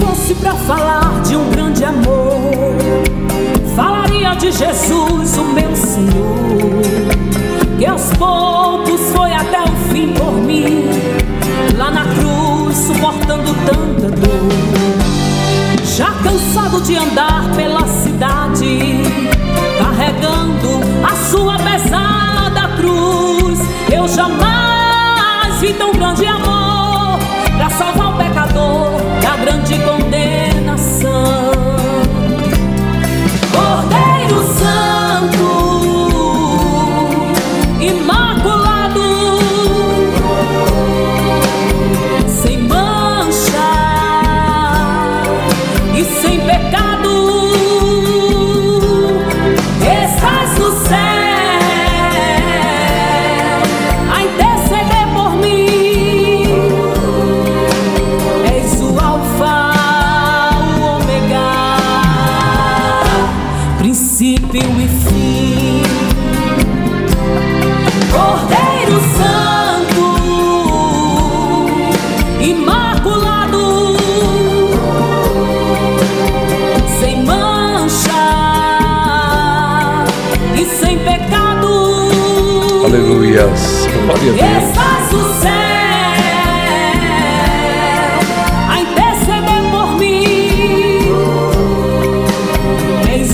fosse para falar de um grande amor, falaria de Jesus, o meu Senhor, que aos poucos foi até o fim por mim, lá na cruz, suportando tanta dor. Já cansado de andar pela cidade, carregando a sua pesada cruz, eu jamais vi tão grande amor grande condenação.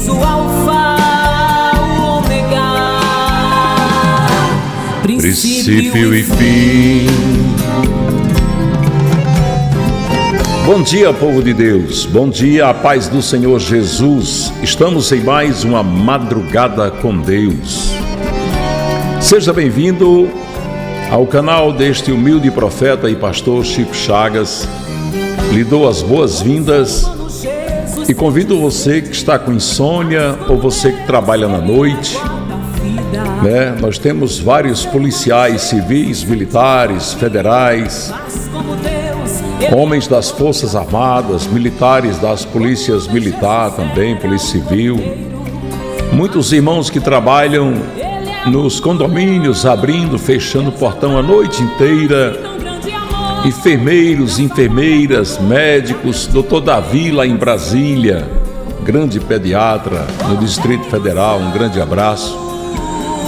O Alfa, o Ômega, Princípio e fim. Bom dia, povo de Deus. Bom dia, a paz do Senhor Jesus. Estamos em mais uma madrugada com Deus. Seja bem-vindo ao canal deste humilde profeta e pastor Chico Chagas. Lhe dou as boas-vindas e convido você que está com insônia ou você que trabalha na noite né? Nós temos vários policiais civis, militares, federais, homens das Forças Armadas, militares das polícias militar também, polícia civil. Muitos irmãos que trabalham nos condomínios, abrindo, fechando o portão a noite inteira. Enfermeiros, enfermeiras, médicos, doutor Davi lá em Brasília, grande pediatra no Distrito Federal, um grande abraço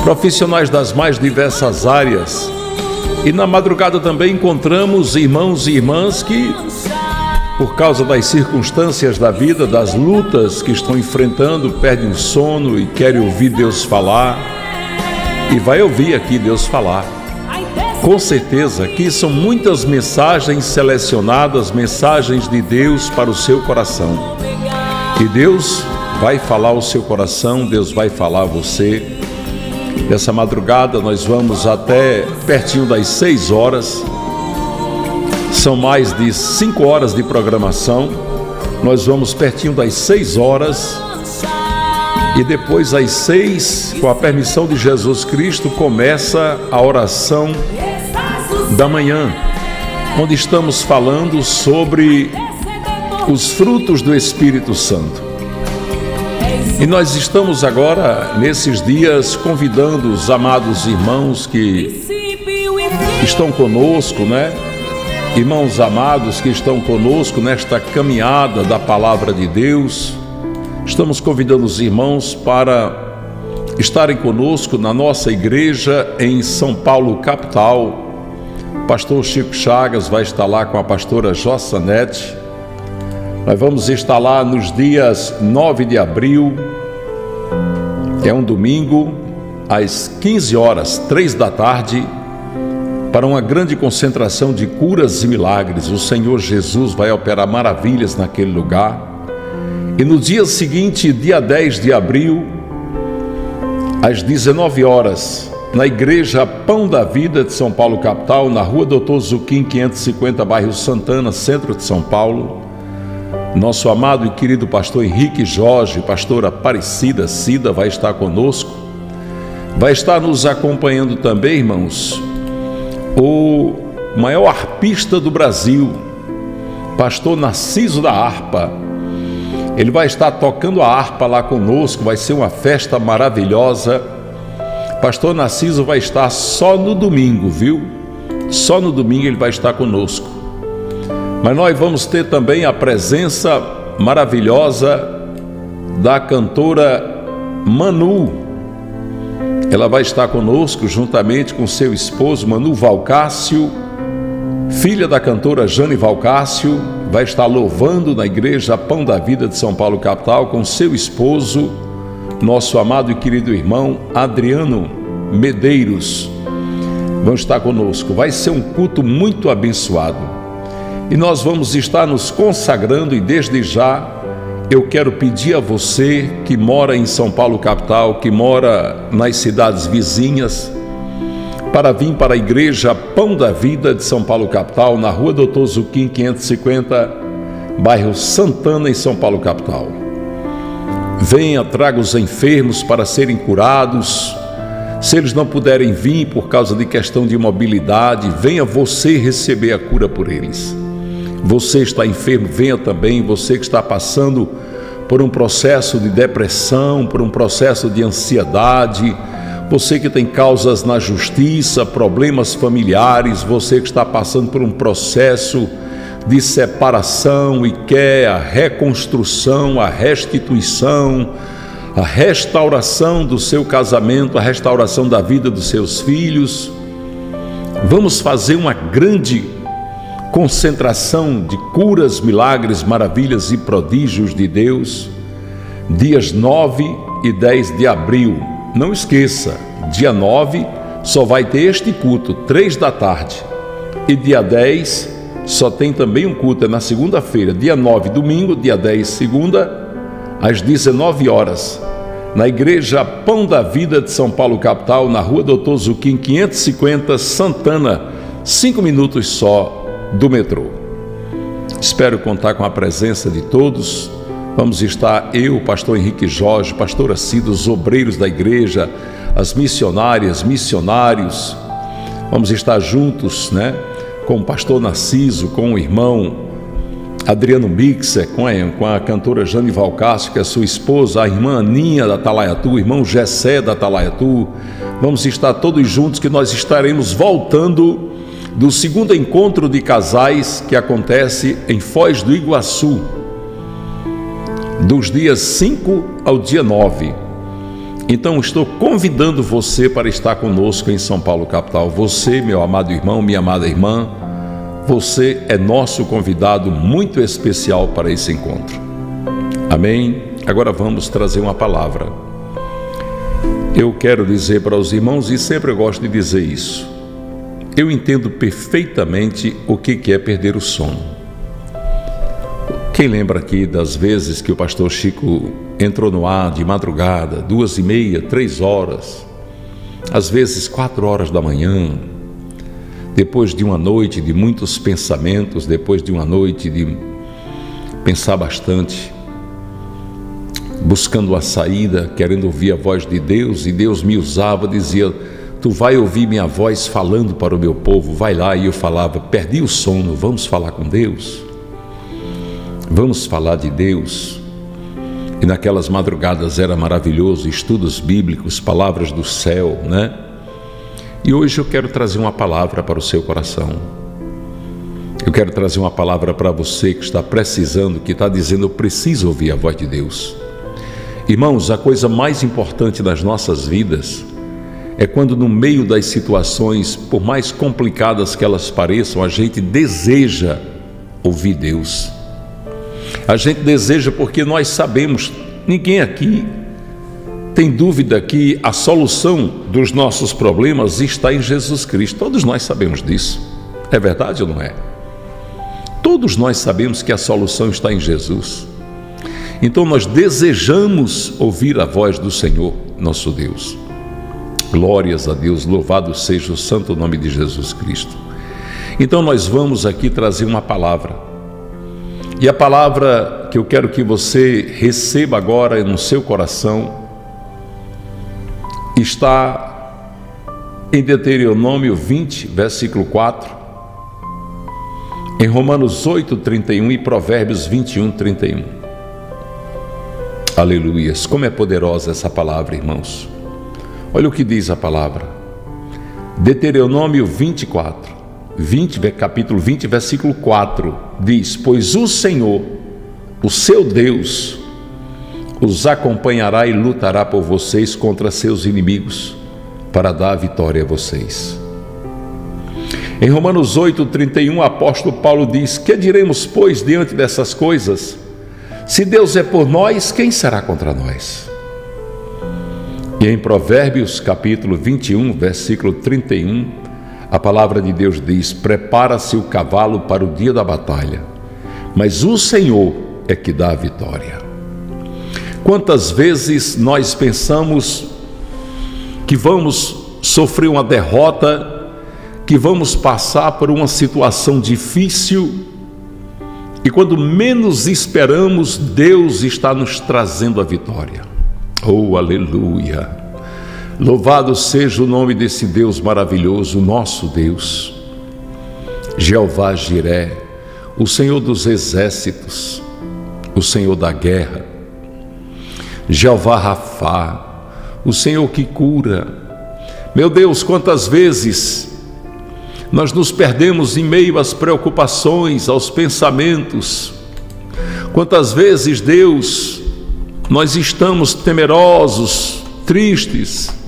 profissionais das mais diversas áreas. E na madrugada também encontramos irmãos e irmãs que, por causa das circunstâncias da vida, das lutas que estão enfrentando, perdem o sono e querem ouvir Deus falar. E vai ouvir aqui Deus falar. Com certeza que são muitas mensagens selecionadas, mensagens de Deus para o seu coração. E Deus vai falar o seu coração, Deus vai falar a você. Nessa madrugada nós vamos até pertinho das 6 horas. São mais de 5 horas de programação. Nós vamos pertinho das 6 horas. E depois às 6, com a permissão de Jesus Cristo, começa a oração da manhã, onde estamos falando sobre os frutos do Espírito Santo. E nós estamos agora, nesses dias, convidando os amados irmãos que estão conosco, né? Irmãos amados que estão conosco nesta caminhada da palavra de Deus. Estamos convidando os irmãos para estarem conosco na nossa igreja em São Paulo, capital. O pastor Chico Chagas vai estar lá com a pastora Jossanete. Nós vamos estar lá nos dias 9 de abril, é um domingo, às 15 horas, 3 da tarde, para uma grande concentração de curas e milagres. O Senhor Jesus vai operar maravilhas naquele lugar. E no dia seguinte, dia 10 de abril, às 19 horas, na Igreja Pão da Vida de São Paulo, capital, na rua Doutor Zuquim, 550, bairro Santana, centro de São Paulo. Nosso amado e querido pastor Henrique Jorge, pastora Aparecida Cida, vai estar conosco. Vai estar nos acompanhando também, irmãos, o maior arpista do Brasil, pastor Narciso da Harpa. Ele vai estar tocando a harpa lá conosco, vai ser uma festa maravilhosa. Pastor Narciso vai estar só no domingo, viu? Só no domingo ele vai estar conosco. Mas nós vamos ter também a presença maravilhosa da cantora Manu. Ela vai estar conosco juntamente com seu esposo Manu Valcácio, filha da cantora Jane Valcácio, vai estar louvando na igreja Pão da Vida de São Paulo capital com seu esposo, nosso amado e querido irmão Adriano Medeiros. Vão estar conosco. Vai ser um culto muito abençoado e nós vamos estar nos consagrando e desde já eu quero pedir a você que mora em São Paulo capital, que mora nas cidades vizinhas, para vir para a igreja Pão da Vida de São Paulo capital, na Rua Doutor Zuquim 550, bairro Santana em São Paulo capital. Venha, traga os enfermos para serem curados. Se eles não puderem vir por causa de questão de mobilidade, venha você receber a cura por eles. Você está enfermo, venha também. Você que está passando por um processo de depressão, por um processo de ansiedade, você que tem causas na justiça, problemas familiares, você que está passando por um processo de separação e quer a reconstrução, a restituição, a restauração do seu casamento, a restauração da vida dos seus filhos. Vamos fazer uma grande concentração de curas, milagres, maravilhas e prodígios de Deus, dias 9 e 10 de abril. Não esqueça, dia 9 só vai ter este culto, 3 da tarde. E dia 10 só tem também um culto, é na segunda-feira, dia 9, domingo, dia 10, segunda, às 19 horas, na Igreja Pão da Vida de São Paulo, capital, na rua Doutor Zuquim, 550, Santana. Cinco minutos só do metrô. Espero contar com a presença de todos. Vamos estar eu, pastor Henrique Jorge, pastor Cida, os obreiros da igreja, as missionárias, missionários. Vamos estar juntos, né? Com o pastor Narciso, com o irmão Adriano Mixer, com a, com a cantora Jane Valcácio, que é sua esposa, a irmã Aninha da Talaiatu, o irmão Gessé da Talaiatu. Vamos estar todos juntos que nós estaremos voltando do segundo encontro de casais que acontece em Foz do Iguaçu, dos dias 5 ao dia 9. Então estou convidando você para estar conosco em São Paulo capital. Você, meu amado irmão, minha amada irmã, você é nosso convidado muito especial para esse encontro. Amém. Agora vamos trazer uma palavra. Eu quero dizer para os irmãos e sempre eu gosto de dizer isso. Eu entendo perfeitamente o que é perder o sono. Quem lembra aqui das vezes que o pastor Chico entrou no ar de madrugada, duas e meia, três horas, às vezes quatro horas da manhã, depois de uma noite de muitos pensamentos, depois de uma noite de pensar bastante, buscando a saída, querendo ouvir a voz de Deus, e Deus me usava, dizia: Tu vai ouvir minha voz falando para o meu povo, vai lá. E eu falava: Perdi o sono, vamos falar com Deus. Vamos falar de Deus. E naquelas madrugadas era maravilhoso, estudos bíblicos, palavras do céu, né? E hoje eu quero trazer uma palavra para o seu coração. Eu quero trazer uma palavra para você que está precisando, que está dizendo: Eu preciso ouvir a voz de Deus. Irmãos, a coisa mais importante das nossas vidas é quando, no meio das situações, por mais complicadas que elas pareçam, a gente deseja ouvir Deus. A gente deseja porque nós sabemos, ninguém aqui tem dúvida que a solução dos nossos problemas está em Jesus Cristo. Todos nós sabemos disso. É verdade ou não é? Todos nós sabemos que a solução está em Jesus. Então nós desejamos ouvir a voz do Senhor, nosso Deus. Glórias a Deus, louvado seja o santo nome de Jesus Cristo. Então nós vamos aqui trazer uma palavra. E a palavra que eu quero que você receba agora no seu coração está em Deuteronômio 20, versículo 4, em Romanos 8, 31 e Provérbios 21, 31. Aleluias! Como é poderosa essa palavra, irmãos. Olha o que diz a palavra. Deuteronômio 24. 20, capítulo 20, versículo 4, diz: Pois o Senhor, o seu Deus, os acompanhará e lutará por vocês contra seus inimigos, para dar a vitória a vocês. Em Romanos 8, 31, o apóstolo Paulo diz: Que diremos, pois, diante dessas coisas? Se Deus é por nós, quem será contra nós? E em Provérbios capítulo 21, versículo 31, a palavra de Deus diz: Prepara-se o cavalo para o dia da batalha, mas o Senhor é que dá a vitória. Quantas vezes nós pensamos que vamos sofrer uma derrota, que vamos passar por uma situação difícil, e quando menos esperamos, Deus está nos trazendo a vitória. Oh, aleluia! Louvado seja o nome desse Deus maravilhoso, nosso Deus. Jeová Jiré, o Senhor dos exércitos, o Senhor da guerra. Jeová Rafá, o Senhor que cura. Meu Deus, quantas vezes nós nos perdemos em meio às preocupações, aos pensamentos. Quantas vezes, Deus, nós estamos temerosos, tristes,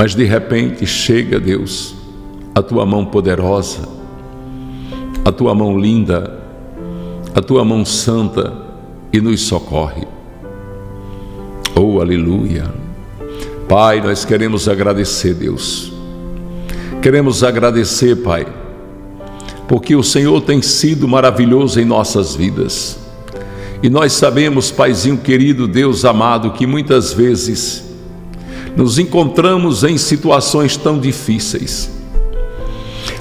mas de repente chega, Deus, a tua mão poderosa, a tua mão linda, a tua mão santa e nos socorre. Oh, aleluia! Pai, nós queremos agradecer, Deus. Queremos agradecer, Pai, porque o Senhor tem sido maravilhoso em nossas vidas. E nós sabemos, Paizinho querido, Deus amado, que muitas vezes nos encontramos em situações tão difíceis.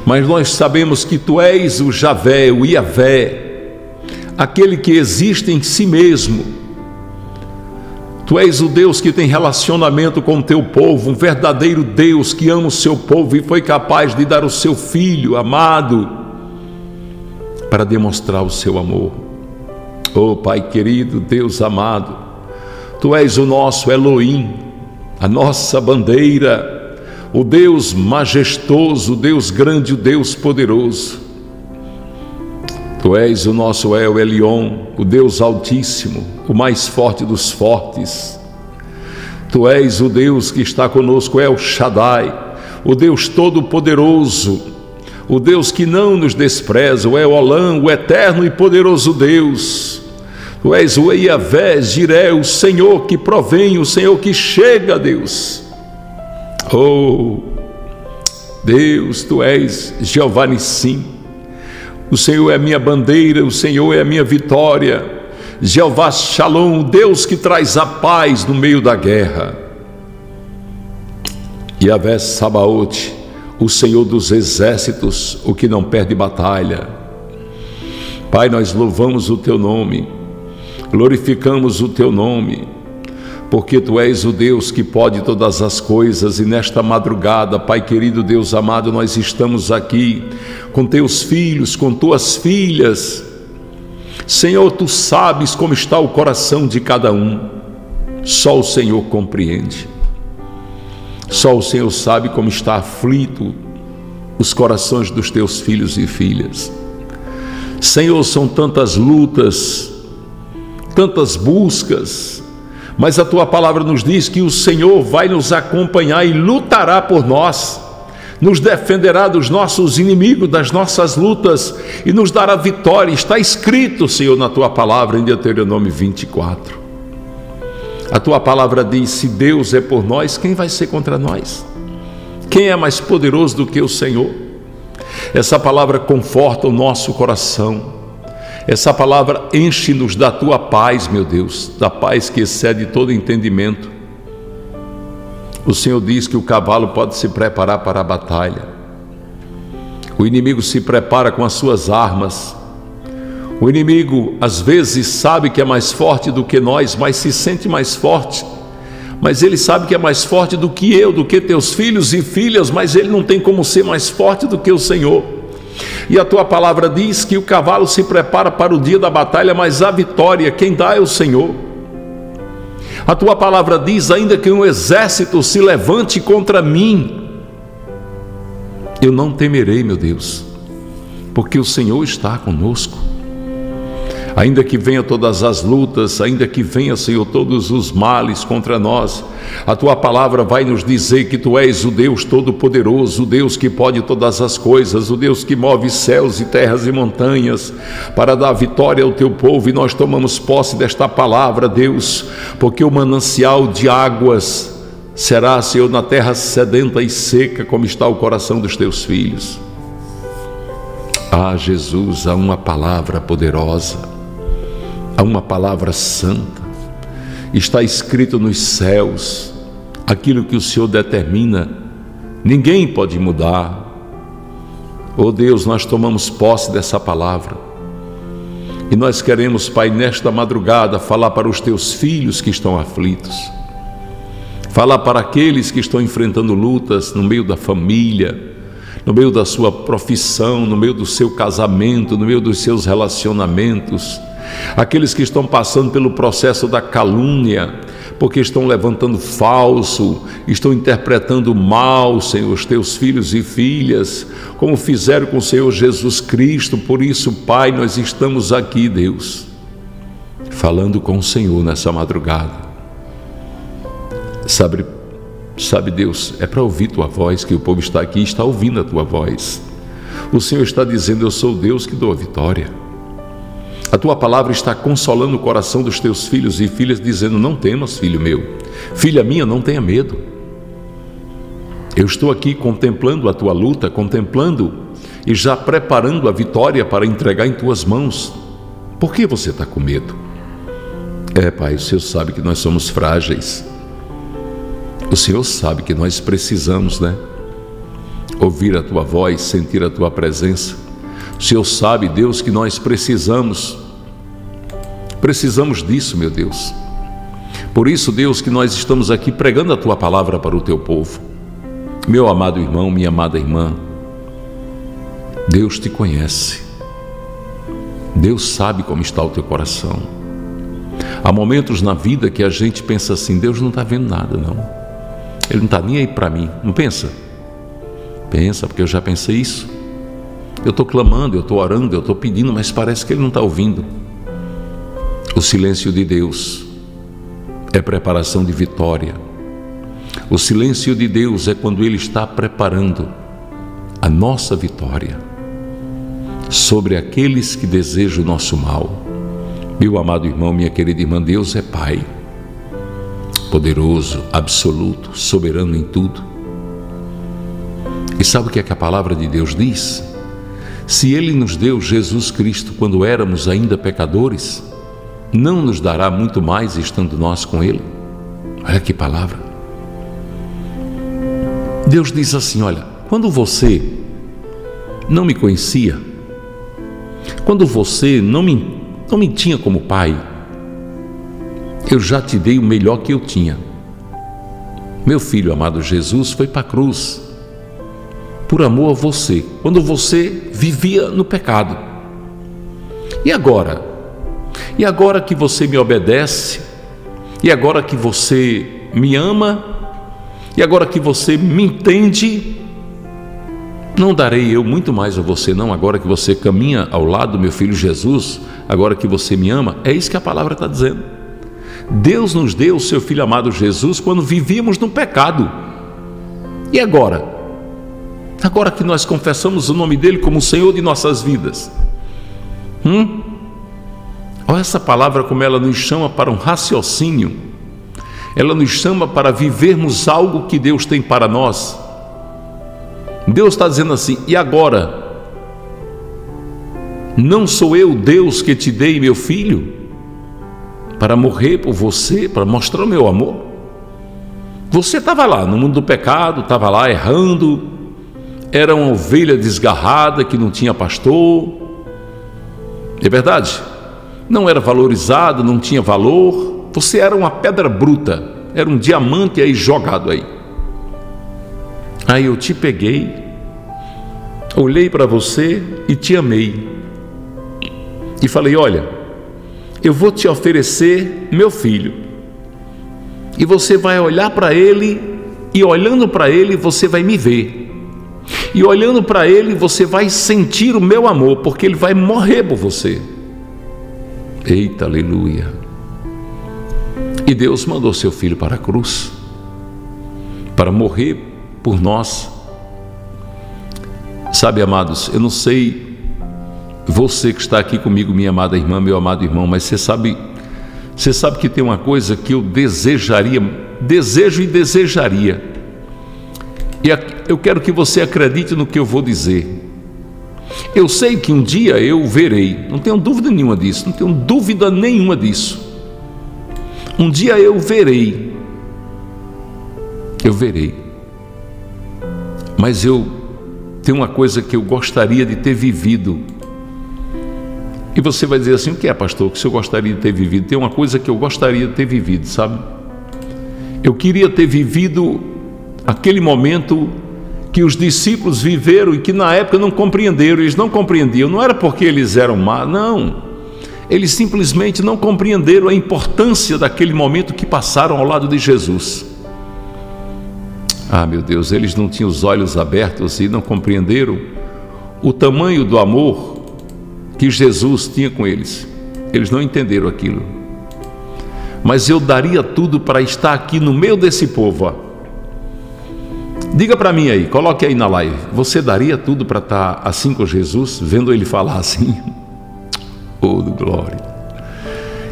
Mas nós sabemos que Tu és o Javé, o Iavé, aquele que existe em si mesmo. Tu és o Deus que tem relacionamento com o teu povo, um verdadeiro Deus que ama o seu povo e foi capaz de dar o seu filho amado para demonstrar o seu amor. Oh Pai querido, Deus amado, Tu és o nosso Elohim, a nossa bandeira, o Deus majestoso, o Deus grande, o Deus poderoso. Tu és o nosso El Elion, o Deus Altíssimo, o mais forte dos fortes. Tu és o Deus que está conosco, El Shaddai, o Deus Todo-Poderoso, o Deus que não nos despreza, o El Olam, o eterno e poderoso Deus Tu és o Iavé, Jiré, o Senhor que provém, o Senhor que chega, Deus. Oh, Deus, Tu és Jeová Nissim. O Senhor é a minha bandeira, o Senhor é a minha vitória. Jeová Shalom, Deus que traz a paz no meio da guerra. Yahvé Sabaote, o Senhor dos exércitos, o que não perde batalha. Pai, nós louvamos o teu nome glorificamos o teu nome, porque tu és o Deus que pode todas as coisas, e nesta madrugada, Pai querido Deus amado, nós estamos aqui com teus filhos, com tuas filhas. Senhor, tu sabes como está o coração de cada um, só o Senhor compreende. Só o Senhor sabe como está aflito os corações dos teus filhos e filhas. Senhor, são tantas lutas, tantas buscas, mas a tua palavra nos diz que o Senhor vai nos acompanhar e lutará por nós, nos defenderá dos nossos inimigos, das nossas lutas e nos dará vitória. Está escrito, Senhor, na tua palavra em Deuteronômio 24. A tua palavra diz: se Deus é por nós, quem vai ser contra nós? Quem é mais poderoso do que o Senhor? Essa palavra conforta o nosso coração essa palavra enche-nos da tua paz, meu Deus, da paz que excede todo entendimento. O Senhor diz que o cavalo pode se preparar para a batalha. O inimigo se prepara com as suas armas. O inimigo às vezes sabe que é mais forte do que nós, mas se sente mais forte. Mas ele sabe que é mais forte do que eu, do que teus filhos e filhas, mas ele não tem como ser mais forte do que o Senhor. E a tua palavra diz que o cavalo se prepara para o dia da batalha, mas a vitória quem dá é o Senhor. A tua palavra diz ainda que um exército se levante contra mim, Eu não temerei, meu Deus, porque o Senhor está conosco. Ainda que venha todas as lutas, ainda que venha, Senhor, todos os males contra nós, a tua palavra vai nos dizer que tu és o Deus todo-poderoso, o Deus que pode todas as coisas, o Deus que move céus e terras e montanhas para dar vitória ao teu povo, e nós tomamos posse desta palavra, Deus, porque o manancial de águas será, Senhor, na terra sedenta e seca, como está o coração dos teus filhos. Ah, Jesus, há uma palavra poderosa há uma palavra santa, está escrito nos céus, aquilo que o Senhor determina, ninguém pode mudar. Oh Deus, nós tomamos posse dessa palavra. E nós queremos, Pai, nesta madrugada, falar para os teus filhos que estão aflitos, falar para aqueles que estão enfrentando lutas no meio da família, no meio da sua profissão, no meio do seu casamento, no meio dos seus relacionamentos aqueles que estão passando pelo processo da calúnia, porque estão levantando falso, estão interpretando mal, Senhor, os teus filhos e filhas, como fizeram com o Senhor Jesus Cristo. Por isso, Pai, nós estamos aqui, Deus, falando com o Senhor nessa madrugada. Sabe, sabe Deus, é para ouvir tua voz que o povo está aqui, está ouvindo a tua voz. O Senhor está dizendo: Eu sou Deus que dou a vitória. A tua palavra está consolando o coração dos teus filhos e filhas, dizendo: Não temas, filho meu, filha minha, não tenha medo. Eu estou aqui contemplando a tua luta, contemplando e já preparando a vitória para entregar em tuas mãos. Por que você está com medo? É, Pai, o Senhor sabe que nós somos frágeis. O Senhor sabe que nós precisamos, né? Ouvir a tua voz, sentir a tua presença. O Senhor sabe, Deus, que nós precisamos, precisamos disso, meu Deus. Por isso, Deus, que nós estamos aqui pregando a tua palavra para o teu povo. Meu amado irmão, minha amada irmã, Deus te conhece. Deus sabe como está o teu coração. Há momentos na vida que a gente pensa assim: Deus não está vendo nada, não. Ele não está nem aí para mim. Não pensa? Pensa, porque eu já pensei isso. Eu estou clamando, eu estou orando, eu estou pedindo, mas parece que Ele não está ouvindo. O silêncio de Deus é preparação de vitória. O silêncio de Deus é quando Ele está preparando a nossa vitória sobre aqueles que desejam o nosso mal. Meu amado irmão, minha querida irmã, Deus é Pai, poderoso, absoluto, soberano em tudo. E sabe o que é que a palavra de Deus diz? Se Ele nos deu Jesus Cristo quando éramos ainda pecadores, não nos dará muito mais estando nós com Ele? Olha que palavra. Deus diz assim: Olha, quando você não me conhecia, quando você não me, não me tinha como pai, eu já te dei o melhor que eu tinha. Meu filho amado Jesus foi para a cruz por amor a você, quando você vivia no pecado. E agora? E agora que você me obedece, e agora que você me ama, e agora que você me entende, não darei eu muito mais a você, não, agora que você caminha ao lado do meu filho Jesus, agora que você me ama, é isso que a palavra está dizendo. Deus nos deu o seu filho amado Jesus quando vivíamos no pecado. E agora? Agora que nós confessamos o nome dele como o Senhor de nossas vidas. Hum? Olha essa palavra como ela nos chama para um raciocínio. Ela nos chama para vivermos algo que Deus tem para nós. Deus está dizendo assim: e agora? Não sou eu Deus que te dei meu filho para morrer por você, para mostrar o meu amor? Você estava lá no mundo do pecado, estava lá errando, era uma ovelha desgarrada que não tinha pastor. É verdade? Não era valorizado, não tinha valor. Você era uma pedra bruta, era um diamante aí jogado aí. Aí eu te peguei, olhei para você e te amei. E falei: Olha, eu vou te oferecer meu filho. E você vai olhar para ele, e olhando para ele, você vai me ver. E olhando para Ele, você vai sentir o meu amor, porque Ele vai morrer por você. Eita, aleluia. E Deus mandou seu filho para a cruz, para morrer por nós. Sabe, amados, eu não sei você que está aqui comigo, minha amada irmã, meu amado irmão, mas você sabe, você sabe que tem uma coisa que eu desejaria, desejo e desejaria. E eu quero que você acredite no que eu vou dizer. Eu sei que um dia eu verei, não tenho dúvida nenhuma disso, não tenho dúvida nenhuma disso. Um dia eu verei, eu verei, mas eu tenho uma coisa que eu gostaria de ter vivido. E você vai dizer assim: o que é, pastor? Que se eu gostaria de ter vivido? Tem uma coisa que eu gostaria de ter vivido, sabe? Eu queria ter vivido aquele momento que os discípulos viveram e que na época não compreenderam, eles não compreendiam, não era porque eles eram má, não. Eles simplesmente não compreenderam a importância daquele momento que passaram ao lado de Jesus. Ah, meu Deus, eles não tinham os olhos abertos e não compreenderam o tamanho do amor que Jesus tinha com eles. Eles não entenderam aquilo. Mas eu daria tudo para estar aqui no meio desse povo. Ó Diga para mim aí, coloque aí na live. Você daria tudo para estar tá assim com Jesus, vendo ele falar assim? Oh, glória.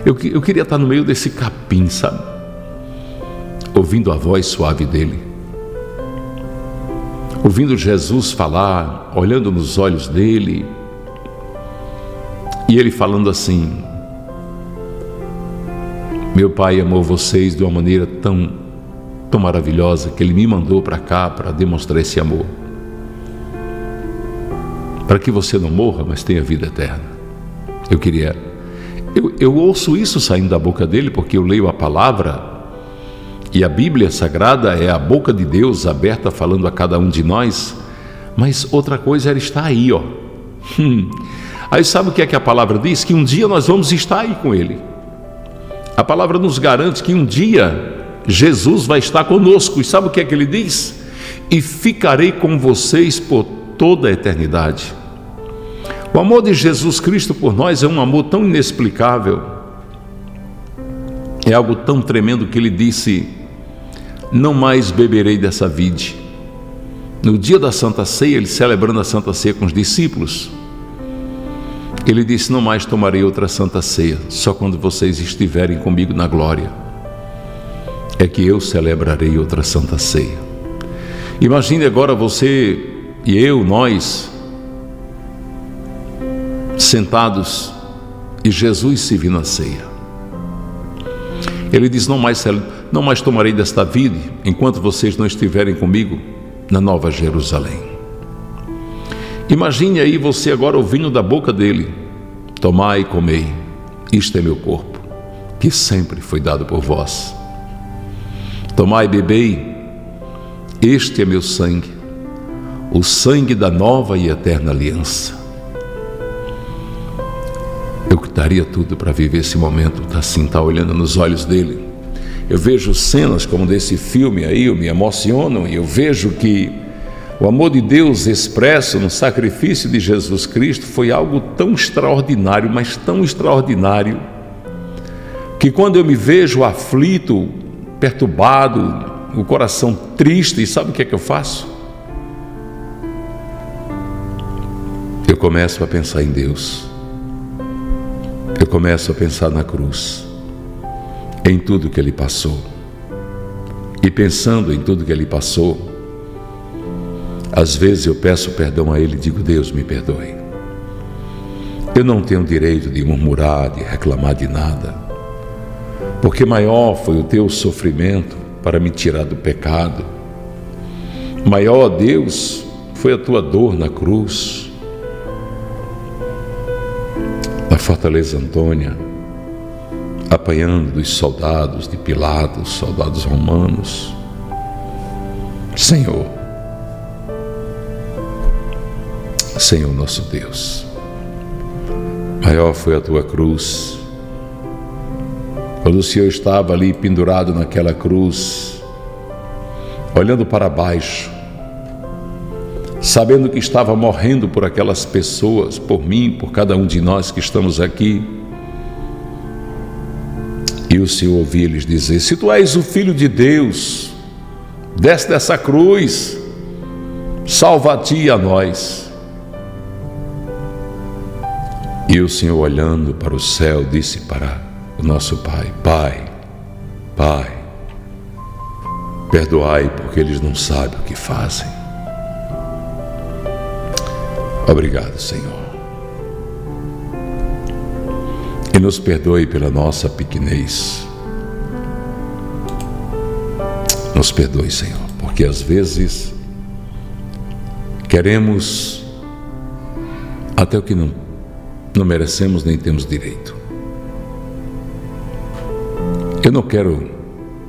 Eu, eu queria estar tá no meio desse capim, sabe? Ouvindo a voz suave dele. Ouvindo Jesus falar, olhando nos olhos dele. E ele falando assim: Meu pai amou vocês de uma maneira tão tão maravilhosa que Ele me mandou para cá para demonstrar esse amor. Para que você não morra, mas tenha vida eterna. Eu queria. Eu, eu ouço isso saindo da boca dele porque eu leio a palavra e a Bíblia Sagrada é a boca de Deus aberta falando a cada um de nós. Mas outra coisa era estar aí, ó. Hum. Aí sabe o que é que a palavra diz? Que um dia nós vamos estar aí com Ele. A palavra nos garante que um dia Jesus vai estar conosco. E sabe o que é que ele diz? E ficarei com vocês por toda a eternidade. O amor de Jesus Cristo por nós é um amor tão inexplicável, é algo tão tremendo que ele disse: Não mais beberei dessa vide. No dia da Santa Ceia, ele celebrando a Santa Ceia com os discípulos, ele disse: Não mais tomarei outra Santa Ceia, só quando vocês estiverem comigo na glória é que eu celebrarei outra Santa Ceia. Imagine agora você e eu, nós, sentados e Jesus se vindo à ceia. Ele diz: Não mais, não mais tomarei desta vida enquanto vocês não estiverem comigo na Nova Jerusalém. Imagine aí você agora ouvindo da boca dele: Tomai e comei, isto é meu corpo, que sempre foi dado por vós. Tomai e bebei, este é meu sangue, o sangue da nova e eterna aliança. Eu daria tudo para viver esse momento, tá assim, tá olhando nos olhos dele. Eu vejo cenas como desse filme aí, eu me emociono e eu vejo que o amor de Deus expresso no sacrifício de Jesus Cristo foi algo tão extraordinário, mas tão extraordinário, que quando eu me vejo aflito, perturbado, o coração triste, e sabe o que é que eu faço? Eu começo a pensar em Deus. Eu começo a pensar na cruz, em tudo que ele passou. E pensando em tudo que ele passou, às vezes eu peço perdão a ele e digo: Deus, me perdoe. Eu não tenho direito de murmurar, de reclamar de nada porque maior foi o teu sofrimento para me tirar do pecado. Maior, Deus, foi a tua dor na cruz, na Fortaleza Antônia, apanhando dos soldados de Pilatos, soldados romanos. Senhor, Senhor nosso Deus, maior foi a tua cruz quando o Senhor estava ali pendurado naquela cruz, olhando para baixo, sabendo que estava morrendo por aquelas pessoas, por mim, por cada um de nós que estamos aqui. E o Senhor ouvia eles dizer: Se tu és o filho de Deus, desce dessa cruz, salva a ti e a nós. E o Senhor, olhando para o céu, disse para o nosso Pai: Pai, Pai, perdoai, porque eles não sabem o que fazem. Obrigado, Senhor. E nos perdoe pela nossa pequenez. Nos perdoe, Senhor, porque às vezes queremos até o que não, não merecemos nem temos direito. Eu não quero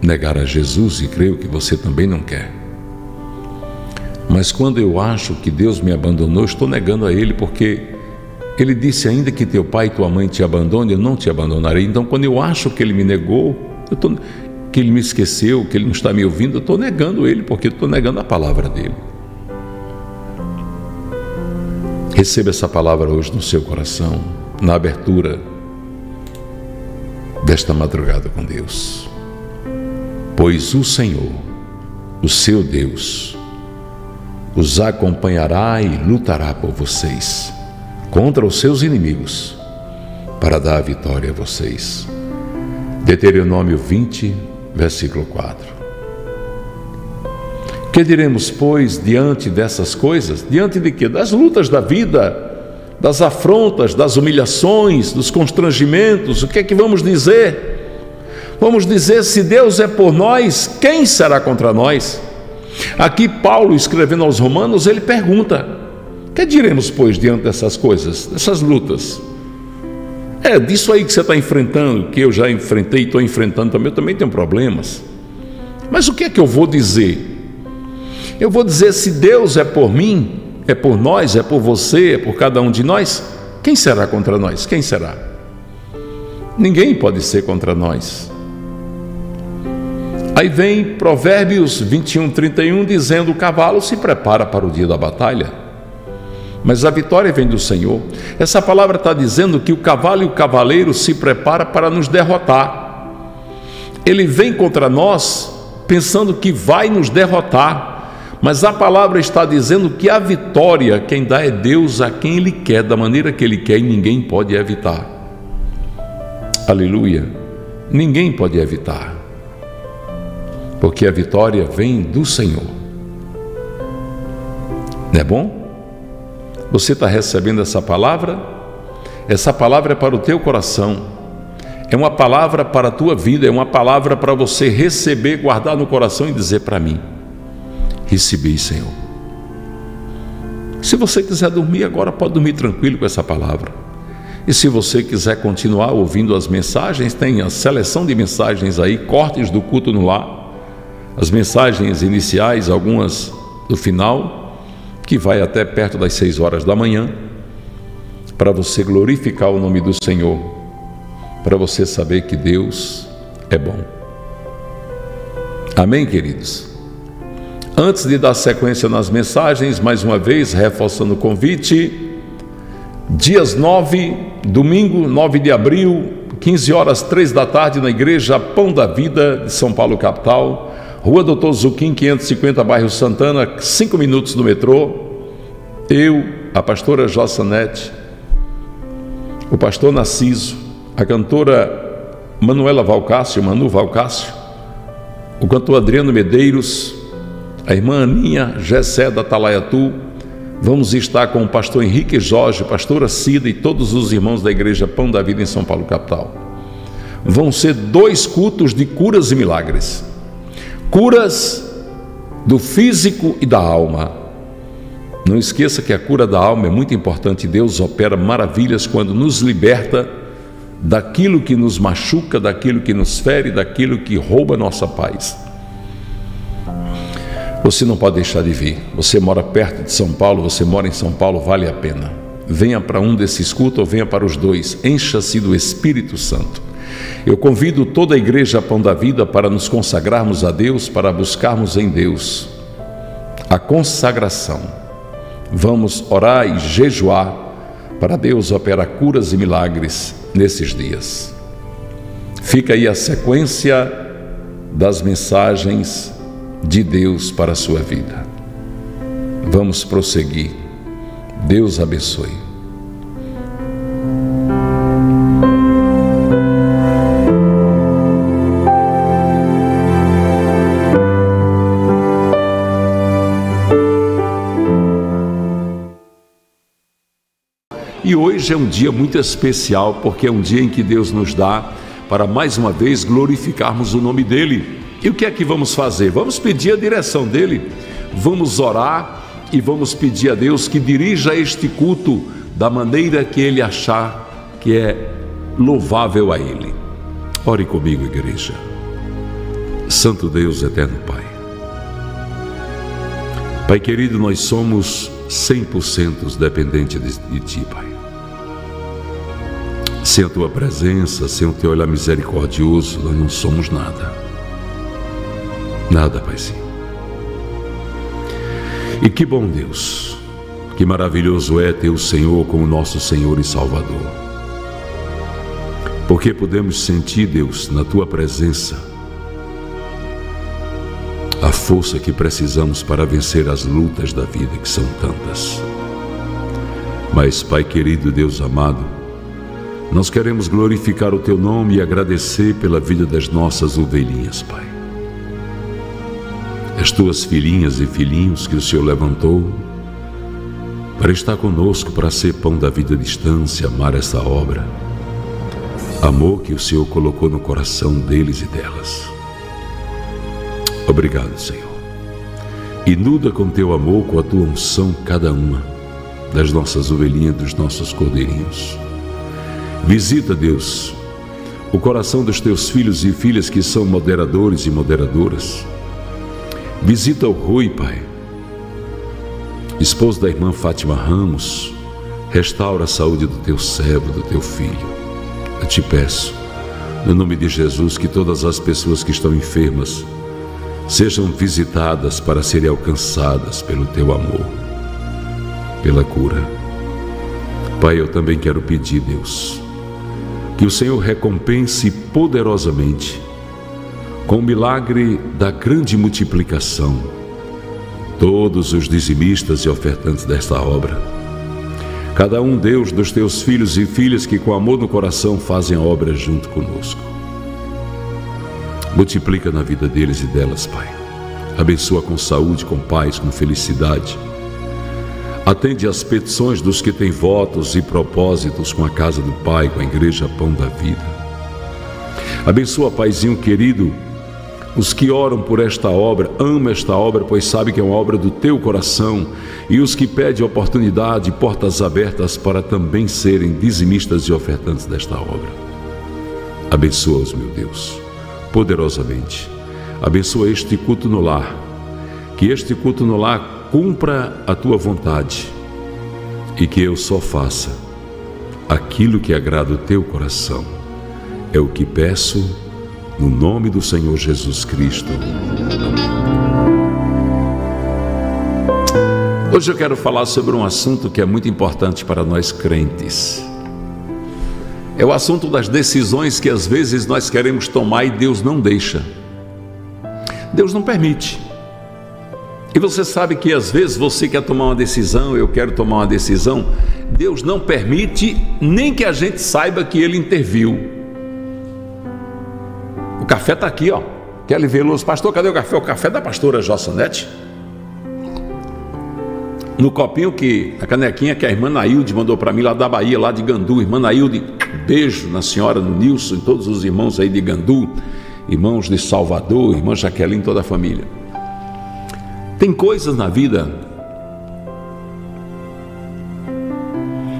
negar a Jesus e creio que você também não quer. Mas quando eu acho que Deus me abandonou, estou negando a Ele, porque Ele disse ainda que teu pai e tua mãe te abandonam, eu não te abandonarei. Então, quando eu acho que Ele me negou, tô, que Ele me esqueceu, que Ele não está me ouvindo, eu estou negando Ele, porque estou negando a palavra dEle. Receba essa palavra hoje no seu coração, na abertura desta madrugada com Deus. Pois o Senhor, o seu Deus, os acompanhará e lutará por vocês contra os seus inimigos para dar a vitória a vocês. Deuteronômio 20, versículo 4. Que diremos, pois, diante dessas coisas? Diante de quê? Das lutas da vida, das afrontas, das humilhações, dos constrangimentos, o que é que vamos dizer? Vamos dizer: se Deus é por nós, quem será contra nós? Aqui, Paulo, escrevendo aos Romanos, ele pergunta: que diremos, pois, diante dessas coisas, dessas lutas? É disso aí que você está enfrentando, que eu já enfrentei e estou enfrentando também, eu também tenho problemas. Mas o que é que eu vou dizer? Eu vou dizer: se Deus é por mim, é por nós, é por você, é por cada um de nós, quem será contra nós? Quem será? Ninguém pode ser contra nós. Aí vem Provérbios 21, 31, dizendo: o cavalo se prepara para o dia da batalha, mas a vitória vem do Senhor. Essa palavra está dizendo que o cavalo e o cavaleiro se prepara para nos derrotar. Ele vem contra nós pensando que vai nos derrotar, mas a palavra está dizendo que a vitória quem dá é Deus a quem Ele quer, da maneira que Ele quer, e ninguém pode evitar. Aleluia! Ninguém pode evitar porque a vitória vem do Senhor. Não é bom? Você está recebendo essa palavra? Essa palavra é para o teu coração, é uma palavra para a tua vida, é uma palavra para você receber, guardar no coração e dizer para mim: Recebi, Senhor. Se você quiser dormir agora, pode dormir tranquilo com essa palavra. E se você quiser continuar ouvindo as mensagens, tem a seleção de mensagens aí, cortes do culto no lar as mensagens iniciais, algumas do final, que vai até perto das seis horas da manhã, para você glorificar o nome do Senhor, para você saber que Deus é bom. Amém, queridos? Antes de dar sequência nas mensagens, mais uma vez, reforçando o convite, dias 9, domingo, 9 de abril, 15 horas, 3 da tarde, na igreja Pão da Vida de São Paulo, capital Rua Doutor Zuquim, 550, bairro Santana, cinco minutos do metrô. Eu, a pastora Jossanete, o pastor Narciso, a cantora Manuela Valcácio, Manu Valcácio, o cantor Adriano Medeiros, a irmã Aninha Gessé da Talaiatu, vamos estar com o pastor Henrique Jorge, pastora Cida e todos os irmãos da Igreja Pão da Vida em São Paulo, capital. Vão ser dois cultos de curas e milagres curas do físico e da alma. Não esqueça que a cura da alma é muito importante. Deus opera maravilhas quando nos liberta daquilo que nos machuca, daquilo que nos fere, daquilo que rouba nossa paz. Você não pode deixar de vir. Você mora perto de São Paulo, você mora em São Paulo, vale a pena. Venha para um desses cultos ou venha para os dois. Encha-se do Espírito Santo. Eu convido toda a Igreja Pão da Vida para nos consagrarmos a Deus, para buscarmos em Deus a consagração. Vamos orar e jejuar para Deus operar curas e milagres nesses dias. Fica aí a sequência das mensagens de Deus para a sua vida. Vamos prosseguir. Deus abençoe. E hoje é um dia muito especial, porque é um dia em que Deus nos dá para mais uma vez glorificarmos o nome dEle. E o que é que vamos fazer? Vamos pedir a direção dEle, vamos orar e vamos pedir a Deus que dirija este culto da maneira que Ele achar que é louvável a Ele. Ore comigo, igreja. Santo Deus, eterno Pai. Pai querido, nós somos 100% dependentes de Ti, Pai. Sem a tua presença, sem o teu olhar misericordioso, nós não somos nada. Nada, Paizinho. E que bom Deus, que maravilhoso é ter o Senhor como nosso Senhor e Salvador. Porque podemos sentir, Deus, na tua presença, a força que precisamos para vencer as lutas da vida, que são tantas. Mas, Pai querido, Deus amado, nós queremos glorificar o teu nome e agradecer pela vida das nossas ovelhinhas, Pai. As tuas filhinhas e filhinhos que o Senhor levantou para estar conosco, para ser pão da vida à distância, amar essa obra. Amor que o Senhor colocou no coração deles e delas. Obrigado, Senhor. Inuda com teu amor, com a tua unção, cada uma das nossas ovelhinhas, dos nossos cordeirinhos. Visita, Deus, o coração dos teus filhos e filhas que são moderadores e moderadoras. Visita o Rui, Pai, esposo da irmã Fátima Ramos. Restaura a saúde do teu servo, do teu filho. Eu te peço, no nome de Jesus, que todas as pessoas que estão enfermas sejam visitadas para serem alcançadas pelo teu amor, pela cura. Pai, eu também quero pedir, Deus, que o Senhor recompense poderosamente com o milagre da grande multiplicação todos os dizimistas e ofertantes desta obra. Cada um, Deus, dos teus filhos e filhas que com amor no coração fazem a obra junto conosco. Multiplica na vida deles e delas, Pai. Abençoa com saúde, com paz, com felicidade Atende às petições dos que têm votos e propósitos com a casa do Pai, com a igreja Pão da Vida. Abençoa, Paizinho querido, os que oram por esta obra, ama esta obra, pois sabe que é uma obra do teu coração, e os que pedem oportunidade, portas abertas para também serem dizimistas e ofertantes desta obra. Abençoa-os, meu Deus, poderosamente. Abençoa este culto no lar, que este culto no lar cumpra a tua vontade e que eu só faça aquilo que agrada o teu coração. É o que peço no nome do Senhor Jesus Cristo. Amém. Hoje eu quero falar sobre um assunto que é muito importante para nós crentes. É o assunto das decisões que às vezes nós queremos tomar e Deus não deixa. Deus não permite. E você sabe que às vezes você quer tomar uma decisão, eu quero tomar uma decisão, Deus não permite nem que a gente saiba que ele interviu. Café está aqui, ó. Kelly Veloso, pastor, cadê o café? O café da pastora Jossanete. No copinho que, a canequinha que a irmã Nailde mandou para mim lá da Bahia, lá de Gandu. Irmã Nailde, beijo na senhora, no Nilson, em todos os irmãos aí de Gandu, irmãos de Salvador, irmã Jaqueline, toda a família. Tem coisas na vida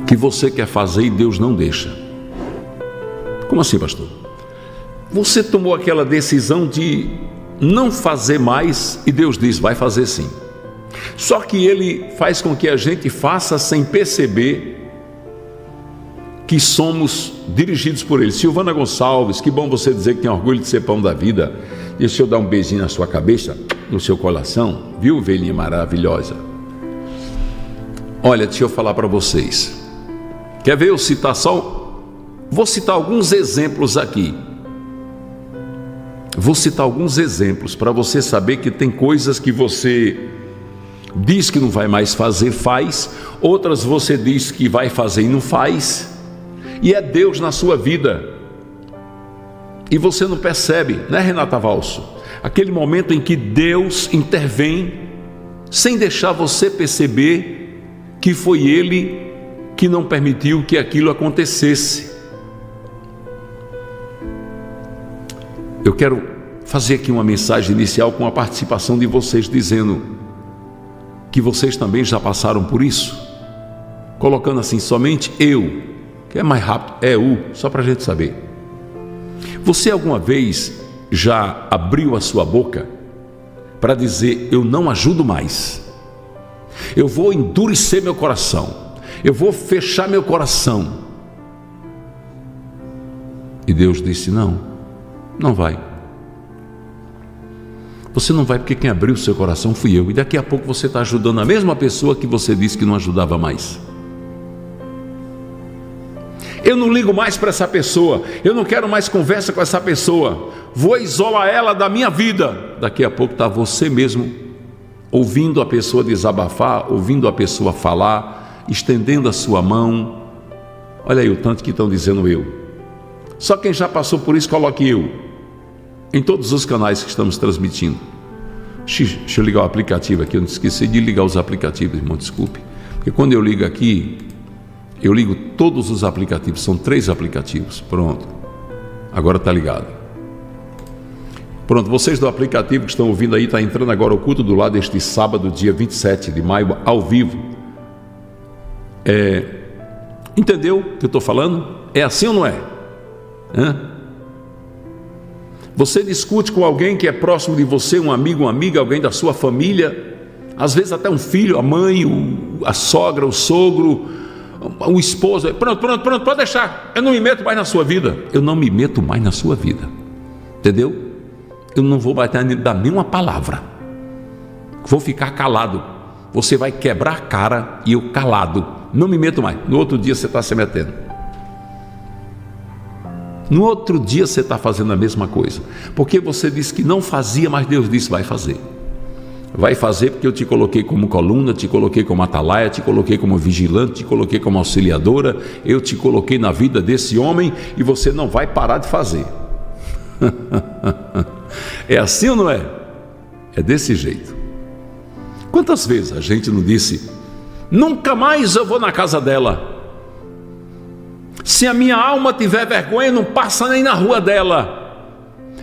que você quer fazer e Deus não deixa. Como assim, pastor? Você tomou aquela decisão de não fazer mais e Deus diz: vai fazer sim. Só que Ele faz com que a gente faça sem perceber que somos dirigidos por Ele. Silvana Gonçalves, que bom você dizer que tem orgulho de ser pão da vida. Deixa eu dar um beijinho na sua cabeça no seu coração, viu, velhinha maravilhosa? Olha, deixa eu falar para vocês. Quer ver eu citar só? Vou citar alguns exemplos aqui. Vou citar alguns exemplos para você saber que tem coisas que você diz que não vai mais fazer, faz, outras você diz que vai fazer e não faz, e é Deus na sua vida. E você não percebe, né, Renata Valso? Aquele momento em que Deus intervém sem deixar você perceber que foi Ele que não permitiu que aquilo acontecesse. Eu quero fazer aqui uma mensagem inicial com a participação de vocês, dizendo que vocês também já passaram por isso, colocando assim somente eu, que é mais rápido, é o, só para a gente saber. Você alguma vez já abriu a sua boca para dizer: Eu não ajudo mais, eu vou endurecer meu coração, eu vou fechar meu coração. E Deus disse: Não, não vai. Você não vai porque quem abriu o seu coração fui eu. E daqui a pouco você está ajudando a mesma pessoa que você disse que não ajudava mais. Eu não ligo mais para essa pessoa, eu não quero mais conversa com essa pessoa, vou isolar ela da minha vida. Daqui a pouco está você mesmo ouvindo a pessoa desabafar, ouvindo a pessoa falar, estendendo a sua mão. Olha aí o tanto que estão dizendo eu. Só quem já passou por isso, coloque eu. Em todos os canais que estamos transmitindo. Deixa eu ligar o aplicativo aqui, eu não esqueci de ligar os aplicativos, irmão, desculpe. Porque quando eu ligo aqui, eu ligo todos os aplicativos, são três aplicativos. Pronto. Agora está ligado. Pronto, vocês do aplicativo que estão ouvindo aí, está entrando agora o culto do lado este sábado, dia 27 de maio, ao vivo. É, entendeu o que eu estou falando? É assim ou não é? Hã? Você discute com alguém que é próximo de você, um amigo, uma amiga, alguém da sua família, às vezes até um filho, a mãe, a sogra, o sogro, o esposo, pronto, pronto, pronto, pode deixar. Eu não me meto mais na sua vida. Eu não me meto mais na sua vida. Entendeu? Eu não vou bater dar nenhuma palavra. Vou ficar calado. Você vai quebrar a cara e eu calado. Não me meto mais. No outro dia você está se metendo. No outro dia você está fazendo a mesma coisa. Porque você disse que não fazia, mas Deus disse vai fazer. Vai fazer porque eu te coloquei como coluna, te coloquei como atalaia, te coloquei como vigilante, te coloquei como auxiliadora, eu te coloquei na vida desse homem e você não vai parar de fazer. é assim ou não é? É desse jeito. Quantas vezes a gente não disse, nunca mais eu vou na casa dela? Se a minha alma tiver vergonha, não passa nem na rua dela.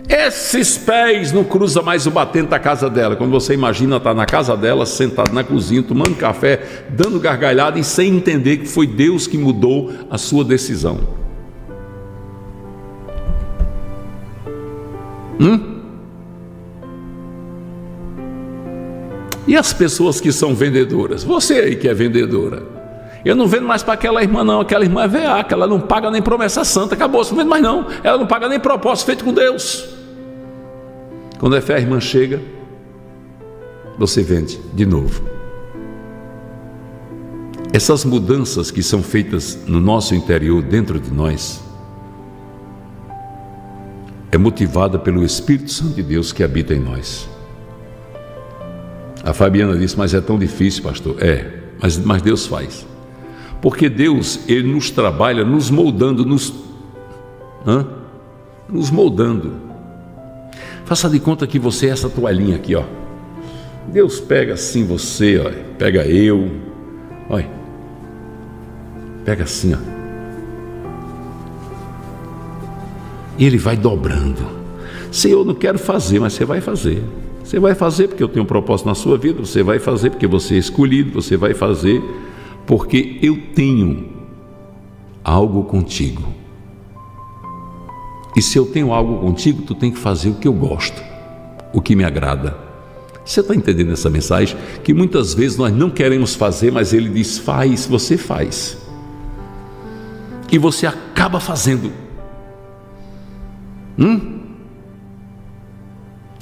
Esses pés não cruza mais o batente da casa dela. Quando você imagina estar tá na casa dela, sentado na cozinha, tomando café, dando gargalhada e sem entender que foi Deus que mudou a sua decisão. Hum? E as pessoas que são vendedoras? Você aí que é vendedora. Eu não vendo mais para aquela irmã, não. Aquela irmã é veaca, ela não paga nem promessa santa. Acabou, não vendo mais não. Ela não paga nem propósito feito com Deus. Quando a fé a irmã chega, você vende de novo. Essas mudanças que são feitas no nosso interior, dentro de nós, é motivada pelo Espírito Santo de Deus que habita em nós. A Fabiana disse, mas é tão difícil, pastor. É, mas, mas Deus faz. Porque Deus, Ele nos trabalha nos moldando, nos, hã? nos moldando. Faça de conta que você é essa toalhinha aqui, ó. Deus pega assim você, ó, pega eu, olha, pega assim, ó. E ele vai dobrando. Senhor, eu não quero fazer, mas você vai fazer. Você vai fazer porque eu tenho um propósito na sua vida, você vai fazer porque você é escolhido, você vai fazer porque eu tenho algo contigo. E se eu tenho algo contigo, tu tem que fazer o que eu gosto, o que me agrada. Você está entendendo essa mensagem? Que muitas vezes nós não queremos fazer, mas ele diz: faz, você faz. E você acaba fazendo. Hum?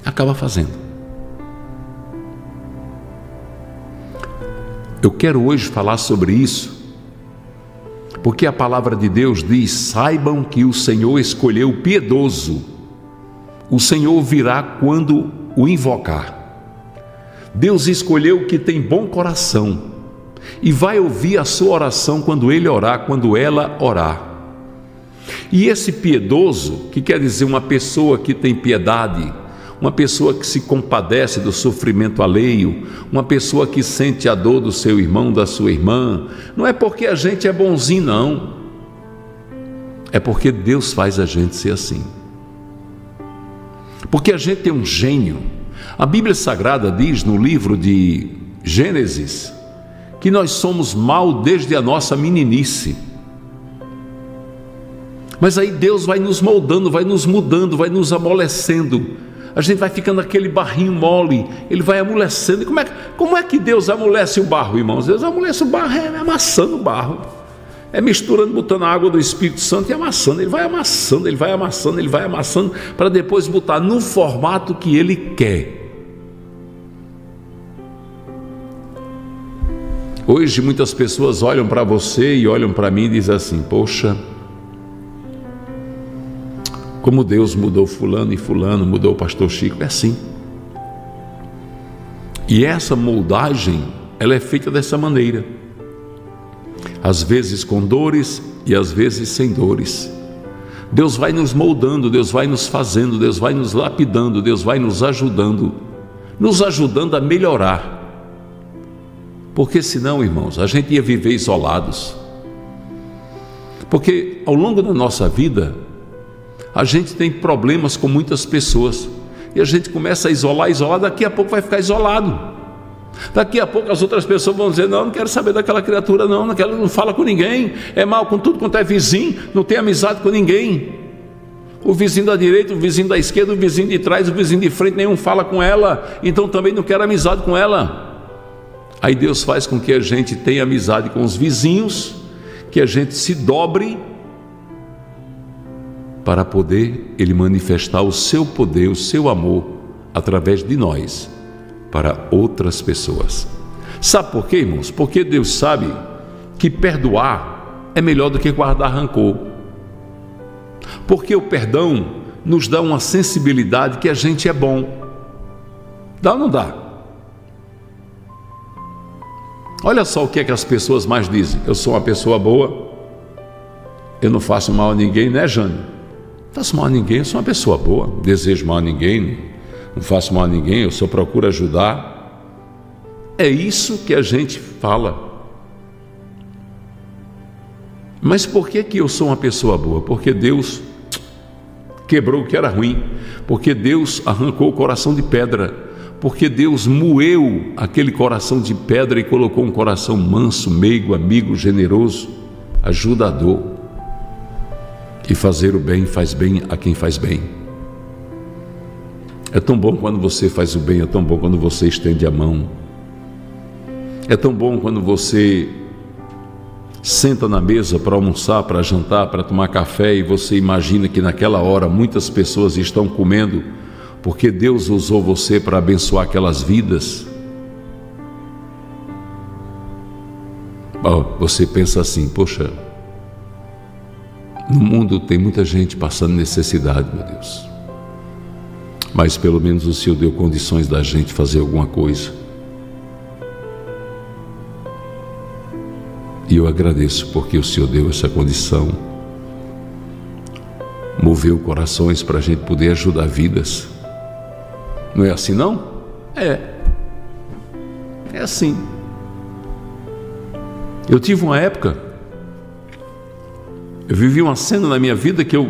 Acaba fazendo. Eu quero hoje falar sobre isso, porque a palavra de Deus diz: saibam que o Senhor escolheu o piedoso, o Senhor virá quando o invocar. Deus escolheu o que tem bom coração e vai ouvir a sua oração quando ele orar, quando ela orar. E esse piedoso, que quer dizer uma pessoa que tem piedade, uma pessoa que se compadece do sofrimento alheio, uma pessoa que sente a dor do seu irmão, da sua irmã, não é porque a gente é bonzinho, não. É porque Deus faz a gente ser assim. Porque a gente tem um gênio. A Bíblia Sagrada diz no livro de Gênesis que nós somos mal desde a nossa meninice. Mas aí Deus vai nos moldando, vai nos mudando, vai nos amolecendo. A gente vai ficando aquele barrinho mole, ele vai amolecendo. E como é, como é que Deus amolece o barro, irmãos? Deus amolece o barro é amassando o barro. É misturando, botando a água do Espírito Santo e amassando. Ele vai amassando, ele vai amassando, ele vai amassando, para depois botar no formato que ele quer. Hoje muitas pessoas olham para você e olham para mim e dizem assim: Poxa, como Deus mudou Fulano e Fulano, mudou o pastor Chico. É assim. E essa moldagem, ela é feita dessa maneira. Às vezes com dores e às vezes sem dores. Deus vai nos moldando, Deus vai nos fazendo, Deus vai nos lapidando, Deus vai nos ajudando, nos ajudando a melhorar. Porque senão, irmãos, a gente ia viver isolados. Porque ao longo da nossa vida, a gente tem problemas com muitas pessoas e a gente começa a isolar, isolar, daqui a pouco vai ficar isolado. Daqui a pouco as outras pessoas vão dizer: Não, não quero saber daquela criatura, não, naquela não fala com ninguém, é mal com tudo quanto é vizinho, não tem amizade com ninguém. O vizinho da direita, o vizinho da esquerda, o vizinho de trás, o vizinho de frente, nenhum fala com ela, então também não quero amizade com ela. Aí Deus faz com que a gente tenha amizade com os vizinhos, que a gente se dobre para poder Ele manifestar o seu poder, o seu amor, através de nós, para outras pessoas. Sabe por quê, irmãos? Porque Deus sabe que perdoar é melhor do que guardar rancor. Porque o perdão nos dá uma sensibilidade que a gente é bom. Dá ou não dá? Olha só o que é que as pessoas mais dizem. Eu sou uma pessoa boa, eu não faço mal a ninguém, né, Jane? Faço mal a ninguém, eu sou uma pessoa boa, desejo mal a ninguém, não faço mal a ninguém, eu só procuro ajudar. É isso que a gente fala. Mas por que, que eu sou uma pessoa boa? Porque Deus quebrou o que era ruim, porque Deus arrancou o coração de pedra, porque Deus moeu aquele coração de pedra e colocou um coração manso, meigo, amigo, generoso, ajudador. E fazer o bem faz bem a quem faz bem. É tão bom quando você faz o bem, é tão bom quando você estende a mão. É tão bom quando você senta na mesa para almoçar, para jantar, para tomar café e você imagina que naquela hora muitas pessoas estão comendo porque Deus usou você para abençoar aquelas vidas. Você pensa assim, poxa, no mundo tem muita gente passando necessidade, meu Deus. Mas pelo menos o Senhor deu condições da gente fazer alguma coisa. E eu agradeço porque o Senhor deu essa condição. Moveu corações para a gente poder ajudar vidas. Não é assim não? É. É assim. Eu tive uma época eu vivi uma cena na minha vida que eu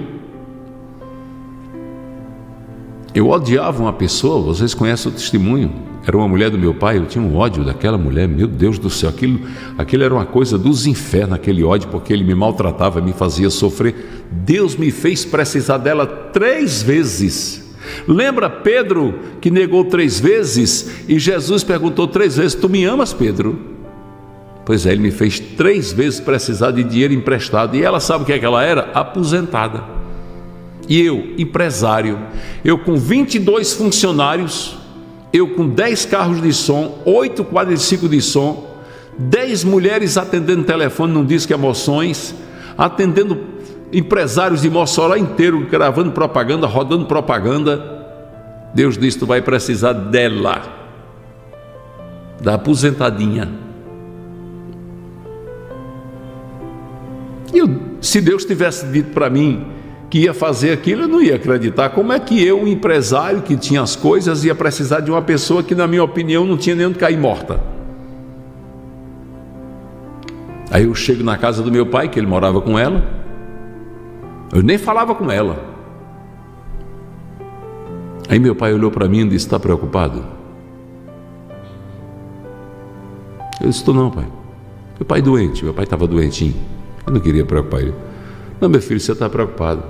eu odiava uma pessoa, vocês conhecem o testemunho. Era uma mulher do meu pai, eu tinha um ódio daquela mulher, meu Deus do céu, aquilo, aquilo era uma coisa dos infernos, aquele ódio, porque ele me maltratava, me fazia sofrer. Deus me fez precisar dela três vezes. Lembra Pedro que negou três vezes e Jesus perguntou três vezes: Tu me amas, Pedro? Pois é, ele me fez três vezes precisar de dinheiro emprestado. E ela sabe o que é que ela era? Aposentada. E eu, empresário, eu com 22 funcionários, eu com 10 carros de som, 8 quadriciclos de som, Dez mulheres atendendo telefone num disco emoções, atendendo empresários de Mossoró inteiro, gravando propaganda, rodando propaganda. Deus disse: Tu vai precisar dela, da aposentadinha. Eu, se Deus tivesse dito para mim que ia fazer aquilo, eu não ia acreditar. Como é que eu, um empresário que tinha as coisas, ia precisar de uma pessoa que, na minha opinião, não tinha nem onde cair morta? Aí eu chego na casa do meu pai, que ele morava com ela, eu nem falava com ela. Aí meu pai olhou para mim e disse: Está preocupado? Eu disse: Estou não, pai. Meu pai doente, meu pai estava doentinho. Eu não queria preocupar ele. Não, meu filho, você está preocupado.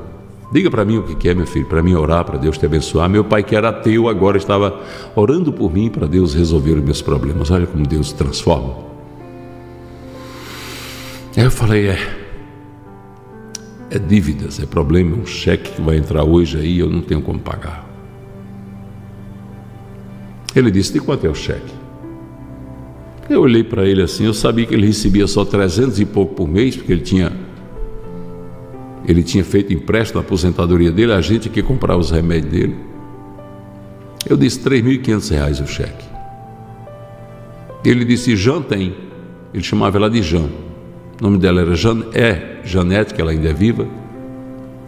Diga para mim o que é, meu filho, para mim orar, para Deus te abençoar. Meu pai, que era ateu, agora estava orando por mim para Deus resolver os meus problemas. Olha como Deus transforma. Aí eu falei: é. É dívidas, é problema, um cheque que vai entrar hoje aí, eu não tenho como pagar. Ele disse: De quanto é o cheque? Eu olhei para ele assim, eu sabia que ele recebia só 300 e pouco por mês, porque ele tinha ele tinha feito empréstimo na aposentadoria dele, a gente que comprava os remédios dele. Eu disse 3.500 reais o cheque. Ele disse, Jean tem. Ele chamava ela de Jean. O nome dela era Jan, é Janete, que ela ainda é viva.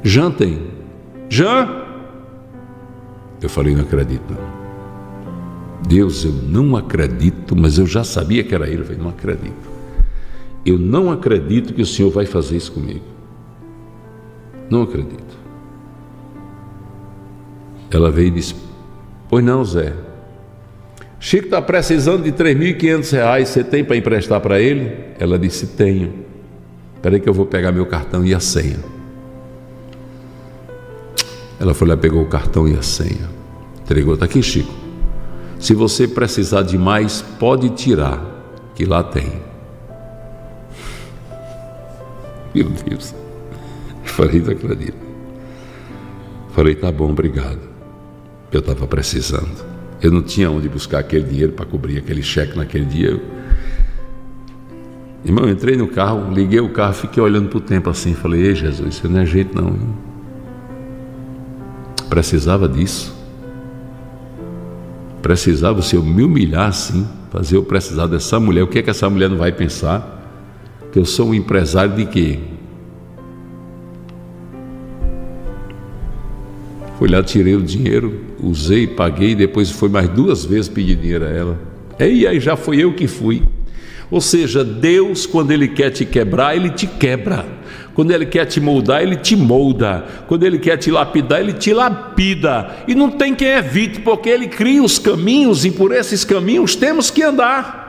Jean tem. Jean? Eu falei, não acredito não. Deus, eu não acredito, mas eu já sabia que era Ele. Eu falei, não acredito. Eu não acredito que o Senhor vai fazer isso comigo. Não acredito. Ela veio e disse: Pois não, Zé. Chico está precisando de 3.500 reais. Você tem para emprestar para ele? Ela disse: Tenho. Espera aí que eu vou pegar meu cartão e a senha. Ela foi lá, pegou o cartão e a senha. Entregou. Está aqui, Chico. Se você precisar de mais, pode tirar, que lá tem. Meu Deus. Falei, não acredito. Falei, tá bom, obrigado. Eu estava precisando. Eu não tinha onde buscar aquele dinheiro para cobrir aquele cheque naquele dia. Irmão, entrei no carro, liguei o carro, fiquei olhando para o tempo assim. Falei, ei Jesus, isso não é jeito não. Precisava disso. Precisava se eu me humilhar assim, fazer eu precisar dessa mulher. O que é que essa mulher não vai pensar? Que eu sou um empresário de quê? Fui lá, tirei o dinheiro, usei, paguei, depois foi mais duas vezes pedir dinheiro a ela. E aí já foi eu que fui. Ou seja, Deus, quando Ele quer te quebrar, Ele te quebra. Quando Ele quer te moldar, Ele te molda. Quando Ele quer te lapidar, Ele te lapida. E não tem quem evite, porque Ele cria os caminhos e por esses caminhos temos que andar.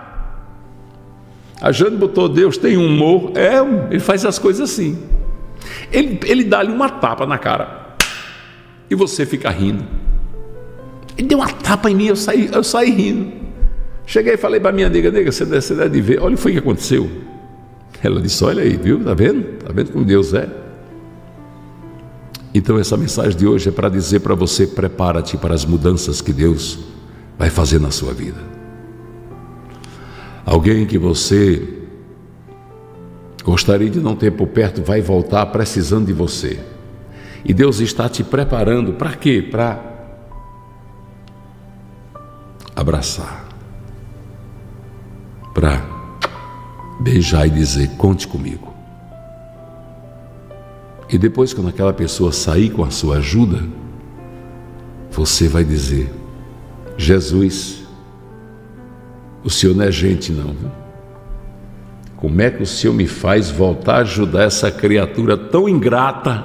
A Jane botou Deus tem um humor, é, ele faz as coisas assim. Ele, ele dá-lhe uma tapa na cara e você fica rindo. Ele deu uma tapa em mim, eu saí, eu saí rindo. Cheguei e falei para minha nega, nega, você deve, você deve ver, olha o que aconteceu. Ela disse: Olha aí, viu? Está vendo? Está vendo como Deus é? Então, essa mensagem de hoje é para dizer para você: prepara-te para as mudanças que Deus vai fazer na sua vida. Alguém que você gostaria de não ter por perto vai voltar precisando de você. E Deus está te preparando para quê? Para abraçar, para beijar e dizer: Conte comigo. E depois, quando aquela pessoa sair com a sua ajuda, você vai dizer: Jesus, o Senhor não é gente, não. Viu? Como é que o Senhor me faz voltar a ajudar essa criatura tão ingrata,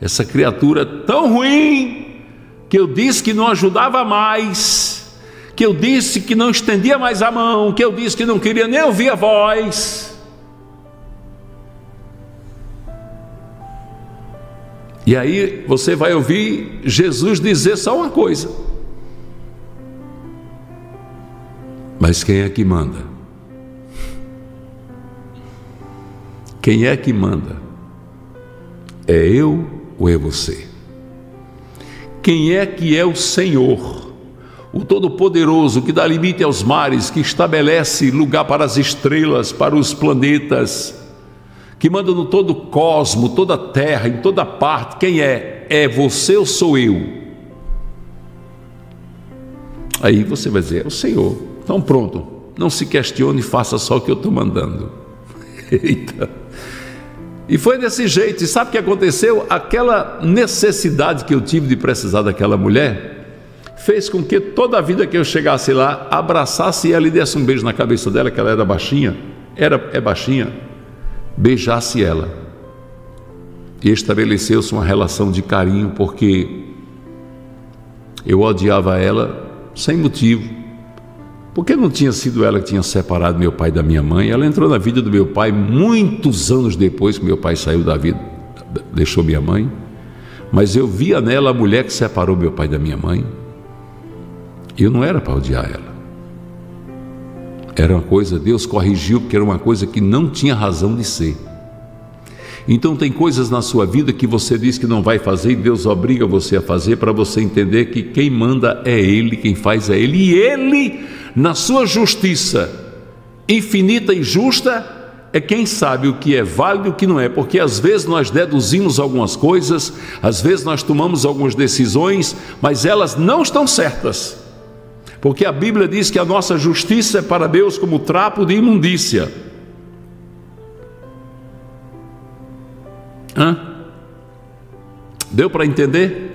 essa criatura tão ruim, que eu disse que não ajudava mais? Que eu disse que não estendia mais a mão, que eu disse que não queria nem ouvir a voz. E aí você vai ouvir Jesus dizer só uma coisa. Mas quem é que manda? Quem é que manda? É eu ou é você? Quem é que é o Senhor? O Todo-Poderoso que dá limite aos mares, que estabelece lugar para as estrelas, para os planetas, que manda no todo o cosmo, toda a terra, em toda parte. Quem é? É você ou sou eu? Aí você vai dizer: é o Senhor. Então pronto, não se questione, faça só o que eu estou mandando. Eita! E foi desse jeito. E sabe o que aconteceu? Aquela necessidade que eu tive de precisar daquela mulher fez com que toda a vida que eu chegasse lá, abraçasse ela e desse um beijo na cabeça dela, que ela era baixinha, era é baixinha, beijasse ela. E estabeleceu-se uma relação de carinho, porque eu odiava ela sem motivo. Porque não tinha sido ela que tinha separado meu pai da minha mãe. Ela entrou na vida do meu pai muitos anos depois que meu pai saiu da vida, deixou minha mãe. Mas eu via nela a mulher que separou meu pai da minha mãe. Eu não era para odiar ela. Era uma coisa, Deus corrigiu, porque era uma coisa que não tinha razão de ser. Então, tem coisas na sua vida que você diz que não vai fazer e Deus obriga você a fazer para você entender que quem manda é Ele, quem faz é Ele, e Ele, na sua justiça infinita e justa, é quem sabe o que é válido e o que não é, porque às vezes nós deduzimos algumas coisas, às vezes nós tomamos algumas decisões, mas elas não estão certas. Porque a Bíblia diz que a nossa justiça é para Deus como trapo de imundícia. Hã? Deu para entender?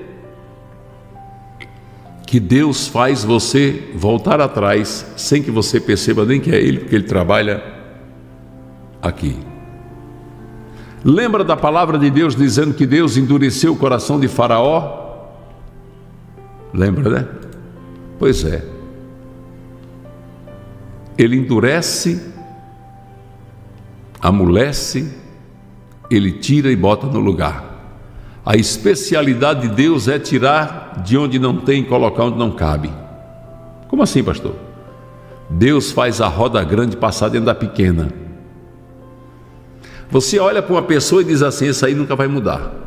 Que Deus faz você voltar atrás sem que você perceba nem que é Ele, porque Ele trabalha aqui. Lembra da palavra de Deus dizendo que Deus endureceu o coração de Faraó? Lembra, né? Pois é. Ele endurece, amolece, ele tira e bota no lugar. A especialidade de Deus é tirar de onde não tem e colocar onde não cabe. Como assim, pastor? Deus faz a roda grande passar dentro da pequena. Você olha para uma pessoa e diz assim: Isso aí nunca vai mudar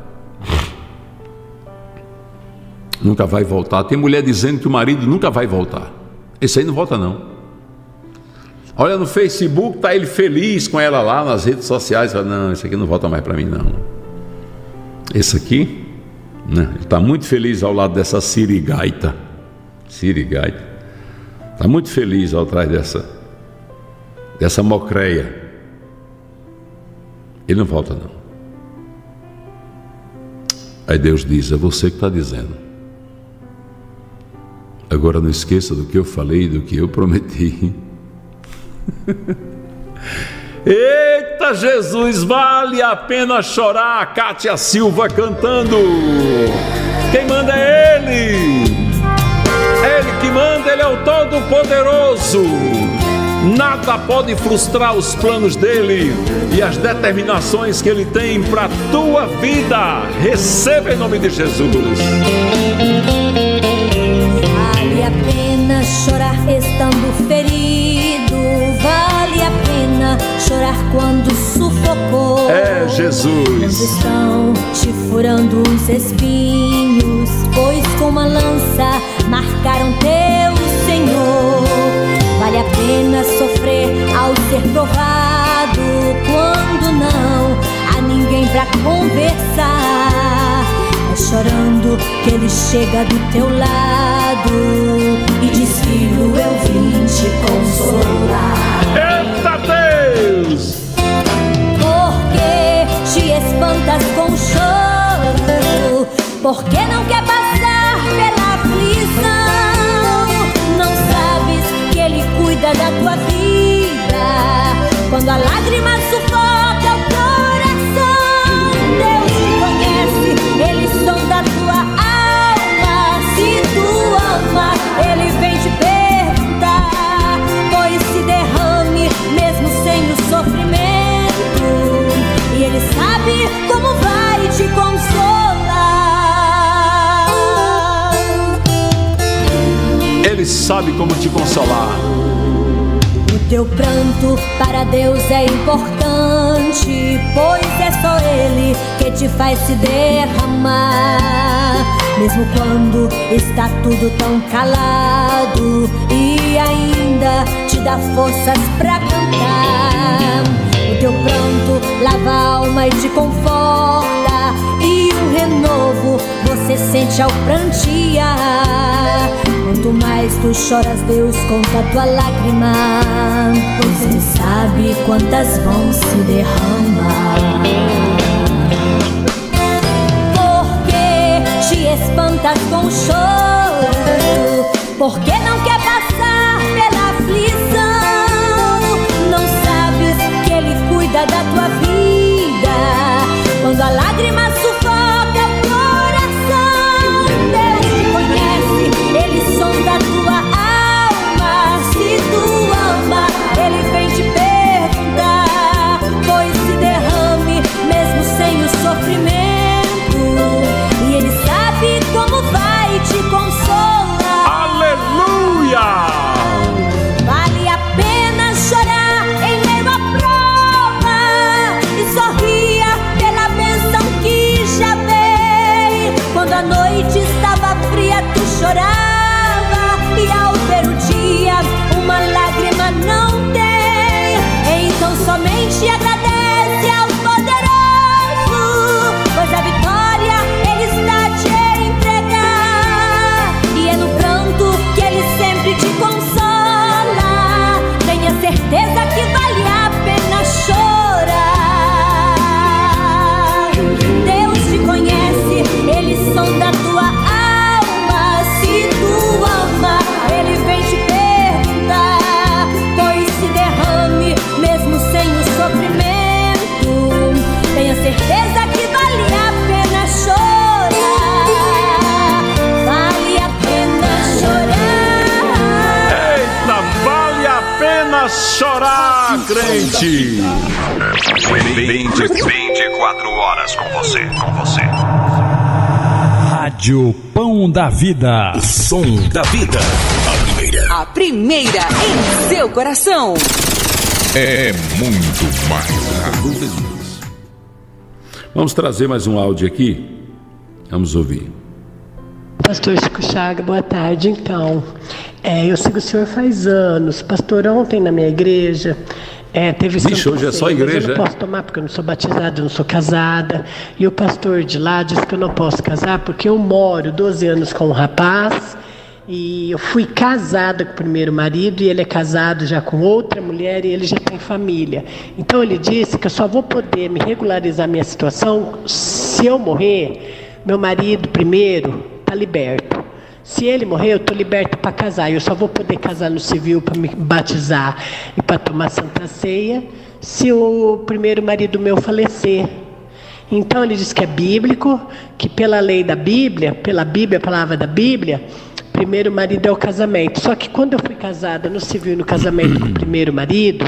nunca vai voltar. Tem mulher dizendo que o marido nunca vai voltar. Esse aí não volta, não. Olha no Facebook, tá ele feliz com ela lá nas redes sociais. Fala, não, esse aqui não volta mais para mim, não. Esse aqui, né, ele está muito feliz ao lado dessa sirigaita. Sirigaita. Está muito feliz ao dessa, dessa mocreia. Ele não volta, não. Aí Deus diz: É você que está dizendo. Agora não esqueça do que eu falei, do que eu prometi. Eita Jesus, vale a pena chorar. Cátia Silva cantando. Quem manda é Ele. Ele que manda, Ele é o Todo-Poderoso. Nada pode frustrar os planos dele e as determinações que ele tem para a tua vida. Receba em nome de Jesus. Vale a pena chorar estando ferido, vale a pena chorar quando sufocou. É Jesus. Quando estão te furando os espinhos, pois com uma lança marcaram teu Senhor. Vale a pena sofrer ao ser provado, quando não há ninguém pra conversar. Chorando que ele chega do teu lado e diz: Filho, eu vim te consolar. Eita Deus! Por que te espantas com choro? Por que não quer passar pela aflição? Não sabes que ele cuida da tua vida sabe como te consolar. O teu pranto para Deus é importante, pois é só Ele que te faz se derramar. mesmo quando está tudo tão calado e ainda te dá forças pra cantar. O teu pranto lava a alma e te conforta e um renovo você sente ao prantear. Quanto mais tu choras, Deus conta tua lágrima, pois Ele sabe quantas vão se derramar. espantas com choro, porque não quer passar pela aflição. Não sabes que Ele cuida da tua vida quando a lágrima sufoca chorar, crente. 20, 24 horas com você, com você. Rádio Pão da Vida. O som da vida. A primeira. A primeira em seu coração. É muito mais rápido. Vamos trazer mais um áudio aqui. Vamos ouvir. Pastor Chico Chaga, boa tarde. Então, é, eu sigo o senhor faz anos. Pastor, ontem na minha igreja é, teve Vixe, hoje é só igreja. Eu não é? posso tomar porque eu não sou batizada, eu não sou casada. E o pastor de lá disse que eu não posso casar porque eu moro 12 anos com um rapaz. E eu fui casada com o primeiro marido e ele é casado já com outra mulher e ele já tem família. Então ele disse que eu só vou poder me regularizar minha situação se eu morrer. Meu marido primeiro está liberto. Se ele morrer, eu estou liberto para casar. Eu só vou poder casar no civil para me batizar e para tomar santa ceia se o primeiro marido meu falecer. Então ele diz que é bíblico, que pela lei da Bíblia, pela Bíblia, a palavra da Bíblia, primeiro marido é o casamento. Só que quando eu fui casada no civil no casamento com o primeiro marido,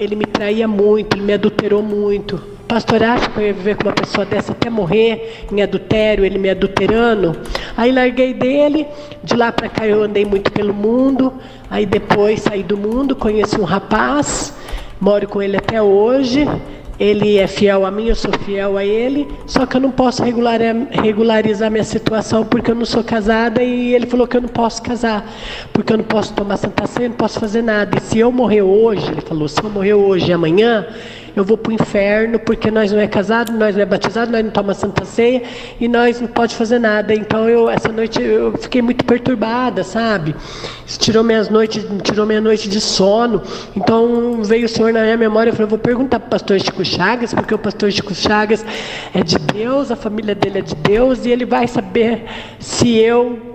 ele me traía muito, ele me adulterou muito. Pastor, acha que eu ia viver com uma pessoa dessa até morrer, em adultério, ele me adulterando? Aí larguei dele, de lá para cá eu andei muito pelo mundo, aí depois saí do mundo, conheci um rapaz, moro com ele até hoje, ele é fiel a mim, eu sou fiel a ele, só que eu não posso regularizar minha situação porque eu não sou casada e ele falou que eu não posso casar, porque eu não posso tomar Santa Ceia, não posso fazer nada. E se eu morrer hoje, ele falou, se eu morrer hoje e amanhã, eu vou para o inferno porque nós não é casado, nós não é batizado, nós não tomamos santa ceia e nós não pode fazer nada. Então eu essa noite eu fiquei muito perturbada, sabe? Isso tirou minhas noites, tirou minha noite de sono. Então veio o Senhor na minha memória, eu falei, vou perguntar para o pastor Chico Chagas, porque o pastor Chico Chagas é de Deus, a família dele é de Deus e ele vai saber se eu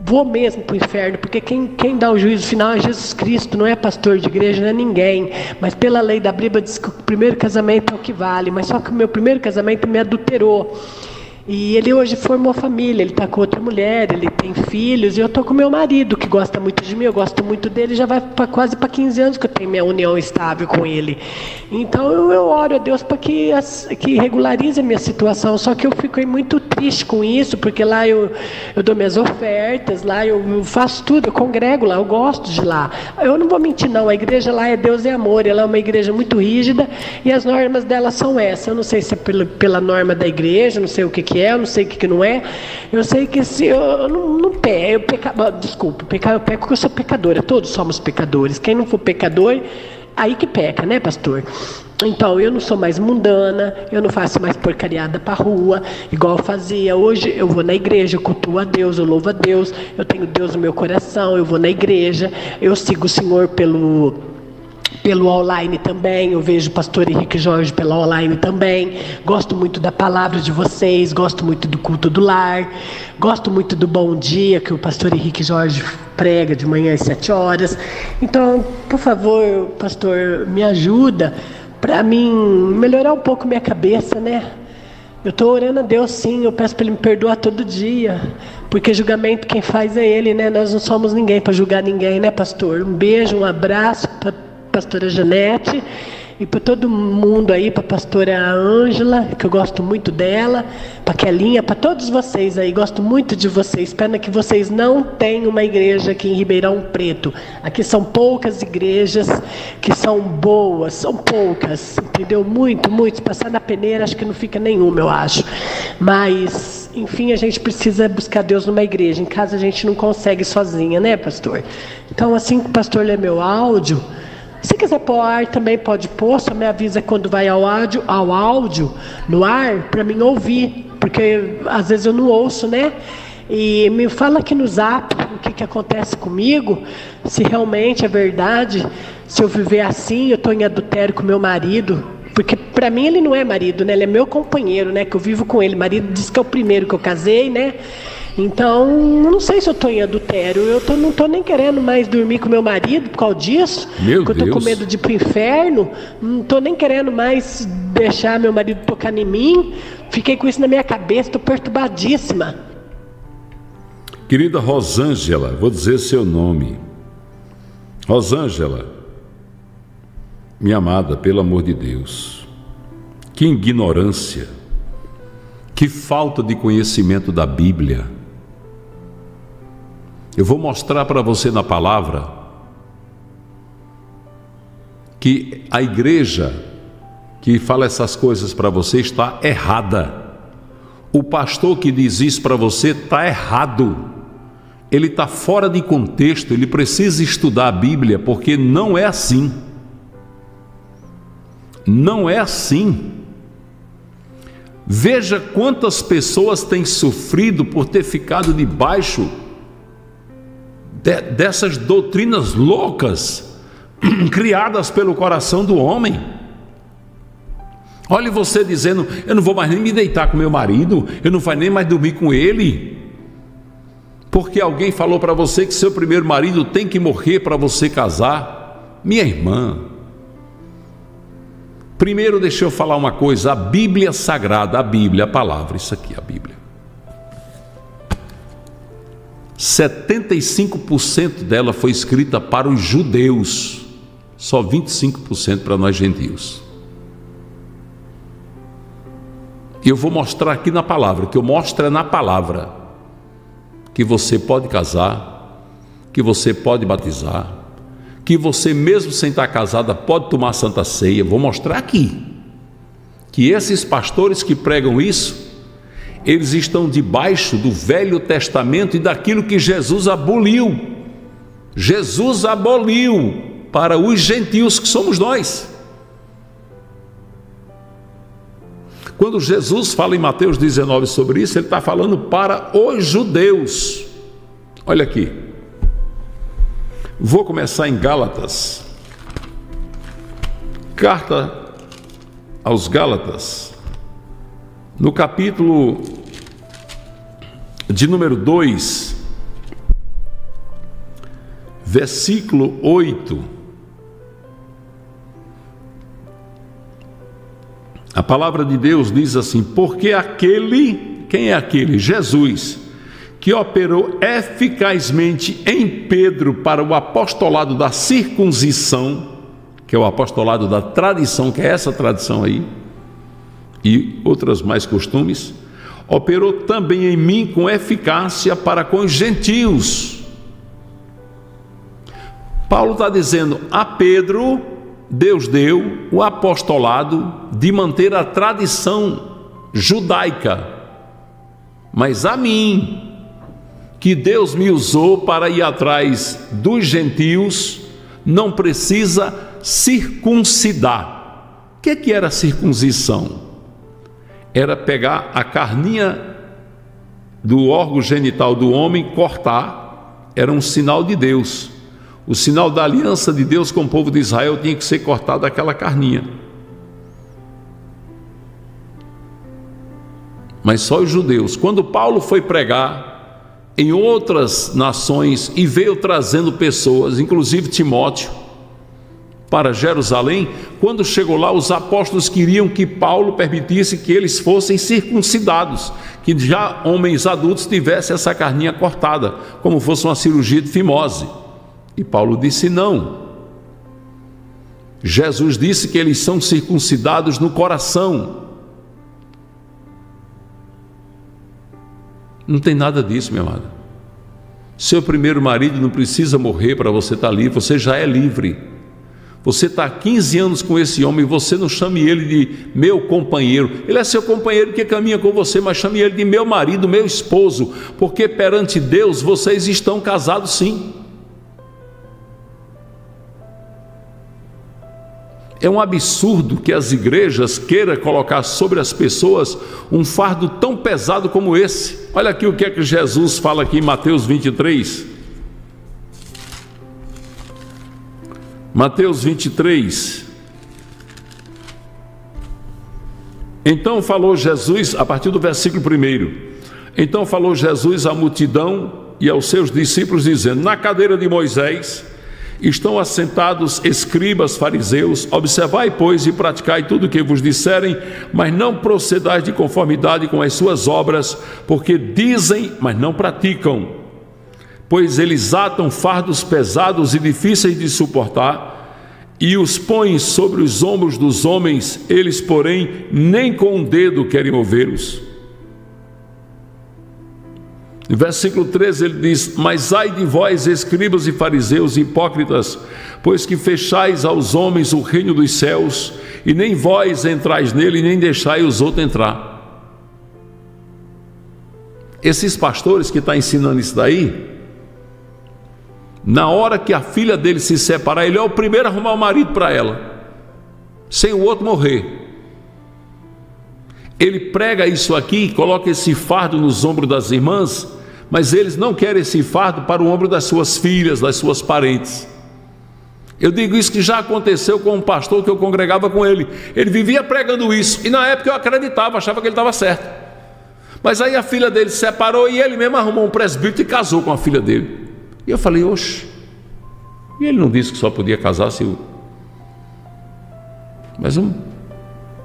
vou mesmo para o inferno, porque quem, quem dá o juízo final é Jesus Cristo, não é pastor de igreja, não é ninguém. Mas pela lei da Bíblia diz que o primeiro casamento é o que vale, mas só que o meu primeiro casamento me adulterou. E ele hoje formou família, ele está com outra mulher, ele tem filhos, e eu estou com meu marido, que gosta muito de mim, eu gosto muito dele, já vai pra, quase para 15 anos que eu tenho minha união estável com ele. Então eu, eu oro a Deus para que, que regularize a minha situação, só que eu fico muito triste com isso, porque lá eu, eu dou minhas ofertas, lá eu, eu faço tudo, eu congrego lá, eu gosto de lá. Eu não vou mentir não, a igreja lá é Deus e amor, ela é uma igreja muito rígida, e as normas dela são essas, eu não sei se é pela, pela norma da igreja, não sei o que que é, eu não sei o que, que não é. Eu sei que se eu, não, não peco, eu peca, desculpa, pecar eu peco porque eu sou pecadora. Todos somos pecadores. Quem não for pecador, aí que peca, né, pastor? Então, eu não sou mais mundana, eu não faço mais porcariada para rua, igual eu fazia. Hoje eu vou na igreja, eu cultuo a Deus, eu louvo a Deus, eu tenho Deus no meu coração, eu vou na igreja, eu sigo o Senhor pelo pelo online também, eu vejo o pastor Henrique Jorge pela online também. Gosto muito da palavra de vocês, gosto muito do culto do lar, gosto muito do bom dia que o pastor Henrique Jorge prega de manhã às sete horas. Então, por favor, pastor, me ajuda para mim melhorar um pouco minha cabeça, né? Eu estou orando a Deus sim, eu peço para Ele me perdoar todo dia, porque julgamento quem faz é Ele, né? Nós não somos ninguém para julgar ninguém, né, pastor? Um beijo, um abraço para pastora Janete e para todo mundo aí, para a pastora Ângela, que eu gosto muito dela, para Kelinha, para todos vocês aí, gosto muito de vocês. Pena que vocês não têm uma igreja aqui em Ribeirão Preto. Aqui são poucas igrejas que são boas, são poucas, entendeu? Muito, muito. Passar na peneira, acho que não fica nenhuma, eu acho. Mas, enfim, a gente precisa buscar Deus numa igreja. Em casa a gente não consegue sozinha, né, pastor? Então, assim que o pastor lê meu áudio. Se quiser pôr ar, também pode pôr, só me avisa quando vai ao áudio, ao áudio no ar, para mim ouvir, porque às vezes eu não ouço, né? E me fala aqui no zap o que, que acontece comigo, se realmente é verdade, se eu viver assim, eu estou em adultério com meu marido, porque para mim ele não é marido, né? Ele é meu companheiro, né? Que eu vivo com ele. Marido diz que é o primeiro que eu casei, né? Então, não sei se eu estou em adultério. Eu tô, não estou nem querendo mais dormir com meu marido por causa disso. Meu porque eu estou Deus. com medo de ir para o inferno. Não estou nem querendo mais deixar meu marido tocar em mim. Fiquei com isso na minha cabeça, estou perturbadíssima. Querida Rosângela, vou dizer seu nome. Rosângela, minha amada, pelo amor de Deus, que ignorância, que falta de conhecimento da Bíblia. Eu vou mostrar para você na palavra que a igreja que fala essas coisas para você está errada. O pastor que diz isso para você está errado. Ele está fora de contexto, ele precisa estudar a Bíblia, porque não é assim. Não é assim. Veja quantas pessoas têm sofrido por ter ficado debaixo de, dessas doutrinas loucas criadas pelo coração do homem. Olhe você dizendo: Eu não vou mais nem me deitar com meu marido, eu não vou nem mais dormir com ele. Porque alguém falou para você que seu primeiro marido tem que morrer para você casar. Minha irmã, primeiro deixa eu falar uma coisa: a Bíblia Sagrada, a Bíblia, a palavra, isso aqui, a Bíblia. 75% dela foi escrita para os judeus, só 25% para nós gentios. E eu vou mostrar aqui na palavra, que eu mostro é na palavra, que você pode casar, que você pode batizar, que você mesmo sem estar casada pode tomar santa ceia. Vou mostrar aqui que esses pastores que pregam isso, eles estão debaixo do Velho Testamento e daquilo que Jesus aboliu. Jesus aboliu para os gentios que somos nós. Quando Jesus fala em Mateus 19 sobre isso, ele está falando para os judeus. Olha aqui. Vou começar em Gálatas. Carta aos Gálatas, no capítulo de número 2, versículo 8. A palavra de Deus diz assim: porque aquele, quem é aquele? Jesus, que operou eficazmente em Pedro para o apostolado da circuncisão, que é o apostolado da tradição, que é essa tradição aí, e outras mais costumes, operou também em mim com eficácia para com os gentios. Paulo está dizendo a Pedro Deus deu o apostolado de manter a tradição judaica, Mas a mim, que Deus me usou para ir atrás dos gentios, não precisa circuncidar. O que, que era circuncisão? Era pegar a carninha do órgão genital do homem, cortar, era um sinal de Deus. O sinal da aliança de Deus com o povo de Israel tinha que ser cortado aquela carninha. Mas só os judeus. Quando Paulo foi pregar em outras nações e veio trazendo pessoas, inclusive Timóteo, para Jerusalém, quando chegou lá, os apóstolos queriam que Paulo permitisse que eles fossem circuncidados, que já homens adultos tivessem essa carninha cortada, como fosse uma cirurgia de fimose. E Paulo disse não. Jesus disse que eles são circuncidados no coração. Não tem nada disso, minha amada. Seu primeiro marido não precisa morrer para você estar livre, você já é livre. Você está há 15 anos com esse homem, você não chame ele de meu companheiro. Ele é seu companheiro que caminha com você, mas chame ele de meu marido, meu esposo, porque perante Deus vocês estão casados sim. É um absurdo que as igrejas queiram colocar sobre as pessoas um fardo tão pesado como esse. Olha aqui o que é que Jesus fala aqui em Mateus 23. Mateus 23. Então falou Jesus, a partir do versículo 1. Então falou Jesus à multidão e aos seus discípulos, dizendo: Na cadeira de Moisés estão assentados escribas, fariseus, observai, pois, e praticai tudo o que vos disserem, mas não procedais de conformidade com as suas obras, porque dizem, mas não praticam. Pois eles atam fardos pesados e difíceis de suportar, e os põem sobre os ombros dos homens, eles, porém, nem com um dedo querem movê-los. No versículo 13 ele diz: Mas ai de vós, escribas e fariseus hipócritas, pois que fechais aos homens o reino dos céus, e nem vós entrais nele, nem deixai os outros entrar. Esses pastores que estão tá ensinando isso daí, na hora que a filha dele se separar, ele é o primeiro a arrumar o marido para ela, sem o outro morrer. Ele prega isso aqui, coloca esse fardo nos ombros das irmãs, mas eles não querem esse fardo para o ombro das suas filhas, das suas parentes. Eu digo isso que já aconteceu com um pastor que eu congregava com ele. Ele vivia pregando isso, e na época eu acreditava, achava que ele estava certo. Mas aí a filha dele se separou e ele mesmo arrumou um presbítero e casou com a filha dele. E eu falei, oxe, e ele não disse que só podia casar se. Mas um,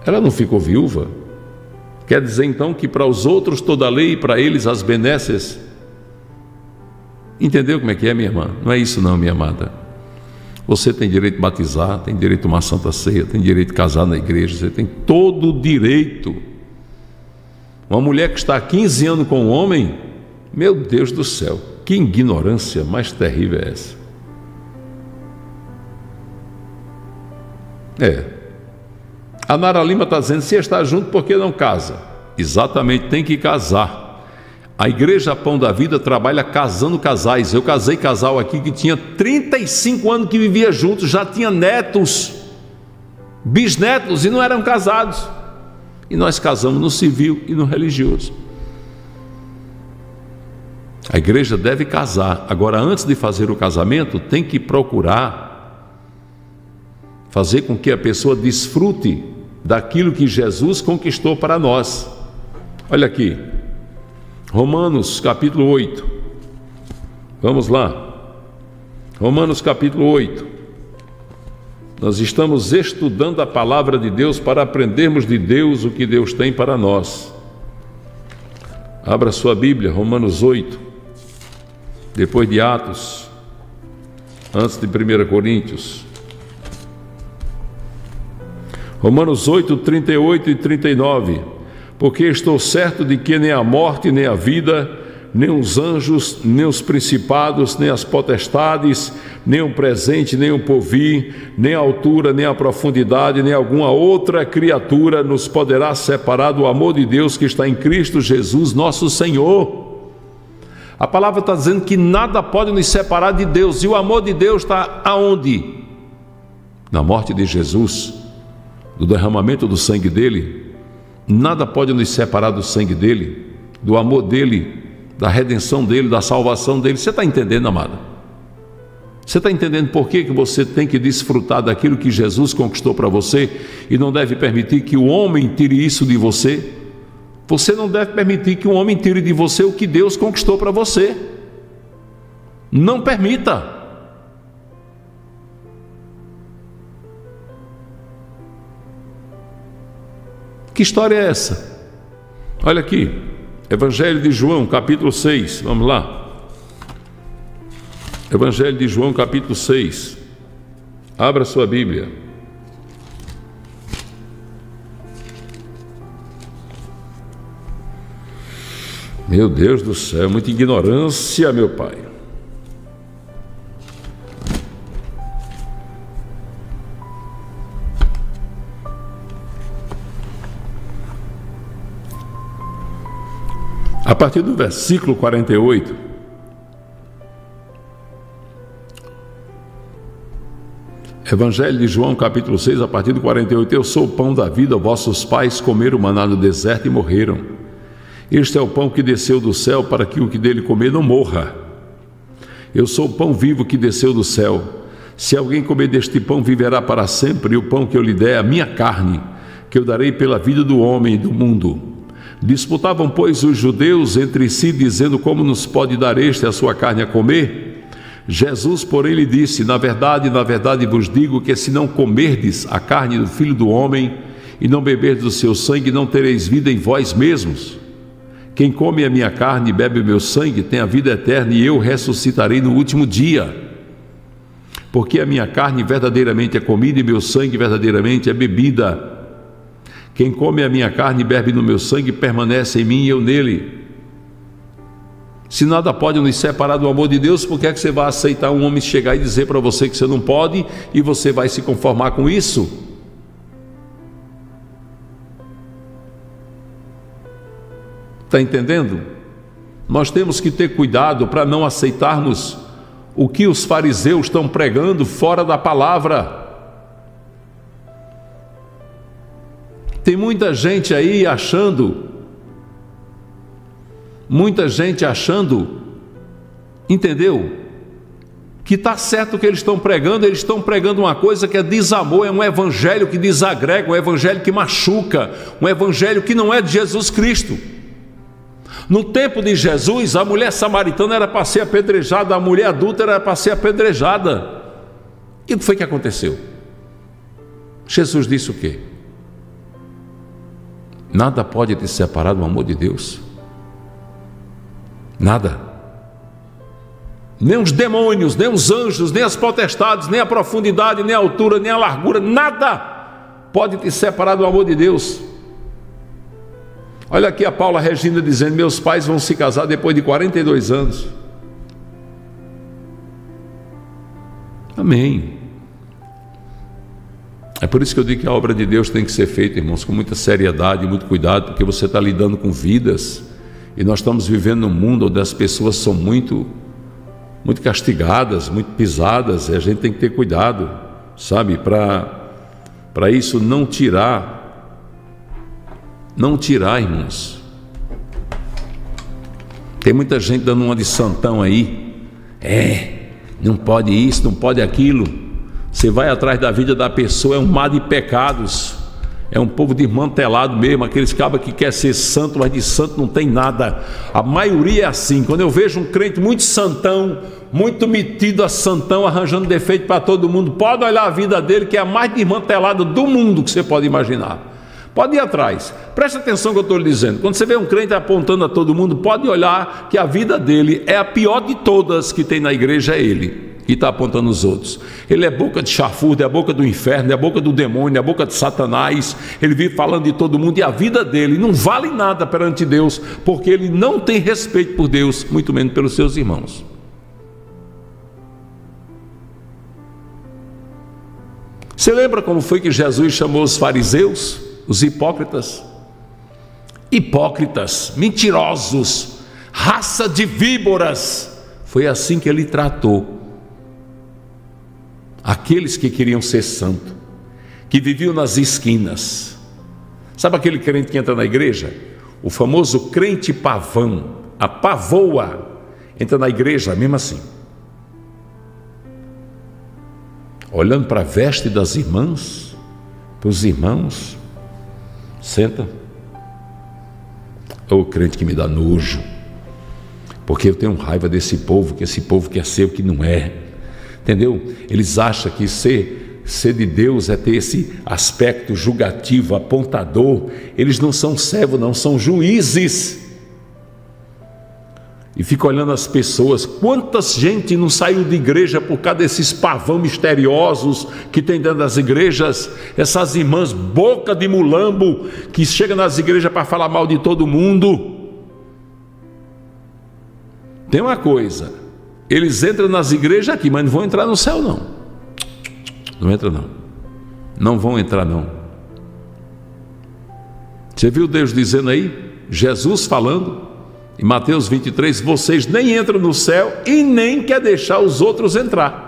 ela não ficou viúva. Quer dizer então que para os outros toda a lei e para eles as benesses Entendeu como é que é, minha irmã? Não é isso não, minha amada. Você tem direito de batizar, tem direito de tomar santa ceia, tem direito de casar na igreja, você tem todo o direito. Uma mulher que está há 15 anos com um homem, meu Deus do céu, que ignorância mais terrível é essa? É. A Nara Lima está dizendo: se está junto, por que não casa? Exatamente, tem que casar. A Igreja Pão da Vida trabalha casando casais. Eu casei casal aqui que tinha 35 anos que vivia juntos, já tinha netos, bisnetos e não eram casados. E nós casamos no civil e no religioso. A igreja deve casar. Agora, antes de fazer o casamento, tem que procurar fazer com que a pessoa desfrute daquilo que Jesus conquistou para nós. Olha aqui, Romanos capítulo 8. Vamos lá. Romanos capítulo 8. Nós estamos estudando a palavra de Deus para aprendermos de Deus o que Deus tem para nós. Abra sua Bíblia, Romanos 8. Depois de Atos, antes de 1 Coríntios. Romanos 8, 38 e 39 porque estou certo de que nem a morte, nem a vida, nem os anjos, nem os principados, nem as potestades, nem o presente, nem o porvir, nem a altura, nem a profundidade, nem alguma outra criatura nos poderá separar do amor de Deus que está em Cristo Jesus, nosso Senhor. A palavra está dizendo que nada pode nos separar de Deus, e o amor de Deus está aonde? Na morte de Jesus, do derramamento do sangue dele. Nada pode nos separar do sangue dele, do amor dele, da redenção dele, da salvação dele. Você está entendendo, amado? Você está entendendo por que, que você tem que desfrutar daquilo que Jesus conquistou para você e não deve permitir que o homem tire isso de você? Você não deve permitir que um homem tire de você o que Deus conquistou para você. Não permita. Que história é essa? Olha aqui, Evangelho de João, capítulo 6, vamos lá. Evangelho de João, capítulo 6. Abra sua Bíblia. Meu Deus do céu, muita ignorância, meu pai. A partir do versículo 48, Evangelho de João, capítulo 6, a partir do 48, eu sou o pão da vida, vossos pais comeram maná no deserto e morreram. Este é o pão que desceu do céu para que o que dele comer não morra. Eu sou o pão vivo que desceu do céu. Se alguém comer deste pão, viverá para sempre, e o pão que eu lhe der é a minha carne, que eu darei pela vida do homem e do mundo. Disputavam, pois, os judeus entre si, dizendo: Como nos pode dar este a sua carne a comer? Jesus, porém, lhe disse: Na verdade, na verdade vos digo que se não comerdes a carne do filho do homem e não beberdes o seu sangue, não tereis vida em vós mesmos. Quem come a minha carne e bebe o meu sangue tem a vida eterna e eu ressuscitarei no último dia. Porque a minha carne verdadeiramente é comida e meu sangue verdadeiramente é bebida. Quem come a minha carne e bebe no meu sangue permanece em mim e eu nele. Se nada pode nos separar do amor de Deus, por que é que você vai aceitar um homem chegar e dizer para você que você não pode e você vai se conformar com isso? Está entendendo? Nós temos que ter cuidado para não aceitarmos o que os fariseus estão pregando fora da palavra. Tem muita gente aí achando, muita gente achando, entendeu? Que está certo o que eles estão pregando, eles estão pregando uma coisa que é desamor, é um evangelho que desagrega, um evangelho que machuca, um evangelho que não é de Jesus Cristo. No tempo de Jesus, a mulher samaritana era para ser apedrejada, a mulher adulta era para ser apedrejada. E o que foi que aconteceu? Jesus disse o quê? Nada pode te separar do amor de Deus. Nada. Nem os demônios, nem os anjos, nem as potestades, nem a profundidade, nem a altura, nem a largura, nada pode te separar do amor de Deus. Olha aqui a Paula Regina dizendo: Meus pais vão se casar depois de 42 anos. Amém. É por isso que eu digo que a obra de Deus tem que ser feita, irmãos, com muita seriedade, muito cuidado, porque você está lidando com vidas e nós estamos vivendo num mundo onde as pessoas são muito, muito castigadas, muito pisadas, e a gente tem que ter cuidado, sabe, para isso não tirar não tirar, irmãos. Tem muita gente dando uma de santão aí. É, não pode isso, não pode aquilo. Você vai atrás da vida da pessoa, é um mar de pecados. É um povo desmantelado mesmo, aqueles cabas que quer ser santo, mas de santo não tem nada. A maioria é assim. Quando eu vejo um crente muito santão, muito metido a santão, arranjando defeito para todo mundo, pode olhar a vida dele, que é a mais desmantelada do mundo que você pode imaginar. Pode ir atrás. Preste atenção no que eu estou lhe dizendo. Quando você vê um crente apontando a todo mundo, pode olhar que a vida dele é a pior de todas que tem na igreja, é ele. e está apontando os outros. Ele é boca de chafurdo, é a boca do inferno, é a boca do demônio, é a boca de Satanás. Ele vive falando de todo mundo e a vida dele não vale nada perante Deus, porque ele não tem respeito por Deus, muito menos pelos seus irmãos. Você lembra como foi que Jesus chamou os fariseus, os hipócritas? Hipócritas, mentirosos, raça de víboras. Foi assim que ele tratou aqueles que queriam ser santo, que viviam nas esquinas. Sabe aquele crente que entra na igreja? O famoso crente pavão, a pavoa, entra na igreja mesmo assim. Olhando para a veste das irmãs, para os irmãos, senta. Ô crente que me dá nojo, porque eu tenho raiva desse povo, que esse povo quer ser o que não é. Entendeu? Eles acham que ser, ser de Deus é ter esse aspecto julgativo, apontador. Eles não são servos, não, são juízes. E fica olhando as pessoas. Quantas gente não saiu de igreja por causa desses pavão misteriosos que tem dentro das igrejas? Essas irmãs boca de mulambo que chegam nas igrejas para falar mal de todo mundo. Tem uma coisa, eles entram nas igrejas aqui, mas não vão entrar no céu, não. Não entra, não. Não vão entrar, não. Você viu Deus dizendo aí? Jesus falando em Mateus 23: Vocês nem entram no céu e nem quer deixar os outros entrar.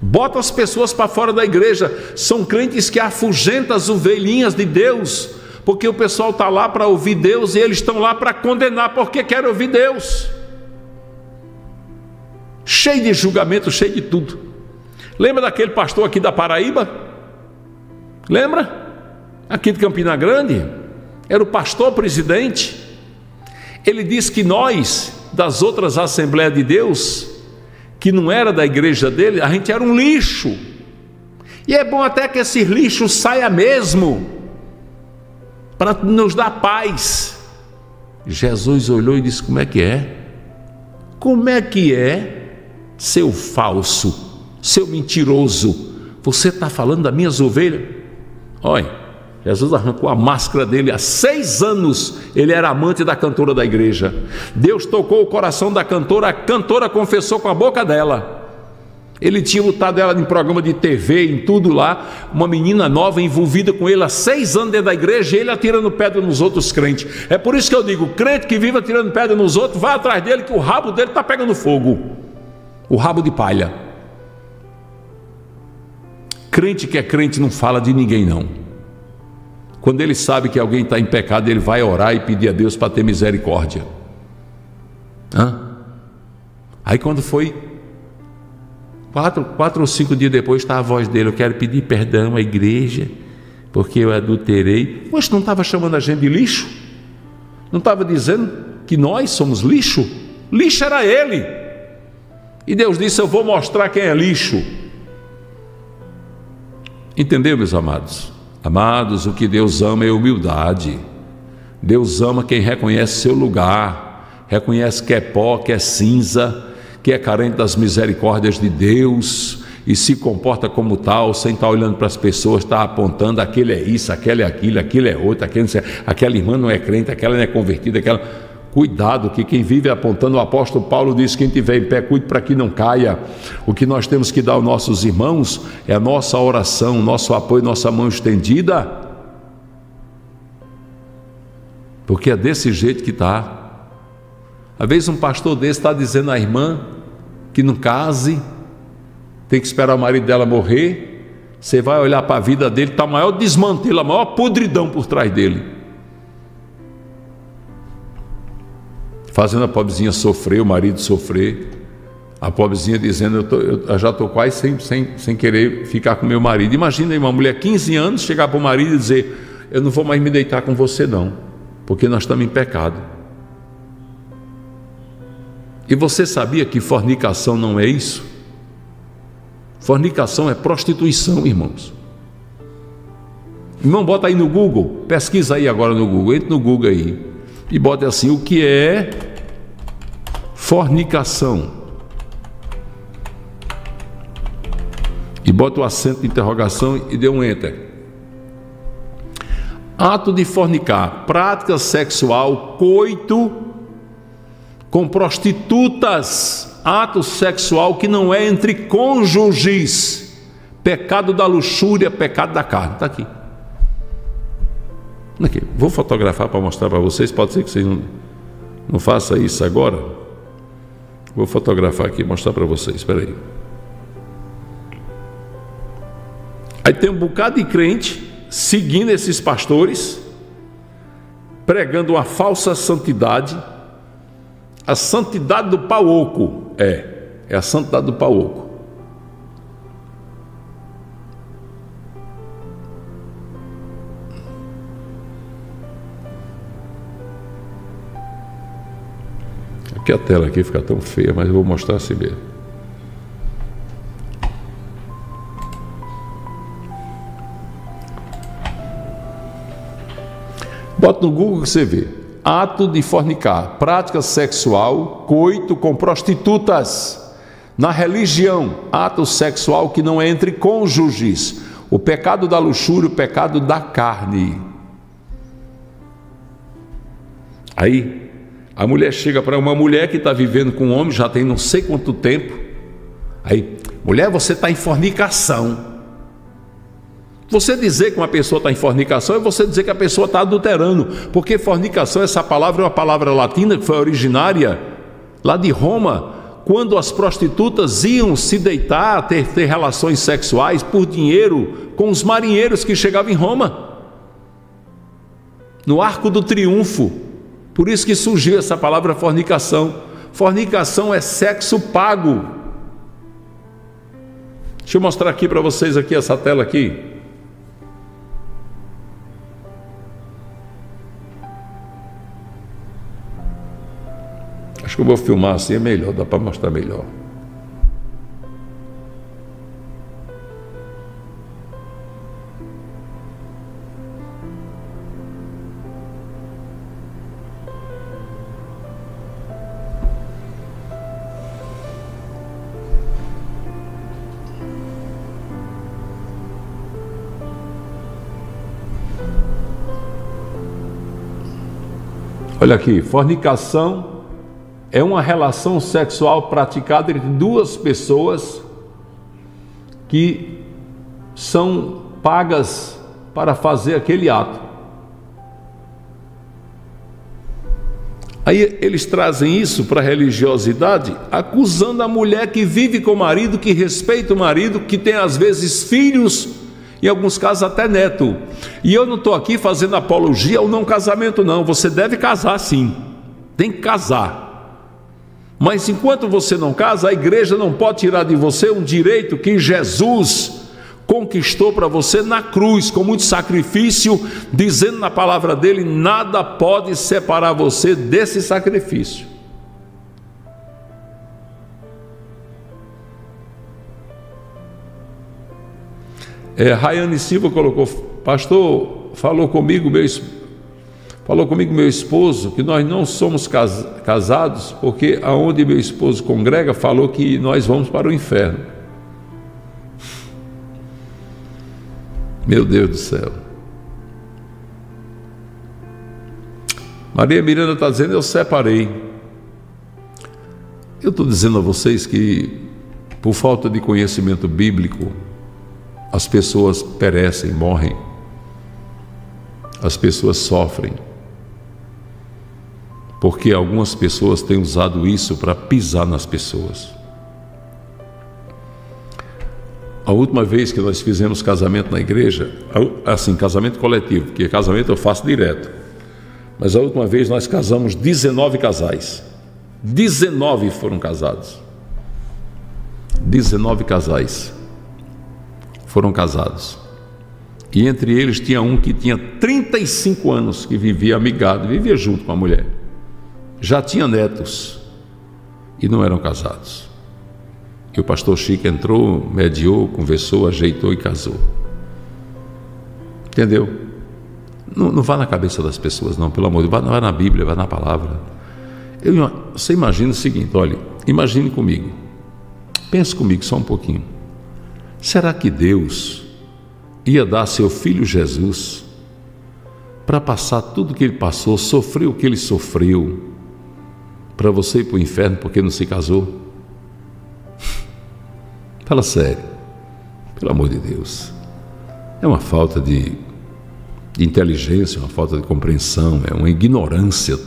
Bota as pessoas para fora da igreja. São crentes que afugentam as ovelhinhas de Deus, porque o pessoal está lá para ouvir Deus e eles estão lá para condenar, porque querem ouvir Deus cheio de julgamento, cheio de tudo. Lembra daquele pastor aqui da Paraíba? Lembra? Aqui de Campina Grande? Era o pastor presidente. Ele disse que nós, das outras Assembleias de Deus, que não era da igreja dele, a gente era um lixo. E é bom até que esse lixo saia mesmo, para nos dar paz. Jesus olhou e disse: Como é que é? Como é que é seu falso, seu mentiroso, você está falando das minhas ovelhas? Olha, Jesus arrancou a máscara dele há seis anos. Ele era amante da cantora da igreja. Deus tocou o coração da cantora, a cantora confessou com a boca dela. Ele tinha lutado ela em programa de TV, em tudo lá. Uma menina nova envolvida com ele há seis anos dentro da igreja e ele atirando pedra nos outros crentes. É por isso que eu digo: crente que vive atirando pedra nos outros, vai atrás dele que o rabo dele está pegando fogo o rabo de palha. Crente que é crente não fala de ninguém, não. Quando ele sabe que alguém está em pecado, ele vai orar e pedir a Deus para ter misericórdia. Hã? Aí quando foi quatro, quatro ou cinco dias depois, está a voz dele: Eu quero pedir perdão à igreja, porque eu adulterei. Mas não estava chamando a gente de lixo? Não estava dizendo que nós somos lixo? Lixo era ele. E Deus disse: Eu vou mostrar quem é lixo. Entendeu, meus amados? Amados, o que Deus ama é humildade. Deus ama quem reconhece seu lugar, reconhece que é pó, que é cinza, que é carente das misericórdias de Deus e se comporta como tal, sem estar olhando para as pessoas, estar apontando aquele é isso, aquele é aquilo, aquele é outro, aquele, aquela irmã não é crente, aquela não é convertida, aquela. Cuidado, que quem vive apontando, o apóstolo Paulo diz: quem tiver em pé, cuide para que não caia. O que nós temos que dar aos nossos irmãos é a nossa oração, nosso apoio, nossa mão estendida. Porque é desse jeito que está. Às vezes um pastor desse está dizendo à irmã que não case, tem que esperar o marido dela morrer. Você vai olhar para a vida dele, está maior desmantelo, a maior podridão por trás dele. Fazendo a pobrezinha sofrer, o marido sofrer. A pobrezinha dizendo: Eu, tô, eu já estou quase sem, sem, sem querer ficar com meu marido. Imagina aí uma mulher 15 anos chegar para o marido e dizer: Eu não vou mais me deitar com você, não, porque nós estamos em pecado. E você sabia que fornicação não é isso? Fornicação é prostituição, irmãos. Irmão, bota aí no Google, pesquisa aí agora no Google, entre no Google aí e bota assim: o que é fornicação? e bota o acento de interrogação e dê um enter. Ato de fornicar, prática sexual, coito com prostitutas, ato sexual que não é entre cônjuges, pecado da luxúria, pecado da carne. Está aqui. Aqui. Vou fotografar para mostrar para vocês. Pode ser que vocês não, não façam isso agora. Vou fotografar aqui e mostrar para vocês. Espera aí. Aí tem um bocado de crente seguindo esses pastores, pregando uma falsa santidade a santidade do pau oco. É, é a santidade do pau oco. Aqui a tela aqui fica tão feia, mas eu vou mostrar assim mesmo. Bota no Google que você vê ato de fornicar, prática sexual, coito com prostitutas. Na religião, ato sexual que não é entre cônjuges, o pecado da luxúria, o pecado da carne. Aí, a mulher chega para uma mulher que está vivendo com um homem, já tem não sei quanto tempo. Aí, mulher, você está em fornicação. Você dizer que uma pessoa está em fornicação é você dizer que a pessoa está adulterando, porque fornicação, essa palavra é uma palavra latina que foi originária lá de Roma, quando as prostitutas iam se deitar, ter, ter relações sexuais por dinheiro com os marinheiros que chegavam em Roma, no Arco do Triunfo. Por isso que surgiu essa palavra fornicação. Fornicação é sexo pago. Deixa eu mostrar aqui para vocês aqui essa tela aqui. Acho que eu vou filmar assim, é melhor, dá para mostrar melhor. Olha aqui, fornicação é uma relação sexual praticada entre duas pessoas que são pagas para fazer aquele ato. Aí eles trazem isso para a religiosidade, acusando a mulher que vive com o marido, que respeita o marido, que tem às vezes filhos, em alguns casos até neto. E eu não estou aqui fazendo apologia ao não casamento, não. Você deve casar sim, tem que casar. Mas enquanto você não casa, a igreja não pode tirar de você um direito que Jesus conquistou para você na cruz, com muito sacrifício, dizendo na palavra dele: nada pode separar você desse sacrifício. É, Rayane Silva colocou, pastor, falou comigo, meu Falou comigo meu esposo que nós não somos casados porque aonde meu esposo congrega falou que nós vamos para o inferno. Meu Deus do céu. Maria Miranda está dizendo: Eu separei. Eu estou dizendo a vocês que, por falta de conhecimento bíblico, as pessoas perecem, morrem, as pessoas sofrem porque algumas pessoas têm usado isso para pisar nas pessoas. A última vez que nós fizemos casamento na igreja, assim, casamento coletivo, porque casamento eu faço direto, mas a última vez nós casamos 19 casais. 19 foram casados. 19 casais foram casados. E entre eles tinha um que tinha 35 anos, que vivia amigado, vivia junto com a mulher já tinha netos e não eram casados. E o pastor Chico entrou, mediou, conversou, ajeitou e casou. Entendeu? Não, não vá na cabeça das pessoas, não, pelo amor de Deus, vá na Bíblia, vá na palavra. Eu, você imagina o seguinte: olha, imagine comigo, pense comigo só um pouquinho. Será que Deus ia dar seu filho Jesus para passar tudo que ele passou, sofrer o que ele sofreu, para você ir para o inferno porque não se casou? Fala sério, pelo amor de Deus. É uma falta de, de inteligência, uma falta de compreensão, é uma ignorância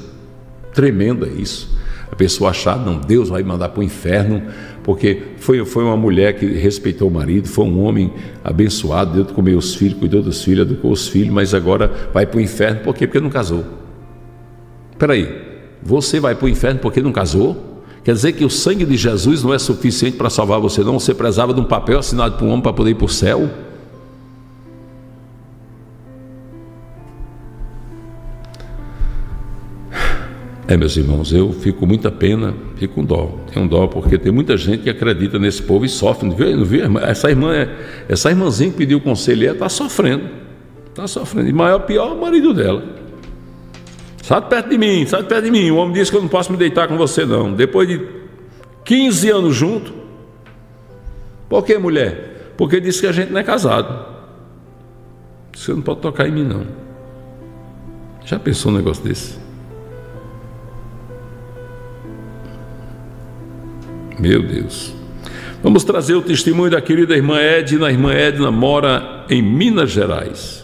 tremenda isso. A pessoa achar, não, Deus vai mandar para o inferno, porque foi, foi uma mulher que respeitou o marido, foi um homem abençoado, Deus comeu os filhos, cuidou dos filhos, educou os filhos, mas agora vai para o inferno, por quê? Porque não casou. Espera aí, você vai para o inferno porque não casou? Quer dizer que o sangue de Jesus não é suficiente para salvar você, não? Você precisava de um papel assinado por um homem para poder ir para o céu? É, meus irmãos, eu fico com muita pena, fico com dó. Tenho um dó porque tem muita gente que acredita nesse povo e sofre. Não viu? Não viu? Essa irmã, essa irmãzinha que pediu conselho, ela está sofrendo. Está sofrendo. E maior pior é o marido dela. Sai perto de mim, sai perto de mim. O homem disse que eu não posso me deitar com você, não. Depois de 15 anos junto. Por que, mulher? Porque disse que a gente não é casado. Você não pode tocar em mim, não. Já pensou um negócio desse? Meu Deus. Vamos trazer o testemunho da querida irmã Edna. A irmã Edna mora em Minas Gerais.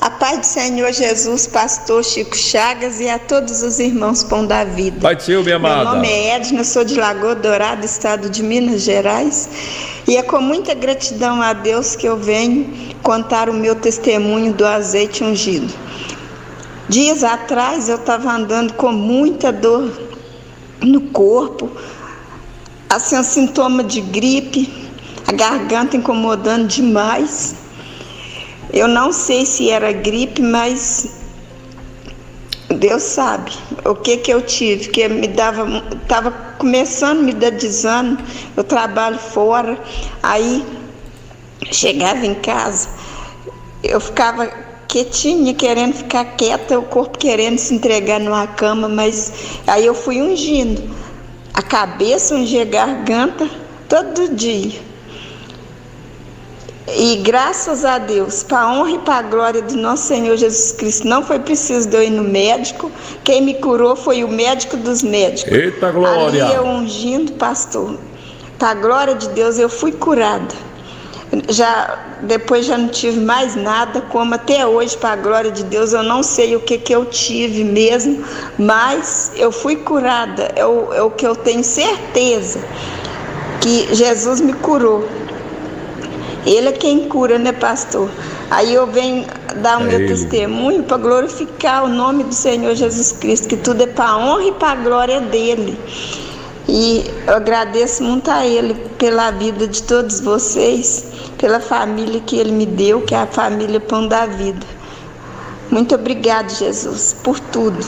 A paz do Senhor Jesus, pastor Chico Chagas e a todos os irmãos Pão da Vida. Pai do Senhor, minha amada. Meu nome é Edna, sou de Lagoa Dourada, estado de Minas Gerais. E é com muita gratidão a Deus que eu venho contar o meu testemunho do azeite ungido. Dias atrás eu estava andando com muita dor no corpo, assim, um sintoma de gripe, a garganta incomodando demais. Eu não sei se era gripe, mas Deus sabe o que que eu tive, que me dava, estava começando a me dar desânimo, eu trabalho fora, aí chegava em casa, eu ficava quietinha, querendo ficar quieta, o corpo querendo se entregar numa cama, mas aí eu fui ungindo a cabeça, ungir a garganta todo dia. E graças a Deus, para a honra e para a glória do nosso Senhor Jesus Cristo, não foi preciso de eu ir no médico. Quem me curou foi o médico dos médicos. Eita glória! Ali eu ungindo, pastor. Para a glória de Deus, eu fui curada. Já depois já não tive mais nada, como até hoje, para a glória de Deus, eu não sei o que, que eu tive mesmo, mas eu fui curada. É o, é o que eu tenho certeza que Jesus me curou. Ele é quem cura, né, pastor? Aí eu venho dar o É meu ele. testemunho para glorificar o nome do Senhor Jesus Cristo, que tudo é para a honra e para a glória dele. E eu agradeço muito a Ele pela vida de todos vocês, pela família que Ele me deu, que é a família Pão da Vida. Muito obrigado, Jesus, por tudo.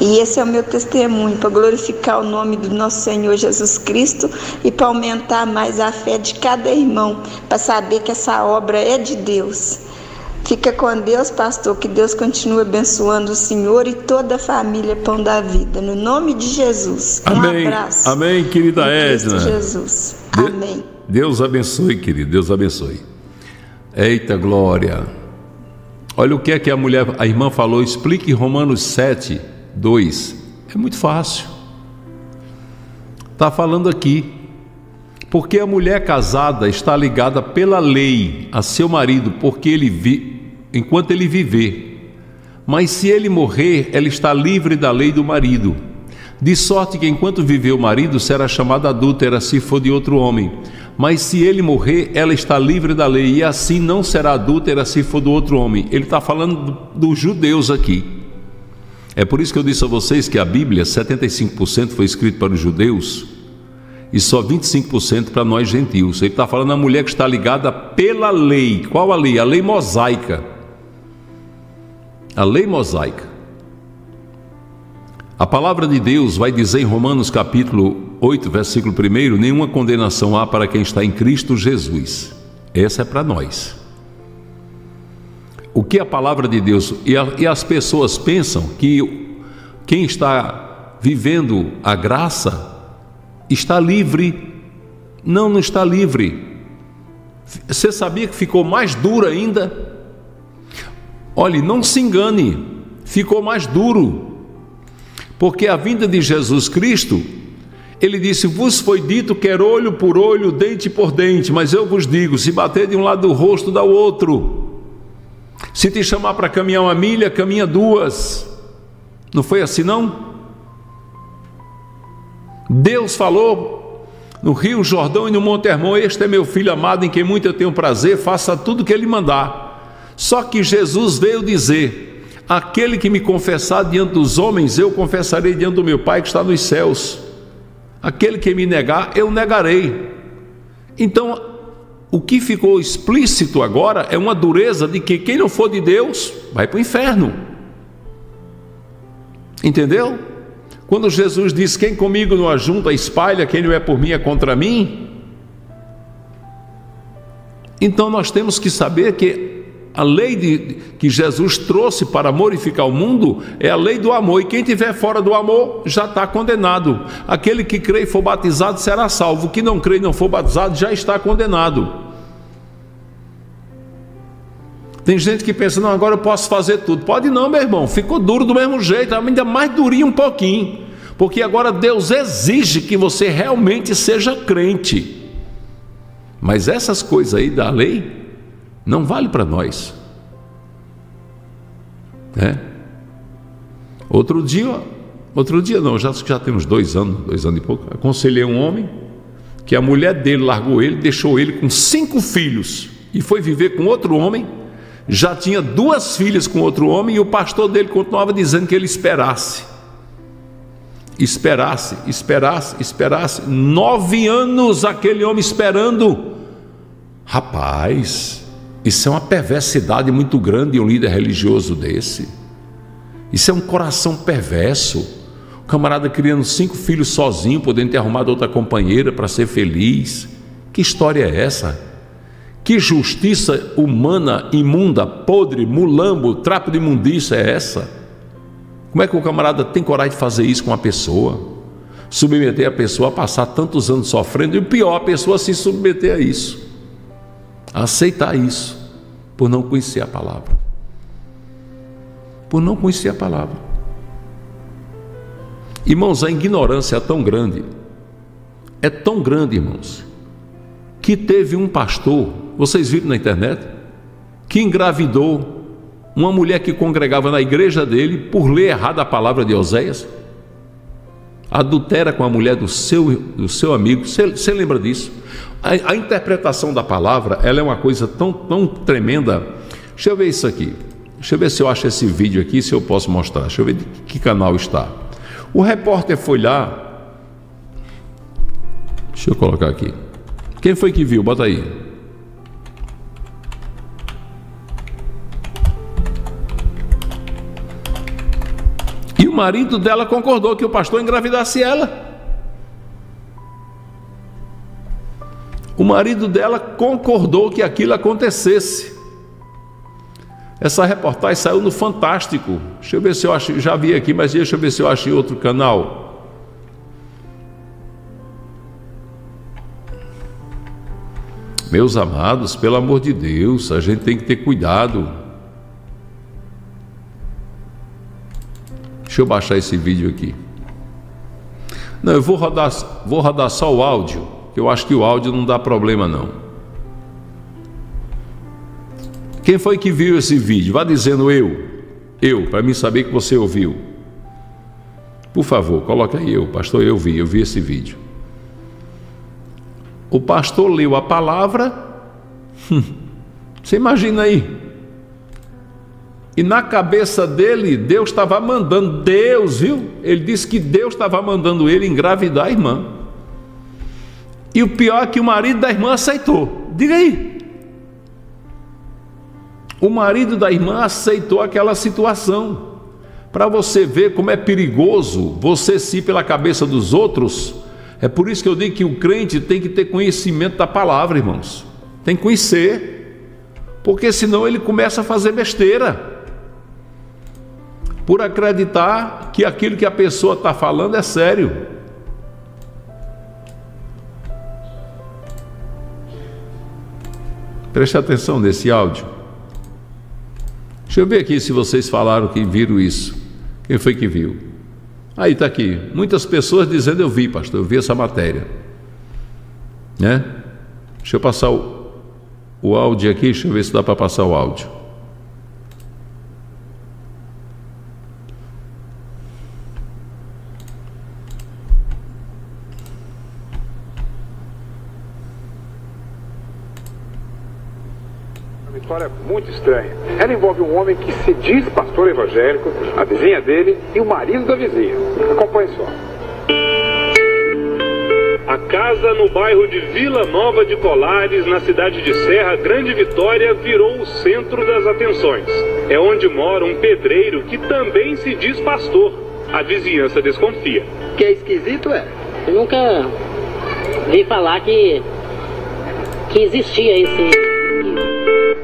E esse é o meu testemunho para glorificar o nome do nosso Senhor Jesus Cristo e para aumentar mais a fé de cada irmão, para saber que essa obra é de Deus. Fica com Deus, pastor, que Deus continue abençoando o Senhor e toda a família Pão da Vida. No nome de Jesus. Um Amém. abraço. Amém, querida Edna. Jesus. De- Amém. Deus abençoe, querido. Deus abençoe. Eita glória. Olha o que é que a mulher, a irmã falou. Explique Romanos 7, 2. É muito fácil. Está falando aqui. Porque a mulher casada está ligada pela lei a seu marido, porque ele vi, enquanto ele viver. Mas se ele morrer, ela está livre da lei do marido. De sorte que enquanto viver o marido, será chamada adúltera se for de outro homem. Mas se ele morrer, ela está livre da lei, e assim não será adúltera se for do outro homem. Ele está falando do- dos judeus aqui. É por isso que eu disse a vocês que a Bíblia, 75% foi escrito para os judeus e só 25% para nós gentios. Ele está falando da mulher que está ligada pela lei. Qual a lei? A lei mosaica. A lei mosaica. A palavra de Deus vai dizer em Romanos capítulo 8, versículo 1, nenhuma condenação há para quem está em Cristo Jesus. Essa é para nós. O que a palavra de Deus e, a- e as pessoas pensam que quem está vivendo a graça está livre. Não, não está livre. Você sabia que ficou mais duro ainda? Olhe, não se engane, ficou mais duro. Porque a vinda de Jesus Cristo, ele disse: Vos foi dito que era olho por olho, dente por dente, mas eu vos digo: se bater de um lado do rosto, dá o outro. Se te chamar para caminhar uma milha, caminha duas. Não foi assim não? Deus falou no Rio Jordão e no Monte Hermon: Este é meu filho amado, em quem muito eu tenho prazer, faça tudo o que ele mandar. Só que Jesus veio dizer: Aquele que me confessar diante dos homens, eu confessarei diante do meu Pai que está nos céus. Aquele que me negar, eu negarei. Então, o que ficou explícito agora é uma dureza de que quem não for de Deus vai para o inferno. Entendeu? Quando Jesus diz: Quem comigo não ajunta, espalha, quem não é por mim é contra mim. Então nós temos que saber que a lei de, que Jesus trouxe para modificar o mundo é a lei do amor, e quem estiver fora do amor já está condenado. Aquele que crê e for batizado será salvo, o que não crê e não for batizado já está condenado. Tem gente que pensa, não, agora eu posso fazer tudo. Pode não, meu irmão, ficou duro do mesmo jeito, ainda mais durinho um pouquinho. Porque agora Deus exige que você realmente seja crente. Mas essas coisas aí da lei não vale para nós. Né? Outro dia, outro dia não, já, já temos dois anos, dois anos e pouco, aconselhei um homem que a mulher dele largou ele, deixou ele com cinco filhos e foi viver com outro homem já tinha duas filhas com outro homem e o pastor dele continuava dizendo que ele esperasse. Esperasse, esperasse, esperasse. Nove anos aquele homem esperando. Rapaz, isso é uma perversidade muito grande em um líder religioso desse. Isso é um coração perverso. O camarada criando cinco filhos sozinho, podendo ter arrumado outra companheira para ser feliz. Que história é essa? Que justiça humana, imunda, podre, mulambo, trapo de imundícia é essa? Como é que o camarada tem coragem de fazer isso com uma pessoa? Submeter a pessoa a passar tantos anos sofrendo, e o pior, a pessoa se submeter a isso, aceitar isso, por não conhecer a palavra. Por não conhecer a palavra. Irmãos, a ignorância é tão grande, é tão grande, irmãos, que teve um pastor, vocês viram na internet, que engravidou uma mulher que congregava na igreja dele por ler errado a palavra de Oséias. Adultera com a mulher do seu, do seu amigo. Você, lembra disso? A, a, interpretação da palavra ela é uma coisa tão, tão tremenda. Deixa eu ver isso aqui. Deixa eu ver se eu acho esse vídeo aqui, se eu posso mostrar. Deixa eu ver de que canal está. O repórter foi lá. Deixa eu colocar aqui. Quem foi que viu? Bota aí. O marido dela concordou que o pastor engravidasse ela. O marido dela concordou que aquilo acontecesse. Essa reportagem saiu no Fantástico. Deixa eu ver se eu acho, já vi aqui, mas deixa eu ver se eu acho em outro canal. Meus amados, pelo amor de Deus, a gente tem que ter cuidado. Deixa eu baixar esse vídeo aqui. Não, eu vou rodar, vou rodar só o áudio, que eu acho que o áudio não dá problema não. Quem foi que viu esse vídeo? Vá dizendo eu. Eu, para mim saber que você ouviu. Por favor, coloque aí eu, pastor, eu vi, eu vi esse vídeo. O pastor leu a palavra, você imagina aí. E na cabeça dele, Deus estava mandando, Deus, viu? Ele disse que Deus estava mandando ele engravidar a irmã. E o pior é que o marido da irmã aceitou. Diga aí. O marido da irmã aceitou aquela situação. Para você ver como é perigoso você se ir pela cabeça dos outros é por isso que eu digo que o crente tem que ter conhecimento da palavra, irmãos. Tem que conhecer. Porque senão ele começa a fazer besteira. Por acreditar que aquilo que a pessoa está falando é sério. Preste atenção nesse áudio. Deixa eu ver aqui se vocês falaram que viram isso. Quem foi que viu? Aí está aqui. Muitas pessoas dizendo eu vi, pastor, eu vi essa matéria. Né? Deixa eu passar o, o áudio aqui, deixa eu ver se dá para passar o áudio. História muito estranha. Ela envolve um homem que se diz pastor evangélico, a vizinha dele e o marido da vizinha. Acompanhe só. A casa no bairro de Vila Nova de Colares, na cidade de Serra Grande Vitória, virou o centro das atenções. É onde mora um pedreiro que também se diz pastor. A vizinhança desconfia. Que é esquisito, é? Eu nunca vi falar que, que existia esse.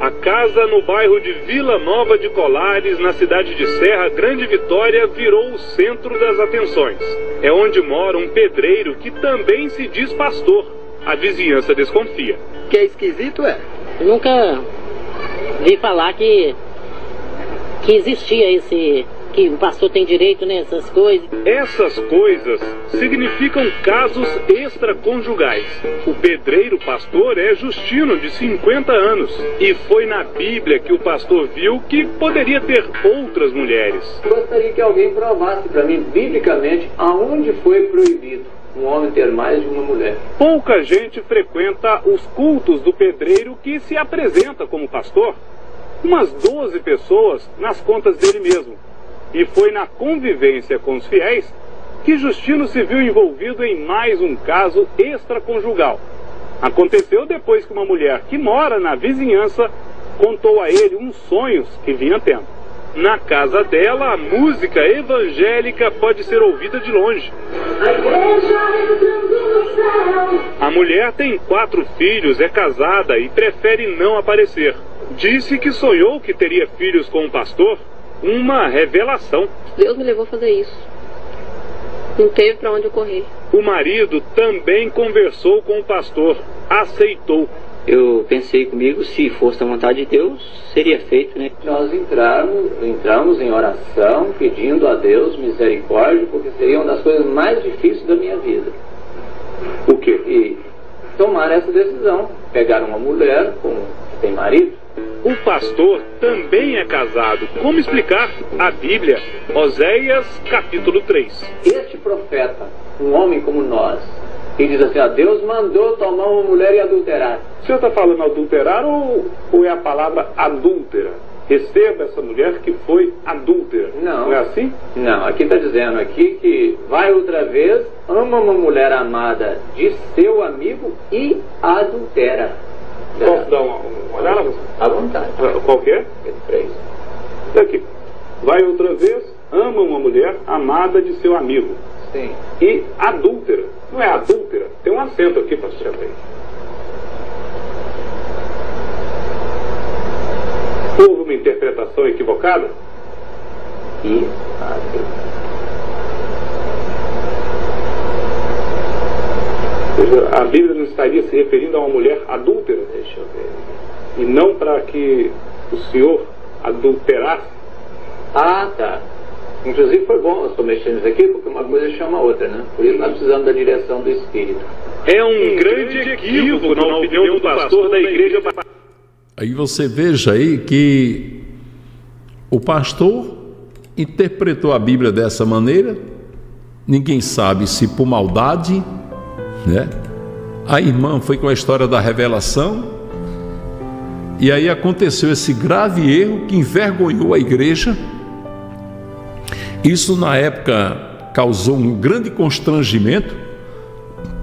A casa no bairro de Vila Nova de Colares, na cidade de Serra Grande Vitória, virou o centro das atenções. É onde mora um pedreiro que também se diz pastor. A vizinhança desconfia. Que é esquisito, é? Eu nunca vi falar que, que existia esse. Que o pastor tem direito nessas coisas. Essas coisas significam casos extraconjugais. O pedreiro pastor é Justino, de 50 anos, e foi na Bíblia que o pastor viu que poderia ter outras mulheres. Gostaria que alguém provasse para mim, biblicamente, aonde foi proibido um homem ter mais de uma mulher. Pouca gente frequenta os cultos do pedreiro que se apresenta como pastor. Umas 12 pessoas nas contas dele mesmo. E foi na convivência com os fiéis que Justino se viu envolvido em mais um caso extraconjugal. Aconteceu depois que uma mulher que mora na vizinhança contou a ele uns sonhos que vinha tendo. Na casa dela, a música evangélica pode ser ouvida de longe. A mulher tem quatro filhos, é casada e prefere não aparecer. Disse que sonhou que teria filhos com um pastor. Uma revelação. Deus me levou a fazer isso. Não teve para onde eu correr. O marido também conversou com o pastor. Aceitou. Eu pensei comigo, se fosse a vontade de Deus, seria feito, né? Nós entramos, entramos em oração, pedindo a Deus misericórdia, porque seria uma das coisas mais difíceis da minha vida. O quê? E tomar essa decisão. Pegar uma mulher com, que tem marido. O pastor também é casado. Como explicar? A Bíblia, Oséias capítulo 3. Este profeta, um homem como nós, e diz assim: ó, Deus mandou tomar uma mulher e adulterar. O senhor está falando adulterar ou, ou é a palavra adúltera? Receba essa mulher que foi adúltera. Não. Não é assim? Não, aqui está dizendo aqui que vai outra vez, ama uma mulher amada de seu amigo e adultera. Posso dar uma, olhada? À vontade. Qual que é? Três. Daqui. Vai outra vez, ama uma mulher amada de seu amigo. Sim. E adúltera. Não é adúltera? Tem um acento aqui, pastor Andrei. Houve uma interpretação equivocada? E a Bíblia não estaria se referindo a uma mulher adúltera? Deixa eu ver. E não para que o senhor adulterasse? Ah, tá. Inclusive foi bom eu estou mexendo isso aqui, porque uma coisa chama a outra, né? Por isso nós precisamos da direção do Espírito. É um grande equívoco, na opinião do pastor da igreja. Aí você veja aí que o pastor interpretou a Bíblia dessa maneira, ninguém sabe se por maldade, né? A irmã foi com a história da revelação, e aí aconteceu esse grave erro que envergonhou a igreja. Isso na época causou um grande constrangimento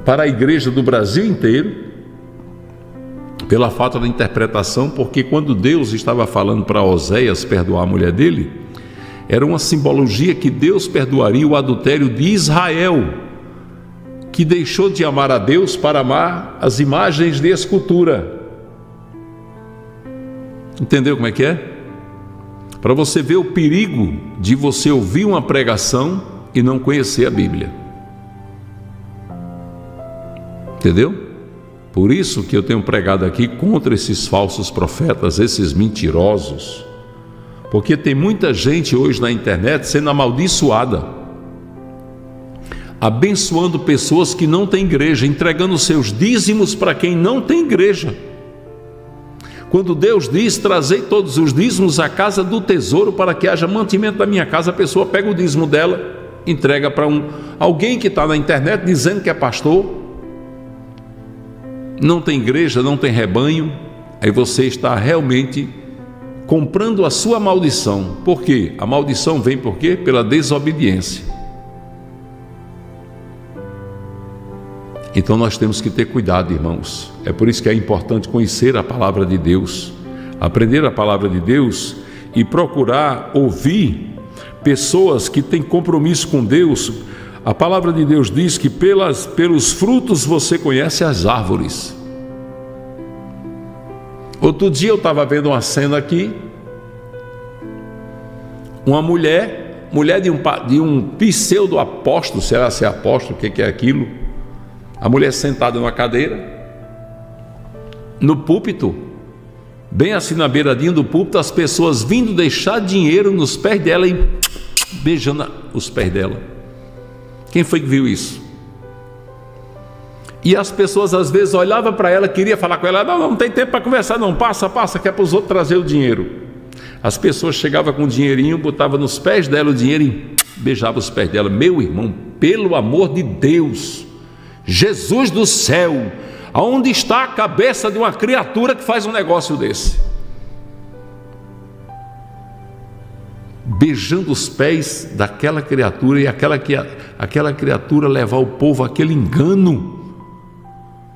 para a igreja do Brasil inteiro, pela falta da interpretação, porque quando Deus estava falando para Oséias perdoar a mulher dele, era uma simbologia que Deus perdoaria o adultério de Israel, que deixou de amar a Deus para amar as imagens de escultura. Entendeu como é que é? Para você ver o perigo de você ouvir uma pregação e não conhecer a Bíblia. Entendeu? Por isso que eu tenho pregado aqui contra esses falsos profetas, esses mentirosos. Porque tem muita gente hoje na internet sendo amaldiçoada, abençoando pessoas que não têm igreja, entregando seus dízimos para quem não tem igreja. Quando Deus diz: Trazei todos os dízimos à casa do tesouro para que haja mantimento da minha casa, a pessoa pega o dízimo dela, entrega para um, alguém que está na internet dizendo que é pastor, não tem igreja, não tem rebanho, aí você está realmente comprando a sua maldição. Por quê? A maldição vem por quê? Pela desobediência. Então nós temos que ter cuidado, irmãos. É por isso que é importante conhecer a palavra de Deus, aprender a palavra de Deus e procurar ouvir pessoas que têm compromisso com Deus. A palavra de Deus diz que pelas, pelos frutos você conhece as árvores. Outro dia eu estava vendo uma cena aqui, uma mulher, mulher de um, de um pseudo apóstolo, será ser apóstolo, o que, que é aquilo? A mulher sentada numa cadeira, no púlpito, bem assim na beiradinha do púlpito, as pessoas vindo deixar dinheiro nos pés dela e beijando os pés dela. Quem foi que viu isso? E as pessoas às vezes olhavam para ela, queria falar com ela, não, não tem tempo para conversar, não, passa, passa, que é para os outros trazer o dinheiro. As pessoas chegavam com o dinheirinho, botavam nos pés dela o dinheiro e beijavam os pés dela. Meu irmão, pelo amor de Deus, Jesus do céu, aonde está a cabeça de uma criatura que faz um negócio desse? Beijando os pés daquela criatura e aquela, aquela criatura levar o povo àquele engano,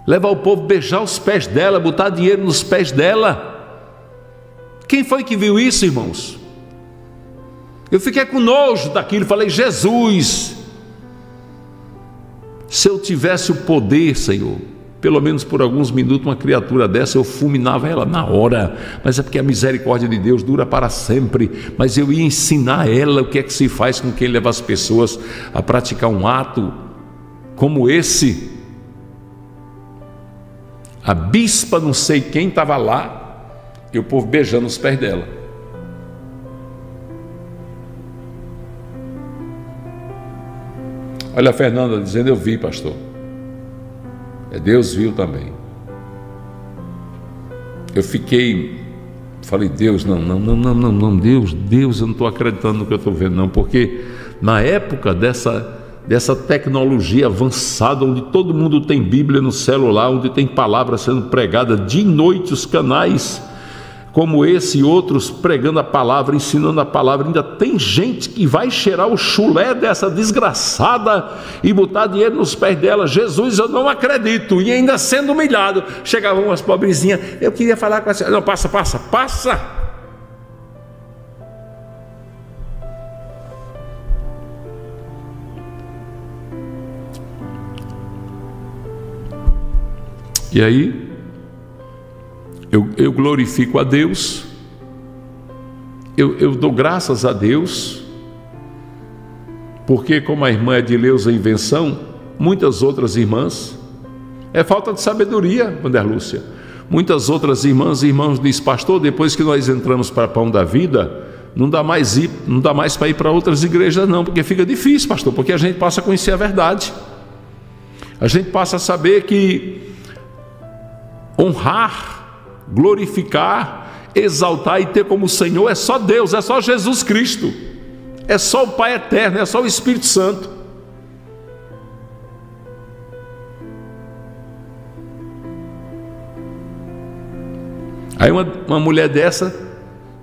levar o povo a beijar os pés dela, botar dinheiro nos pés dela. Quem foi que viu isso, irmãos? Eu fiquei com nojo daquilo, falei, Jesus, se eu tivesse o poder, Senhor, pelo menos por alguns minutos, uma criatura dessa, eu fulminava ela na hora, mas é porque a misericórdia de Deus dura para sempre. Mas eu ia ensinar ela o que é que se faz com quem leva as pessoas a praticar um ato como esse. A bispa, não sei quem, estava lá, e o povo beijando os pés dela. Olha a Fernanda dizendo: Eu vi, pastor. É Deus viu também. Eu fiquei, falei, Deus, não, não, não, não, não, não, Deus, Deus, eu não estou acreditando no que eu estou vendo, não, porque na época dessa, dessa tecnologia avançada, onde todo mundo tem Bíblia no celular, onde tem palavra sendo pregada de noite, os canais como esse e outros pregando a palavra, ensinando a palavra, ainda tem gente que vai cheirar o chulé dessa desgraçada e botar dinheiro nos pés dela. Jesus, eu não acredito. E ainda sendo humilhado, chegavam umas pobrezinhas. Eu queria falar com a senhora. Não, passa, passa, passa. E aí, eu, eu glorifico a Deus, eu, eu dou graças a Deus, porque, como a irmã Edileuza Invenção, muitas outras irmãs, é falta de sabedoria, Wander Lúcia. Muitas outras irmãs e irmãos diz, pastor, depois que nós entramos para Pão da Vida, não dá mais não dá mais para ir para outras igrejas não, porque fica difícil, pastor, porque a gente passa a conhecer a verdade. A gente passa a saber que honrar glorificar, exaltar e ter como Senhor é só Deus, é só Jesus Cristo, é só o Pai eterno, é só o Espírito Santo. Aí uma, uma mulher dessa,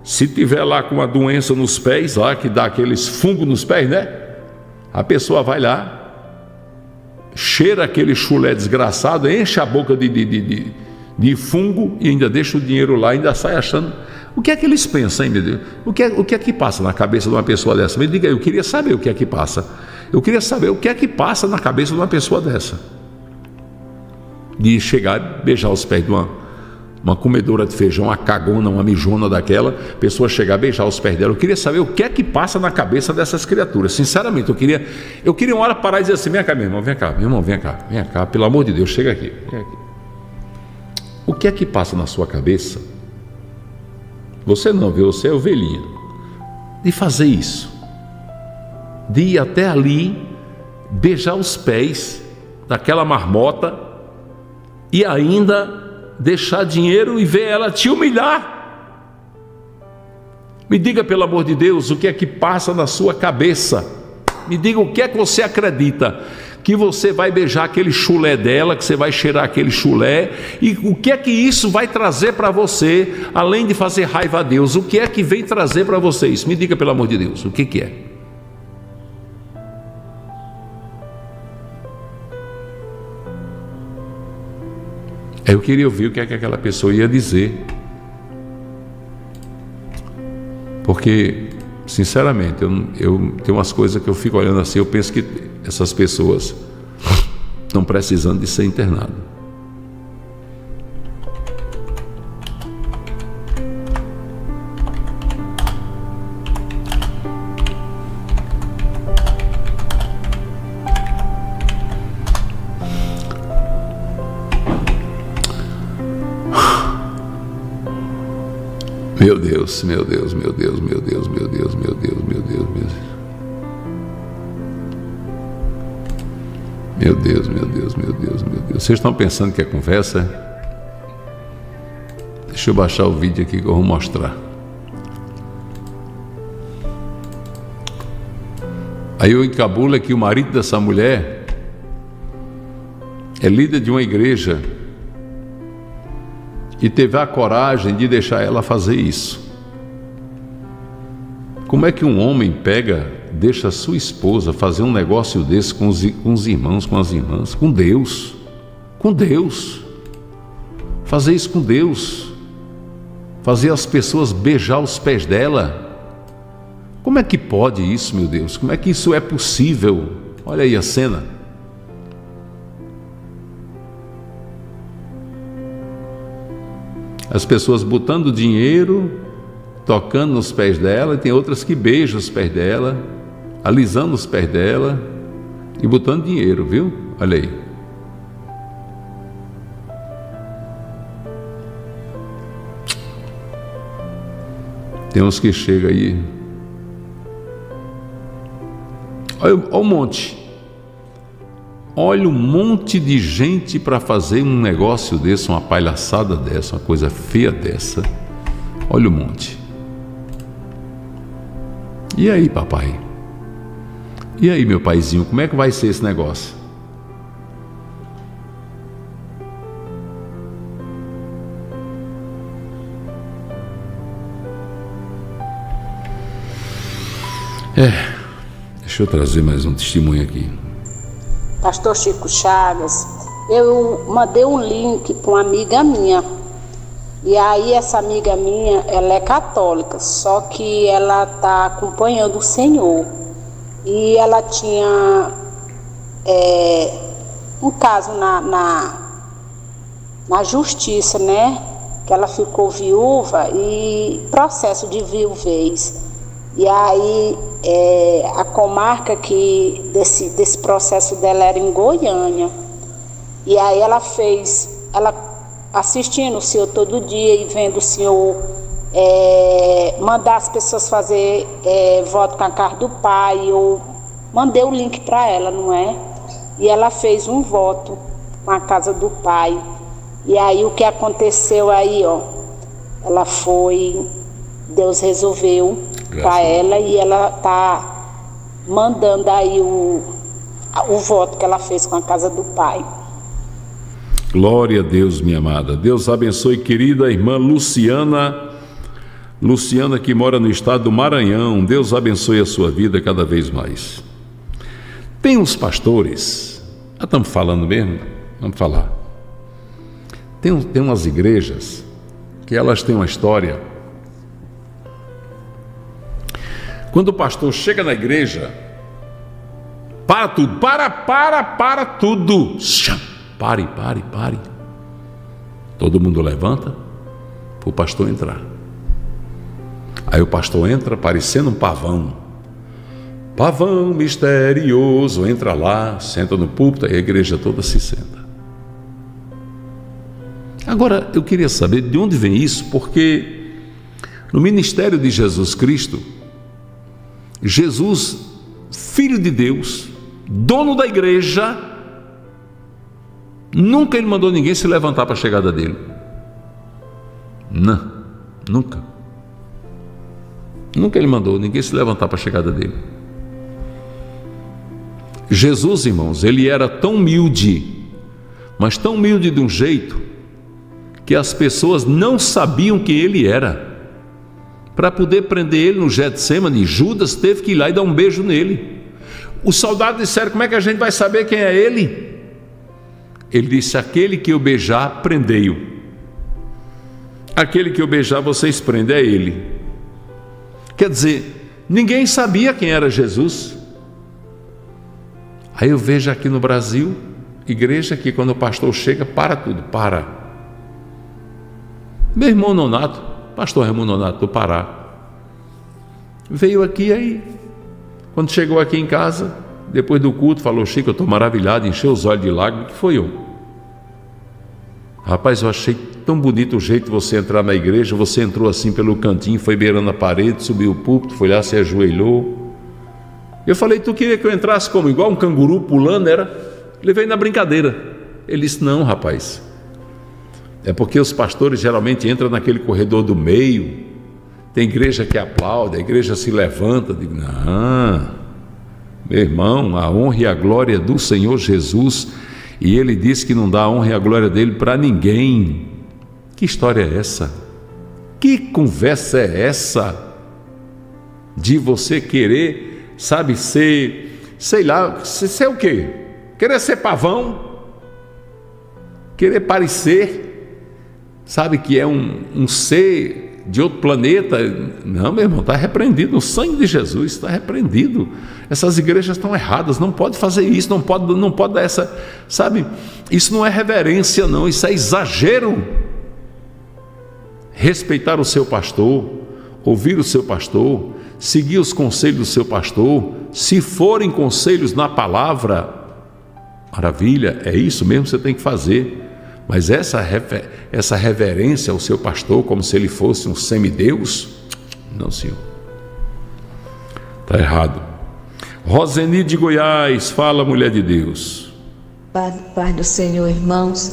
se tiver lá com uma doença nos pés, lá que dá aqueles fungos nos pés, né? A pessoa vai lá, cheira aquele chulé desgraçado, enche a boca de, de, de, de de fungo e ainda deixa o dinheiro lá, ainda sai achando. O que é que eles pensam, hein, meu Deus? O que, é, o que é que passa na cabeça de uma pessoa dessa? Me diga eu queria saber o que é que passa. Eu queria saber o que é que passa na cabeça de uma pessoa dessa. De chegar beijar os pés de uma, uma comedora de feijão, uma cagona, uma mijona daquela, pessoa chegar, beijar os pés dela. Eu queria saber o que é que passa na cabeça dessas criaturas. Sinceramente, eu queria, eu queria uma hora parar e dizer assim: vem cá, meu irmão, vem cá, meu irmão, vem cá, vem cá, pelo amor de Deus, chega aqui, vem aqui. O que é que passa na sua cabeça? Você não, viu? Você é ovelhinha. De fazer isso. De ir até ali, beijar os pés daquela marmota e ainda deixar dinheiro e ver ela te humilhar. Me diga, pelo amor de Deus, o que é que passa na sua cabeça. Me diga o que é que você acredita. Que você vai beijar aquele chulé dela, que você vai cheirar aquele chulé, e o que é que isso vai trazer para você, além de fazer raiva a Deus? O que é que vem trazer para você isso? Me diga, pelo amor de Deus, o que, que é? Eu queria ouvir o que é que aquela pessoa ia dizer. Porque, sinceramente, eu, eu tenho umas coisas que eu fico olhando assim, eu penso que essas pessoas estão precisando de ser internadas. Meu Deus, meu Deus, meu Deus, meu Deus, meu Deus, meu Deus, meu Deus, meu Deus. Meu Deus, meu Deus, meu Deus, meu Deus. Vocês estão pensando que é conversa? Deixa eu baixar o vídeo aqui que eu vou mostrar. Aí eu encabulo que o marido dessa mulher é líder de uma igreja e teve a coragem de deixar ela fazer isso. Como é que um homem pega, deixa sua esposa fazer um negócio desse com os, com os irmãos, com as irmãs, com Deus? Com Deus. Fazer isso com Deus. Fazer as pessoas beijar os pés dela. Como é que pode isso, meu Deus? Como é que isso é possível? Olha aí a cena. As pessoas botando dinheiro, tocando nos pés dela, e tem outras que beijam os pés dela, alisando os pés dela e botando dinheiro, viu? Olha aí. Tem uns que chegam aí. Olha, olha o monte. Olha um monte de gente para fazer um negócio desse, uma palhaçada dessa, uma coisa feia dessa. Olha o monte. E aí, papai? E aí, meu paizinho, como é que vai ser esse negócio? É, deixa eu trazer mais um testemunho aqui pastor Chico Chagas, eu mandei um link para uma amiga minha. E aí essa amiga minha, ela é católica, só que ela está acompanhando o Senhor. E ela tinha é, um caso na, na, na justiça, né? Que ela ficou viúva e processo de viuvez. E aí é, a comarca que desse, desse processo dela era em Goiânia. E aí ela fez, ela assistindo o senhor todo dia e vendo o senhor é, mandar as pessoas fazer é, voto com a cara do pai. Eu mandei o link para ela, não é? E ela fez um voto com a casa do pai. E aí o que aconteceu aí, ó? Ela foi, Deus resolveu para ela e ela tá mandando aí o, o voto que ela fez com a casa do pai. Glória a Deus, minha amada. Deus abençoe, querida irmã Luciana. Luciana, que mora no estado do Maranhão. Deus abençoe a sua vida cada vez mais. Tem uns pastores, já estamos falando mesmo? Vamos falar. Tem, tem umas igrejas que elas têm uma história Quando o pastor chega na igreja, para tudo, para, para, para tudo. Pare, pare, pare. Todo mundo levanta para o pastor entrar. Aí o pastor entra parecendo um pavão. Pavão misterioso, entra lá, senta no púlpito, e a igreja toda se senta. Agora, eu queria saber de onde vem isso, porque no ministério de Jesus Cristo, Jesus, filho de Deus, dono da igreja, nunca ele mandou ninguém se levantar para a chegada dele. Não, nunca. Nunca ele mandou ninguém se levantar para a chegada dele. Jesus, irmãos, ele era tão humilde, mas tão humilde de um jeito, que as pessoas não sabiam quem ele era. Para poder prender ele no Getsemane, Judas teve que ir lá e dar um beijo nele. Os soldados disseram: Como é que a gente vai saber quem é ele? Ele disse: Aquele que eu beijar, prendei-o. Aquele que eu beijar, vocês prendem, é ele. Quer dizer, ninguém sabia quem era Jesus. Aí eu vejo aqui no Brasil, igreja que quando o pastor chega, para tudo, para. Meu irmão Nonato, pastor Raimundo Nonato do Pará, veio aqui aí, quando chegou aqui em casa, depois do culto, falou, Chico, eu estou maravilhado, encheu os olhos de lágrimas, que foi eu? Rapaz, eu achei tão bonito o jeito de você entrar na igreja, você entrou assim pelo cantinho, foi beirando a parede, subiu o púlpito, foi lá, se ajoelhou, eu falei, tu queria que eu entrasse como? Igual um canguru pulando, era? Levei na brincadeira. Ele disse, não, rapaz. É porque os pastores geralmente entram naquele corredor do meio. Tem igreja que aplaude, a igreja se levanta. Digo, não, meu irmão, a honra e a glória do Senhor Jesus. E ele disse que não dá a honra e a glória dele para ninguém. Que história é essa? Que conversa é essa? De você querer sabe, ser, sei lá, ser, ser o quê? Querer ser pavão, querer parecer, sabe, que é um, um ser de outro planeta. Não, meu irmão, está repreendido, no sangue de Jesus está repreendido. Essas igrejas estão erradas, não pode fazer isso, não pode, não pode dar essa, sabe, isso não é reverência, não, isso é exagero. Respeitar o seu pastor, ouvir o seu pastor, seguir os conselhos do seu pastor, se forem conselhos na palavra, maravilha, é isso mesmo que você tem que fazer. Mas essa, essa reverência ao seu pastor, como se ele fosse um semideus, não, senhor. Está errado. Roseni de Goiás, fala, mulher de Deus. Pai do Senhor, irmãos.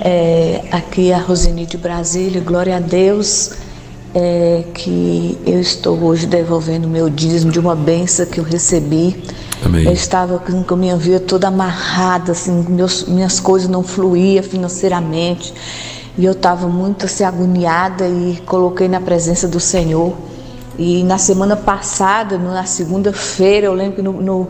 É, aqui é a Roseni de Brasília, glória a Deus é que eu estou hoje devolvendo meu dízimo de uma benção que eu recebi. Amém. Eu estava com a minha vida toda amarrada, assim, meus, minhas coisas não fluíam financeiramente. E eu estava muito assim, agoniada e coloquei na presença do Senhor. E na semana passada, na segunda-feira, eu lembro que no, no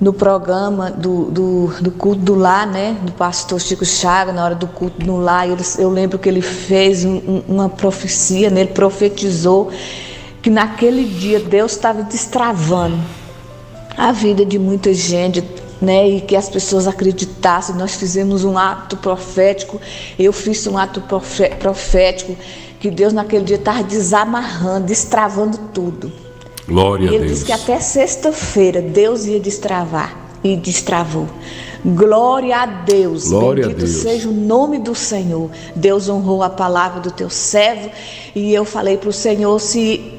no programa do, do, do, culto do lar, né, do pastor Chico Chaga, na hora do culto no lar, eu, eu lembro que ele fez um, uma profecia, né, ele profetizou que naquele dia Deus estava destravando a vida de muita gente, né, e que as pessoas acreditassem. Nós fizemos um ato profético, eu fiz um ato profético, que Deus naquele dia estava desamarrando, destravando tudo. Glória ele a Deus. disse que até sexta-feira Deus ia destravar e destravou. Glória a Deus. Glória Bendito a Deus. seja o nome do Senhor. Deus honrou a palavra do teu servo e eu falei para o Senhor se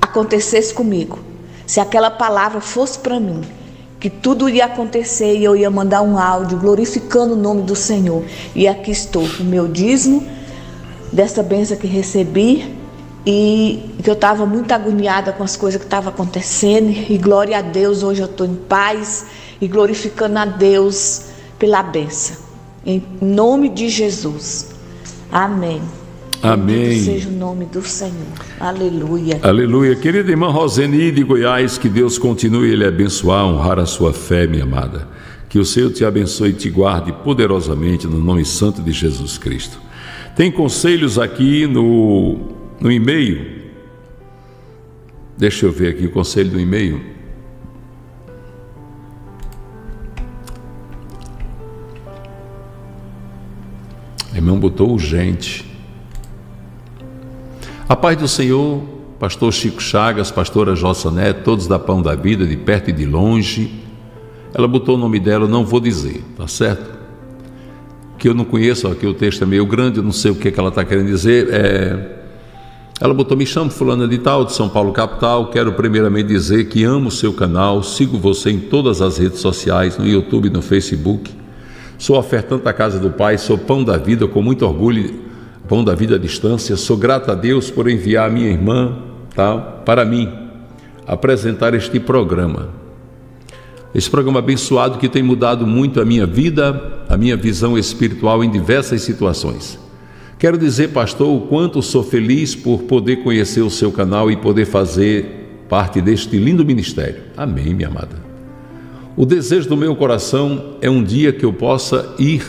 acontecesse comigo, se aquela palavra fosse para mim, que tudo ia acontecer e eu ia mandar um áudio glorificando o nome do Senhor. E aqui estou, o meu dízimo dessa benção que recebi e que eu estava muito agoniada com as coisas que estavam acontecendo. E glória a Deus, hoje eu estou em paz e glorificando a Deus pela benção. Em nome de Jesus. Amém. Amém. Seja o nome do Senhor. Aleluia. Aleluia. Querida irmã Roseni de Goiás, que Deus continue a abençoar, honrar a sua fé, minha amada. Que o Senhor te abençoe e te guarde poderosamente no nome santo de Jesus Cristo. Tem conselhos aqui no no e-mail. Deixa eu ver aqui o conselho do e-mail. Irmão botou urgente. A paz do Senhor, pastor Chico Chagas, pastora Jossa Neto, todos da Pão da Vida, de perto e de longe. Ela botou o nome dela, não vou dizer, tá certo? que eu não conheço, aqui o texto é meio grande, eu não sei o que, é que ela está querendo dizer. É, ela botou: Me chamo Fulana de Tal, de São Paulo, capital. Quero primeiramente dizer que amo o seu canal, sigo você em todas as redes sociais, no YouTube, no Facebook. Sou ofertante da Casa do Pai, sou pão da vida, com muito orgulho, pão da vida à distância. Sou grata a Deus por enviar a minha irmã tá, para mim apresentar este programa. Esse programa abençoado que tem mudado muito a minha vida, a minha visão espiritual em diversas situações. Quero dizer, pastor, o quanto sou feliz por poder conhecer o seu canal e poder fazer parte deste lindo ministério. Amém, minha amada. O desejo do meu coração é um dia que eu possa ir,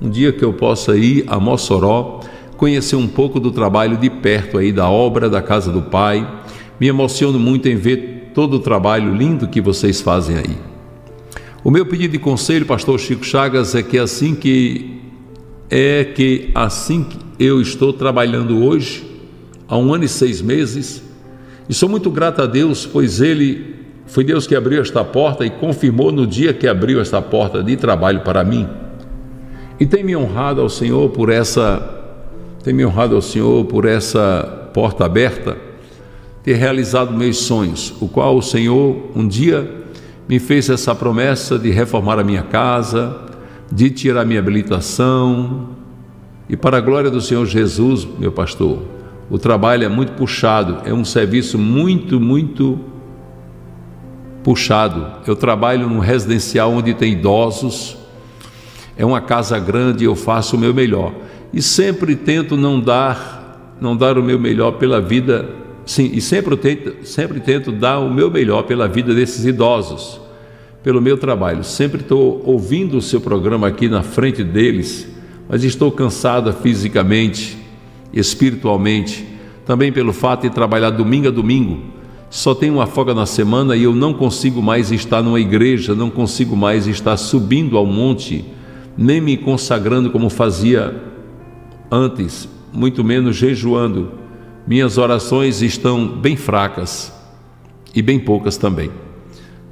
um dia que eu possa ir a Mossoró, conhecer um pouco do trabalho de perto aí da obra da casa do Pai. Me emociono muito em ver todo o trabalho lindo que vocês fazem aí. O meu pedido de conselho, pastor Chico Chagas, é que assim que é que assim que eu estou trabalhando hoje, há um ano e seis meses, e sou muito grato a Deus, pois Ele foi Deus que abriu esta porta e confirmou no dia que abriu esta porta de trabalho para mim. E tem me honrado ao Senhor por essa, tem me honrado ao Senhor por essa porta aberta, ter realizado meus sonhos, o qual o Senhor um dia me fez essa promessa de reformar a minha casa, de tirar minha habilitação. E para a glória do Senhor Jesus, meu pastor, o trabalho é muito puxado, é um serviço muito, muito puxado. Eu trabalho num residencial onde tem idosos, é uma casa grande, eu faço o meu melhor. E sempre tento não dar, não dar o meu melhor pela vida, sim, e sempre tento, sempre tento dar o meu melhor pela vida desses idosos pelo meu trabalho. Sempre estou ouvindo o seu programa aqui na frente deles, mas estou cansada fisicamente, espiritualmente, também pelo fato de trabalhar domingo a domingo. Só tenho uma folga na semana e eu não consigo mais estar numa igreja, não consigo mais estar subindo ao monte, nem me consagrando como fazia antes, muito menos jejuando. Minhas orações estão bem fracas e bem poucas também.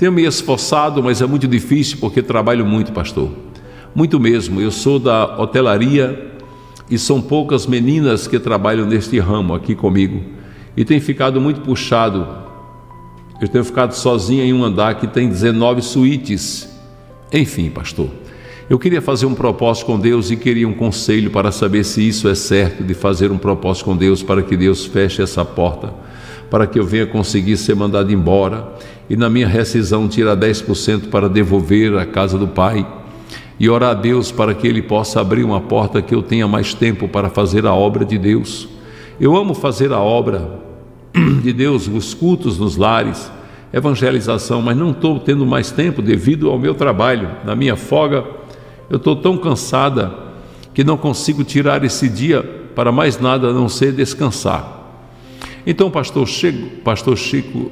Tenho me esforçado, mas é muito difícil porque trabalho muito, pastor. Muito mesmo. Eu sou da hotelaria e são poucas meninas que trabalham neste ramo aqui comigo. E tem ficado muito puxado. Eu tenho ficado sozinha em um andar que tem 19 suítes. Enfim, pastor. Eu queria fazer um propósito com Deus e queria um conselho para saber se isso é certo de fazer um propósito com Deus para que Deus feche essa porta, para que eu venha conseguir ser mandado embora e na minha rescisão tirar 10% para devolver à casa do Pai e orar a Deus para que Ele possa abrir uma porta que eu tenha mais tempo para fazer a obra de Deus. Eu amo fazer a obra de Deus, os cultos nos lares, evangelização, mas não estou tendo mais tempo devido ao meu trabalho. Na minha folga, eu estou tão cansada que não consigo tirar esse dia para mais nada a não ser descansar. Então, pastor Chico, pastor Chico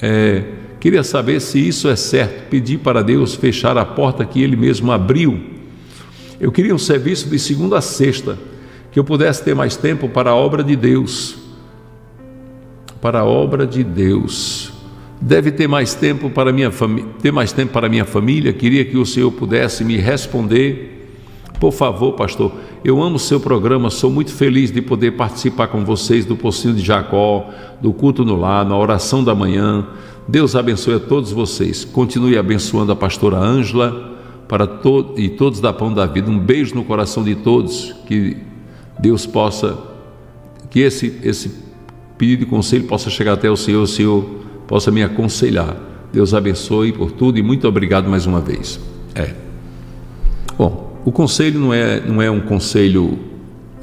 é, Queria saber se isso é certo, pedir para Deus fechar a porta que Ele mesmo abriu. Eu queria um serviço de segunda a sexta, que eu pudesse ter mais tempo para a obra de Deus. Para a obra de Deus. Deve ter mais tempo para minha família, ter mais tempo para minha família. Queria que o Senhor pudesse me responder. Por favor, pastor, eu amo seu programa, sou muito feliz de poder participar com vocês do Pocinho de Jacó, do culto no lar, na oração da manhã, Deus abençoe a todos vocês. Continue abençoando a pastora Ângela para to e todos da Pão da Vida. Um beijo no coração de todos. Que Deus possa, que esse, esse pedido de conselho possa chegar até o Senhor, o Senhor possa me aconselhar. Deus abençoe por tudo e muito obrigado mais uma vez. É. Bom, o conselho não é, não é um conselho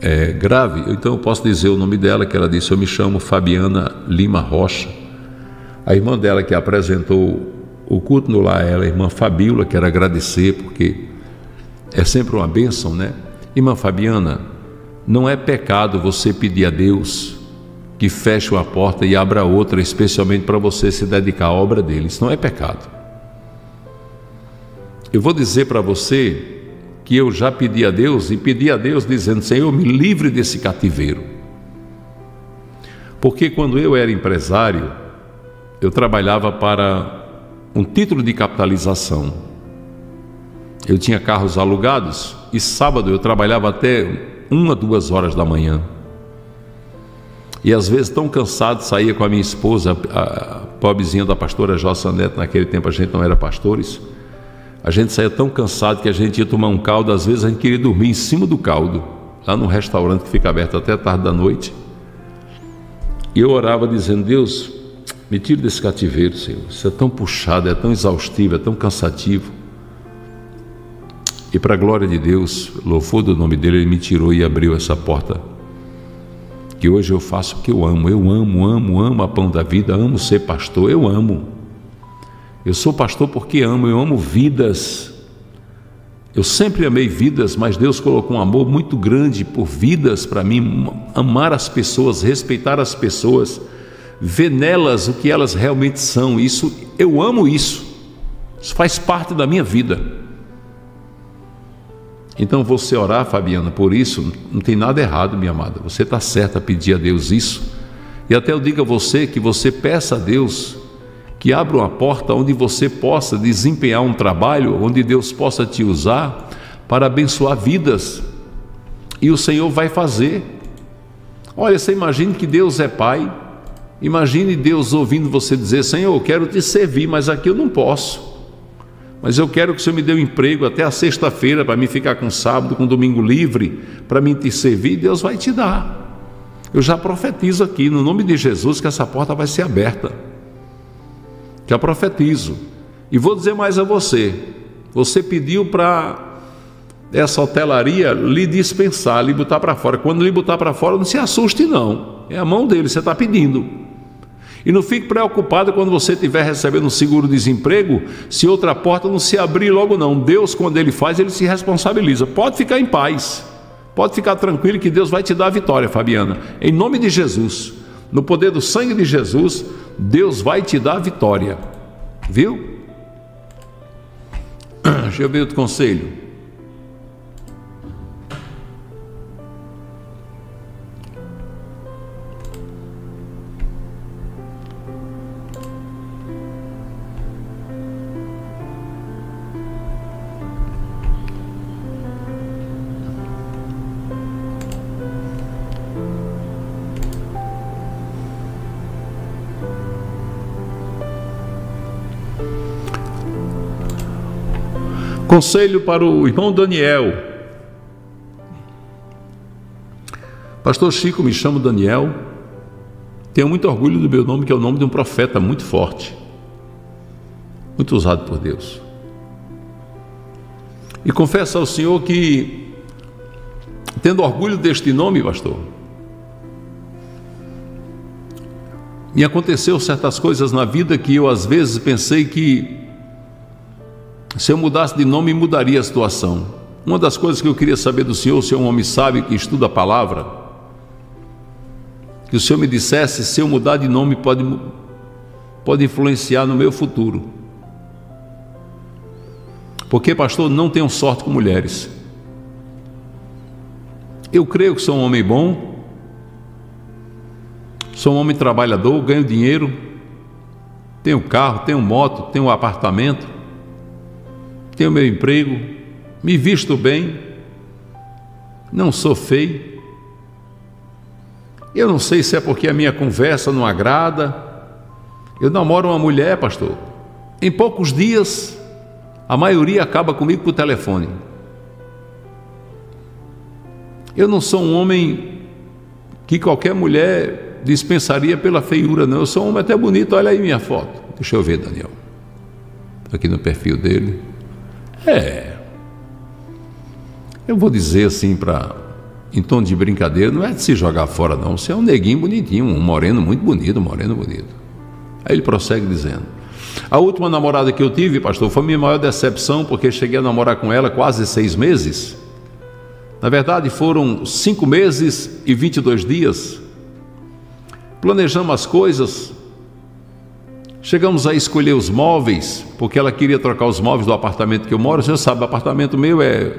é, grave, então eu posso dizer o nome dela, que ela disse: Eu me chamo Fabiana Lima Rocha a irmã dela que apresentou o culto no lar, ela, a irmã Fabíola, quero agradecer, porque é sempre uma bênção, né? Irmã Fabiana, não é pecado você pedir a Deus que feche uma porta e abra outra, especialmente para você se dedicar à obra dele. Isso não é pecado. Eu vou dizer para você que eu já pedi a Deus e pedi a Deus dizendo: Senhor, me livre desse cativeiro. Porque quando eu era empresário, eu trabalhava para um título de capitalização. eu tinha carros alugados e sábado eu trabalhava até uma, duas horas da manhã. E às vezes tão cansado, saía com a minha esposa, a pobrezinha da pastora Jossa Neto, naquele tempo a gente não era pastores. A gente saía tão cansado que a gente ia tomar um caldo, às vezes a gente queria dormir em cima do caldo, lá no restaurante que fica aberto até tarde da noite. E eu orava dizendo: Deus, me tire desse cativeiro, Senhor. Isso é tão puxado, é tão exaustivo, é tão cansativo. E para a glória de Deus, louvor do nome dele, ele me tirou e abriu essa porta. Que hoje eu faço o que eu amo. Eu amo, amo, amo a pão da vida, amo ser pastor, eu amo. Eu sou pastor porque amo, eu amo vidas. Eu sempre amei vidas, mas Deus colocou um amor muito grande por vidas para mim, amar as pessoas, respeitar as pessoas, ver nelas o que elas realmente são. Isso, eu amo isso. Isso faz parte da minha vida. Então você orar, Fabiana, por isso, não tem nada errado, minha amada. Você está certa a pedir a Deus isso. E até eu digo a você que você peça a Deus que abra uma porta onde você possa desempenhar um trabalho, onde Deus possa te usar para abençoar vidas. E o Senhor vai fazer. Olha, você imagine que Deus é Pai. Imagine Deus ouvindo você dizer: Senhor, eu quero te servir, mas aqui eu não posso. Mas eu quero que o Senhor me dê um emprego até a sexta-feira para mim ficar com sábado, com domingo livre, para mim te servir. Deus vai te dar. Eu já profetizo aqui, no nome de Jesus, que essa porta vai ser aberta. Já profetizo. E vou dizer mais a você: você pediu para essa hotelaria lhe dispensar, lhe botar para fora. Quando lhe botar para fora, não se assuste, não. É a mão dele, você está pedindo. E não fique preocupado quando você estiver recebendo um seguro-desemprego, se outra porta não se abrir logo não. Deus, quando Ele faz, Ele se responsabiliza. Pode ficar em paz. Pode ficar tranquilo que Deus vai te dar a vitória, Fabiana. Em nome de Jesus, no poder do sangue de Jesus, Deus vai te dar a vitória. Viu? Deixa eu ver outro conselho. Conselho para o irmão Daniel. Pastor Chico, me chamo Daniel. Tenho muito orgulho do meu nome, que é o nome de um profeta muito forte, muito usado por Deus. E confesso ao Senhor que, tendo orgulho deste nome, pastor, me aconteceu certas coisas na vida que eu às vezes pensei que se eu mudasse de nome, mudaria a situação. Uma das coisas que eu queria saber do Senhor, se é um homem sábio que estuda a palavra, que o Senhor me dissesse se eu mudar de nome pode, pode influenciar no meu futuro. Porque, pastor, não tenho sorte com mulheres. Eu creio que sou um homem bom, sou um homem trabalhador, ganho dinheiro, tenho carro, tenho moto, tenho apartamento tenho meu emprego, me visto bem, não sou feio. Eu não sei se é porque a minha conversa não agrada. Eu namoro uma mulher, pastor. Em poucos dias, a maioria acaba comigo por telefone. Eu não sou um homem que qualquer mulher dispensaria pela feiura, não. Eu sou um homem até bonito. Olha aí minha foto. Deixa eu ver, Daniel. Aqui no perfil dele. É. Eu vou dizer assim para em tom de brincadeira, não é de se jogar fora não, você é um neguinho bonitinho, um moreno muito bonito, um moreno bonito. Aí ele prossegue dizendo: A última namorada que eu tive, pastor, foi minha maior decepção, porque cheguei a namorar com ela quase seis meses. Na verdade, foram cinco meses e vinte e dois dias. Planejamos as coisas, Chegamos a escolher os móveis, porque ela queria trocar os móveis do apartamento que eu moro. Você sabe, o apartamento meu é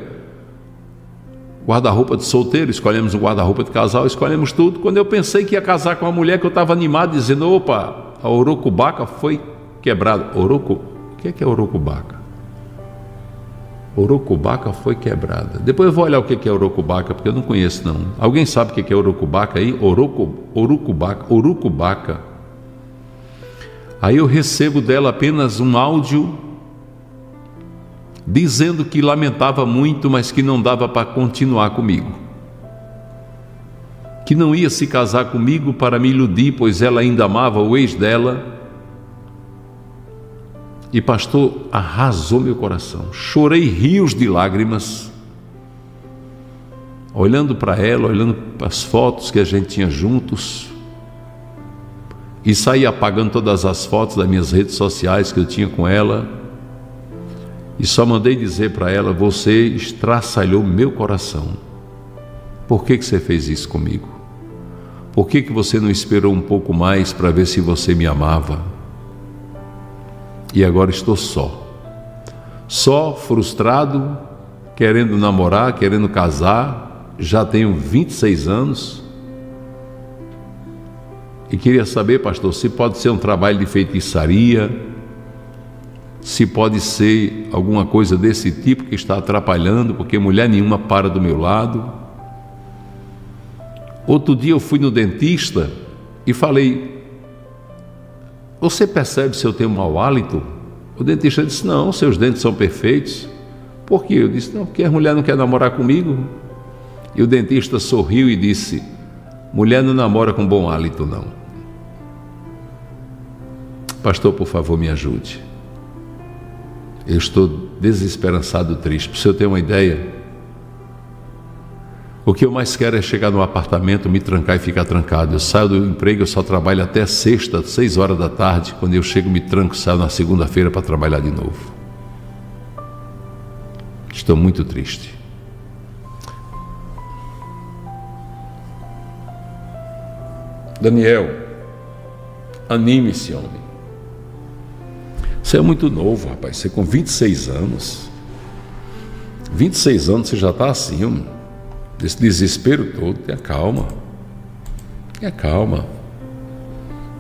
guarda-roupa de solteiro, escolhemos um guarda-roupa de casal, escolhemos tudo. Quando eu pensei que ia casar com uma mulher que eu estava animado, dizendo: opa, a Orocubaca foi quebrada. Oroco? O que é, que é Orocubaca? Orocubaca foi quebrada. Depois eu vou olhar o que é Orocubaca, porque eu não conheço não. Alguém sabe o que é Orocubaca aí? Oroco, Orucubaca, Orucubaca. Aí eu recebo dela apenas um áudio dizendo que lamentava muito, mas que não dava para continuar comigo. Que não ia se casar comigo para me iludir, pois ela ainda amava o ex dela e pastor, arrasou meu coração. Chorei rios de lágrimas, olhando para ela, olhando para as fotos que a gente tinha juntos. E saí apagando todas as fotos das minhas redes sociais que eu tinha com ela. E só mandei dizer para ela: Você estraçalhou meu coração. Por que, que você fez isso comigo? Por que, que você não esperou um pouco mais para ver se você me amava? e agora estou só. Só, frustrado, querendo namorar, querendo casar, já tenho 26 anos. E queria saber, pastor, se pode ser um trabalho de feitiçaria, se pode ser alguma coisa desse tipo que está atrapalhando, porque mulher nenhuma para do meu lado. Outro dia eu fui no dentista e falei: você percebe se eu tenho mau hálito? O dentista disse: Não, seus dentes são perfeitos. Por quê? Eu disse: Não, porque a mulher não quer namorar comigo. E o dentista sorriu e disse: Mulher não namora com bom hálito, não. Pastor, por favor, me ajude. Eu estou desesperançado, triste. Para senhor ter uma ideia, o que eu mais quero é chegar no apartamento, me trancar e ficar trancado. Eu saio do emprego, eu só trabalho até sexta, seis horas da tarde. Quando eu chego, me tranco, saio na segunda-feira para trabalhar de novo. Estou muito triste. Daniel, anime-se, homem. Você é muito novo, rapaz. Você com 26 anos. 26 anos você já está assim, desse desespero todo, tenha calma. Tenha calma.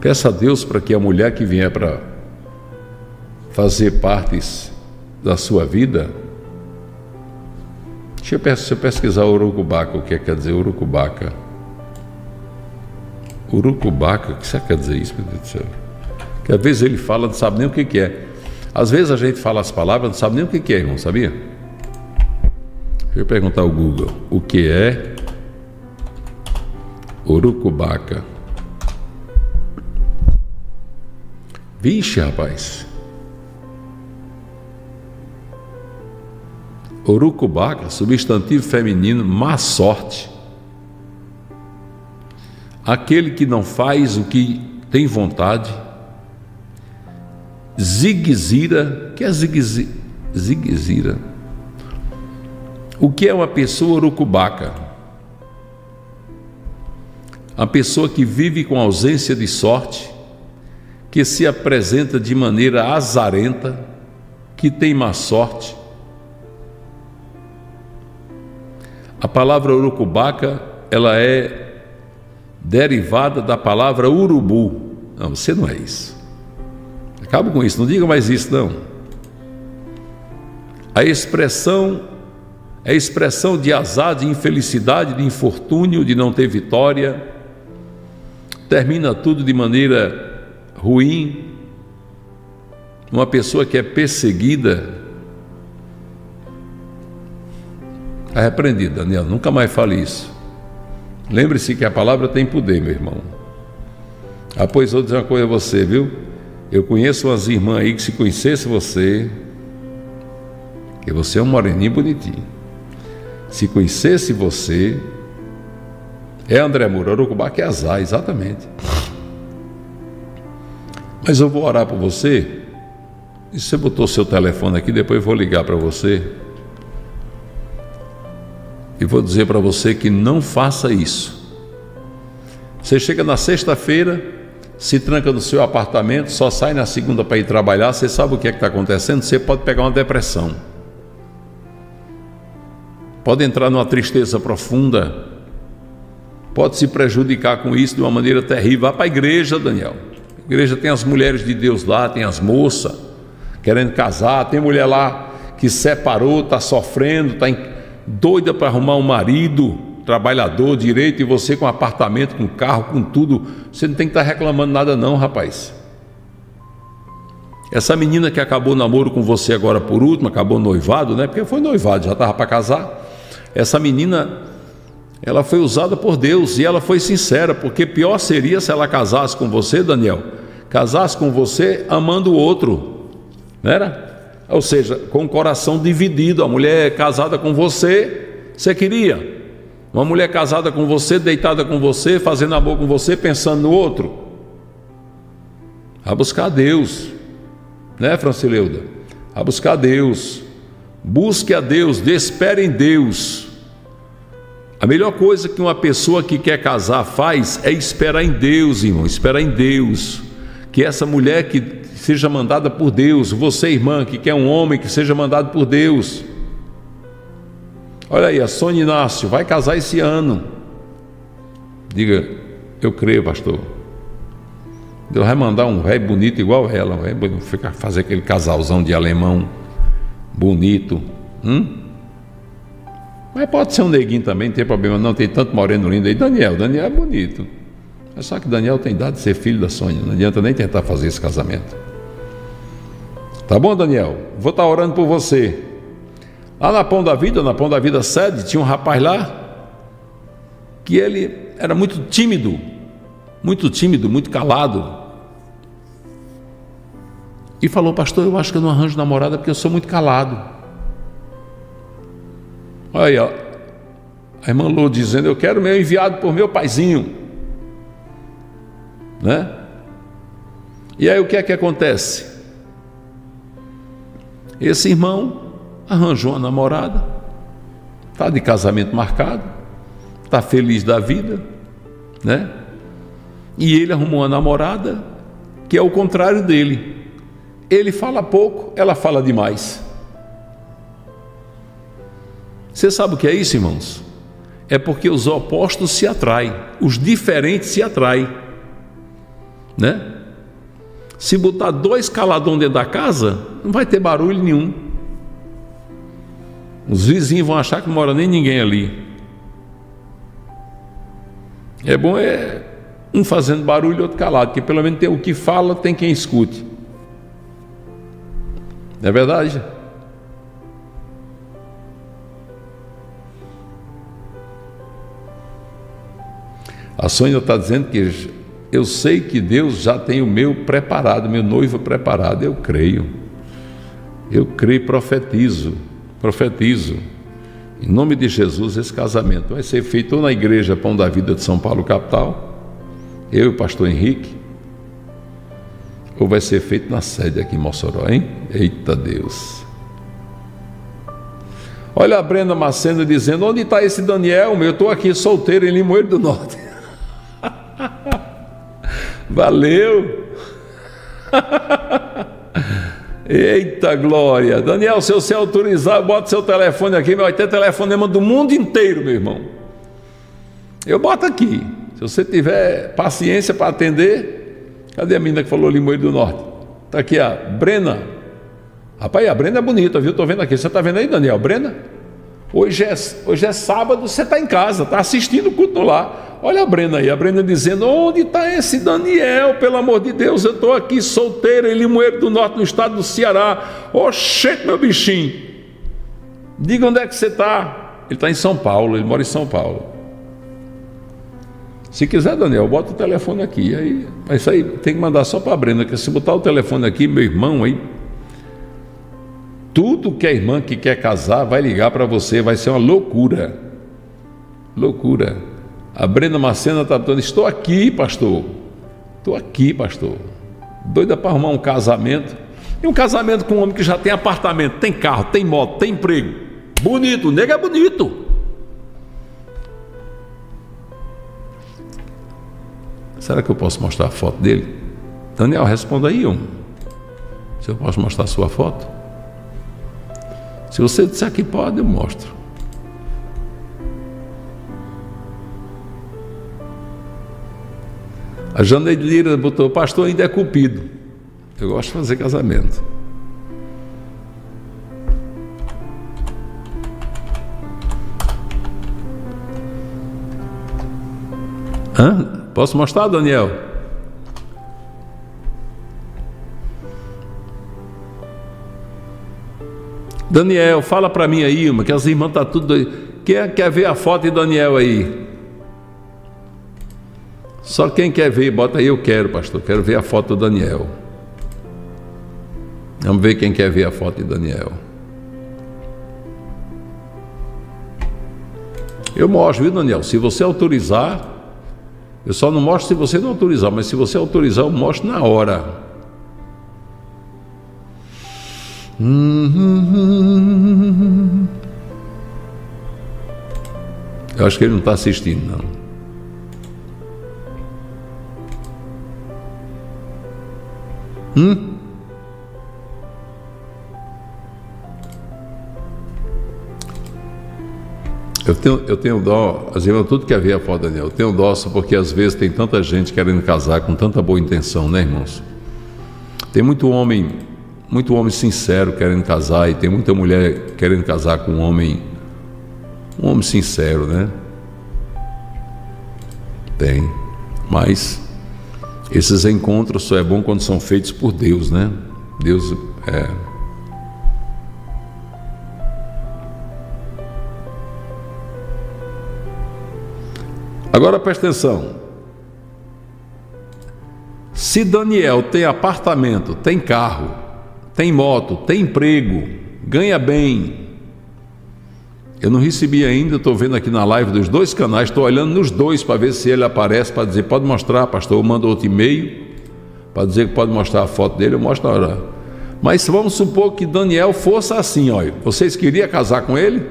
Peça a Deus para que a mulher que vier para fazer partes da sua vida. Deixa eu, pesquisar urucubaca, o que é, quer dizer urucubaca. Urucubaca, o que você quer dizer isso, meu Deus do céu? Que às vezes ele fala, não sabe nem o que, que é. Às vezes a gente fala as palavras, não sabe nem o que, que é, irmão, sabia? Deixa eu perguntar ao Google o que é urucubaca. Vixe, rapaz. Urucubaca, substantivo feminino, má sorte. Aquele que não faz o que tem vontade. Ziguezira, que é ziguezira? O que é uma pessoa urucubaca? A pessoa que vive com ausência de sorte, que se apresenta de maneira azarenta, que tem má sorte. A palavra urucubaca, ela é derivada da palavra urubu. Não, você não é isso. Acaba com isso, não diga mais isso não. A expressão é expressão de azar, de infelicidade, de infortúnio, de não ter vitória. Termina tudo de maneira ruim. Uma pessoa que é perseguida é repreendida, Daniel. Nunca mais fale isso. Lembre-se que a palavra tem poder, meu irmão. Ah, pois vou dizer uma coisa a você, viu? Eu conheço umas irmãs aí que se conhecesse você, que você é um moreninho bonitinho. Se conhecesse você, é André Moura, Urubá que é azar, exatamente. Mas eu vou orar por você. E você botou seu telefone aqui, depois eu vou ligar para você. E vou dizer para você que não faça isso. Você chega na sexta-feira, se tranca no seu apartamento, só sai na segunda para ir trabalhar, você sabe o que é que está acontecendo? Você pode pegar uma depressão pode entrar numa tristeza profunda, pode se prejudicar com isso de uma maneira terrível. Vá para a igreja, Daniel. A igreja tem as mulheres de Deus lá, tem as moças querendo casar, tem mulher lá que separou, está sofrendo, está doida para arrumar um marido, trabalhador direito, e você com apartamento, com carro, com tudo, você não tem que estar tá reclamando nada, não, rapaz. Essa menina que acabou o namoro com você agora por último, acabou noivado, né? Porque foi noivado, já estava para casar. Essa menina, ela foi usada por Deus e ela foi sincera, porque pior seria se ela casasse com você, Daniel, casasse com você amando o outro, não era? Ou seja, com o coração dividido. A mulher casada com você, você queria. Uma mulher casada com você, deitada com você, fazendo amor com você, pensando no outro. A buscar Deus, né, Francileuda? A buscar Deus. Busque a Deus, espere em Deus. A melhor coisa que uma pessoa que quer casar faz é esperar em Deus, irmão, esperar em Deus. Que essa mulher que seja mandada por Deus. Você, irmã, que quer um homem que seja mandado por Deus. Olha aí, a Sônia Inácio vai casar esse ano. Diga, eu creio, pastor. Deus vai mandar um velho bonito igual ela, um ficar fazer aquele casalzão de alemão bonito. Hum? Mas pode ser um neguinho também, não tem problema não, tem tanto moreno lindo aí. Daniel, Daniel é bonito. É só que Daniel tem idade de ser filho da Sônia, não adianta nem tentar fazer esse casamento. Tá bom, Daniel? Vou estar tá orando por você. Lá na Pão da Vida, na Pão da Vida sede, tinha um rapaz lá que ele era muito tímido, muito tímido, muito calado. E falou, pastor, eu acho que eu não arranjo namorada porque eu sou muito calado. Olha aí, ó. A irmã Lô dizendo, eu quero meu enviado por meu paizinho. Né? E aí o que é que acontece? Esse irmão arranjou uma namorada, está de casamento marcado, está feliz da vida, né? E ele arrumou uma namorada que é o contrário dele. Ele fala pouco, ela fala demais. Você sabe o que é isso, irmãos? É porque os opostos se atraem, os diferentes se atraem, né? Se botar dois caladão dentro da casa, não vai ter barulho nenhum. Os vizinhos vão achar que não mora nem ninguém ali. É bom é um fazendo barulho e outro calado, porque pelo menos tem o que fala, tem quem escute. Não é verdade? A Sônia está dizendo que eu sei que Deus já tem o meu preparado, meu noivo preparado. Eu creio. Eu creio e profetizo. Profetizo. Em nome de Jesus, esse casamento vai ser feito ou na igreja Pão da Vida de São Paulo, capital, eu e o pastor Henrique, ou vai ser feito na sede aqui em Mossoró, hein? Eita Deus! Olha a Brenda Macena dizendo: onde está esse Daniel? Eu estou aqui solteiro em Limoeiro do Norte. Valeu! Eita glória! Daniel, se você autorizar, bota seu telefone aqui, vai ter telefonema do mundo inteiro, meu irmão. Eu boto aqui. Se você tiver paciência para atender, cadê a menina que falou Limoeiro do Norte? Está aqui a Brena. Rapaz, a Brena é bonita, viu? Estou vendo aqui. Você está vendo aí, Daniel? Brena? Hoje é, hoje é sábado, você está em casa, está assistindo o culto lá. Olha a Brena aí, a Brena dizendo: Onde está esse Daniel? Pelo amor de Deus, eu estou aqui solteiro em Limoeiro do Norte, no estado do Ceará. Oxê, meu bichinho. Diga onde é que você está. Ele está em São Paulo, ele mora em São Paulo. Se quiser, Daniel, bota o telefone aqui. Aí, isso aí tem que mandar só para a Brena, porque se botar o telefone aqui, meu irmão aí. Tudo que a irmã que quer casar vai ligar para você, vai ser uma loucura. Loucura. A Brenda Macena está dizendo: Estou aqui, pastor. Estou aqui, pastor. Doida para arrumar um casamento. E um casamento com um homem que já tem apartamento, tem carro, tem moto, tem emprego. Bonito, o nego é bonito. Será que eu posso mostrar a foto dele? Daniel, responda aí, um. Se eu posso mostrar a sua foto? Se você disser que pode, eu mostro. A Janeide Lira botou, pastor ainda é cupido. Eu gosto de fazer casamento. Hã? Posso mostrar, Daniel? Daniel, fala para mim aí, irmã, que as irmãs tá tudo doido. Quem quer ver a foto de Daniel aí? Só quem quer ver, bota aí, eu quero, pastor, quero ver a foto do Daniel. Vamos ver quem quer ver a foto de Daniel. Eu mostro, viu, Daniel? Se você autorizar, eu só não mostro se você não autorizar, mas se você autorizar, eu mostro na hora. Eu acho que ele não está assistindo, não. Hum? Eu tenho, eu tenho dó, às vezes tudo que ver a foto, Daniel, eu tenho dó só porque às vezes tem tanta gente querendo casar com tanta boa intenção, né, irmãos? Tem muito homem, muito homem sincero querendo casar e tem muita mulher querendo casar com um homem, um homem sincero, né? Tem, mas esses encontros só é bom quando são feitos por Deus, né? Deus é. Agora presta atenção. Se Daniel tem apartamento, tem carro, tem moto, tem emprego, ganha bem, eu não recebi ainda, estou vendo aqui na live dos dois canais, estou olhando nos dois para ver se ele aparece, para dizer, pode mostrar, pastor, eu mando outro e-mail, para dizer que pode mostrar a foto dele, eu mostro na hora. Mas vamos supor que Daniel fosse assim, olha, vocês queriam casar com ele?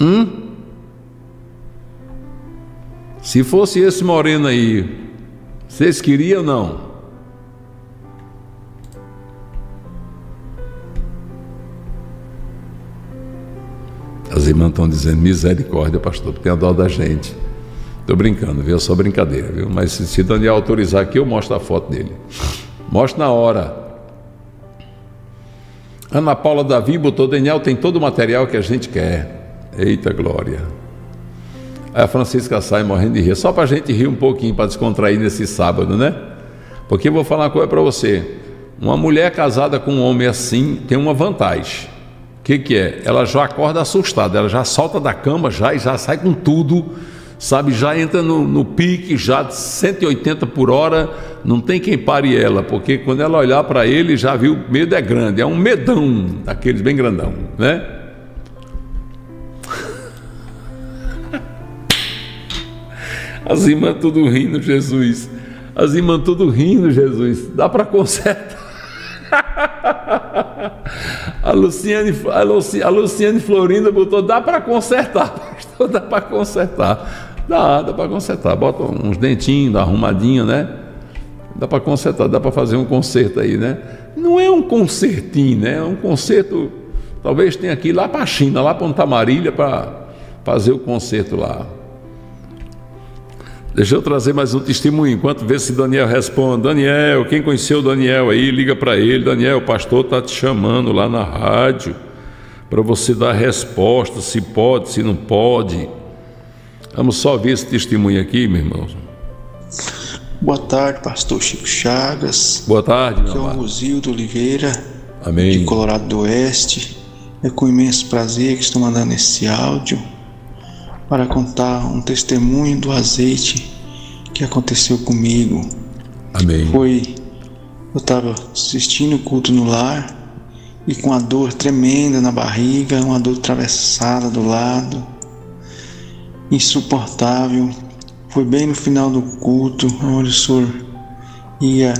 Hum? Se fosse esse moreno aí, vocês queriam ou não? As irmãs estão dizendo misericórdia, pastor, tem a dó da gente. Estou brincando, viu? É só brincadeira, viu? Mas se, se Daniel autorizar aqui, eu mostro a foto dele. Mostro na hora. Ana Paula Davi botou, Daniel tem todo o material que a gente quer. Eita glória. Aí a Francisca sai morrendo de rir. Só para a gente rir um pouquinho, para descontrair nesse sábado, né? Porque eu vou falar uma coisa para você. Uma mulher casada com um homem assim tem uma vantagem que, que é? Ela já acorda assustada, ela já solta da cama já e já sai com tudo, sabe? Já entra no, no pique, já de 180 por hora, não tem quem pare ela, porque quando ela olhar para ele, já viu, o medo é grande, é um medão, daqueles bem grandão, né? As irmãs tudo rindo, Jesus. As irmãs tudo rindo, Jesus. Dá para consertar. A Luciane, a, Luci, a Luciane Florinda botou, dá para consertar, pastor, dá para consertar. Dá, dá para consertar. Bota uns dentinhos, arrumadinho, né? Dá para consertar, dá para fazer um conserto aí, né? Não é um consertinho, né? É um conserto, talvez tenha aqui lá para a China, lá para Tamarilha, para fazer o conserto lá. Deixa eu trazer mais um testemunho, enquanto vê se Daniel responde. Daniel, quem conheceu Daniel aí, liga para ele. Daniel, o pastor está te chamando lá na rádio para você dar resposta, se pode, se não pode. Vamos só ver esse testemunho aqui, meu irmão. Boa tarde, pastor Chico Chagas. Boa tarde, meu Aqui é o Rosildo Oliveira, Amém. de Colorado do Oeste. É com imenso prazer que estou mandando esse áudio para contar um testemunho do azeite que aconteceu comigo. Amém. Foi, eu estava assistindo o culto no lar e com a dor tremenda na barriga, uma dor atravessada do lado, insuportável. Foi bem no final do culto, onde o senhor ia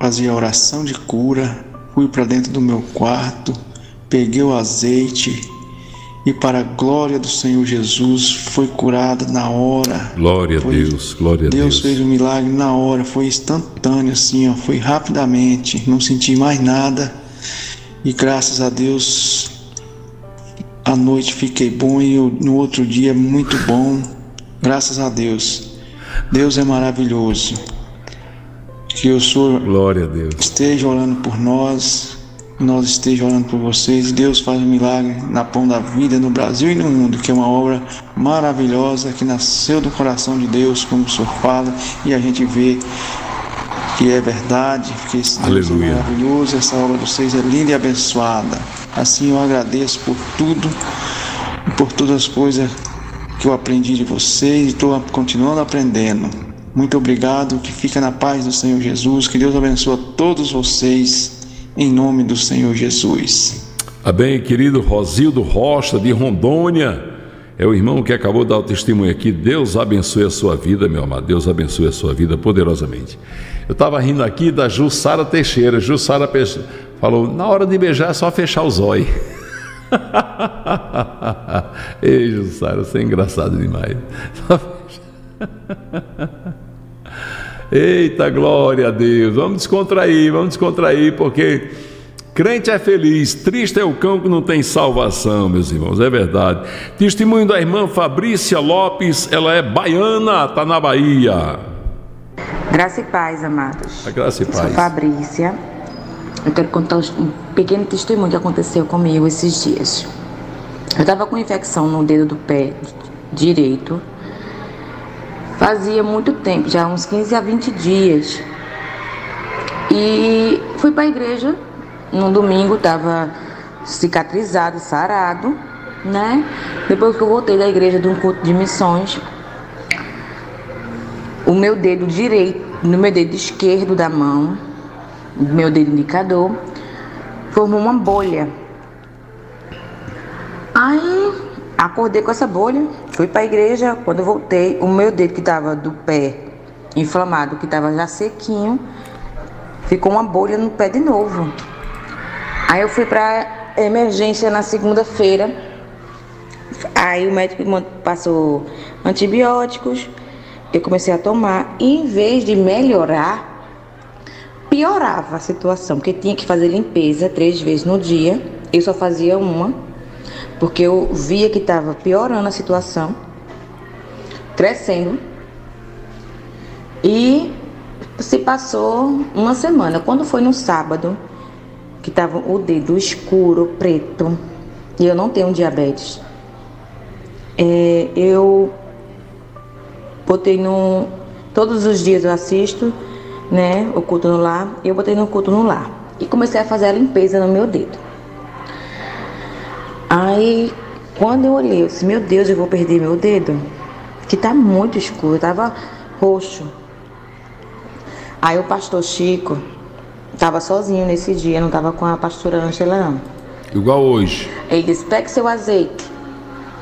fazer a oração de cura. Fui para dentro do meu quarto, peguei o azeite e para a glória do Senhor Jesus foi curada na hora. Glória foi, a Deus, glória a Deus. Deus fez o um milagre na hora, foi instantâneo assim, ó, foi rapidamente, não senti mais nada. E graças a Deus à noite fiquei bom e eu, no outro dia muito bom. Graças a Deus. Deus é maravilhoso. Que o Senhor Glória a Deus. esteja orando por nós nós esteja orando por vocês. Deus faz um milagre na Pão da Vida no Brasil e no mundo, que é uma obra maravilhosa que nasceu do coração de Deus, como o senhor fala, e a gente vê que é verdade, que esse Deus é maravilhoso, essa obra de vocês é linda e abençoada. Assim eu agradeço por tudo e por todas as coisas que eu aprendi de vocês e estou continuando aprendendo. Muito obrigado, que fica na paz do Senhor Jesus, que Deus abençoe a todos vocês, em nome do Senhor Jesus. Amém, querido Rosildo Rocha, de Rondônia. É o irmão que acabou de dar o testemunho aqui. Deus abençoe a sua vida, meu amado. Deus abençoe a sua vida poderosamente. Eu estava rindo aqui da Jussara Teixeira. Jussara falou: na hora de beijar é só fechar os olhos. Ei, Jussara, você é engraçado demais. Só fechar. Eita, glória a Deus. Vamos descontrair, vamos descontrair, porque crente é feliz, triste é o cão que não tem salvação, meus irmãos, é verdade. Testemunho da irmã Fabrícia Lopes, ela é baiana, está na Bahia. Graça e paz, amados. A graça e Eu sou paz. Fabrícia. Eu quero contar um pequeno testemunho que aconteceu comigo esses dias. Eu estava com infecção no dedo do pé direito. Fazia muito tempo, já uns 15 a 20 dias. E fui para a igreja no domingo, estava cicatrizado, sarado, né? Depois que eu voltei da igreja de um culto de missões, o meu dedo direito, no meu dedo esquerdo da mão, meu dedo indicador, formou uma bolha. Aí acordei com essa bolha, fui para a igreja, quando voltei, o meu dedo que estava do pé inflamado, que estava já sequinho, ficou uma bolha no pé de novo. Aí eu fui para emergência na segunda-feira. Aí o médico passou antibióticos, eu comecei a tomar e em vez de melhorar, piorava a situação, porque tinha que fazer limpeza três vezes no dia. Eu só fazia uma, porque eu via que estava piorando a situação, crescendo. E se passou uma semana. Quando foi no sábado, que estava o dedo escuro, preto, e eu não tenho diabetes, é, eu botei no. Todos os dias eu assisto, né? O culto no lar, eu botei no culto no lar. E comecei a fazer a limpeza no meu dedo. Aí, quando eu olhei, eu disse, meu Deus, eu vou perder meu dedo. Que tá muito escuro, tava roxo. Aí o pastor Chico tava sozinho nesse dia, não tava com a pastora Ângela, não. Igual hoje. Ele disse, pegue seu azeite.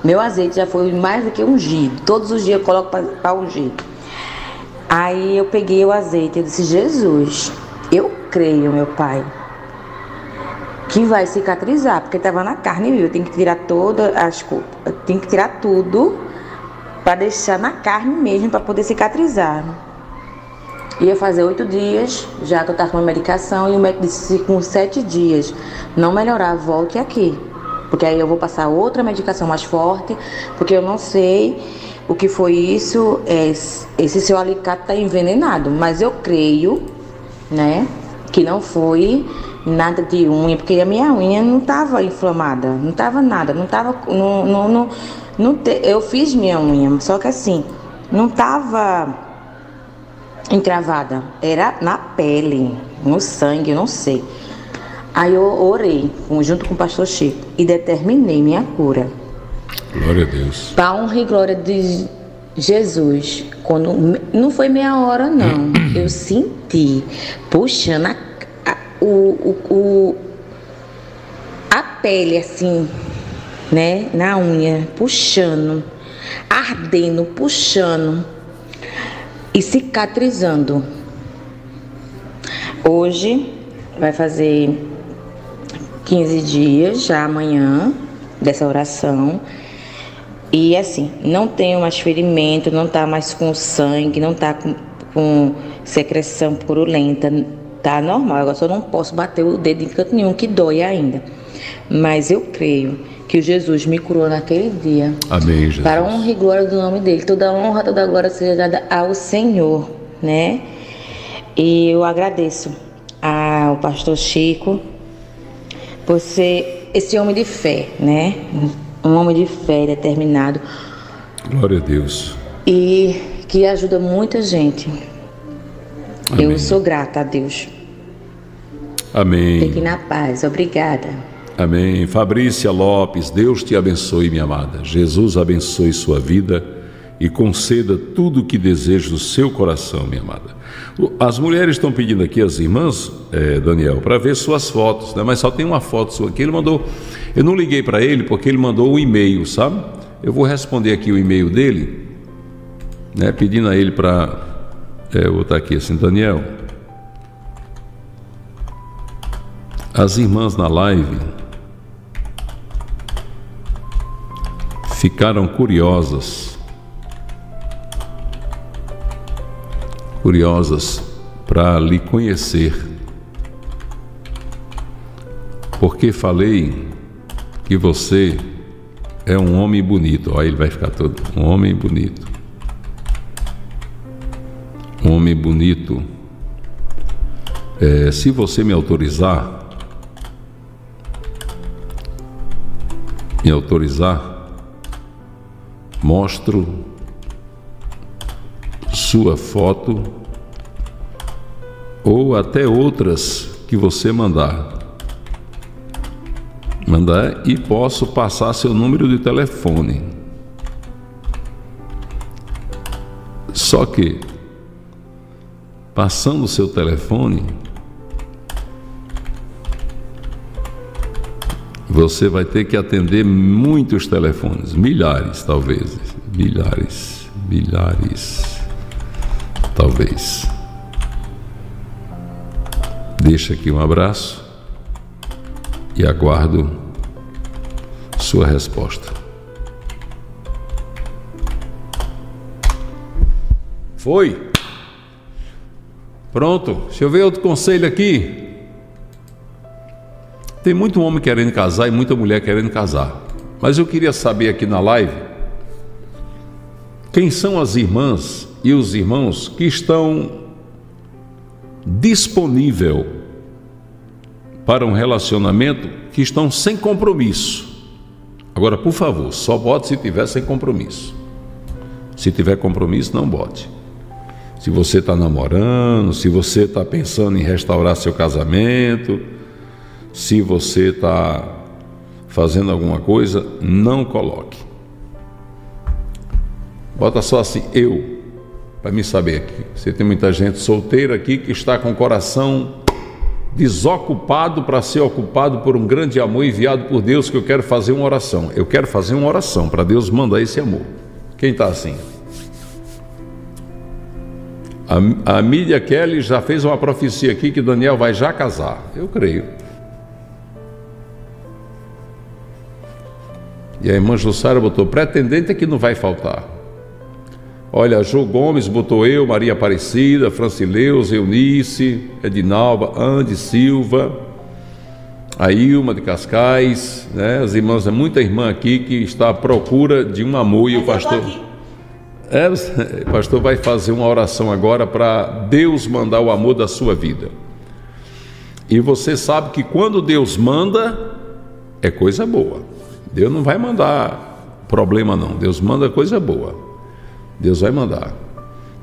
Meu azeite já foi mais do que ungido. Todos os dias eu coloco para ungir. Aí eu peguei o azeite e disse, Jesus, eu creio, meu pai, que vai cicatrizar, porque estava na carne viu? Tenho que tirar todas as tenho que tirar tudo para deixar na carne mesmo, para poder cicatrizar. Ia fazer oito dias, já que eu estava com a medicação, e o médico disse com sete dias não melhorar, volte aqui. Porque aí eu vou passar outra medicação mais forte, porque eu não sei o que foi isso, é, esse seu alicate está envenenado. Mas eu creio, né, que não foi nada de unha, porque a minha unha não estava inflamada, não estava nada, não estava. Não, não, não, não te, eu fiz minha unha, só que assim, não estava encravada, era na pele, no sangue, eu não sei. Aí eu orei junto com o pastor Chico e determinei minha cura. Glória a Deus. Para honra e glória de Jesus, quando não foi meia hora não, eu senti puxando a, o, o, o, a pele assim, né, na unha, puxando, ardendo, puxando e cicatrizando. Hoje vai fazer 15 dias já amanhã dessa oração. E assim, não tenho mais ferimento, não tá mais com sangue, não tá com, com secreção purulenta, tá normal. Agora só não posso bater o dedo em canto nenhum que dói ainda. Mas eu creio que Jesus me curou naquele dia. Amém, Jesus. Para a honra e glória do nome dele. Toda honra, toda glória seja dada ao Senhor, né? E eu agradeço ao pastor Chico por ser esse homem de fé, né? Um homem de fé determinado Glória a Deus. e que ajuda muita gente. Amém. Eu sou grata a Deus. Amém. Fique na paz. Obrigada. Amém. Fabrícia Lopes, Deus te abençoe, minha amada. Jesus abençoe sua vida e conceda tudo o que deseja do seu coração, minha amada. O- As mulheres estão pedindo aqui, as irmãs, eh, Daniel, para ver suas fotos, né? mas só tem uma foto sua aqui. Ele mandou. Eu não liguei para ele porque ele mandou um e-mail, sabe? Eu vou responder aqui o e-mail dele, né? pedindo a ele para. É, vou botar aqui assim, Daniel. As irmãs na live ficaram curiosas, curiosas para lhe conhecer, porque falei que você é um homem bonito. Olha, ele vai ficar todo um homem bonito, um homem bonito. É, se você me autorizar, me autorizar, mostro sua foto ou até outras que você mandar. Mandar e posso passar seu número de telefone. Só que, passando o seu telefone, você vai ter que atender muitos telefones, milhares talvez, milhares, milhares, talvez. Deixa aqui um abraço e aguardo sua resposta. Foi. Pronto. Deixa eu ver outro conselho aqui. Tem muito homem querendo casar e muita mulher querendo casar. Mas eu queria saber aqui na live quem são as irmãs e os irmãos que estão disponível para um relacionamento que estão sem compromisso. Agora, por favor, só bote se tiver sem compromisso. Se tiver compromisso, não bote. Se você está namorando, se você está pensando em restaurar seu casamento, se você está fazendo alguma coisa, não coloque. Bota só assim, eu, para me saber aqui. Você tem muita gente solteira aqui que está com o coração desocupado para ser ocupado por um grande amor enviado por Deus, que eu quero fazer uma oração. Eu quero fazer uma oração para Deus mandar esse amor. Quem está assim? A, a Mídia Kelly já fez uma profecia aqui que Daniel vai já casar. Eu creio. E a irmã Jussara botou: pretendente é que não vai faltar. Olha, Jô Gomes botou eu, Maria Aparecida, Francileus, Eunice, Edinalva, Andy Silva, a Ilma de Cascais, né? As irmãs, é muita irmã aqui que está à procura de um amor e o pastor. É, pastor vai fazer uma oração agora para Deus mandar o amor da sua vida. E você sabe que quando Deus manda, é coisa boa. Deus não vai mandar problema, não. Deus manda coisa boa. Deus vai mandar.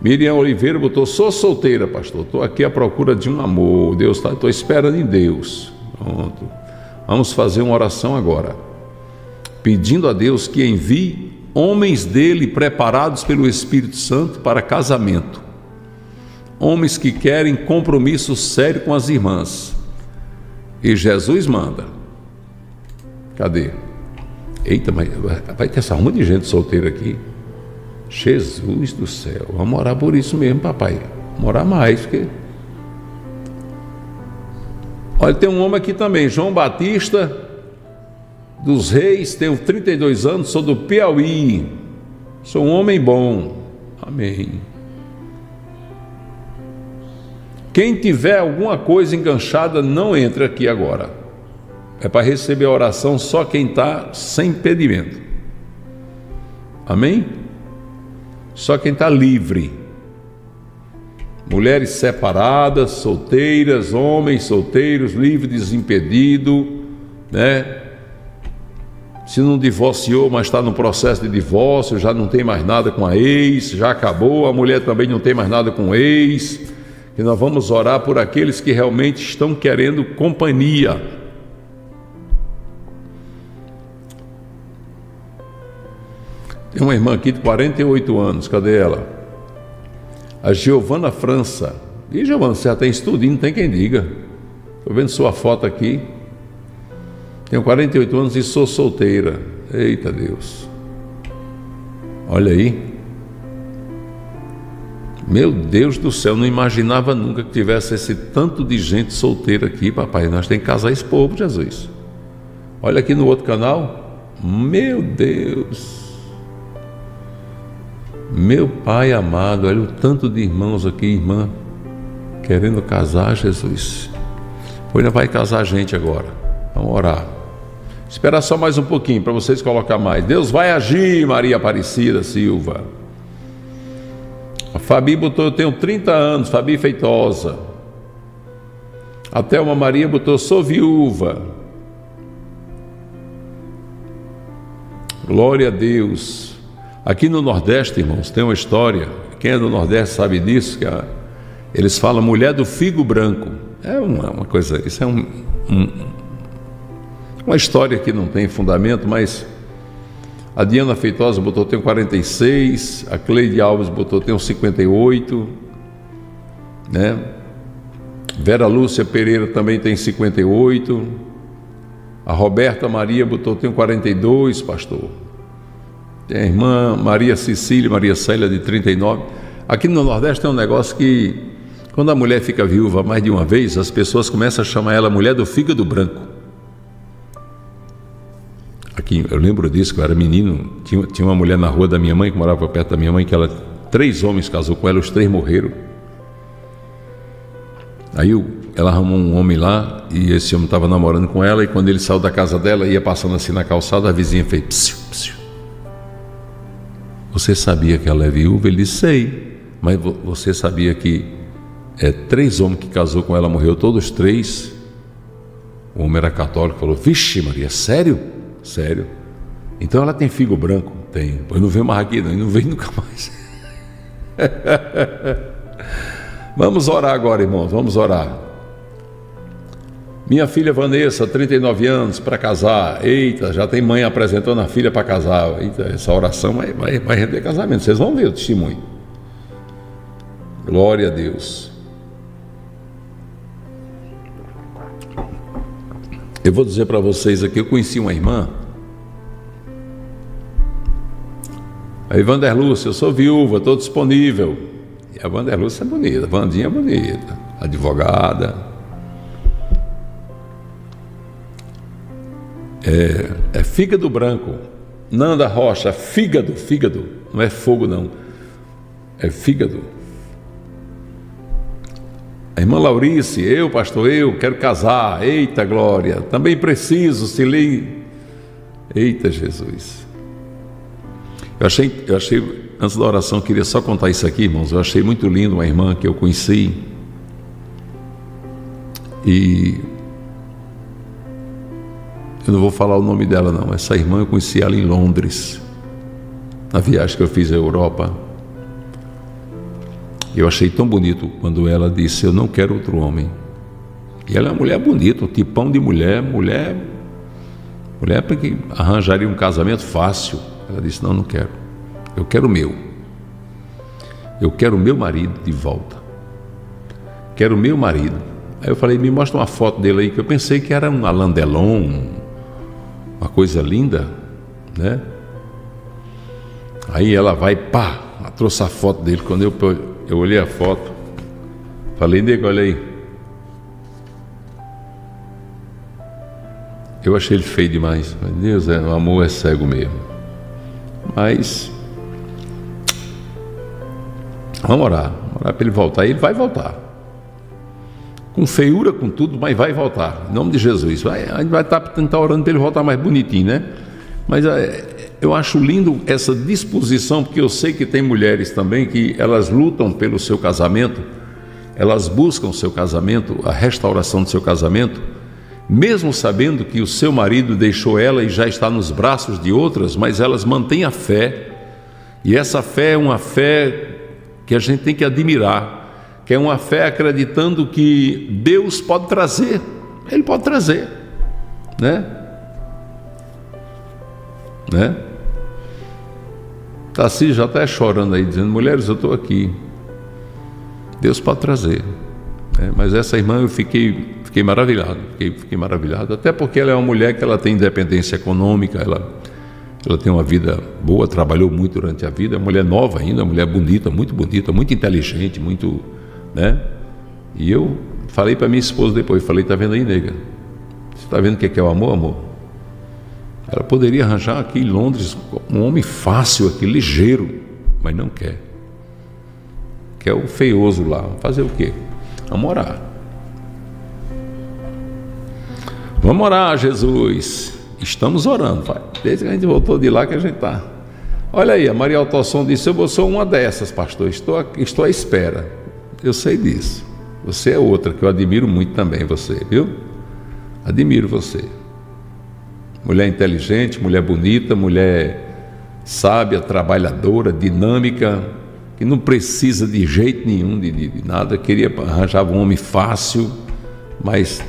Miriam Oliveira botou: Sou solteira, pastor. Estou aqui à procura de um amor. Deus está. Estou esperando em Deus. Pronto. Vamos fazer uma oração agora, pedindo a Deus que envie homens dele preparados pelo Espírito Santo para casamento. Homens que querem compromisso sério com as irmãs. E Jesus manda. Cadê? Eita, mas vai ter essa ruma de gente solteira aqui. Jesus do céu, vamos orar por isso mesmo, papai. Vamos orar mais, porque. Olha, tem um homem aqui também, João Batista dos Reis, tenho 32 anos, sou do Piauí. Sou um homem bom. Amém. Quem tiver alguma coisa enganchada, não entre aqui agora. É para receber a oração só quem está sem impedimento. Amém? Só quem está livre. Mulheres separadas, solteiras, homens solteiros, livres, desimpedido, né? Se não divorciou, mas está no processo de divórcio, já não tem mais nada com a ex, já acabou, a mulher também não tem mais nada com o ex. E nós vamos orar por aqueles que realmente estão querendo companhia. Tem uma irmã aqui de 48 anos, cadê ela? A Giovana França. E Giovana, você tem estudinho, não tem quem diga. Estou vendo sua foto aqui. Tenho 48 anos e sou solteira. Eita Deus. Olha aí. Meu Deus do céu, não imaginava nunca que tivesse esse tanto de gente solteira aqui, papai. Nós temos que casar esse povo, Jesus. Olha aqui no outro canal. Meu Deus. Meu pai amado, olha o tanto de irmãos aqui, irmã, querendo casar, Jesus. Pois não vai casar a gente agora. Vamos orar. Esperar só mais um pouquinho para vocês colocar mais. Deus vai agir, Maria Aparecida Silva. A Fabi botou, eu tenho 30 anos, Fabi Feitosa. A Thelma Maria botou, sou viúva. Glória a Deus. Aqui no Nordeste, irmãos, tem uma história. Quem é do Nordeste sabe disso, que a, eles falam mulher do figo branco. É uma, uma coisa, isso é um, um, uma história que não tem fundamento, mas a Diana Feitosa botou tem 46, a Cleide Alves botou tem 58, né? Vera Lúcia Pereira também tem 58. A Roberta Maria botou tem 42, pastor. Tem a irmã Maria Cecília, Maria Célia, de 39. Aqui no Nordeste tem um negócio que, quando a mulher fica viúva mais de uma vez, as pessoas começam a chamar ela mulher do fígado branco. Aqui, eu lembro disso, que eu era menino, tinha, tinha uma mulher na rua da minha mãe, que morava perto da minha mãe, que ela, três homens casou com ela, os três morreram. Aí ela arrumou um homem lá, e esse homem estava namorando com ela, e quando ele saiu da casa dela, ia passando assim na calçada, a vizinha fez psiu, psiu. Você sabia que ela é viúva? Ele disse, sei. Mas você sabia que é, três homens que casou com ela morreu, todos três. O homem era católico, falou, vixe Maria, sério? Sério. Então ela tem figo branco? Tem. Pois não vem mais aqui, não, não vem nunca mais. vamos orar agora, irmãos, vamos orar. Minha filha Vanessa, 39 anos, para casar. Eita, já tem mãe apresentando a filha para casar. Eita, essa oração vai, vai, vai render casamento. Vocês vão ver o testemunho. Glória a Deus. Eu vou dizer para vocês aqui, eu conheci uma irmã. A Vander Lúcia, eu sou viúva, estou disponível. E a Vander Lúcia é bonita, a Vandinha é bonita, advogada, é, é fígado branco. Nanda Rocha, fígado, fígado, não é fogo não, é fígado. A irmã Laurice, eu, pastor, eu quero casar, eita glória, também preciso, se lhe. Eita Jesus. Eu achei, eu achei, antes da oração, queria só contar isso aqui, irmãos. Eu achei muito lindo uma irmã que eu conheci. E eu não vou falar o nome dela, não. Essa irmã eu conheci ela em Londres, na viagem que eu fiz à Europa. Eu achei tão bonito quando ela disse: Eu não quero outro homem. E ela é uma mulher bonita, um tipão de mulher, mulher, mulher que arranjaria um casamento fácil. Ela disse: Não, não quero. Eu quero o meu. Eu quero o meu marido de volta. Quero o meu marido. Aí eu falei: Me mostra uma foto dele aí, que eu pensei que era um Alain Delon, uma coisa linda, né? Aí ela vai, pá, trouxe a foto dele. Quando eu, eu olhei a foto, falei, nego, olha aí. Eu achei ele feio demais. Meu Deus, é, o amor é cego mesmo. Mas vamos orar, vamos orar para ele voltar. Ele vai voltar com feiura, com tudo, mas vai voltar. Em nome de Jesus. Vai, a gente vai estar tá, tentar orando para ele voltar mais bonitinho, né? Mas é, eu acho lindo essa disposição, porque eu sei que tem mulheres também que elas lutam pelo seu casamento, elas buscam seu casamento, a restauração do seu casamento, mesmo sabendo que o seu marido deixou ela e já está nos braços de outras, mas elas mantêm a fé. E essa fé é uma fé que a gente tem que admirar, que é uma fé acreditando que Deus pode trazer, Ele pode trazer, né? Né? Tassi já está chorando aí, dizendo: mulheres, eu estou aqui. Deus pode trazer. É, mas essa irmã eu fiquei, fiquei maravilhado, fiquei, fiquei maravilhado, até porque ela é uma mulher que ela tem independência econômica, ela, ela tem uma vida boa, trabalhou muito durante a vida, é uma mulher nova ainda, uma mulher bonita, muito bonita, muito inteligente, muito, né? E eu falei para minha esposa depois, falei, tá vendo aí, nega? Você está vendo o que é o amor, amor? Ela poderia arranjar aqui em Londres um homem fácil aqui, ligeiro, mas não quer. Quer o feioso lá. Fazer o quê? Vamos orar. Vamos orar, Jesus. Estamos orando, pai. Desde que a gente voltou de lá que a gente está. Olha aí, a Maria Altosson disse: Eu sou uma dessas, pastor. Estou, estou à espera. Eu sei disso. Você é outra que eu admiro muito também, você, viu? Admiro você. Mulher inteligente, mulher bonita, mulher sábia, trabalhadora, dinâmica, que não precisa de jeito nenhum de, de, de nada, queria arranjar um homem fácil, mas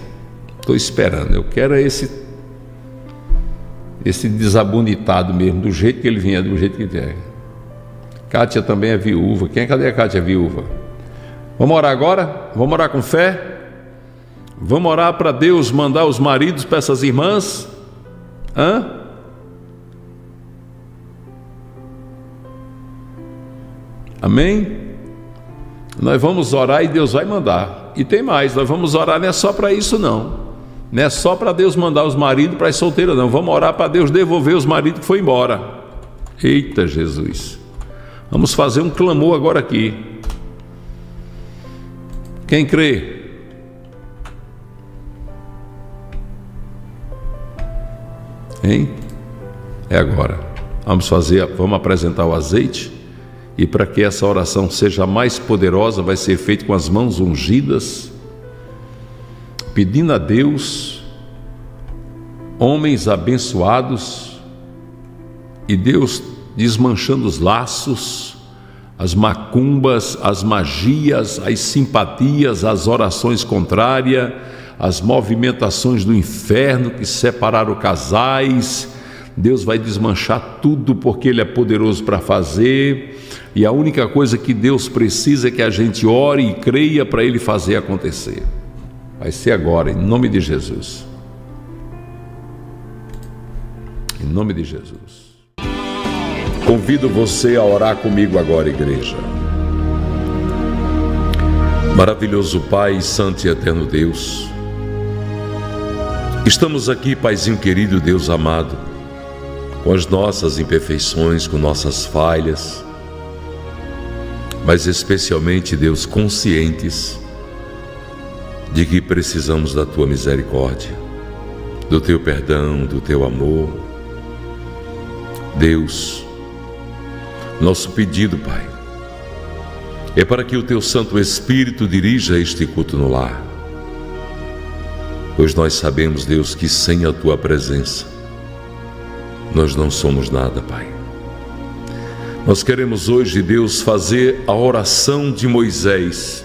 estou esperando. Eu quero esse esse desabonitado mesmo, do jeito que ele vinha, do jeito que vier. Kátia também é viúva. Quem é? Cadê a Kátia viúva? Vamos orar agora? Vamos orar com fé? Vamos orar para Deus mandar os maridos para essas irmãs? Hã? Amém? Nós vamos orar e Deus vai mandar. E tem mais, nós vamos orar não é só para isso não. Não é só para Deus mandar os maridos para as solteiras não. Vamos orar para Deus devolver os maridos que foi embora. Eita Jesus. Vamos fazer um clamor agora aqui. Quem crê? Hein? É agora. Vamos fazer, vamos apresentar o azeite. E para que essa oração seja mais poderosa, vai ser feito com as mãos ungidas, pedindo a Deus homens abençoados e Deus desmanchando os laços, as macumbas, as magias, as simpatias, as orações contrárias as movimentações do inferno que separaram casais. Deus vai desmanchar tudo porque Ele é poderoso para fazer. E a única coisa que Deus precisa é que a gente ore e creia para Ele fazer acontecer. Vai ser agora, em nome de Jesus. Em nome de Jesus. Convido você a orar comigo agora, igreja. Maravilhoso Pai, Santo e Eterno Deus. Estamos aqui, Paizinho querido, Deus amado, com as nossas imperfeições, com nossas falhas, mas especialmente, Deus, conscientes de que precisamos da tua misericórdia, do teu perdão, do teu amor. Deus, nosso pedido, Pai, é para que o teu Santo Espírito dirija este culto no lar pois nós sabemos, Deus, que sem a tua presença nós não somos nada, Pai. Nós queremos hoje, Deus, fazer a oração de Moisés,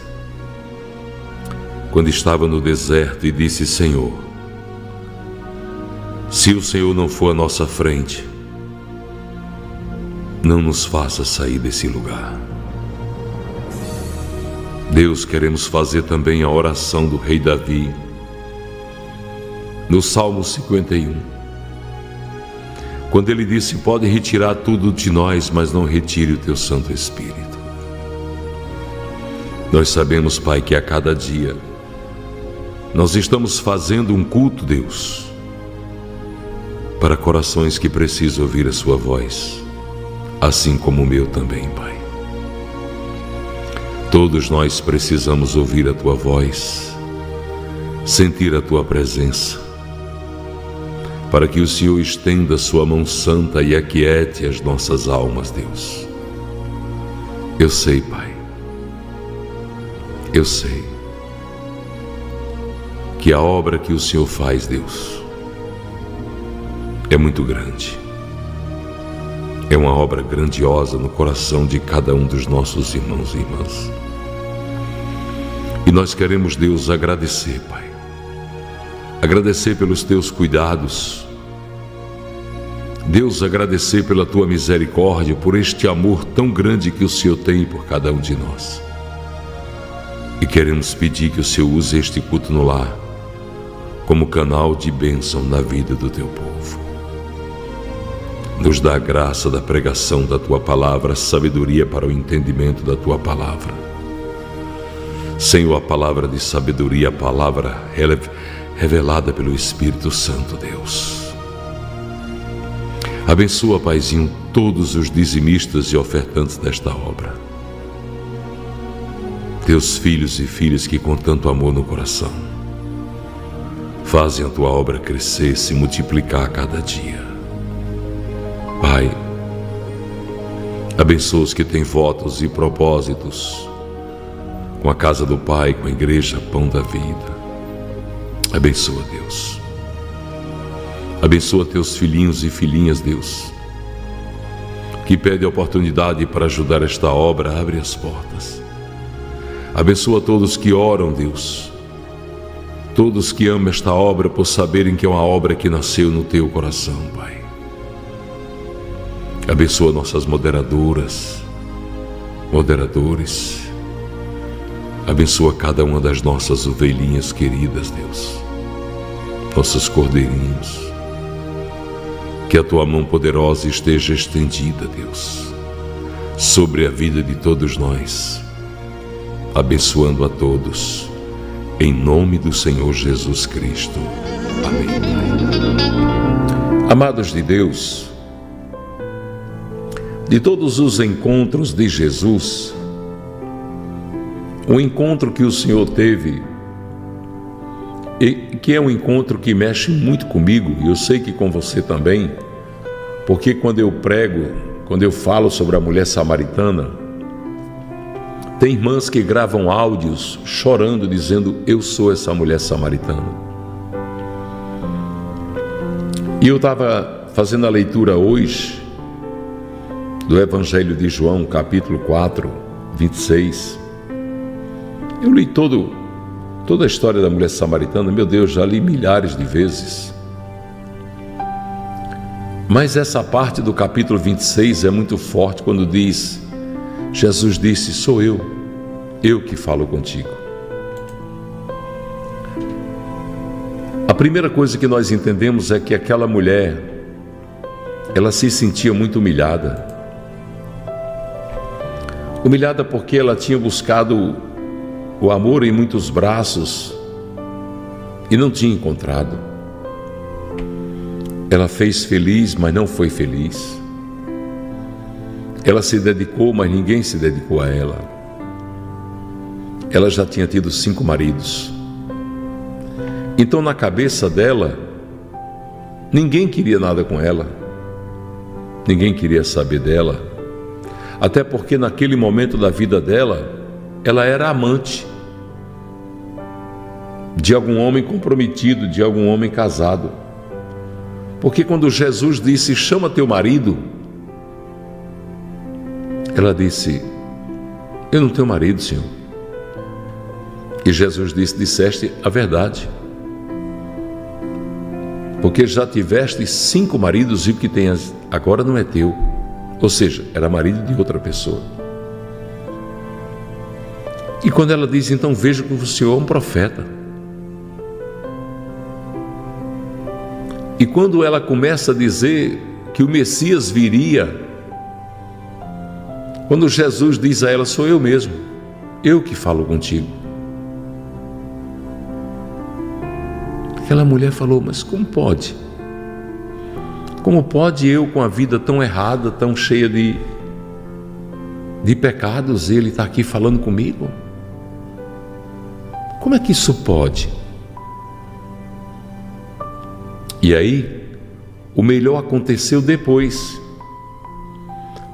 quando estava no deserto e disse: Senhor, se o Senhor não for à nossa frente, não nos faça sair desse lugar. Deus, queremos fazer também a oração do rei Davi no Salmo 51. Quando ele disse: Pode retirar tudo de nós, mas não retire o teu Santo Espírito. Nós sabemos, Pai, que a cada dia nós estamos fazendo um culto, Deus, para corações que precisam ouvir a Sua voz, assim como o meu também, Pai. Todos nós precisamos ouvir a Tua voz, sentir a Tua presença para que o Senhor estenda sua mão santa e aquiete as nossas almas, Deus. Eu sei, Pai, eu sei que a obra que o Senhor faz, Deus, é muito grande. É uma obra grandiosa no coração de cada um dos nossos irmãos e irmãs. E nós queremos, Deus, agradecer, Pai. Agradecer pelos teus cuidados. Deus, agradecer pela tua misericórdia, por este amor tão grande que o Senhor tem por cada um de nós. E queremos pedir que o Senhor use este culto no lar como canal de bênção na vida do teu povo. Nos dá a graça da pregação da tua palavra, sabedoria para o entendimento da tua palavra. Senhor, a palavra de sabedoria, a palavra revelada pelo Espírito Santo, Deus. Abençoa, Paizinho, todos os dizimistas e ofertantes desta obra teus filhos e filhas que com tanto amor no coração fazem a tua obra crescer, se multiplicar a cada dia. Pai, abençoa os que têm votos e propósitos com a casa do Pai, com a igreja Pão da Vida. Abençoa, Deus. Abençoa teus filhinhos e filhinhas, Deus, que pede a oportunidade para ajudar esta obra, abre as portas. Abençoa todos que oram, Deus. Todos que amam esta obra por saberem que é uma obra que nasceu no teu coração, Pai. Abençoa nossas moderadoras, moderadores. Abençoa cada uma das nossas ovelhinhas queridas, Deus. Nossos cordeirinhos. Que a tua mão poderosa esteja estendida, Deus, sobre a vida de todos nós abençoando a todos. Em nome do Senhor Jesus Cristo. Amém. Amados de Deus, de todos os encontros de Jesus, o encontro que o Senhor teve, e que é um encontro que mexe muito comigo, e eu sei que com você também, porque quando eu prego, quando eu falo sobre a mulher samaritana, tem irmãs que gravam áudios chorando, dizendo: Eu sou essa mulher samaritana. E eu estava fazendo a leitura hoje do Evangelho de João, capítulo 4, 26. Eu li todo, toda a história da mulher samaritana, meu Deus, já li milhares de vezes. Mas essa parte do capítulo 26 é muito forte quando diz: Jesus disse: Sou eu eu que falo contigo. A primeira coisa que nós entendemos é que aquela mulher, ela se sentia muito humilhada. Humilhada porque ela tinha buscado o amor em muitos braços e não tinha encontrado. Ela fez feliz, mas não foi feliz. Ela se dedicou, mas ninguém se dedicou a ela. Ela já tinha tido cinco maridos. Então, na cabeça dela, ninguém queria nada com ela, ninguém queria saber dela, até porque naquele momento da vida dela, ela era amante de algum homem comprometido, de algum homem casado. Porque quando Jesus disse: Chama teu marido, ela disse: Eu não tenho marido, Senhor. E Jesus disse: Disseste a verdade. Porque já tiveste cinco maridos e o que tens agora não é teu. Ou seja, era marido de outra pessoa. E quando ela diz, então vejo que o Senhor é um profeta. E quando ela começa a dizer que o Messias viria, quando Jesus diz a ela, sou eu mesmo, eu que falo contigo. Aquela mulher falou: Mas como pode? Como pode eu, com a vida tão errada, tão cheia de, de pecados, ele está aqui falando comigo? Como é que isso pode? E aí, o melhor aconteceu depois.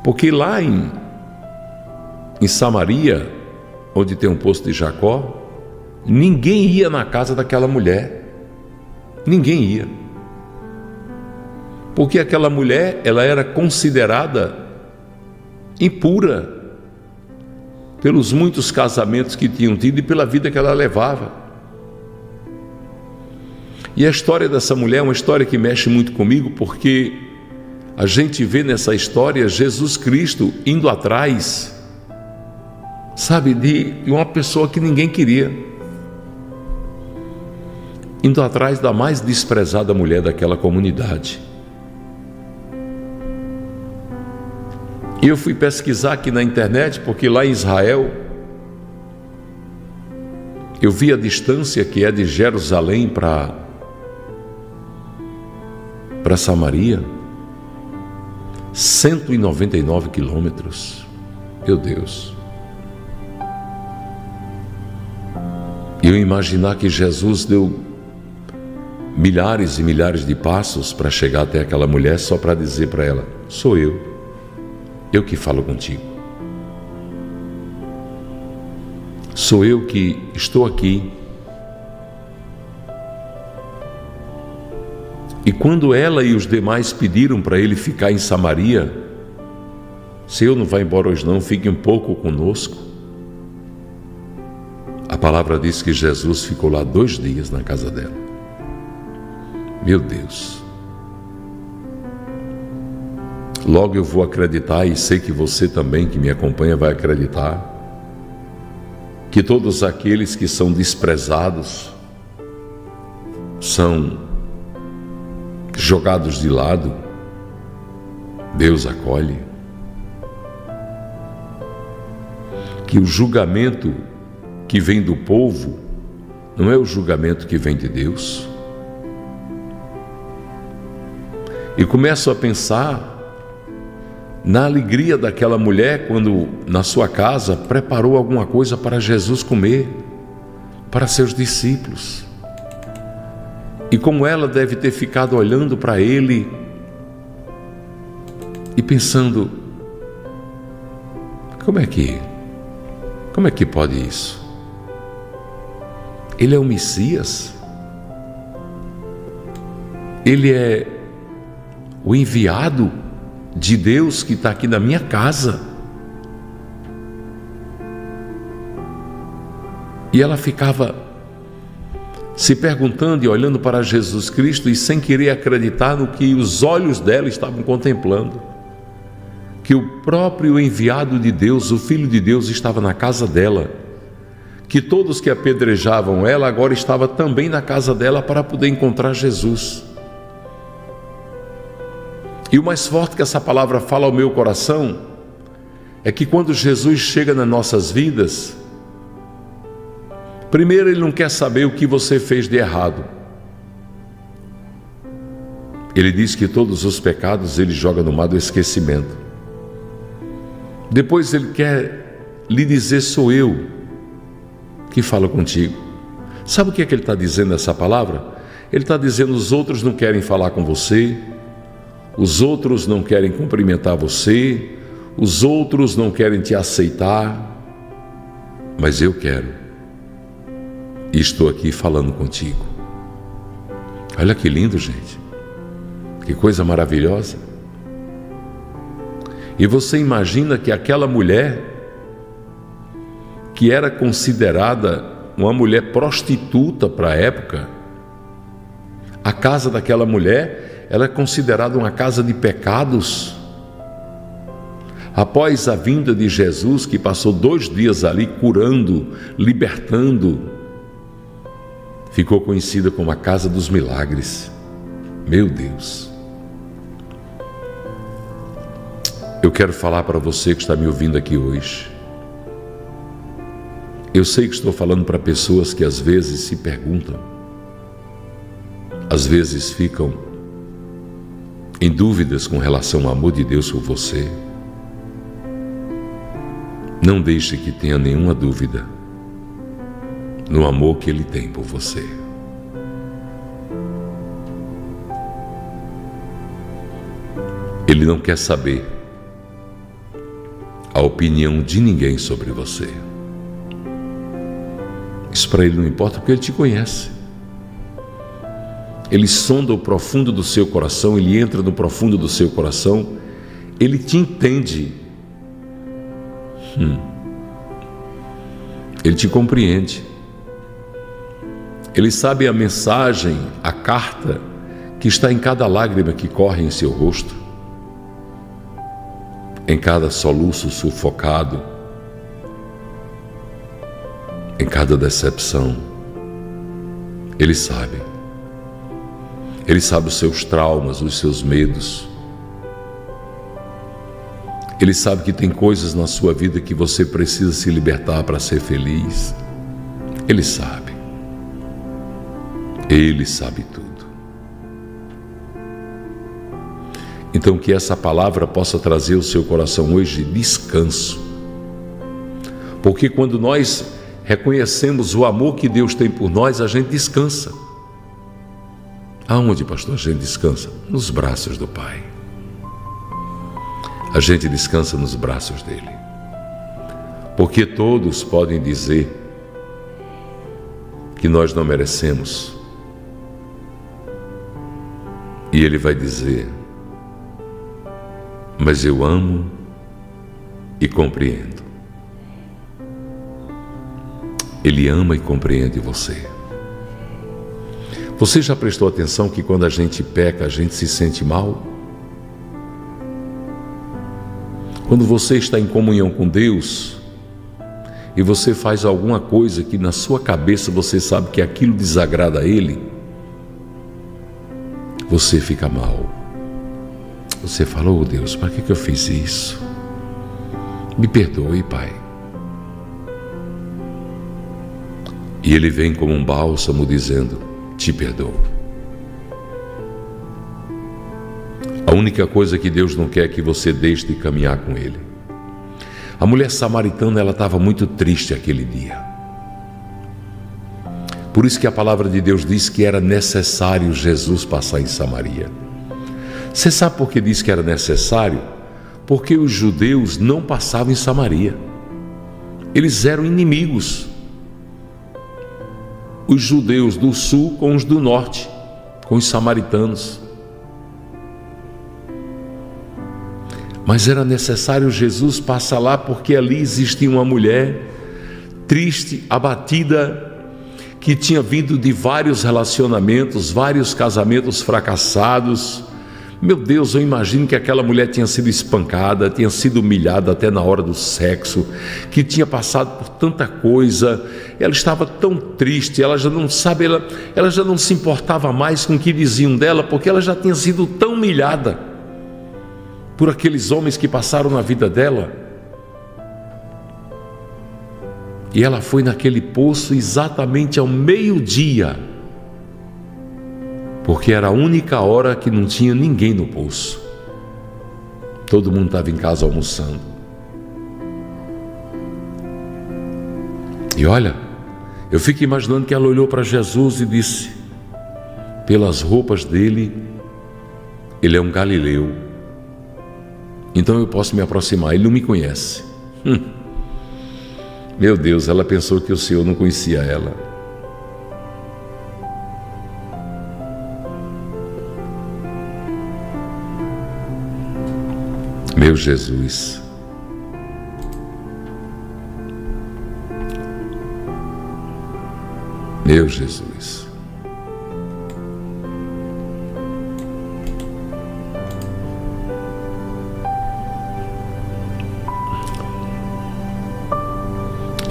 Porque lá em, em Samaria, onde tem um posto de Jacó, ninguém ia na casa daquela mulher. Ninguém ia. Porque aquela mulher, ela era considerada impura pelos muitos casamentos que tinham tido e pela vida que ela levava. E a história dessa mulher é uma história que mexe muito comigo, porque a gente vê nessa história Jesus Cristo indo atrás, sabe, de uma pessoa que ninguém queria, indo atrás da mais desprezada mulher daquela comunidade. E eu fui pesquisar aqui na internet, porque lá em Israel, eu vi a distância que é de Jerusalém para para Samaria, 199 quilômetros. Meu Deus. E eu imaginar que Jesus deu milhares e milhares de passos para chegar até aquela mulher só para dizer para ela: sou eu. Eu que falo contigo. Sou eu que estou aqui. E quando ela e os demais pediram para ele ficar em Samaria, Senhor, não vai embora hoje não, fique um pouco conosco. A palavra diz que Jesus ficou lá dois dias na casa dela. Meu Deus. Logo eu vou acreditar, e sei que você também que me acompanha vai acreditar, que todos aqueles que são desprezados são jogados de lado, Deus acolhe. Que o julgamento que vem do povo não é o julgamento que vem de Deus. E começo a pensar na alegria daquela mulher quando na sua casa preparou alguma coisa para Jesus comer, para seus discípulos. E como ela deve ter ficado olhando para ele e pensando: como é que como é que pode isso? Ele é o Messias? Ele é o enviado de Deus que está aqui na minha casa. E ela ficava se perguntando e olhando para Jesus Cristo e sem querer acreditar no que os olhos dela estavam contemplando. Que o próprio enviado de Deus, o Filho de Deus, estava na casa dela. Que todos que apedrejavam ela agora estava também na casa dela para poder encontrar Jesus. E o mais forte que essa palavra fala ao meu coração é que quando Jesus chega nas nossas vidas, primeiro ele não quer saber o que você fez de errado. Ele diz que todos os pecados ele joga no mar do esquecimento. Depois ele quer lhe dizer: sou eu que falo contigo. Sabe o que é que ele está dizendo nessa palavra? Ele está dizendo: os outros não querem falar com você, os outros não querem cumprimentar você, os outros não querem te aceitar, mas eu quero. E estou aqui falando contigo. Olha que lindo, gente. Que coisa maravilhosa. E você imagina que aquela mulher, que era considerada uma mulher prostituta para a época, a casa daquela mulher ela é considerada uma casa de pecados. Após a vinda de Jesus, que passou dois dias ali curando, libertando, ficou conhecida como a casa dos milagres. Meu Deus. Eu quero falar para você que está me ouvindo aqui hoje. Eu sei que estou falando para pessoas que às vezes se perguntam, às vezes ficam em dúvidas com relação ao amor de Deus por você, não deixe que tenha nenhuma dúvida no amor que Ele tem por você. Ele não quer saber a opinião de ninguém sobre você. Isso para ele não importa porque ele te conhece. Ele sonda o profundo do seu coração, ele entra no profundo do seu coração, ele te entende. Hum. Ele te compreende. Ele sabe a mensagem, a carta que está em cada lágrima que corre em seu rosto, em cada soluço sufocado, em cada decepção. Ele sabe. Ele sabe os seus traumas, os seus medos. Ele sabe que tem coisas na sua vida que você precisa se libertar para ser feliz. Ele sabe. Ele sabe tudo. Então, que essa palavra possa trazer ao seu coração hoje descanso. Porque quando nós reconhecemos o amor que Deus tem por nós, a gente descansa. Aonde, pastor, a gente descansa? Nos braços do Pai. A gente descansa nos braços dele. Porque todos podem dizer que nós não merecemos. E ele vai dizer: Mas eu amo e compreendo. Ele ama e compreende você. Você já prestou atenção que quando a gente peca, a gente se sente mal? Quando você está em comunhão com Deus e você faz alguma coisa que na sua cabeça você sabe que aquilo desagrada a Ele, você fica mal. Você fala, oh Deus, para que, que eu fiz isso? Me perdoe, Pai. E Ele vem como um bálsamo dizendo: te perdoo. A única coisa que Deus não quer é que você deixe de caminhar com Ele. A mulher samaritana ela estava muito triste aquele dia. Por isso que a palavra de Deus diz que era necessário Jesus passar em Samaria. Você sabe por que diz que era necessário? Porque os judeus não passavam em Samaria. Eles eram inimigos os judeus do sul com os do norte, com os samaritanos. Mas era necessário Jesus passar lá porque ali existia uma mulher triste, abatida, que tinha vindo de vários relacionamentos, vários casamentos fracassados, meu Deus, eu imagino que aquela mulher tinha sido espancada, tinha sido humilhada até na hora do sexo, que tinha passado por tanta coisa, ela estava tão triste, ela já não sabe, ela, ela já não se importava mais com o que diziam dela, porque ela já tinha sido tão humilhada por aqueles homens que passaram na vida dela. E ela foi naquele poço exatamente ao meio-dia porque era a única hora que não tinha ninguém no poço. Todo mundo estava em casa almoçando. E olha, eu fico imaginando que ela olhou para Jesus e disse: pelas roupas dele, ele é um galileu. Então eu posso me aproximar, ele não me conhece. Hum. Meu Deus, ela pensou que o Senhor não conhecia ela. Meu Jesus, meu Jesus.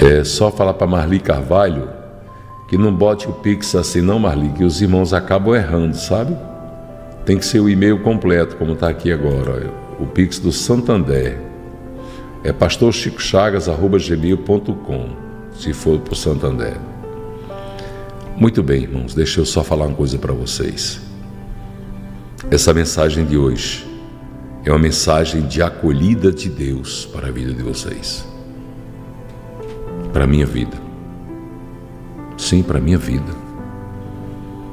É só falar para Marli Carvalho que não bote o Pix assim, não, Marli, que os irmãos acabam errando, sabe? Tem que ser o e-mail completo, como está aqui agora. Olha o Pix do Santander. É pastorchicochagas.gmail.com, se for para o Santander. Muito bem, irmãos, deixa eu só falar uma coisa para vocês. Essa mensagem de hoje é uma mensagem de acolhida de Deus para a vida de vocês. Para a minha vida. Sim, para a minha vida.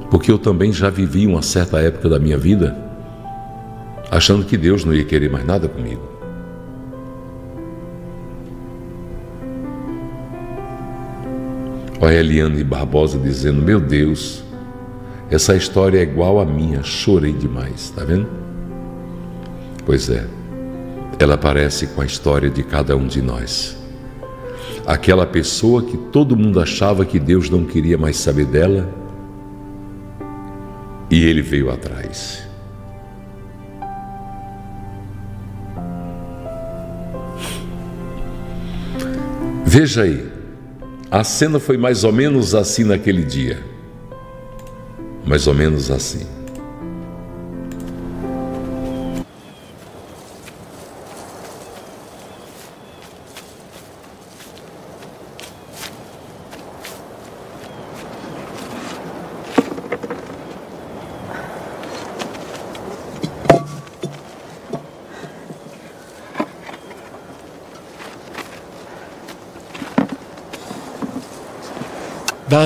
Porque eu também já vivi uma certa época da minha vida achando que Deus não ia querer mais nada comigo. Olha Eliane Barbosa dizendo: Meu Deus, essa história é igual à minha, chorei demais, tá vendo? Pois é, ela parece com a história de cada um de nós. Aquela pessoa que todo mundo achava que Deus não queria mais saber dela, e ele veio atrás. Veja aí, a cena foi mais ou menos assim naquele dia. Mais ou menos assim.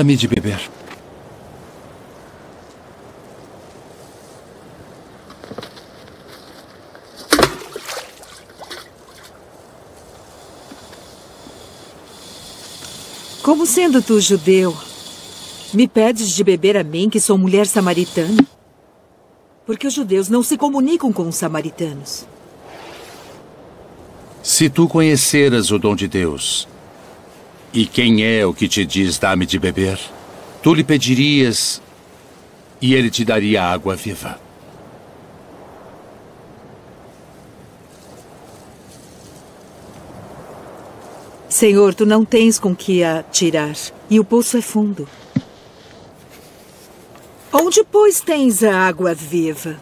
Dá-me de beber. Como sendo tu judeu, me pedes de beber a mim, que sou mulher samaritana? Porque os judeus não se comunicam com os samaritanos. Se tu conheceras o dom de Deus, e quem é o que te diz dá-me de beber? Tu lhe pedirias e ele te daria água viva. Senhor, tu não tens com que a tirar, e o poço é fundo. Onde, pois, tens a água viva?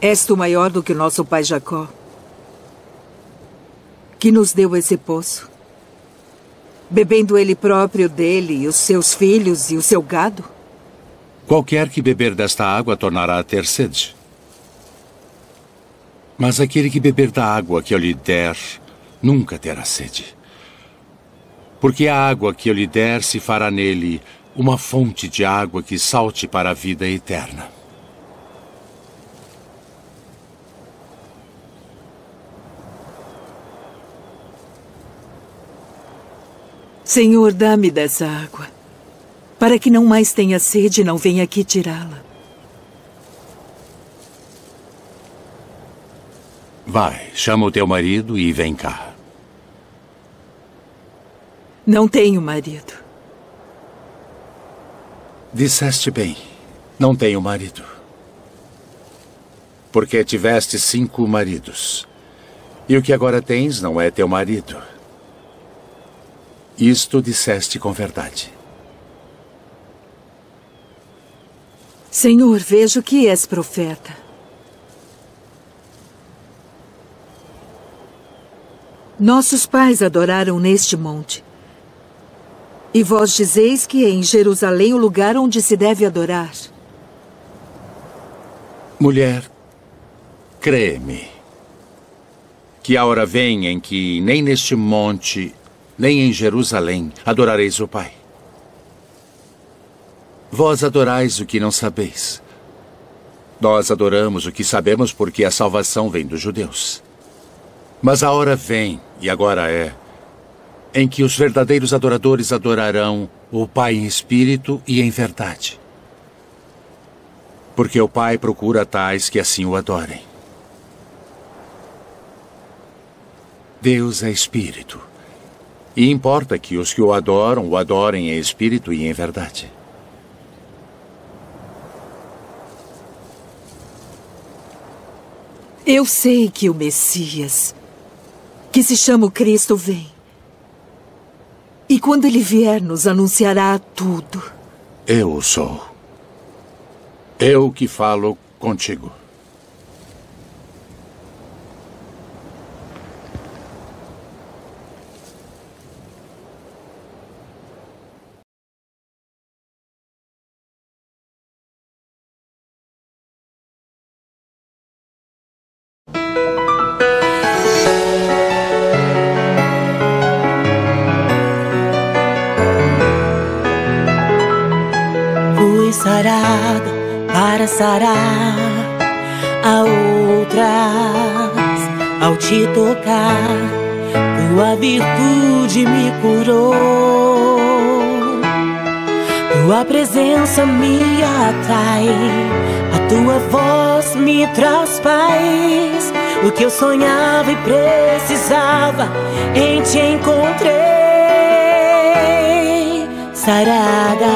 És tu maior do que o nosso pai Jacó, que nos deu esse poço, bebendo ele próprio dele, e os seus filhos e o seu gado? Qualquer que beber desta água tornará a ter sede. Mas aquele que beber da água que eu lhe der, nunca terá sede. Porque a água que eu lhe der se fará nele uma fonte de água que salte para a vida eterna. Senhor, dá-me dessa água, para que não mais tenha sede e não venha aqui tirá-la. Vai, chama o teu marido e vem cá. Não tenho marido. Disseste bem, não tenho marido. Porque tiveste cinco maridos. E o que agora tens não é teu marido. Isto disseste com verdade. Senhor, vejo que és profeta. Nossos pais adoraram neste monte. E vós dizeis que é em Jerusalém o lugar onde se deve adorar. Mulher, crê-me, que a hora vem em que nem neste monte, nem em Jerusalém adorareis o Pai. Vós adorais o que não sabeis. Nós adoramos o que sabemos porque a salvação vem dos judeus. Mas a hora vem, e agora é, em que os verdadeiros adoradores adorarão o Pai em espírito e em verdade. Porque o Pai procura tais que assim o adorem. Deus é espírito. E importa que os que o adoram o adorem em espírito e em verdade. Eu sei que o Messias, que se chama o Cristo, vem. E quando ele vier, nos anunciará tudo. Eu sou. Eu que falo contigo. Te tocar. tua virtude me curou. Tua presença me atrai, a tua voz me traz paz. O que eu sonhava e precisava, em te encontrei. Sarada,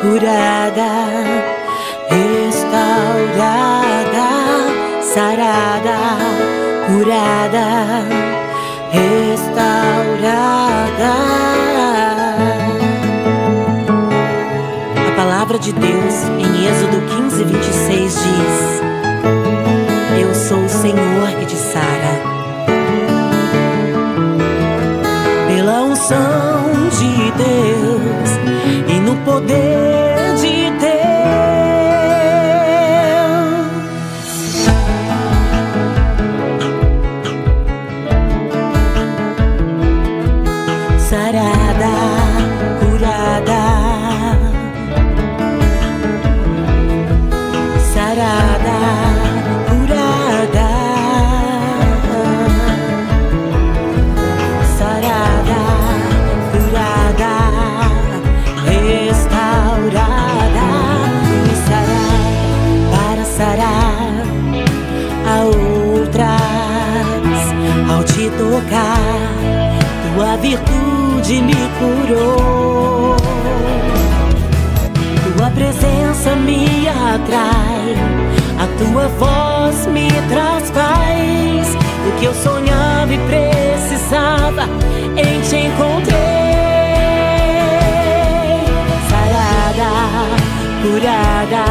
curada, restaurada, sarada, curada, restaurada. A palavra de Deus em Êxodo 15, 26 diz: Eu sou o Senhor que te sara. Pela unção de Deus e no poder curou. Tua presença me atrai, a tua voz me traz paz. O que eu sonhava e precisava, em te encontrei. Sarada, curada,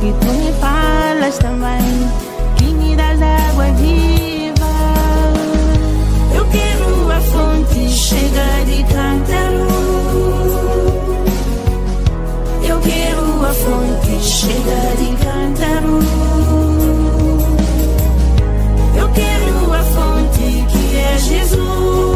que tu me falas também, que me das da água viva. Eu quero a fonte chegar de cântaro. Eu quero a fonte chegar de cântaro. Eu quero a fonte que é Jesus.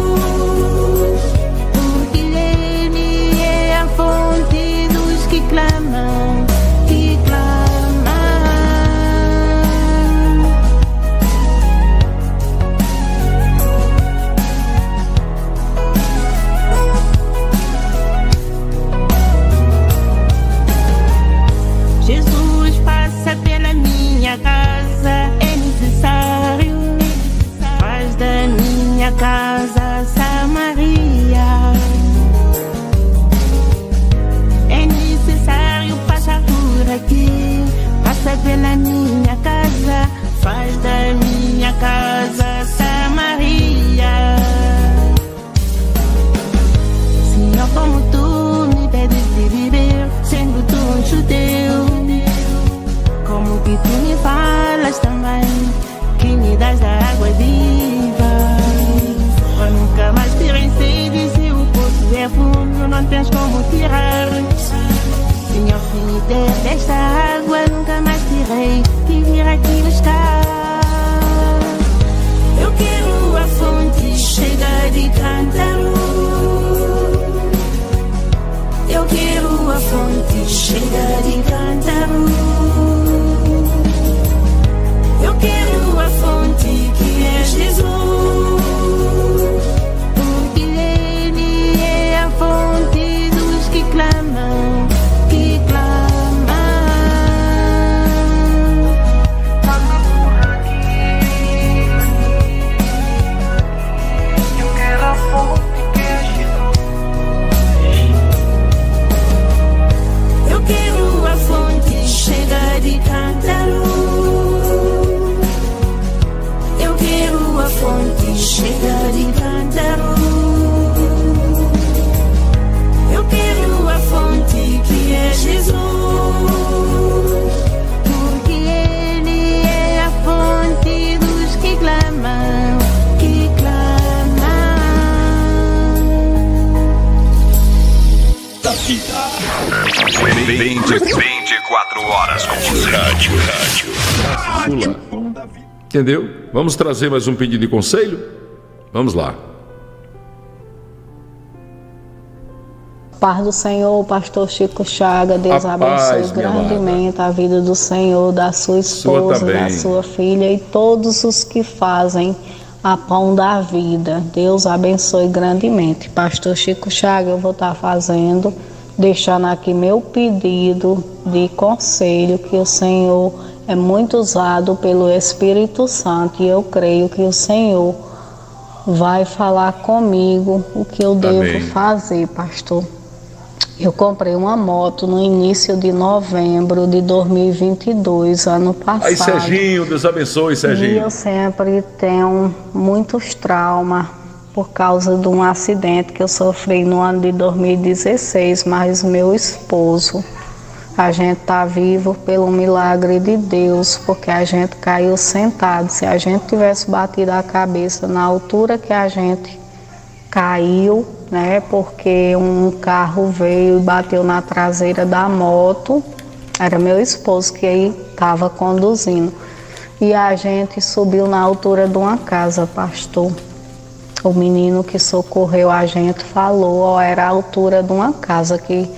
Se me der desta água, nunca mais tirei, que vir aqui buscar. Eu quero a fonte cheia de cântaro. Eu quero a fonte cheia de cântaro. Eu quero a fonte que é Jesus. Entendeu? Vamos trazer mais um pedido de conselho? Vamos lá. Paz do Senhor, pastor Chico Chaga, Deus A abençoe paz, grandemente a vida do Senhor, da sua Sua esposa, também. da sua filha e todos os que fazem a pão da vida. Deus abençoe grandemente. Pastor Chico Chaga, eu vou estar fazendo, deixando aqui meu pedido de conselho, que o Senhor é muito usado pelo Espírito Santo e eu creio que o Senhor vai falar comigo o que eu devo Amém. fazer, pastor. Eu comprei uma moto no início de novembro de 2022, ano passado. Aí, Serginho, Deus abençoe, E Serginho. eu sempre tenho muitos traumas por causa de um acidente que eu sofri no ano de 2016, mas meu esposo, a gente tá vivo pelo milagre de Deus, porque a gente caiu sentado. Se a gente tivesse batido a cabeça na altura que a gente caiu, né? Porque um carro veio e bateu na traseira da moto. Era meu esposo que aí estava conduzindo. E a gente subiu na altura de uma casa, pastor. O menino que socorreu a gente falou, ó, era a altura de uma casa que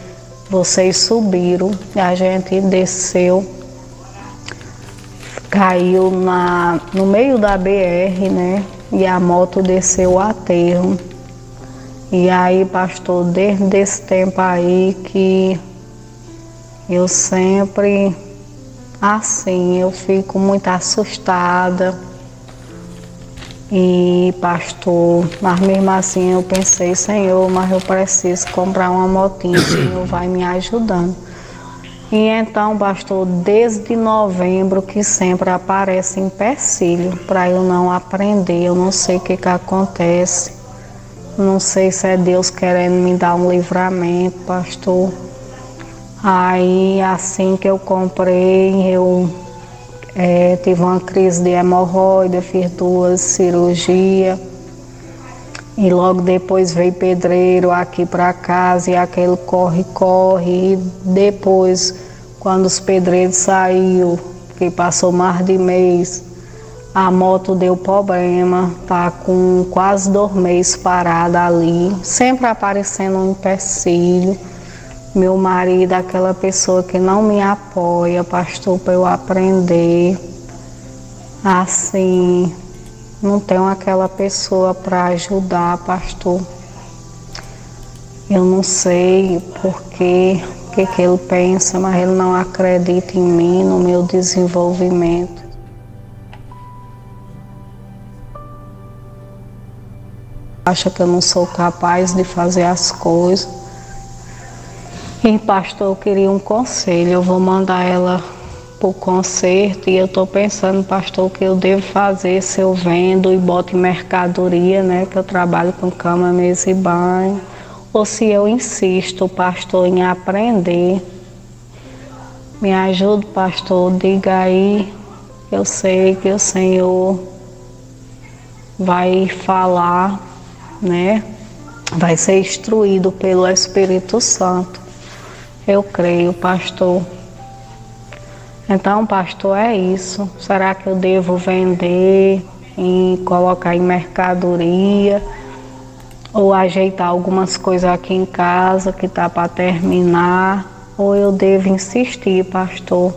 vocês subiram a gente desceu, caiu na, no meio da BR, né? E a moto desceu o aterro. E aí, pastor, desde esse tempo aí que eu sempre assim, eu fico muito assustada. E pastor, mas mesmo assim eu pensei, Senhor, mas eu preciso comprar uma motinha, o Senhor vai me ajudando. E então, pastor, desde novembro que sempre aparece empecilho para eu não aprender, eu não sei o que, que acontece. Não sei se é Deus querendo me dar um livramento, pastor. Aí, assim que eu comprei, eu eh, tive uma crise de hemorroida, fiz duas cirurgias. E logo depois veio pedreiro aqui para casa e aquele corre-corre. E depois, quando os pedreiros saiu, que passou mais de mês, a moto deu problema, tá com quase dois meses parada ali, sempre aparecendo um empecilho. Meu marido, aquela pessoa que não me apoia, pastor, para eu aprender. Assim, não tenho aquela pessoa para ajudar, pastor. Eu não sei porque que, que ele pensa, mas ele não acredita em mim, no meu desenvolvimento. Acha que eu não sou capaz de fazer as coisas. E pastor, eu queria um conselho. Eu vou mandar ela para o concerto e eu estou pensando, pastor, o que eu devo fazer se eu vendo e boto em mercadoria, né? Que eu trabalho com cama, mesa e banho. Ou se eu insisto, pastor, em aprender. Me ajude, pastor, diga aí. Eu sei que o Senhor vai falar, né? Vai ser instruído pelo Espírito Santo. Eu creio, pastor. Então, pastor, é isso. Será que eu devo vender e colocar em mercadoria? Ou ajeitar algumas coisas aqui em casa que tá para terminar? Ou eu devo insistir, pastor,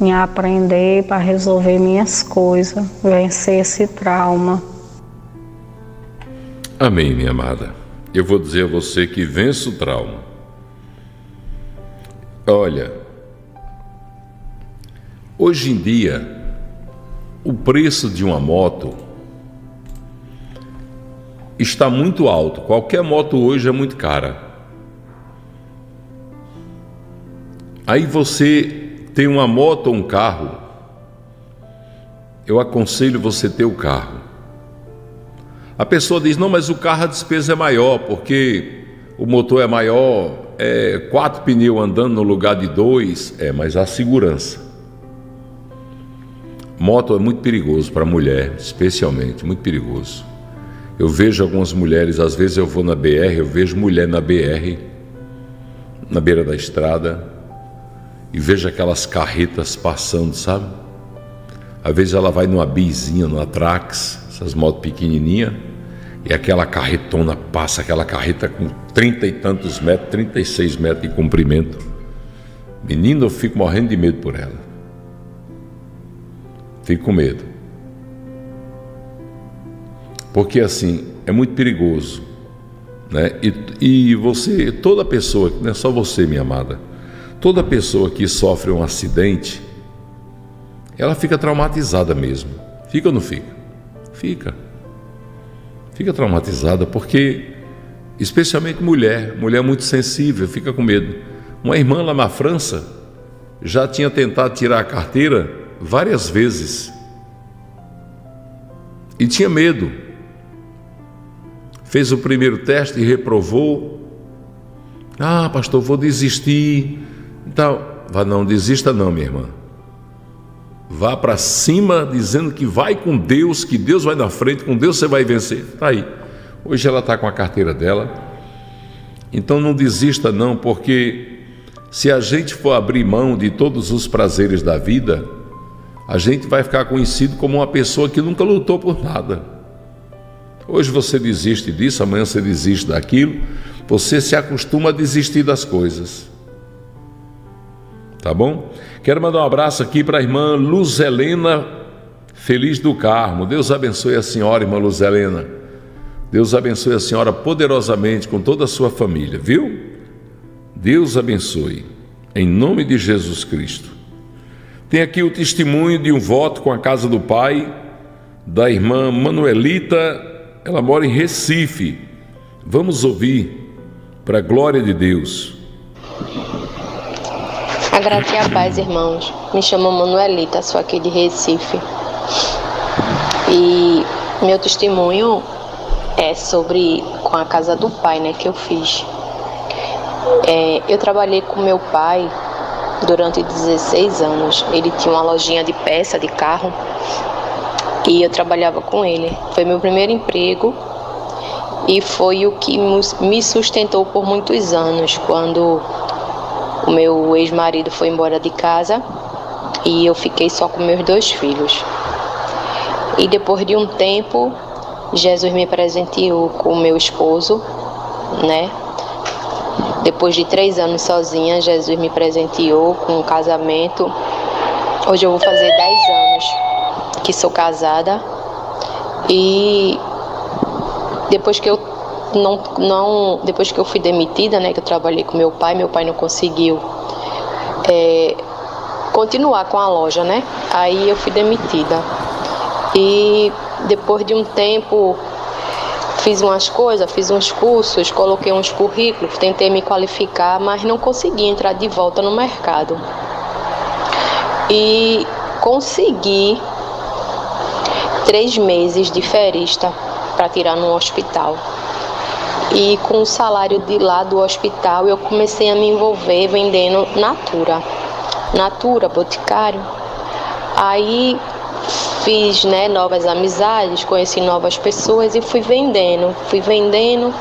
em aprender para resolver minhas coisas, vencer esse trauma? Amém, minha amada. Eu vou dizer a você que vença o trauma. Olha, hoje em dia, o preço de uma moto está muito alto. Qualquer moto hoje é muito cara. Aí você tem uma moto ou um carro, eu aconselho você ter o carro. A pessoa diz: não, mas o carro a despesa é maior, porque o motor é maior, é quatro pneus andando no lugar de dois, é, mas a segurança. Moto é muito perigoso para mulher, especialmente, muito perigoso. Eu vejo algumas mulheres, às vezes eu vou na BR, eu vejo mulher na BR, na beira da estrada, e vejo aquelas carretas passando, sabe? Às vezes ela vai numa bizinha, numa Trax, essas motos pequenininhas, e aquela carretona passa, aquela carreta com trinta e tantos metros, 36 metros de comprimento. Menino, eu fico morrendo de medo por ela. Fico com medo. Porque assim, é muito perigoso. Né? E, e você, toda pessoa, não é só você, minha amada, toda pessoa que sofre um acidente, ela fica traumatizada mesmo. Fica ou não fica? Fica. Fica traumatizada porque, especialmente mulher, mulher muito sensível, fica com medo. Uma irmã lá na França já tinha tentado tirar a carteira várias vezes e tinha medo. Fez o primeiro teste e reprovou. Ah, pastor, vou desistir. Então, vá não desista não, minha irmã. Vá para cima dizendo que vai com Deus, que Deus vai na frente, com Deus você vai vencer. Está aí. Hoje ela está com a carteira dela. Então não desista não, porque se a gente for abrir mão de todos os prazeres da vida, a gente vai ficar conhecido como uma pessoa que nunca lutou por nada. Hoje você desiste disso, amanhã você desiste daquilo, você se acostuma a desistir das coisas. Tá bom? Quero mandar um abraço aqui para a irmã Luz Helena Feliz do Carmo. Deus abençoe a senhora, irmã Luz Helena. Deus abençoe a senhora poderosamente com toda a sua família, viu? Deus abençoe, em nome de Jesus Cristo. Tem aqui o testemunho de um voto com a casa do pai, da irmã Manuelita, ela mora em Recife. Vamos ouvir, para a glória de Deus. A graça e a paz, irmãos. Me chamo Manuelita, sou aqui de Recife. E meu testemunho é sobre com a casa do pai, né, que eu fiz. É, eu trabalhei com meu pai durante 16 anos. Ele tinha uma lojinha de peça de carro e eu trabalhava com ele. Foi meu primeiro emprego e foi o que me sustentou por muitos anos. Quando o meu ex-marido foi embora de casa e eu fiquei só com meus dois filhos. E depois de um tempo, Jesus me presenteou com o meu esposo, né? Depois de três anos sozinha, Jesus me presenteou com um casamento. Hoje eu vou fazer dez anos que sou casada. E depois que eu não, não, depois que eu fui demitida, né, que eu trabalhei com meu pai, meu pai não conseguiu é, continuar com a loja, né? Aí eu fui demitida. E depois de um tempo fiz umas coisas, fiz uns cursos, coloquei uns currículos, tentei me qualificar, mas não consegui entrar de volta no mercado. E consegui três meses de ferista para tirar no hospital. E com o salário de lá do hospital, eu comecei a me envolver vendendo Natura. Natura, Boticário. Aí fiz né, novas amizades, conheci novas pessoas e fui vendendo, fui vendendo,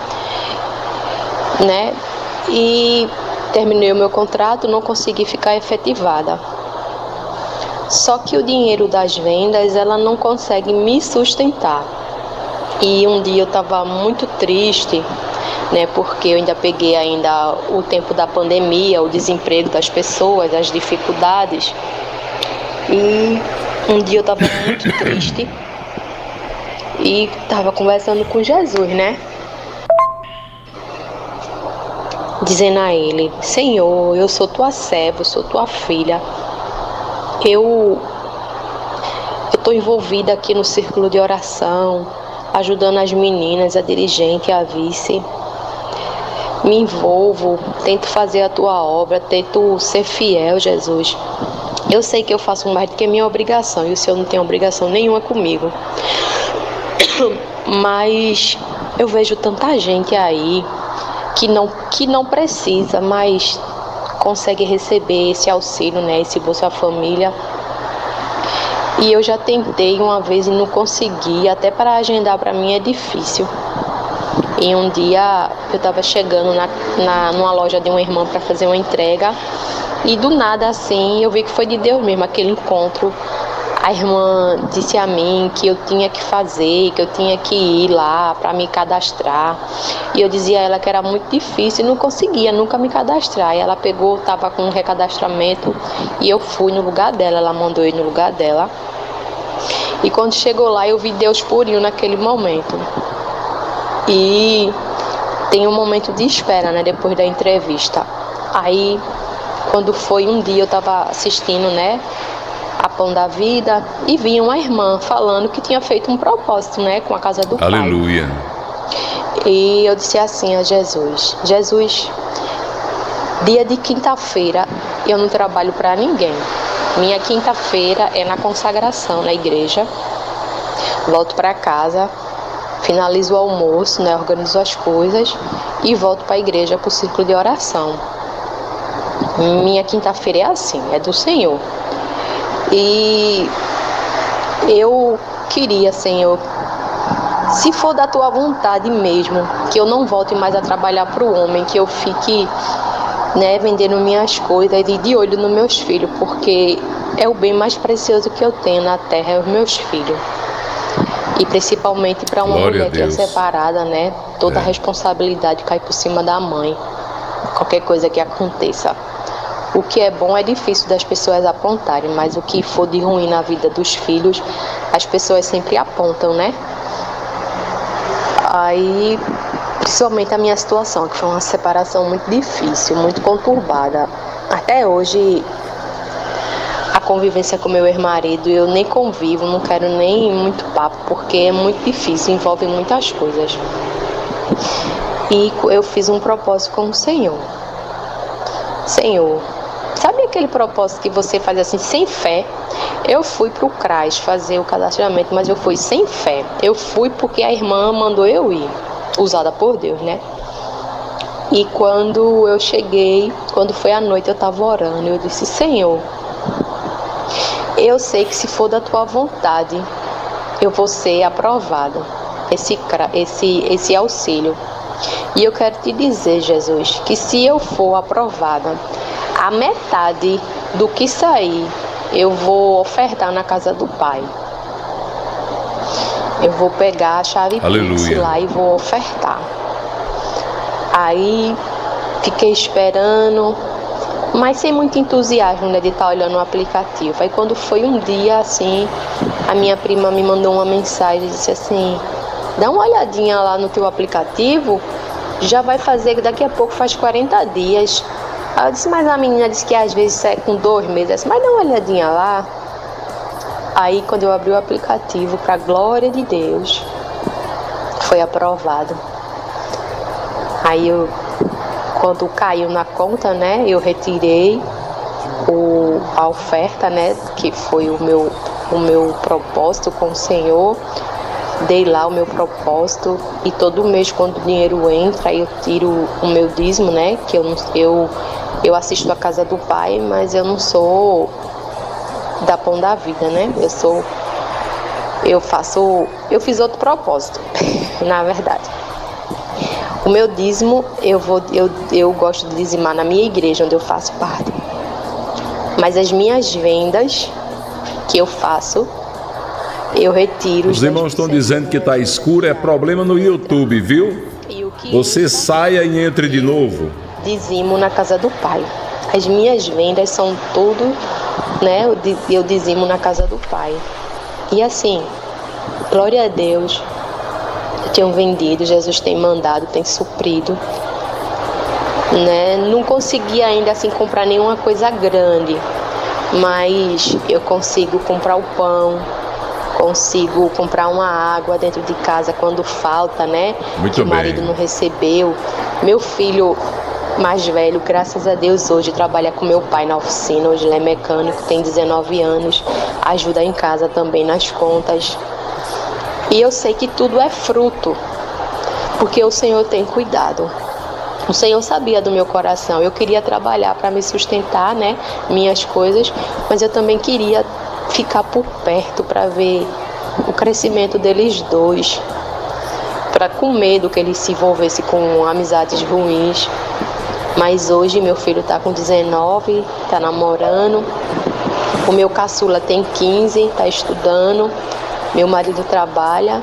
né? E terminei o meu contrato, não consegui ficar efetivada. Só que o dinheiro das vendas, ela não consegue me sustentar. E um dia eu estava muito triste, né, porque eu ainda peguei ainda o tempo da pandemia, o desemprego das pessoas, as dificuldades. E um dia eu estava muito triste e estava conversando com Jesus, né? Dizendo a ele: Senhor, eu sou tua serva, sou tua filha. Eu estou envolvida aqui no círculo de oração, ajudando as meninas, a dirigente, a vice. Me envolvo, tento fazer a tua obra, tento ser fiel, Jesus. Eu sei que eu faço mais do que minha obrigação e o Senhor não tem obrigação nenhuma comigo. Mas eu vejo tanta gente aí que não, que não precisa, mas consegue receber esse auxílio, né? Esse Bolsa Família e eu já tentei uma vez e não consegui, até para agendar para mim é difícil. E um dia eu estava chegando na, na, numa loja de uma irmã para fazer uma entrega E do nada assim, eu vi que foi de Deus mesmo aquele encontro. A irmã disse a mim que eu tinha que fazer, que eu tinha que ir lá para me cadastrar. E eu dizia a ela que era muito difícil e não conseguia nunca me cadastrar. E ela pegou, estava com um recadastramento e eu fui no lugar dela, ela mandou ir no lugar dela. E quando chegou lá, eu vi Deus purinho naquele momento. E tem um momento de espera, né, depois da entrevista. Aí, quando foi um dia, eu estava assistindo, né, a Pão da Vida e vi uma irmã falando que tinha feito um propósito, né, com a casa do pai. Aleluia. E eu disse assim a Jesus: Jesus, dia de quinta-feira eu não trabalho para ninguém. Minha quinta-feira é na consagração na igreja. Volto para casa, finalizo o almoço, né, organizo as coisas e volto para a igreja para o círculo de oração. Minha quinta-feira é assim, é do Senhor. E eu queria, Senhor, se for da tua vontade mesmo, que eu não volte mais a trabalhar para o homem, que eu fique né, vendendo minhas coisas e de olho nos meus filhos, porque é o bem mais precioso que eu tenho na terra, é os meus filhos. E principalmente para uma Glória mulher que é separada, né? Toda a responsabilidade cai por cima da mãe. Qualquer coisa que aconteça. O que é bom é difícil das pessoas apontarem, mas o que for de ruim na vida dos filhos, as pessoas sempre apontam, né? Aí, principalmente a minha situação, que foi uma separação muito difícil, muito conturbada. Até hoje, a convivência com meu ex-marido, eu nem convivo, não quero nem muito papo, porque é muito difícil, envolve muitas coisas. E eu fiz um propósito com o Senhor. Senhor, sabe aquele propósito que você faz assim sem fé? Eu fui para o CRAS fazer o cadastramento, mas eu fui sem fé. Eu fui porque a irmã mandou eu ir, usada por Deus, né? E quando eu cheguei, quando foi à noite, eu estava orando. Eu disse: Senhor, eu sei que se for da tua vontade, eu vou ser aprovada. Esse, esse, esse auxílio. E eu quero te dizer, Jesus, que se eu for aprovada, a metade do que sair, eu vou ofertar na casa do Pai. Eu vou pegar a chave Aleluia. lá e vou ofertar. Aí fiquei esperando, mas sem muito entusiasmo né, de estar olhando o aplicativo. Aí quando foi um dia assim, a minha prima me mandou uma mensagem e disse assim, dá uma olhadinha lá no teu aplicativo, já vai fazer, daqui a pouco faz 40 dias. Aí eu disse, mas a menina disse que às vezes é com dois meses, disse, mas dá uma olhadinha lá. Aí quando eu abri o aplicativo, para glória de Deus, foi aprovado. Aí eu, quando caiu na conta, né, eu retirei o, a oferta, né, que foi o meu, o meu propósito com o Senhor. Dei lá o meu propósito e todo mês quando o dinheiro entra eu tiro o meu dízimo, né? Que eu, eu, eu assisto a casa do pai, mas eu não sou da pão da vida, né? Eu sou. Eu faço. Eu fiz outro propósito, na verdade. O meu dízimo, eu, vou, eu, eu gosto de dizimar na minha igreja, onde eu faço parte. Mas as minhas vendas que eu faço, eu retiro. Os irmãos estão dizendo que está escuro, é problema no YouTube, viu? Você saia e entre de novo. Dizimo na casa do pai. As minhas vendas são tudo, né? Eu, di- eu dizimo na casa do pai. E assim, glória a Deus, eu tenho vendido, Jesus tem mandado, tem suprido. Né? Não consegui ainda assim comprar nenhuma coisa grande, mas eu consigo comprar o pão, consigo comprar uma água dentro de casa quando falta, né? Muito que o marido não recebeu. Meu filho mais velho, graças a Deus, hoje trabalha com meu pai na oficina. Hoje ele é mecânico, tem 19 anos, ajuda em casa também nas contas. E eu sei que tudo é fruto, porque o Senhor tem cuidado. O Senhor sabia do meu coração. Eu queria trabalhar para me sustentar, né, minhas coisas, mas eu também queria ficar por perto para ver o crescimento deles dois, para com medo que eles se envolvessem com amizades ruins. Mas hoje meu filho está com 19, está namorando. O meu caçula tem 15, está estudando. Meu marido trabalha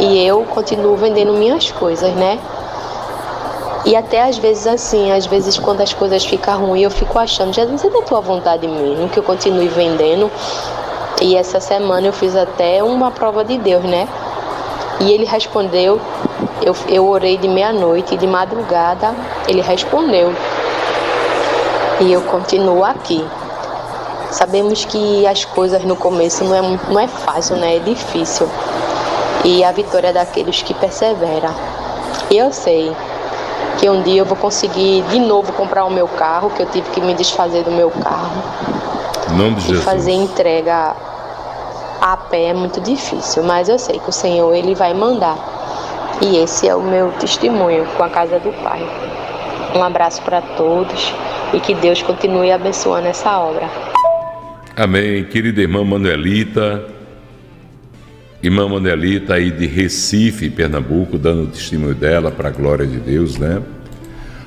e eu continuo vendendo minhas coisas, né? E até às vezes assim, às vezes quando as coisas ficam ruins, eu fico achando, Jesus, é da tua vontade mesmo que eu continue vendendo. E essa semana eu fiz até uma prova de Deus, né? E ele respondeu, eu, eu orei de meia-noite e de madrugada ele respondeu. E eu continuo aqui. Sabemos que as coisas no começo não é, não é fácil, né? É difícil. E a vitória é daqueles que perseveram. E eu sei que um dia eu vou conseguir de novo comprar o meu carro, que eu tive que me desfazer do meu carro. Em nome de E Jesus. fazer entrega a pé é muito difícil, mas eu sei que o Senhor ele vai mandar. E esse é o meu testemunho com a casa do Pai. Um abraço para todos e que Deus continue abençoando essa obra. Amém. Querida irmã Manuelita, irmã Manuelita aí de Recife, Pernambuco, dando o testemunho dela para a glória de Deus, né?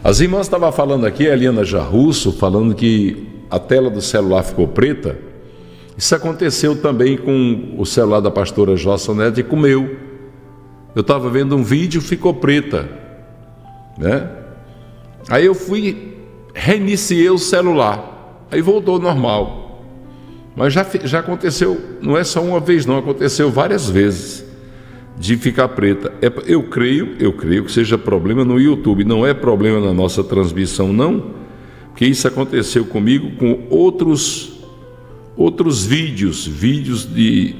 As irmãs estavam falando aqui, a Eliana Jarrusso, falando que a tela do celular ficou preta. Isso aconteceu também com o celular da pastora Jossa Neto e com o meu. Eu estava vendo um vídeo, ficou preta, né? Aí eu fui, reiniciei o celular, aí voltou ao normal. Mas já, já aconteceu, não é só uma vez, não, aconteceu várias vezes de ficar preta. É, eu creio, eu creio que seja problema no YouTube, não é problema na nossa transmissão, não, porque isso aconteceu comigo com outros outros vídeos, vídeos de,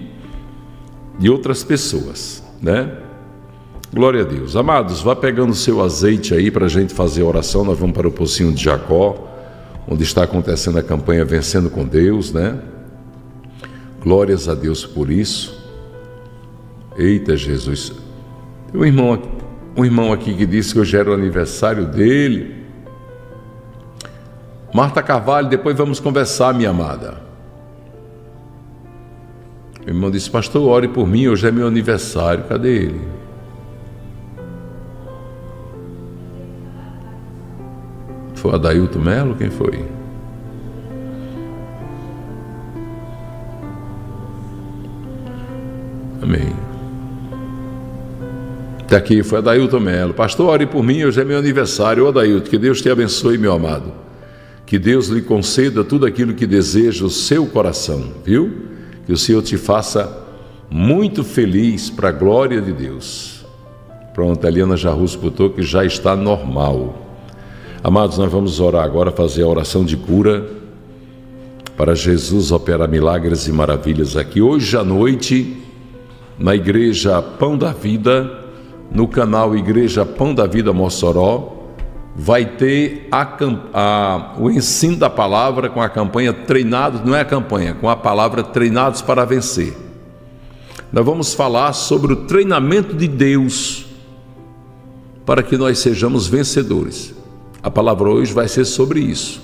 de outras pessoas, né? Glória a Deus. Amados, vá pegando seu azeite aí para a gente fazer a oração. Nós vamos para o Pocinho de Jacó, onde está acontecendo a campanha Vencendo com Deus, né? Glórias a Deus por isso. Eita Jesus. Tem um irmão, aqui- um irmão aqui que disse que hoje era o aniversário dele. Marta Carvalho, depois vamos conversar, minha amada. O irmão disse, pastor, ore por mim, hoje é meu aniversário. Cadê ele? Foi Adailto Melo? Quem foi? Amém. Está aqui, foi Adailton Melo. Pastor, ore por mim, hoje é meu aniversário. Ô Adailton, que Deus te abençoe, meu amado. Que Deus lhe conceda tudo aquilo que deseja o seu coração, viu? Que o Senhor te faça muito feliz para a glória de Deus. Pronto, a Eliana Jarrus botou que já está normal. Amados, nós vamos orar agora, fazer a oração de cura para Jesus operar milagres e maravilhas aqui. Hoje à noite, na Igreja Pão da Vida, no canal Igreja Pão da Vida Mossoró, vai ter a a- o ensino da palavra com a campanha Treinados, não é a campanha, com a palavra Treinados para Vencer. Nós vamos falar sobre o treinamento de Deus para que nós sejamos vencedores. A palavra hoje vai ser sobre isso.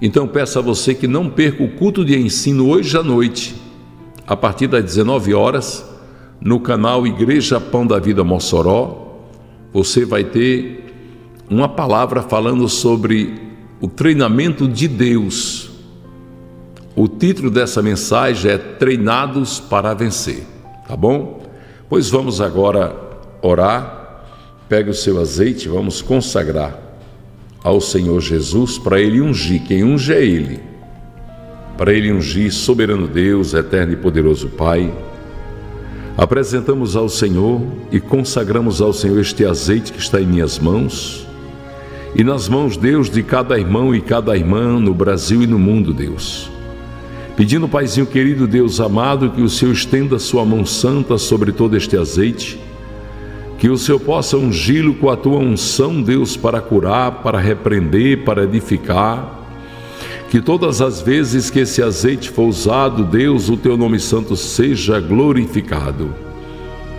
Então peço a você que não perca o culto de ensino hoje à noite, a partir das 19 horas, no canal Igreja Pão da Vida Mossoró. Você vai ter uma palavra falando sobre o treinamento de Deus. O título dessa mensagem é Treinados para Vencer, tá bom? Pois vamos agora orar. Pegue o seu azeite, vamos consagrar ao Senhor Jesus para ele ungir. Quem unge é ele. Para ele ungir, soberano Deus, eterno e poderoso Pai. Apresentamos ao Senhor e consagramos ao Senhor este azeite que está em minhas mãos e nas mãos, Deus, de cada irmão e cada irmã no Brasil e no mundo, Deus. Pedindo, Paizinho querido, Deus amado, que o Senhor estenda sua mão santa sobre todo este azeite, que o Senhor possa ungí-lo com a tua unção, Deus, para curar, para repreender, para edificar. Que todas as vezes que esse azeite for usado, Deus, o teu nome santo seja glorificado.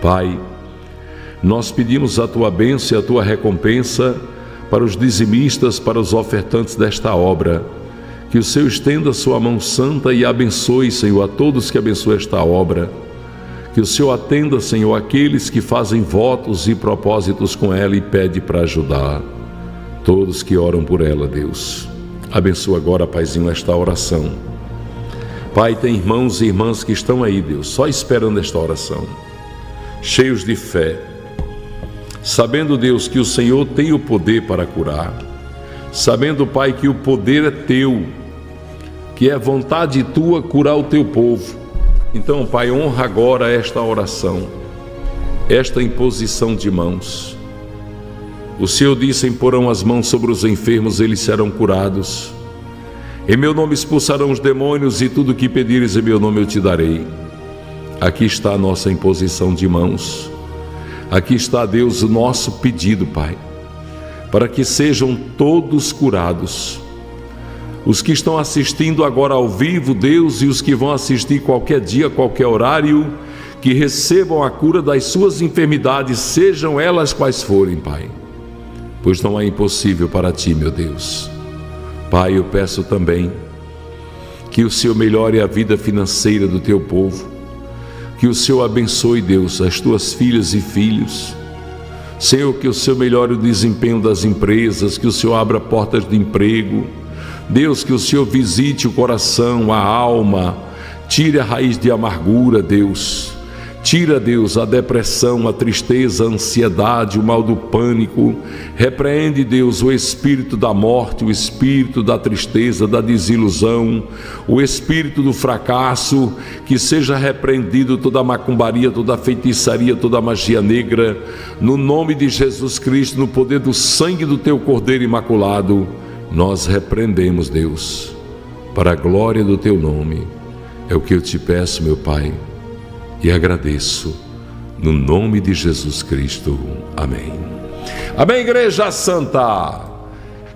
Pai, nós pedimos a tua bênção e a tua recompensa para os dizimistas, para os ofertantes desta obra. Que o Senhor estenda sua mão santa e abençoe, Senhor, a todos que abençoem esta obra. Que o Senhor atenda, Senhor, aqueles que fazem votos e propósitos com ela e pede para ajudar. Todos que oram por ela, Deus. Abençoa agora, Paizinho, esta oração. Pai, tem irmãos e irmãs que estão aí, Deus, só esperando esta oração, cheios de fé, sabendo, Deus, que o Senhor tem o poder para curar, sabendo, Pai, que o poder é teu, que é vontade tua curar o teu povo. Então, Pai, honra agora esta oração, esta imposição de mãos. O Senhor disse: Imporão as mãos sobre os enfermos, eles serão curados. Em meu nome expulsarão os demônios, e tudo o que pedires em meu nome eu te darei. Aqui está a nossa imposição de mãos. Aqui está, Deus, o nosso pedido, Pai, para que sejam todos curados. Os que estão assistindo agora ao vivo, Deus, e os que vão assistir qualquer dia, qualquer horário, que recebam a cura das suas enfermidades, sejam elas quais forem, Pai pois não é impossível para ti, meu Deus. Pai, eu peço também que o Senhor melhore a vida financeira do teu povo, que o Senhor abençoe, Deus, as tuas filhas e filhos. Senhor, que o Senhor melhore o desempenho das empresas, que o Senhor abra portas de emprego. Deus, que o Senhor visite o coração, a alma, tire a raiz de amargura, Deus. Tira, Deus, a depressão, a tristeza, a ansiedade, o mal do pânico. Repreende, Deus, o espírito da morte, o espírito da tristeza, da desilusão, o espírito do fracasso. Que seja repreendido toda a macumbaria, toda a feitiçaria, toda a magia negra. No nome de Jesus Cristo, no poder do sangue do teu Cordeiro Imaculado, nós repreendemos, Deus, para a glória do teu nome. É o que eu te peço, meu Pai e agradeço no nome de Jesus Cristo. Amém. Amém, Igreja Santa.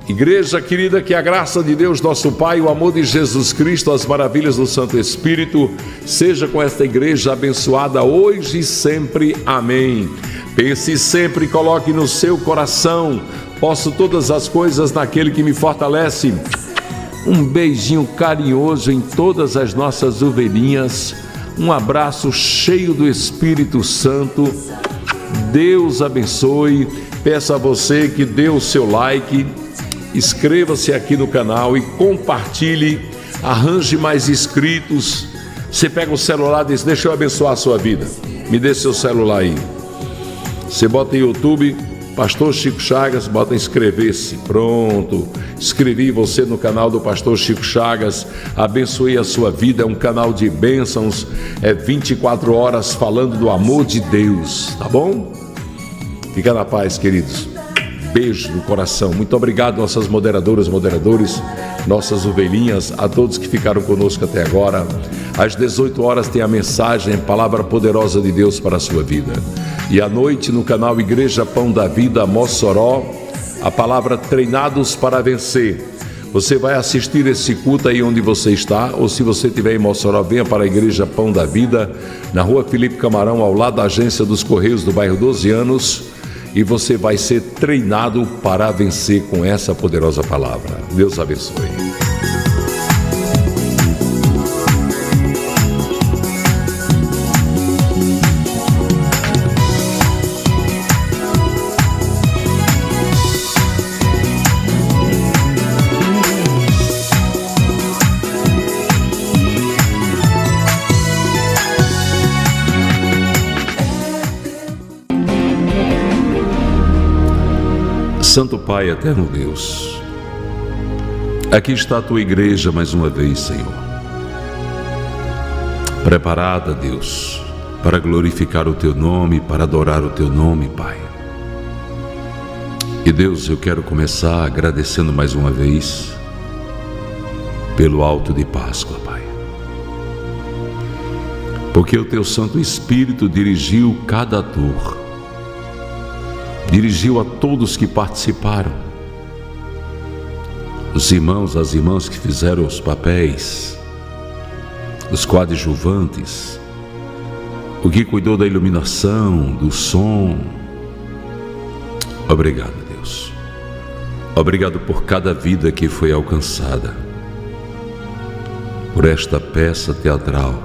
Igreja querida, que a graça de Deus, nosso Pai, o amor de Jesus Cristo, as maravilhas do Santo Espírito, seja com esta igreja abençoada hoje e sempre. Amém. Pense sempre coloque no seu coração: posso todas as coisas naquele que me fortalece. Um beijinho carinhoso em todas as nossas ovelhinhas um abraço cheio do Espírito Santo. Deus abençoe. Peço a você que dê o seu like, inscreva-se aqui no canal e compartilhe. Arranje mais inscritos. Você pega o celular e diz: Deixa eu abençoar a sua vida. Me dê seu celular aí. Você bota em YouTube Pastor Chico Chagas, bota inscrever-se. Pronto. Inscrevi você no canal do Pastor Chico Chagas. Abençoei a sua vida. É um canal de bênçãos. É 24 horas falando do amor de Deus. Tá bom? Fica na paz, queridos. Beijo no coração. Muito obrigado, nossas moderadoras, moderadores, nossas ovelhinhas, a todos que ficaram conosco até agora. Às 18 horas tem a mensagem, palavra poderosa de Deus para a sua vida. E à noite no canal Igreja Pão da Vida Mossoró, a palavra Treinados para Vencer. Você vai assistir esse culto aí onde você está, ou se você estiver em Mossoró, venha para a Igreja Pão da Vida, na rua Felipe Camarão, ao lado da agência dos Correios do bairro 12 anos, e você vai ser treinado para vencer com essa poderosa palavra. Deus abençoe. Santo Pai, eterno Deus, aqui está a tua igreja mais uma vez, Senhor. Preparada, Deus, para glorificar o teu nome, para adorar o teu nome, Pai. E Deus, eu quero começar agradecendo mais uma vez pelo alto de Páscoa, Pai. Porque o teu Santo Espírito dirigiu cada dor dirigiu a todos que participaram, os irmãos, as irmãs que fizeram os papéis, os coadjuvantes, o que cuidou da iluminação, do som. Obrigado, Deus. Obrigado por cada vida que foi alcançada, por esta peça teatral,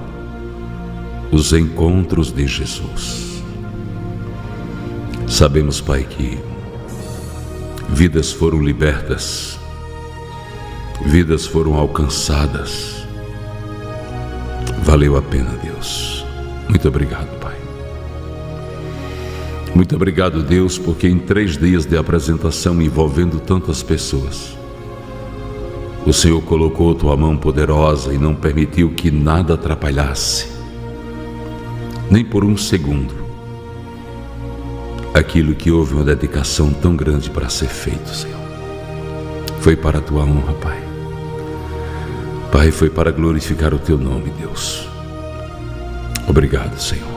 os encontros de Jesus. Sabemos, Pai, que Vidas foram libertas, vidas foram alcançadas. Valeu a pena, Deus. Muito obrigado, Pai. Muito obrigado, Deus, porque em três dias de apresentação envolvendo tantas pessoas, o Senhor colocou tua mão poderosa e não permitiu que nada atrapalhasse, nem por um segundo, aquilo que houve uma dedicação tão grande para ser feito, Senhor. Foi para a tua honra, Pai. Pai, foi para glorificar o teu nome, Deus. Obrigado, Senhor.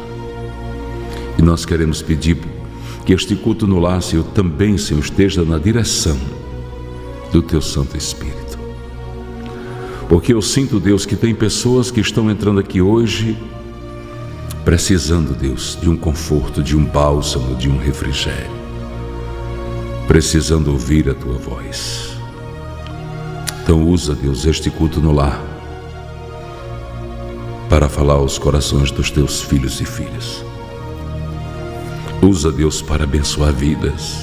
E nós queremos pedir que este culto no lar, Senhor, também, Senhor, esteja na direção do teu Santo Espírito. Porque eu sinto, Deus, que tem pessoas que estão entrando aqui hoje precisando, Deus, de um conforto, de um bálsamo, de um refrigério, precisando ouvir a tua voz. Então, usa, Deus, este culto no lar para falar aos corações dos teus filhos e filhas. Usa, Deus, para abençoar vidas.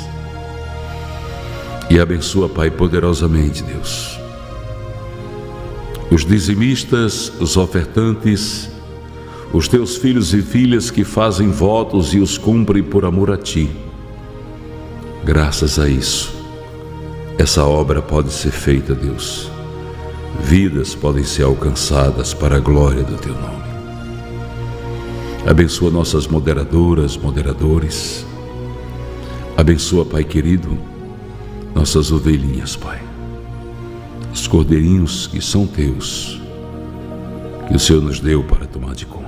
E abençoa, Pai, poderosamente, Deus. Os dizimistas, os ofertantes, os teus filhos e filhas que fazem votos e os cumprem por amor a ti. Graças a isso, essa obra pode ser feita, Deus. Vidas podem ser alcançadas para a glória do teu nome. Abençoa nossas moderadoras, moderadores. Abençoa, Pai querido, nossas ovelhinhas, Pai. Os cordeirinhos que são teus, que o Senhor nos deu para tomar de conta.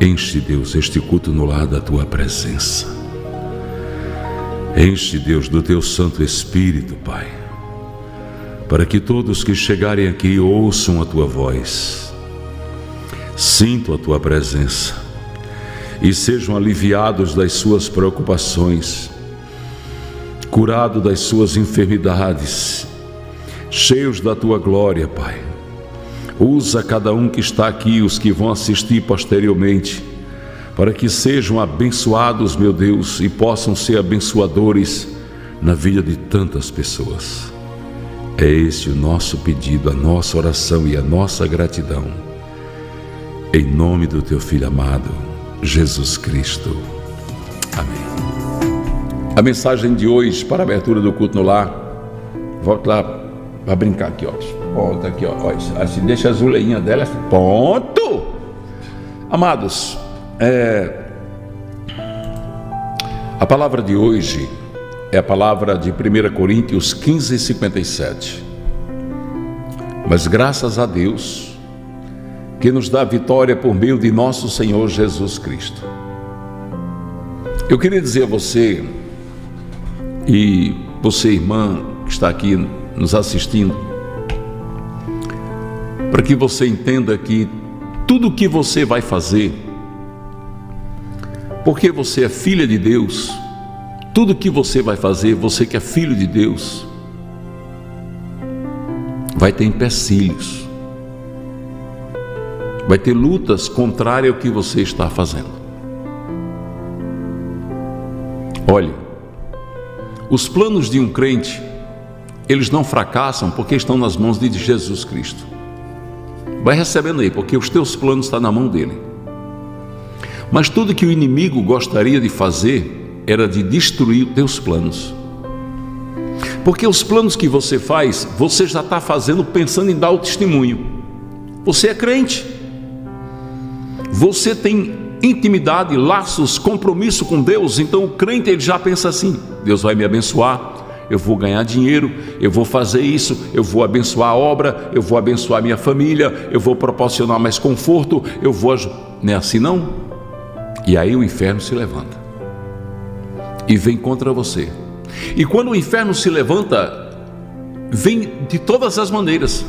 Enche, Deus, este culto no lar da tua presença. Enche, Deus, do teu Santo Espírito, Pai, para que todos que chegarem aqui ouçam a tua voz, sintam a tua presença e sejam aliviados das suas preocupações, curados das suas enfermidades, cheios da tua glória, Pai Usa cada um que está aqui, os que vão assistir posteriormente, para que sejam abençoados, meu Deus, e possam ser abençoadores na vida de tantas pessoas. É esse o nosso pedido, a nossa oração e a nossa gratidão. Em nome do teu filho amado, Jesus Cristo. Amém. A mensagem de hoje para a abertura do culto no lar. Volta lá para brincar aqui, ó. Volta aqui, ó. Assim, deixa a azuleinha dela. Ponto! Amados, é, a palavra de hoje é a palavra de 1 Coríntios 15, 57. Mas graças a Deus, que nos dá vitória por meio de nosso Senhor Jesus Cristo. Eu queria dizer a você, e você, irmã, que está aqui nos assistindo, para que você entenda que tudo o que você vai fazer, porque você é filha de Deus, tudo que você vai fazer, você que é filho de Deus, vai ter empecilhos, vai ter lutas contrárias ao que você está fazendo. Olhe, os planos de um crente, eles não fracassam porque estão nas mãos de Jesus Cristo. Vai recebendo aí, porque os teus planos estão na mão dele. Mas tudo que o inimigo gostaria de fazer era de destruir os teus planos. Porque os planos que você faz, você já está fazendo pensando em dar o testemunho. Você é crente. Você tem intimidade, laços, compromisso com Deus. Então o crente ele já pensa assim: Deus vai me abençoar, eu vou ganhar dinheiro, eu vou fazer isso, eu vou abençoar a obra, eu vou abençoar minha família, eu vou proporcionar mais conforto, eu vou. Não é assim não? E aí o inferno se levanta e vem contra você. E quando o inferno se levanta, vem de todas as maneiras.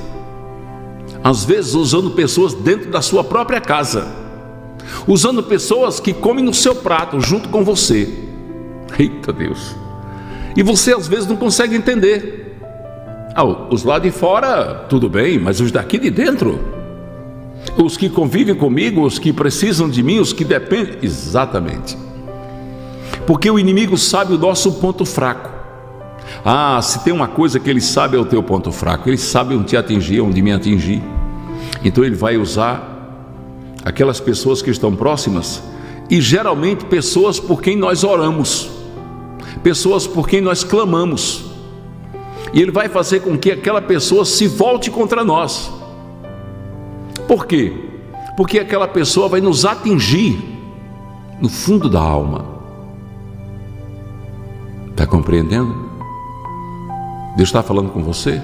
Às vezes usando pessoas dentro da sua própria casa, usando pessoas que comem no seu prato junto com você. Eita Deus! E você às vezes não consegue entender. Ah, os lá de fora, tudo bem, mas os daqui de dentro? Os que convivem comigo, os que precisam de mim, os que dependem. Exatamente. Porque o inimigo sabe o nosso ponto fraco. Ah, se tem uma coisa que ele sabe é o teu ponto fraco, ele sabe onde te atingir, onde me atingir. Então ele vai usar aquelas pessoas que estão próximas e geralmente pessoas por quem nós oramos, pessoas por quem nós clamamos. E ele vai fazer com que aquela pessoa se volte contra nós. Por quê? Porque aquela pessoa vai nos atingir no fundo da alma. Está compreendendo? Deus está falando com você.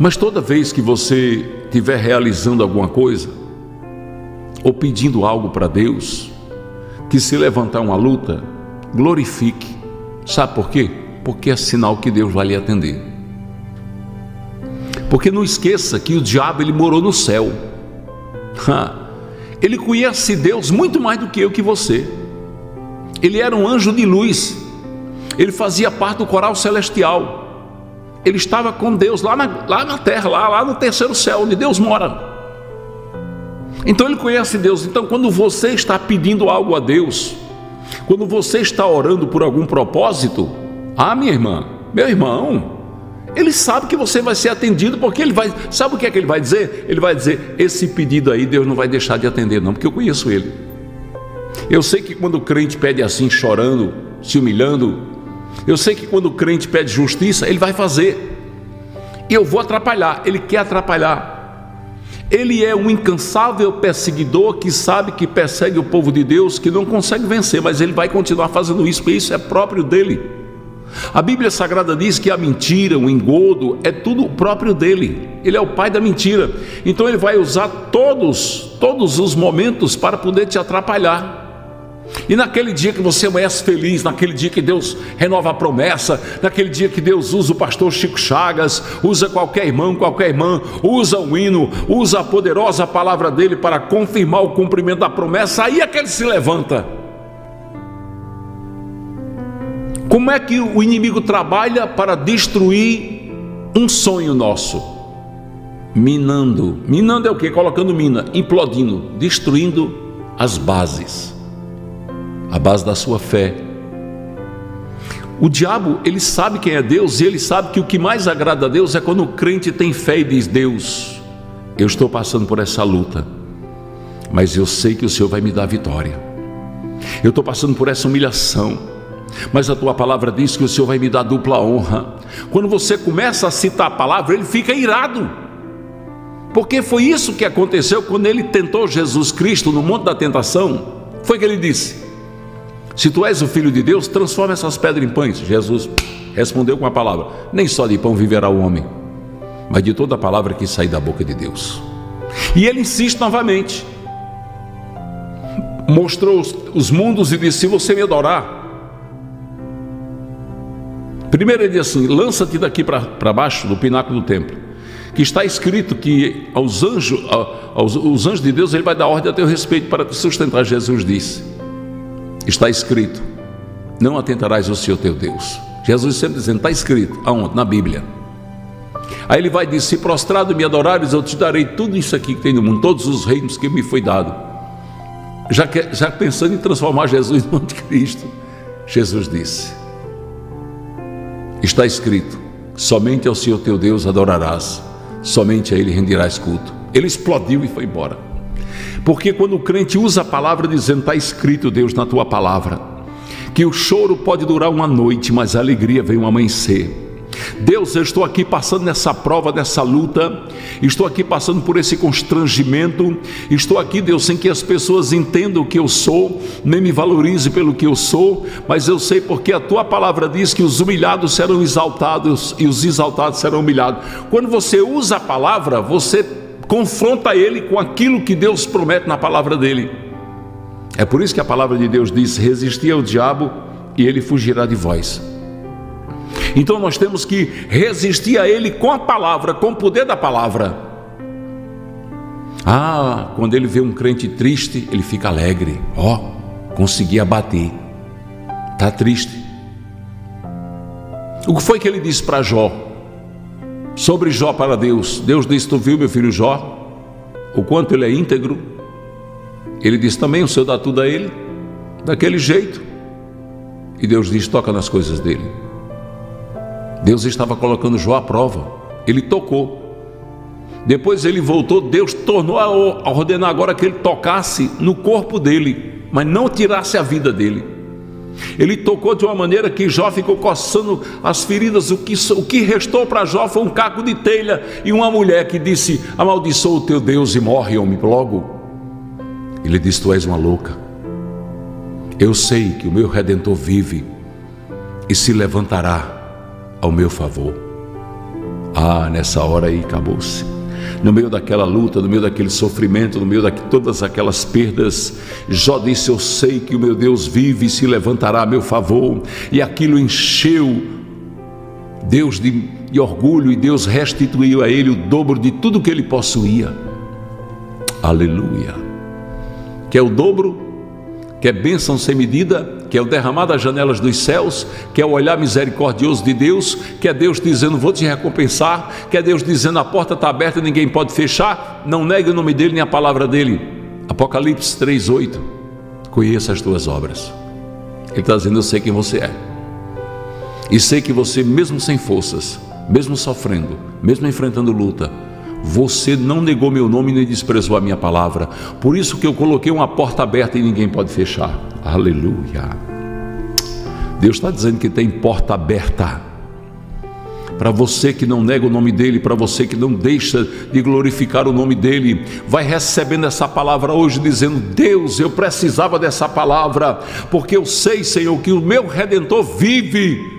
Mas toda vez que você estiver realizando alguma coisa, ou pedindo algo para Deus, que se levantar uma luta, glorifique. Sabe por quê? Porque é sinal que Deus vai lhe atender. Porque não esqueça que o diabo ele morou no céu. Ele conhece Deus muito mais do que eu que você. Ele era um anjo de luz. Ele fazia parte do coral celestial. Ele estava com Deus lá na, lá na terra, lá, lá no terceiro céu, onde Deus mora. Então ele conhece Deus. Então, quando você está pedindo algo a Deus, quando você está orando por algum propósito, ah, minha irmã, meu irmão, ele sabe que você vai ser atendido, porque ele vai. Sabe o que é que ele vai dizer? Ele vai dizer: esse pedido aí, Deus não vai deixar de atender, não, porque eu conheço ele. Eu sei que quando o crente pede assim, chorando, se humilhando, eu sei que quando o crente pede justiça, ele vai fazer. Eu vou atrapalhar, ele quer atrapalhar. Ele é um incansável perseguidor que sabe que persegue o povo de Deus, que não consegue vencer, mas ele vai continuar fazendo isso, porque isso é próprio dele. A Bíblia Sagrada diz que a mentira, o engodo, é tudo próprio dele. Ele é o pai da mentira. Então ele vai usar todos, todos os momentos para poder te atrapalhar. E naquele dia que você amanhece feliz, naquele dia que Deus renova a promessa, naquele dia que Deus usa o pastor Chico Chagas, usa qualquer irmão, qualquer irmã, usa o hino, usa a poderosa palavra dele para confirmar o cumprimento da promessa, aí é que ele se levanta. Como é que o inimigo trabalha para destruir um sonho nosso? Minando. Minando é o que? Colocando mina, implodindo, destruindo as bases a base da sua fé. O diabo, ele sabe quem é Deus e ele sabe que o que mais agrada a Deus é quando o crente tem fé e diz: Deus, eu estou passando por essa luta, mas eu sei que o Senhor vai me dar vitória. Eu estou passando por essa humilhação, mas a tua palavra diz que o Senhor vai me dar dupla honra. Quando você começa a citar a palavra, ele fica irado, porque foi isso que aconteceu quando ele tentou Jesus Cristo no monte da tentação. Foi que ele disse: se tu és o filho de Deus, transforma essas pedras em pães. Jesus respondeu com a palavra: Nem só de pão viverá o homem, mas de toda a palavra que sai da boca de Deus. E ele insiste novamente. Mostrou os, os mundos e disse: Se você me adorar, Primeiro ele diz assim: lança-te daqui para baixo do pináculo do templo, que está escrito que aos anjos, aos, aos anjos de Deus ele vai dar ordem a teu respeito para te sustentar. Jesus disse: está escrito: Não atentarás ao Senhor teu Deus. Jesus sempre dizendo: Está escrito, aonde? Na Bíblia. Aí ele vai dizer: Se prostrado me adorares, eu te darei tudo isso aqui que tem no mundo, todos os reinos que me foi dado. Já, que, já pensando em transformar Jesus no anticristo, Jesus disse: Está escrito: Somente ao Senhor teu Deus adorarás, somente a Ele rendirás culto. Ele explodiu e foi embora. Porque quando o crente usa a palavra dizendo, está escrito Deus na tua palavra, que o choro pode durar uma noite, mas a alegria vem um amanhecer. Deus, eu estou aqui passando nessa prova, nessa luta, estou aqui passando por esse constrangimento, estou aqui, Deus, sem que as pessoas entendam o que eu sou, nem me valorize pelo que eu sou, mas eu sei porque a tua palavra diz que os humilhados serão exaltados e os exaltados serão humilhados. Quando você usa a palavra, você confronta ele com aquilo que Deus promete na palavra dele. É por isso que a palavra de Deus diz: resistir ao diabo e ele fugirá de vós. Então nós temos que resistir a ele com a palavra, com o poder da palavra. Ah, quando ele vê um crente triste, ele fica alegre. Ó, oh, consegui abater. Está triste. O que foi que ele disse para Jó? Sobre Jó para Deus. Deus disse: Tu viu meu filho Jó? O quanto ele é íntegro. Ele disse também: O Senhor dá tudo a ele, daquele jeito. E Deus diz: Toca nas coisas dele. Deus estava colocando Jó à prova. Ele tocou. Depois ele voltou, Deus tornou a ordenar agora que ele tocasse no corpo dele, mas não tirasse a vida dele. Ele tocou de uma maneira que Jó ficou coçando as feridas. O que, o que restou para Jó foi um caco de telha e uma mulher que disse: Amaldiçoa o teu Deus e morre, homem, logo. Ele disse: Tu és uma louca. Eu sei que o meu redentor vive e se levantará ao meu favor. Ah, nessa hora aí acabou-se no meio daquela luta, no meio daquele sofrimento, no meio de todas aquelas perdas, Jó disse: Eu sei que o meu Deus vive e se levantará a meu favor, e aquilo encheu Deus de, de orgulho, e Deus restituiu a ele o dobro de tudo que ele possuía. Aleluia. Que é o dobro, que é bênção sem medida, que é o derramar das janelas dos céus, que é o olhar misericordioso de Deus, que é Deus dizendo: Vou te recompensar, que é Deus dizendo: A porta está aberta, ninguém pode fechar, não negue o nome dele nem a palavra dele. Apocalipse 3,8. Conheça as tuas obras. Ele está dizendo: Eu sei quem você é, e sei que você, mesmo sem forças, mesmo sofrendo, mesmo enfrentando luta, você não negou meu nome nem desprezou a minha palavra. Por isso que eu coloquei uma porta aberta e ninguém pode fechar. Aleluia. Deus está dizendo que tem porta aberta. Para você que não nega o nome dele, para você que não deixa de glorificar o nome dele, vai recebendo essa palavra hoje, dizendo: Deus, eu precisava dessa palavra, porque eu sei, Senhor, que o meu redentor vive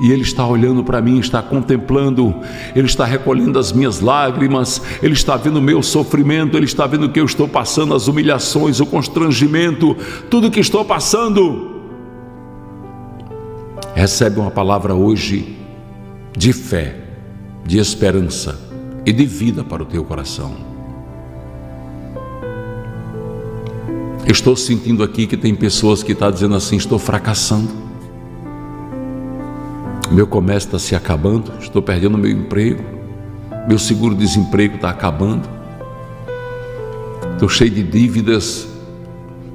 e Ele está olhando para mim, está contemplando, Ele está recolhendo as minhas lágrimas, Ele está vendo o meu sofrimento, Ele está vendo o que eu estou passando, as humilhações, o constrangimento, tudo que estou passando. Recebe uma palavra hoje de fé, de esperança e de vida para o teu coração. Estou sentindo aqui que tem pessoas que estão dizendo assim: estou fracassando. Meu comércio está se acabando, estou perdendo meu emprego, meu seguro-desemprego está acabando, estou cheio de dívidas.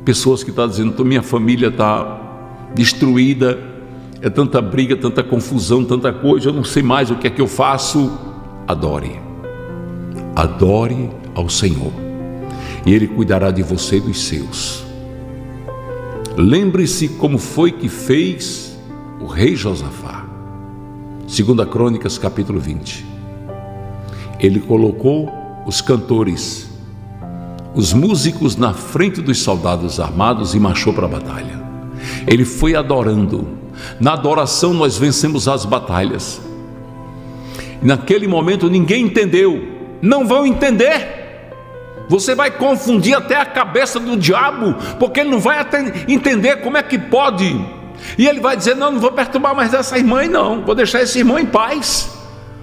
Pessoas que estão dizendo, minha família está destruída, é tanta briga, tanta confusão, tanta coisa, eu não sei mais o que é que eu faço. Adore, adore ao Senhor, e Ele cuidará de você e dos seus. Lembre-se como foi que fez o rei Josafá. Segunda Crônicas, capítulo 20. Ele colocou os cantores, os músicos na frente dos soldados armados e marchou para a batalha. Ele foi adorando. Na adoração nós vencemos as batalhas. Naquele momento ninguém entendeu. Não vão entender. Você vai confundir até a cabeça do diabo, porque ele não vai entender como é que pode e ele vai dizer: Não, não vou perturbar mais essa irmã, não, vou deixar esse irmão em paz.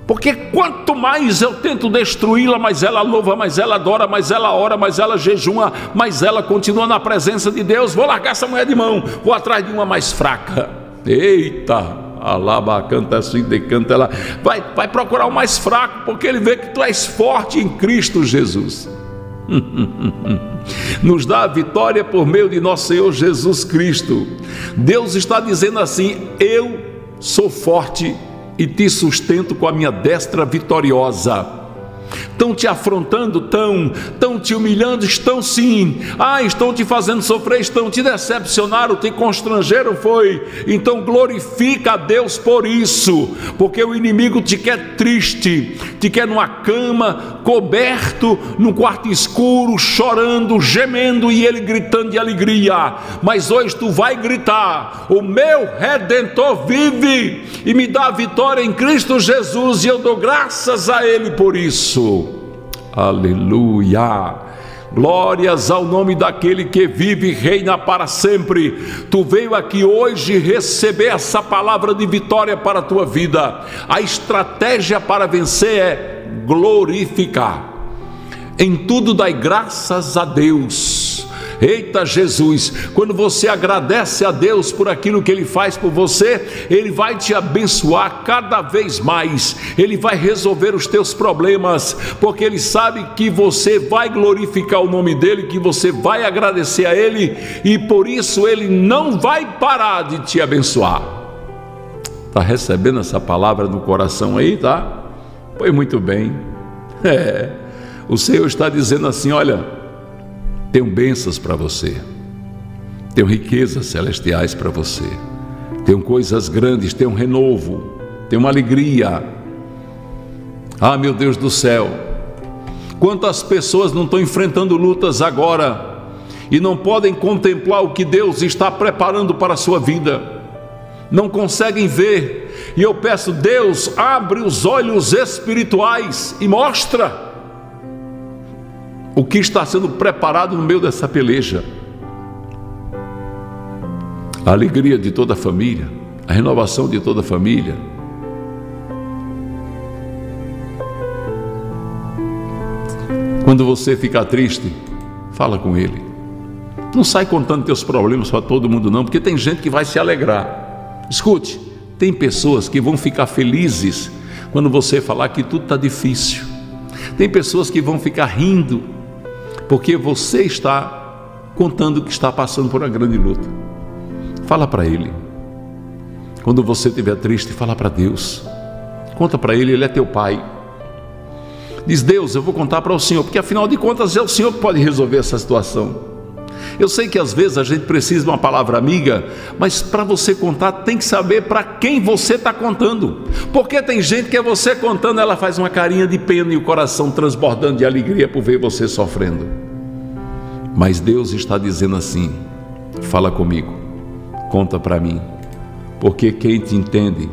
Porque quanto mais eu tento destruí-la, mais ela louva, mais ela adora, mais ela ora, mais ela jejuma, mais ela continua na presença de Deus. Vou largar essa mulher de mão, vou atrás de uma mais fraca. Eita! Alaba, canta assim, decanta ela. Vai, vai procurar o mais fraco, porque ele vê que tu és forte em Cristo Jesus. Nos dá a vitória por meio de nosso Senhor Jesus Cristo. Deus está dizendo assim: Eu sou forte e te sustento com a minha destra vitoriosa estão te afrontando, estão, estão te humilhando, estão sim, ah, estão te fazendo sofrer, estão te decepcionaram, te constrangeram, foi. Então glorifica a Deus por isso, porque o inimigo te quer triste, te quer numa cama, coberto, num quarto escuro, chorando, gemendo e ele gritando de alegria. Mas hoje tu vai gritar: O meu redentor vive e me dá a vitória em Cristo Jesus, e eu dou graças a Ele por isso. Aleluia. Glórias ao nome daquele que vive e reina para sempre. Tu veio aqui hoje receber essa palavra de vitória para a tua vida. A estratégia para vencer é glorificar. Em tudo dai graças a Deus Eita Jesus, quando você agradece a Deus por aquilo que Ele faz por você, Ele vai te abençoar cada vez mais, Ele vai resolver os teus problemas, porque Ele sabe que você vai glorificar o nome dEle, que você vai agradecer a Ele, e por isso Ele não vai parar de te abençoar. Está recebendo essa palavra no coração aí, tá? Foi muito bem. É. O Senhor está dizendo assim: olha, tenho bênçãos para você, tenho riquezas celestiais para você, tenho coisas grandes, tenho um renovo, tenho uma alegria. Ah, meu Deus do céu, quantas pessoas não estão enfrentando lutas agora e não podem contemplar o que Deus está preparando para a sua vida não conseguem ver. E eu peço, Deus, abre os olhos espirituais e mostra o que está sendo preparado no meio dessa peleja. A alegria de toda a família, a renovação de toda a família. Quando você ficar triste, fala com ele. Não sai contando teus problemas para todo mundo não, porque tem gente que vai se alegrar. Escute, tem pessoas que vão ficar felizes quando você falar que tudo está difícil. Tem pessoas que vão ficar rindo porque você está contando que está passando por uma grande luta. Fala para ele. Quando você estiver triste, fala para Deus. Conta para ele, ele é teu pai. Diz Deus, eu vou contar para o Senhor, porque afinal de contas é o Senhor que pode resolver essa situação. Eu sei que às vezes a gente precisa de uma palavra amiga, mas para você contar tem que saber para quem você está contando. Porque tem gente que é você contando, ela faz uma carinha de pena e o coração transbordando de alegria por ver você sofrendo. Mas Deus está dizendo assim: fala comigo, conta para mim, porque quem te entende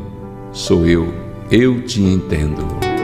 sou eu, eu te entendo.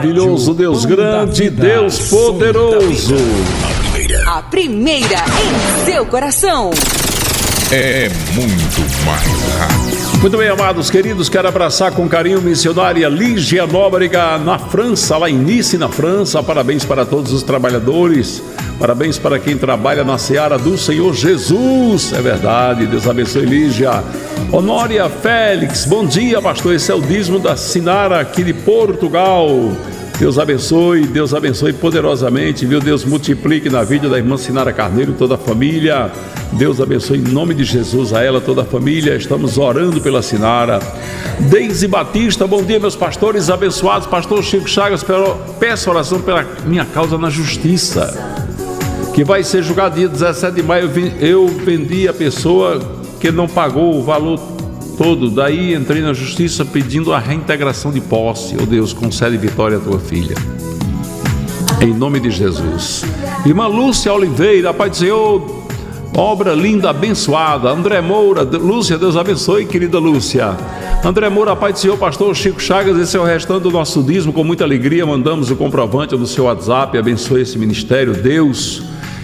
Maravilhoso, Deus grande, Deus poderoso. A primeira em seu coração. É muito mais rápido. Muito bem, amados queridos, quero abraçar com carinho missionária Lígia Nóbrega na França, lá em Nice, na França. Parabéns para todos os trabalhadores. Parabéns para quem trabalha na seara do Senhor Jesus. É verdade, Deus abençoe Lígia. Honória Félix, bom dia, pastor. Esse é o dízimo da Sinara aqui de Portugal. Deus abençoe, Deus abençoe poderosamente, viu? Deus multiplique na vida da irmã Sinara Carneiro, toda a família. Deus abençoe em nome de Jesus a ela, toda a família. Estamos orando pela Sinara. Deise Batista, bom dia, meus pastores abençoados. Pastor Chico Chagas, peço oração pela minha causa na justiça, que vai ser julgado dia 17 de maio. Eu vendi a pessoa que não pagou o valor todo. Daí entrei na justiça pedindo a reintegração de posse. Oh Deus, concede vitória à tua filha. Em nome de Jesus. Irmã Lúcia Oliveira, Pai do Senhor, obra linda, abençoada. André Moura, Lúcia, Deus abençoe, querida Lúcia. André Moura, Pai do Senhor, pastor Chico Chagas, esse é o restante do nosso dízimo. Com muita alegria, mandamos o comprovante no seu WhatsApp. Abençoe esse ministério, Deus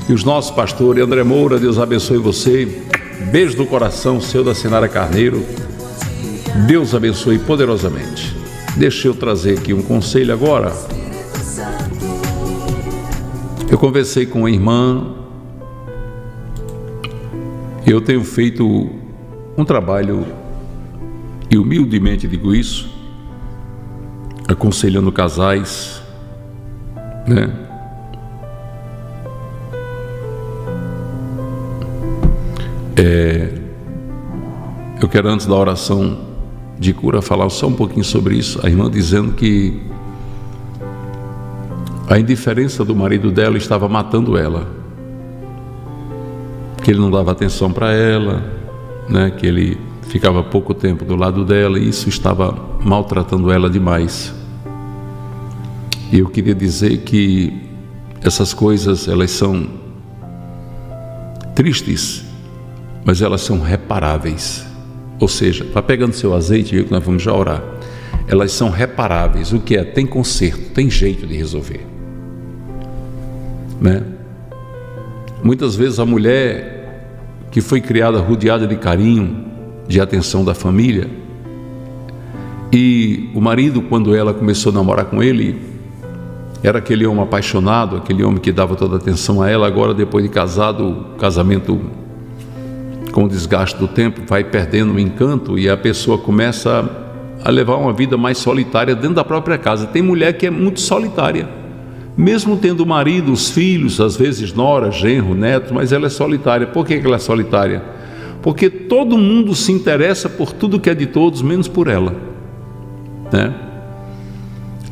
e os nossos pastores. André Moura, Deus abençoe você. Beijo do coração seu da Sinara Carneiro. Deus abençoe poderosamente. Deixa eu trazer aqui um conselho agora. Eu conversei com uma irmã. Eu tenho feito um trabalho, e humildemente digo isso, aconselhando casais, né? É, eu quero antes da oração de cura falar só um pouquinho sobre isso. A irmã dizendo que a indiferença do marido dela estava matando ela. Que ele não dava atenção para ela, né? que ele ficava pouco tempo do lado dela e isso estava maltratando ela demais. E eu queria dizer que essas coisas, elas são tristes, mas elas são reparáveis. Ou seja, está pegando seu azeite, que nós vamos já orar. Elas são reparáveis. O que é? Tem conserto, tem jeito de resolver. Né? Muitas vezes a mulher que foi criada rodeada de carinho, de atenção da família, e o marido, quando ela começou a namorar com ele, era aquele homem apaixonado, aquele homem que dava toda a atenção a ela. Agora, depois de casado, o casamento com o desgaste do tempo, vai perdendo o encanto e a pessoa começa a levar uma vida mais solitária dentro da própria casa. Tem mulher que é muito solitária, mesmo tendo marido, os filhos, às vezes nora, genro, neto, mas ela é solitária. Por que ela é solitária? Porque todo mundo se interessa por tudo que é de todos, menos por ela. Né?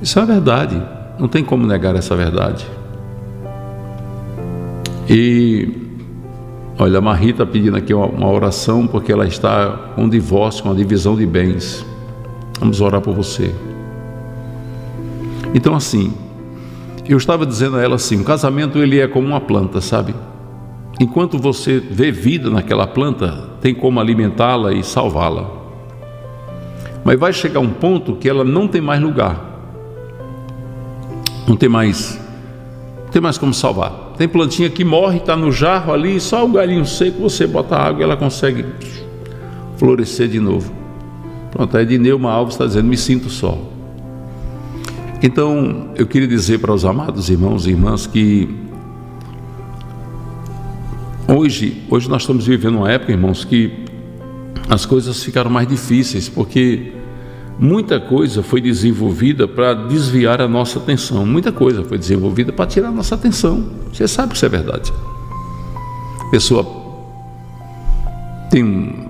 Isso é verdade, não tem como negar essa verdade. E Olha, a Marie está pedindo aqui uma, uma, oração porque ela está com um divórcio, com uma divisão de bens. Vamos orar por você. Então, assim, eu estava dizendo a ela assim: o casamento ele é como uma planta, sabe? Enquanto você vê vida naquela planta, tem como alimentá-la e salvá-la. Mas vai chegar um ponto que ela não tem mais lugar. Não tem mais, não tem mais como salvar. Tem plantinha que morre, está no jarro ali, só o galinho seco, você bota água e ela consegue florescer de novo. Pronto, a Edneuma Alves está dizendo: me sinto só. Então, eu queria dizer para os amados irmãos e irmãs que hoje, hoje nós estamos vivendo uma época, irmãos, que as coisas ficaram mais difíceis, porque Muita coisa foi desenvolvida para desviar a nossa atenção. Muita coisa foi desenvolvida para tirar a nossa atenção. Você sabe que isso é verdade. A pessoa tem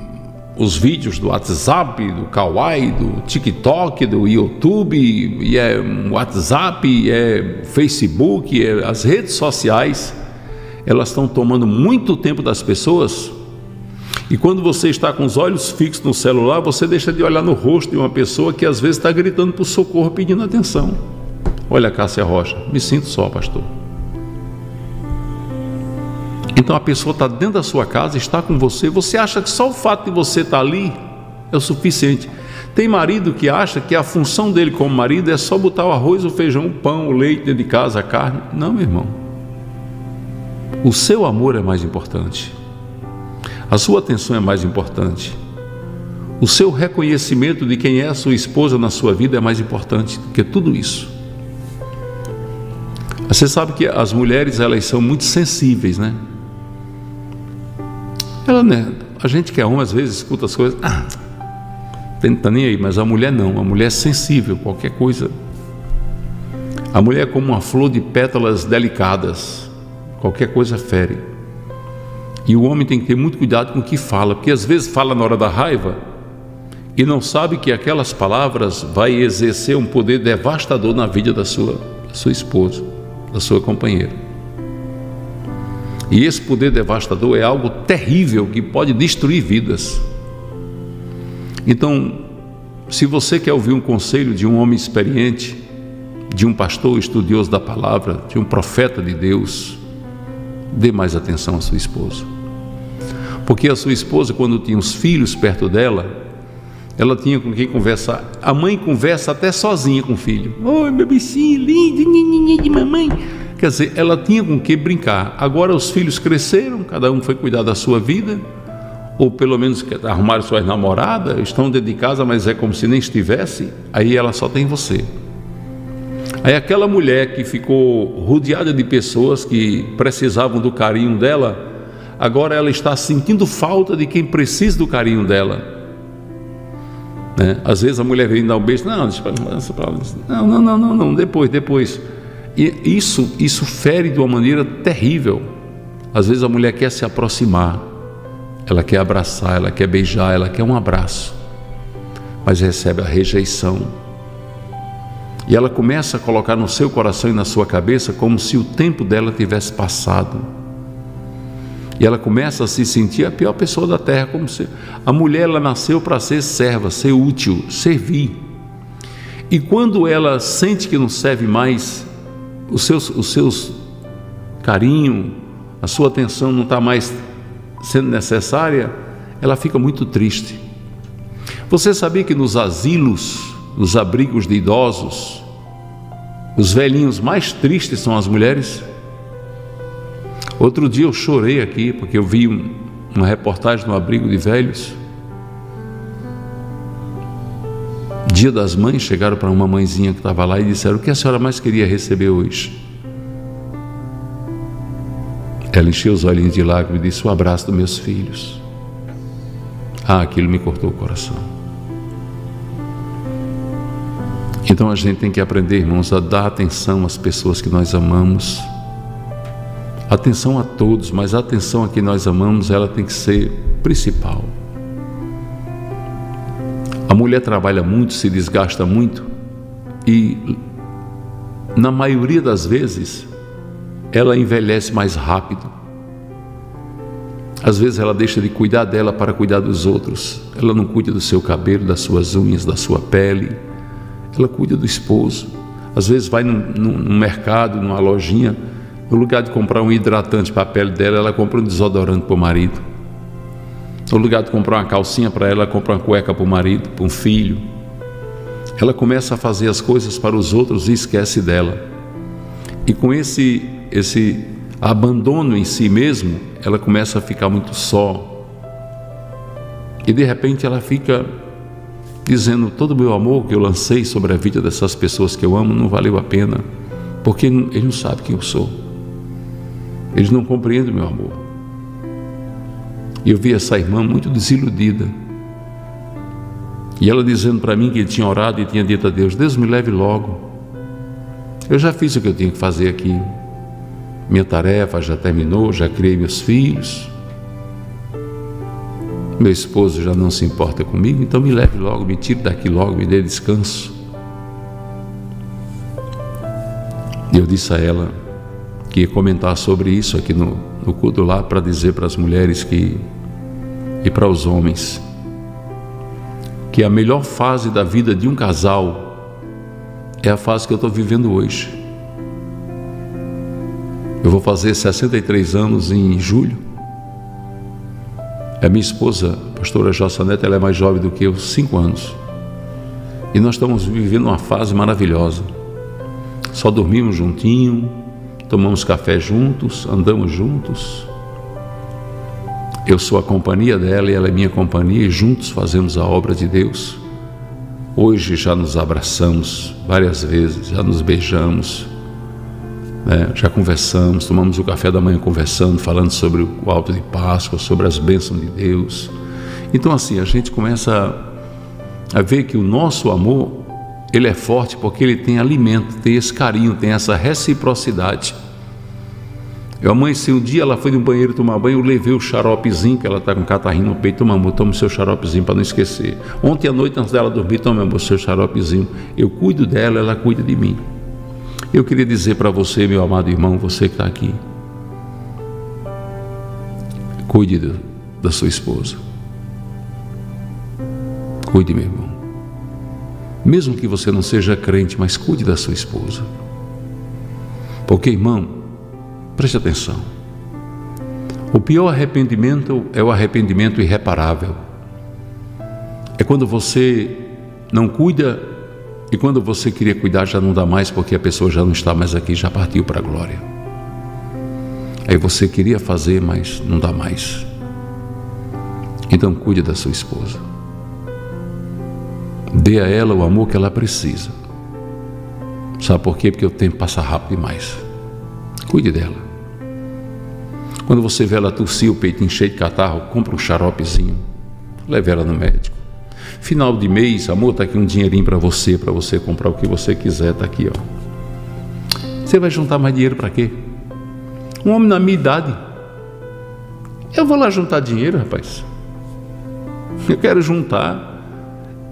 os vídeos do WhatsApp, do Kawaii, do TikTok, do YouTube, e é WhatsApp, é Facebook, é as redes sociais, elas estão tomando muito tempo das pessoas e quando você está com os olhos fixos no celular, você deixa de olhar no rosto de uma pessoa que às vezes está gritando por socorro, pedindo atenção. Olha, Cássia Rocha, me sinto só, pastor. Então a pessoa está dentro da sua casa, está com você, você acha que só o fato de você estar ali é o suficiente. Tem marido que acha que a função dele como marido é só botar o arroz, o feijão, o pão, o leite dentro de casa, a carne. Não, meu irmão. O seu amor é mais importante. A sua atenção é mais importante. O seu reconhecimento de quem é a sua esposa na sua vida é mais importante do que tudo isso. Você sabe que as mulheres elas são muito sensíveis, né? Ela, né? A gente que é homem às vezes escuta as coisas, ah, tá nem aí, mas a mulher não, a mulher é sensível, qualquer coisa. A mulher é como uma flor de pétalas delicadas, qualquer coisa fere. E o homem tem que ter muito cuidado com o que fala, porque às vezes fala na hora da raiva e não sabe que aquelas palavras vai exercer um poder devastador na vida da sua, da sua esposa, da sua companheira. E esse poder devastador é algo terrível que pode destruir vidas. Então, se você quer ouvir um conselho de um homem experiente, de um pastor estudioso da palavra, de um profeta de Deus, dê mais atenção à sua esposa. Porque a sua esposa, quando tinha os filhos perto dela, ela tinha com quem conversar. A mãe conversa até sozinha com o filho. Oi, meu bichinho lindo, de mamãe. Quer dizer, ela tinha com que brincar. Agora os filhos cresceram, cada um foi cuidar da sua vida ou pelo menos arrumaram suas namoradas, estão dentro de casa, mas é como se nem estivesse, aí ela só tem você. Aí aquela mulher que ficou rodeada de pessoas que precisavam do carinho dela, agora ela está sentindo falta de quem precisa do carinho dela. Né? Às vezes a mulher vem dar um beijo, não, não, não, não, não, não, depois, depois. E isso, isso fere de uma maneira terrível. Às vezes a mulher quer se aproximar, ela quer abraçar, ela quer beijar, ela quer um abraço, mas recebe a rejeição. E ela começa a colocar no seu coração e na sua cabeça como se o tempo dela tivesse passado. E ela começa a se sentir a pior pessoa da terra, como se a mulher ela nasceu para ser serva, ser útil, servir. E quando ela sente que não serve mais, os seus, os seus carinho, a sua atenção não está mais sendo necessária, ela fica muito triste. Você sabia que nos asilos, nos abrigos de idosos, os velhinhos mais tristes são as mulheres? Outro dia eu chorei aqui porque eu vi um, uma reportagem no abrigo de velhos. Dia das mães, chegaram para uma mãezinha que estava lá e disseram: O que a senhora mais queria receber hoje? Ela encheu os olhinhos de lágrimas e disse: O abraço dos meus filhos. Ah, aquilo me cortou o coração. Então a gente tem que aprender, irmãos, a dar atenção às pessoas que nós amamos. Atenção a todos, mas a atenção a quem nós amamos, ela tem que ser principal. A mulher trabalha muito, se desgasta muito e, na maioria das vezes, ela envelhece mais rápido. Às vezes ela deixa de cuidar dela para cuidar dos outros. Ela não cuida do seu cabelo, das suas unhas, da sua pele. Ela cuida do esposo. Às vezes vai num, num mercado, numa lojinha, no lugar de comprar um hidratante para a pele dela, ela compra um desodorante para o marido. No lugar de comprar uma calcinha para ela, ela compra uma cueca para o marido, para um filho. Ela começa a fazer as coisas para os outros e esquece dela. E com esse esse abandono em si mesmo, ela começa a ficar muito só. E de repente ela fica dizendo: todo o meu amor que eu lancei sobre a vida dessas pessoas que eu amo não valeu a pena, porque eles não sabem quem eu sou. Eles não compreendem o meu amor. E eu vi essa irmã muito desiludida. E ela dizendo para mim que tinha orado e tinha dito a Deus: Deus me leve logo. Eu já fiz o que eu tinha que fazer aqui. Minha tarefa já terminou, já criei meus filhos. Meu esposo já não se importa comigo, então me leve logo, me tire daqui logo, me dê descanso. E eu disse a ela que ia comentar sobre isso aqui no, no culto lá para dizer para as mulheres que e para os homens que a melhor fase da vida de um casal é a fase que eu estou vivendo hoje. Eu vou fazer 63 anos em julho. A minha esposa, a pastora Jossa Neto, ela é mais jovem do que eu, cinco anos. E nós estamos vivendo uma fase maravilhosa. Só dormimos juntinho, tomamos café juntos, andamos juntos. Eu sou a companhia dela e ela é minha companhia, e juntos fazemos a obra de Deus. Hoje já nos abraçamos várias vezes, já nos beijamos, né? já conversamos, tomamos o café da manhã conversando, falando sobre o alto de Páscoa, sobre as bênçãos de Deus. Então, assim, a gente começa a ver que o nosso amor ele é forte porque ele tem alimento, tem esse carinho, tem essa reciprocidade. Eu amanheci um dia, ela foi no banheiro tomar banho, eu levei o xaropezinho, que ela está com catarrinho no peito, toma amor, toma o seu xaropezinho para não esquecer. Ontem à noite, antes dela dormir, toma amor, seu xaropezinho. Eu cuido dela, ela cuida de mim. Eu queria dizer para você, meu amado irmão, você que está aqui, cuide da sua esposa. Cuide, meu irmão. Mesmo que você não seja crente, mas cuide da sua esposa. Porque, irmão, Preste atenção. O pior arrependimento é o arrependimento irreparável. É quando você não cuida e quando você queria cuidar já não dá mais porque a pessoa já não está mais aqui, já partiu para a glória. Aí você queria fazer, mas não dá mais. Então cuide da sua esposa. Dê a ela o amor que ela precisa. Sabe por quê? Porque o tempo passa rápido demais. Cuide dela. Quando você vê ela tossir o peitinho cheio de catarro, compra um xaropezinho, leve ela no médico. Final de mês, amor, está aqui um dinheirinho para você, para você comprar o que você quiser, está aqui, ó. Você vai juntar mais dinheiro para quê? Um homem na minha idade. Eu vou lá juntar dinheiro, rapaz. Eu quero juntar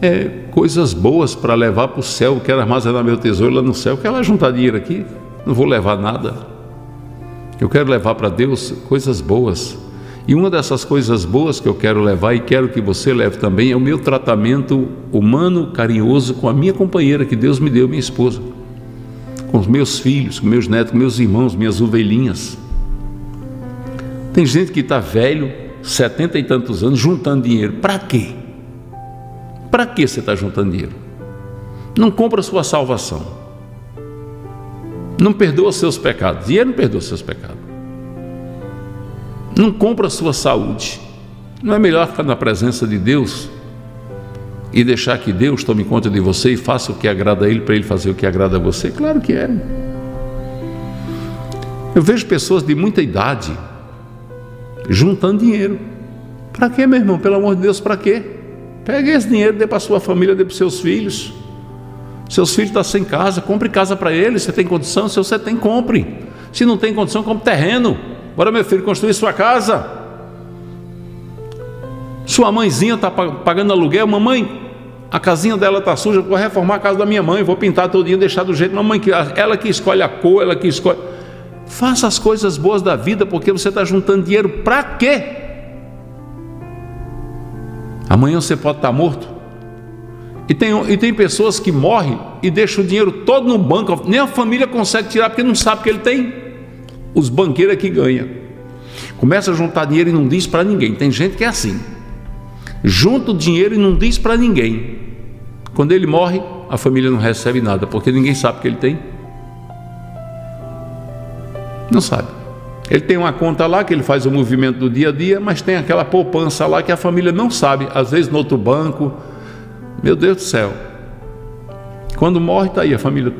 é, coisas boas para levar para o céu. Quero armazenar meu tesouro lá no céu. Quero lá juntar dinheiro aqui. Não vou levar nada. Eu quero levar para Deus coisas boas. E uma dessas coisas boas que eu quero levar e quero que você leve também é o meu tratamento humano, carinhoso com a minha companheira que Deus me deu, minha esposa. Com os meus filhos, com meus netos, com meus irmãos, minhas ovelhinhas. Tem gente que está velho, setenta e tantos anos, juntando dinheiro. Para quê? Para que você está juntando dinheiro? Não compra sua salvação. Não perdoa seus pecados. E ele não perdoa seus pecados. Não compra a sua saúde. Não é melhor ficar na presença de Deus e deixar que Deus tome conta de você e faça o que agrada a Ele para Ele fazer o que agrada a você? Claro que é. Eu vejo pessoas de muita idade juntando dinheiro. Para quê, meu irmão? Pelo amor de Deus, para quê? Pegue esse dinheiro, dê para sua família, dê para seus filhos. Seus filhos estão sem casa, compre casa para eles. Você tem condição? Se você tem, compre. Se não tem condição, compre terreno. Bora, meu filho, construir sua casa. Sua mãezinha está pagando aluguel. Mamãe, a casinha dela está suja. Vou reformar a casa da minha mãe. Vou pintar todinho, deixar do jeito. Mamãe, ela que escolhe a cor, ela que escolhe. Faça as coisas boas da vida, porque você está juntando dinheiro para quê? Amanhã você pode estar tá morto. E tem, e tem pessoas que morrem e deixam o dinheiro todo no banco, nem a família consegue tirar porque não sabe que ele tem. Os banqueiros é que ganham. Começa a juntar dinheiro e não diz para ninguém. Tem gente que é assim. Junta o dinheiro e não diz para ninguém. Quando ele morre, a família não recebe nada, porque ninguém sabe que ele tem. Não sabe. Ele tem uma conta lá que ele faz o movimento do dia a dia, mas tem aquela poupança lá que a família não sabe, às vezes no outro banco, meu Deus do céu. Quando morre, está aí a família.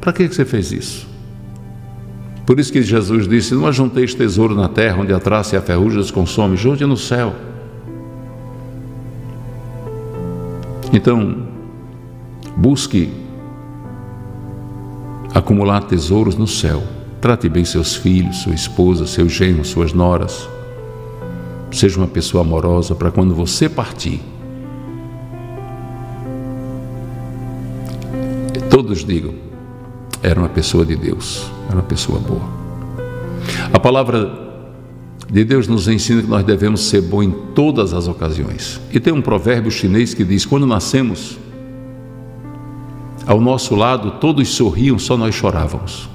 Para que você fez isso? Por isso que Jesus disse: Não ajunteis tesouro na terra, onde a traça e a ferrugem os consome, junte no céu. Então, busque acumular tesouros no céu. Trate bem seus filhos, sua esposa, seu genro, suas noras. Seja uma pessoa amorosa para quando você partir, todos digam: era uma pessoa de Deus, era uma pessoa boa. A palavra de Deus nos ensina que nós devemos ser bons em todas as ocasiões. E tem um provérbio chinês que diz: quando nascemos, ao nosso lado todos sorriam, só nós chorávamos.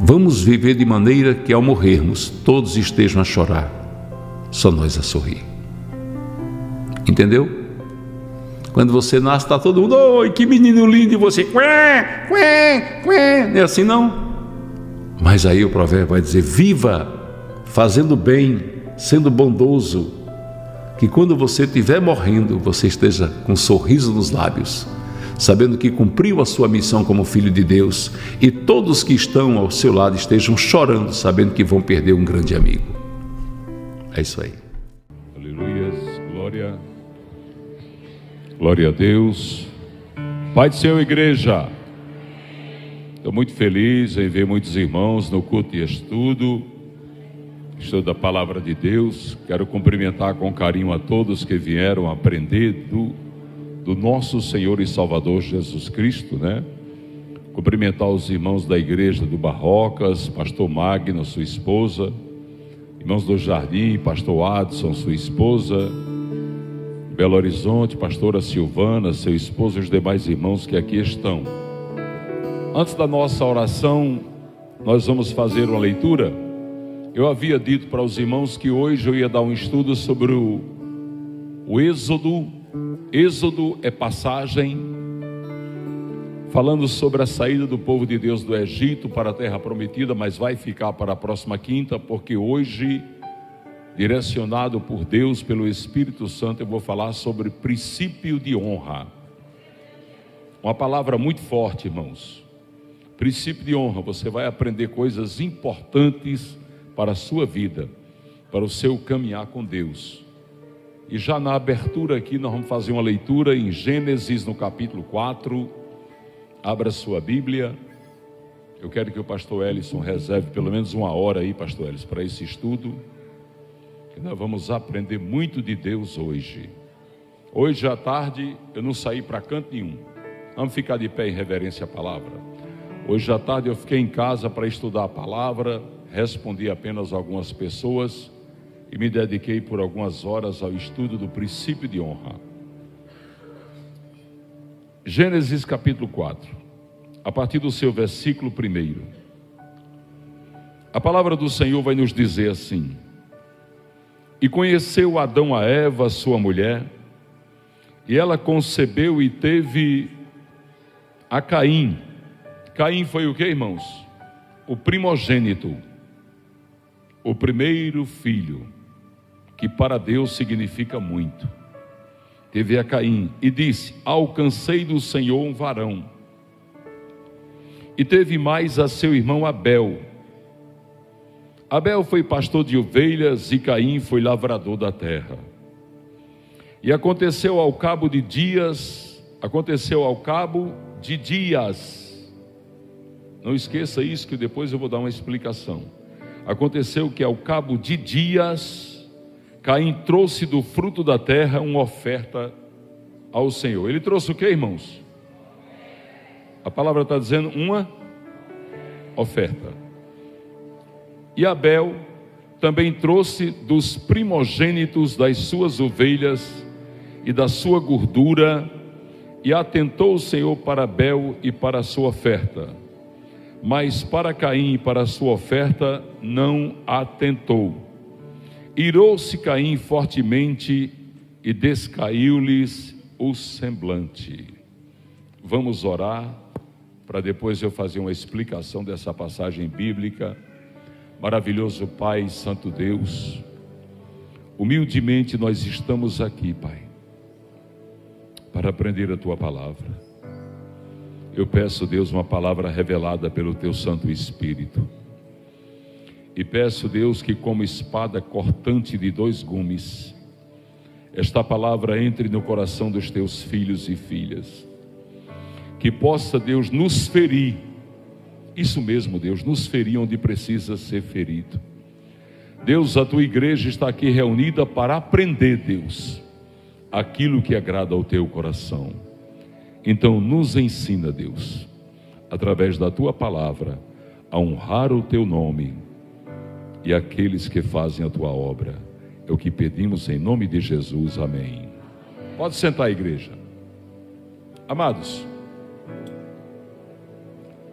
Vamos viver de maneira que ao morrermos todos estejam a chorar, só nós a sorrir. Entendeu? Quando você nasce, está todo mundo, oi, que menino lindo, e você, quê, quê, quê. Não é assim não? Mas aí o provérbio vai dizer: viva fazendo bem, sendo bondoso, que quando você estiver morrendo, você esteja com um sorriso nos lábios, sabendo que cumpriu a sua missão como filho de Deus, e todos que estão ao seu lado estejam chorando, sabendo que vão perder um grande amigo. É isso aí. Glória a Deus. Pai do Senhor, igreja. Estou muito feliz em ver muitos irmãos no culto e estudo, estudo da palavra de Deus. Quero cumprimentar com carinho a todos que vieram aprender do, do nosso Senhor e Salvador Jesus Cristo, né? Cumprimentar os irmãos da igreja do Barrocas, pastor Magno, sua esposa, irmãos do Jardim, pastor Adson, sua esposa, Belo Horizonte, pastora Silvana, seu esposo e os demais irmãos que aqui estão. Antes da nossa oração, nós vamos fazer uma leitura. Eu havia dito para os irmãos que hoje eu ia dar um estudo sobre o, o Êxodo. Êxodo é passagem falando sobre a saída do povo de Deus do Egito para a terra prometida, mas vai ficar para a próxima quinta, porque hoje direcionado por Deus, pelo Espírito Santo, eu vou falar sobre princípio de honra. Uma palavra muito forte, irmãos. Princípio de honra, você vai aprender coisas importantes para a sua vida, para o seu caminhar com Deus. E já na abertura aqui, nós vamos fazer uma leitura em Gênesis, no capítulo 4. Abra sua Bíblia. Eu quero que o pastor Ellison reserve pelo menos uma hora aí, pastor Ellison, para esse estudo nós vamos aprender muito de Deus hoje. Hoje à tarde eu não saí para canto nenhum. Vamos ficar de pé em reverência à palavra. Hoje à tarde eu fiquei em casa para estudar a palavra, respondi apenas algumas pessoas e me dediquei por algumas horas ao estudo do princípio de honra. Gênesis capítulo 4, a partir do seu versículo 1. A palavra do Senhor vai nos dizer assim: e conheceu Adão a Eva, sua mulher, e ela concebeu e teve a Caim. Caim foi o que, irmãos? O primogênito, o primeiro filho, que para Deus significa muito. Teve a Caim e disse: Alcancei do Senhor um varão. E teve mais a seu irmão Abel Abel foi pastor de ovelhas e Caim foi lavrador da terra. E aconteceu ao cabo de dias, aconteceu ao cabo de dias. Não esqueça isso que depois eu vou dar uma explicação. Aconteceu que ao cabo de dias, Caim trouxe do fruto da terra uma oferta ao Senhor. Ele trouxe o que, irmãos? A palavra está dizendo uma oferta. E Abel também trouxe dos primogênitos das suas ovelhas e da sua gordura, e atentou o Senhor para Abel e para a sua oferta. Mas para Caim e para a sua oferta não atentou. Irou-se Caim fortemente e descaiu-lhes o semblante. Vamos orar para depois eu fazer uma explicação dessa passagem bíblica Maravilhoso Pai, Santo Deus, humildemente nós estamos aqui, Pai, para aprender a tua palavra. Eu peço, Deus, uma palavra revelada pelo teu Santo Espírito. E peço, Deus, que como espada cortante de dois gumes, esta palavra entre no coração dos teus filhos e filhas. Que possa, Deus, nos ferir isso mesmo, Deus, nos ferir onde precisa ser ferido. Deus, a tua igreja está aqui reunida para aprender, Deus, aquilo que agrada ao teu coração. Então, nos ensina, Deus, através da tua palavra, a honrar o teu nome e aqueles que fazem a tua obra. É o que pedimos em nome de Jesus. Amém. Pode sentar, igreja. Amados,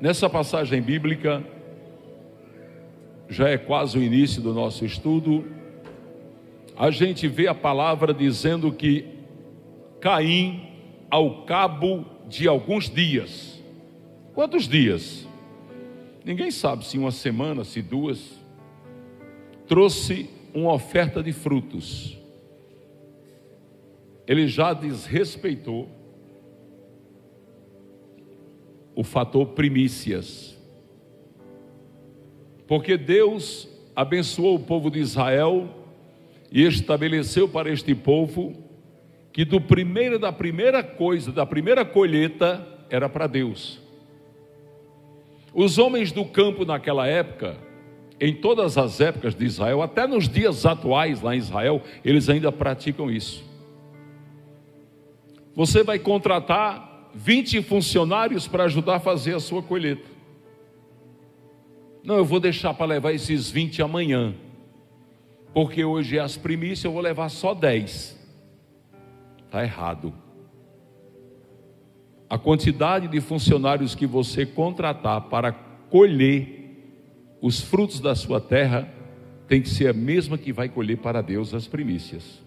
Nessa passagem bíblica, já é quase o início do nosso estudo, a gente vê a palavra dizendo que Caim ao cabo de alguns dias. Quantos dias? Ninguém sabe se uma semana, se duas. Trouxe uma oferta de frutos. Ele já desrespeitou o fator primícias. Porque Deus abençoou o povo de Israel e estabeleceu para este povo que do primeiro da primeira coisa, da primeira colheita era para Deus. Os homens do campo naquela época, em todas as épocas de Israel, até nos dias atuais lá em Israel, eles ainda praticam isso. Você vai contratar 20 funcionários para ajudar a fazer a sua colheita. Não, eu vou deixar para levar esses 20 amanhã. Porque hoje é as primícias, eu vou levar só 10. Está errado. A quantidade de funcionários que você contratar para colher os frutos da sua terra tem que ser a mesma que vai colher para Deus as primícias.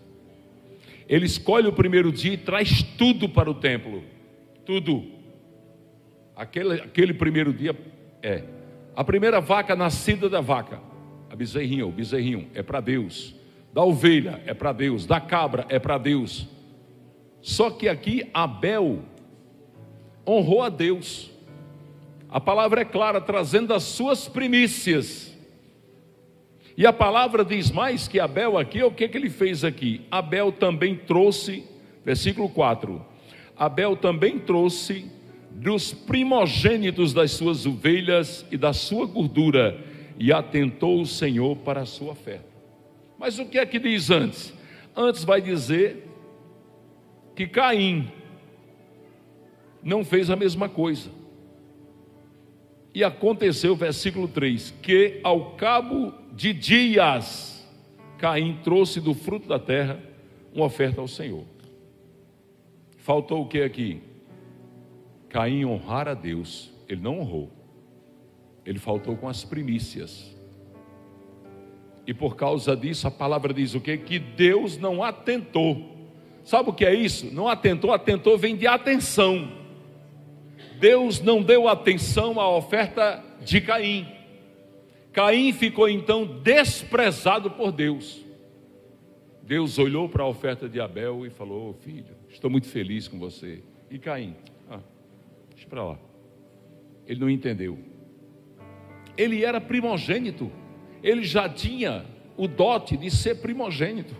Ele escolhe o primeiro dia e traz tudo para o templo. Tudo. Aquele, aquele primeiro dia é a primeira vaca nascida da vaca, a bezerrinha, o bezerrinho, é para Deus. Da ovelha é para Deus, da cabra é para Deus. Só que aqui Abel honrou a Deus. A palavra é clara, trazendo as suas primícias. E a palavra diz mais que Abel aqui, o que, que ele fez aqui? Abel também trouxe, versículo 4: Abel também trouxe dos primogênitos das suas ovelhas e da sua gordura, e atentou o Senhor para a sua oferta. Mas o que é que diz antes? Antes vai dizer que Caim não fez a mesma coisa. E aconteceu, versículo 3, que ao cabo de dias, Caim trouxe do fruto da terra uma oferta ao Senhor. Faltou o que aqui? Caim honrar a Deus, ele não honrou, ele faltou com as primícias. E por causa disso, a palavra diz o que? Que Deus não atentou. Sabe o que é isso? Não atentou, atentou vem de atenção. Deus não deu atenção à oferta de Caim. Caim ficou então desprezado por Deus. Deus olhou para a oferta de Abel e falou: Filho, estou muito feliz com você. E Caim? Deixa para lá. Ele não entendeu. Ele era primogênito. Ele já tinha o dote de ser primogênito.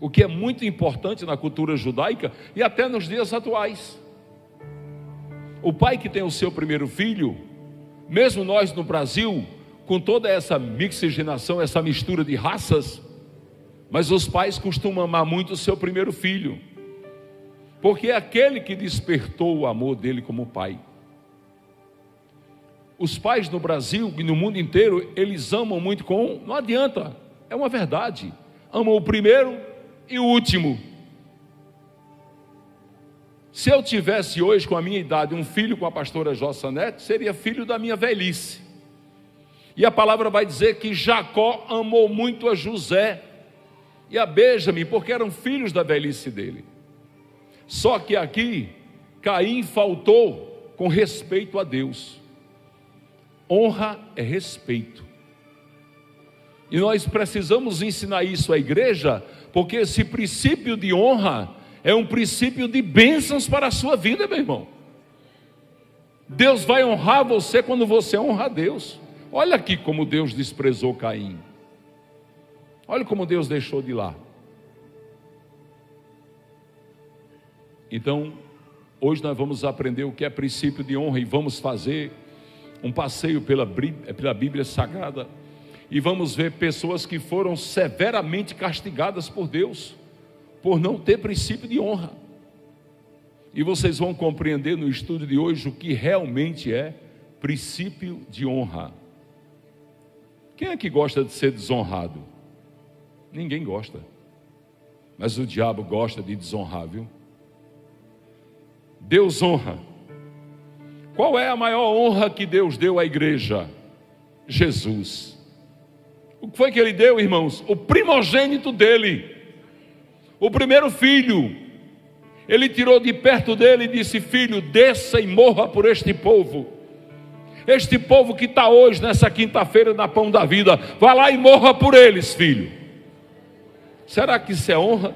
O que é muito importante na cultura judaica e até nos dias atuais. O pai que tem o seu primeiro filho, mesmo nós no Brasil, com toda essa mixigenação, essa mistura de raças, mas os pais costumam amar muito o seu primeiro filho porque é aquele que despertou o amor dele como pai. Os pais no Brasil e no mundo inteiro, eles amam muito com, não adianta, é uma verdade. Amam o primeiro e o último. Se eu tivesse hoje, com a minha idade, um filho com a pastora Jossa Neto, seria filho da minha velhice. E a palavra vai dizer que Jacó amou muito a José e a Benjamin, porque eram filhos da velhice dele. Só que aqui, Caim faltou com respeito a Deus. Honra é respeito. E nós precisamos ensinar isso à igreja, porque esse princípio de honra é um princípio de bênçãos para a sua vida, meu irmão. Deus vai honrar você quando você honra a Deus. Olha aqui como Deus desprezou Caim. Olha como Deus deixou de lá. Então, hoje nós vamos aprender o que é princípio de honra e vamos fazer um passeio pela, pela Bíblia Sagrada e vamos ver pessoas que foram severamente castigadas por Deus por não ter princípio de honra. E vocês vão compreender no estudo de hoje o que realmente é princípio de honra. Quem é que gosta de ser desonrado? Ninguém gosta. Mas o diabo gosta de desonrar, viu? Deus honra. Qual é a maior honra que Deus deu à igreja? Jesus. O que foi que ele deu, irmãos? O primogênito dele, o primeiro filho. Ele tirou de perto dele e disse: Filho, desça e morra por este povo. Este povo que está hoje, nessa quinta-feira, na pão da vida, vá lá e morra por eles, filho. Será que isso é honra?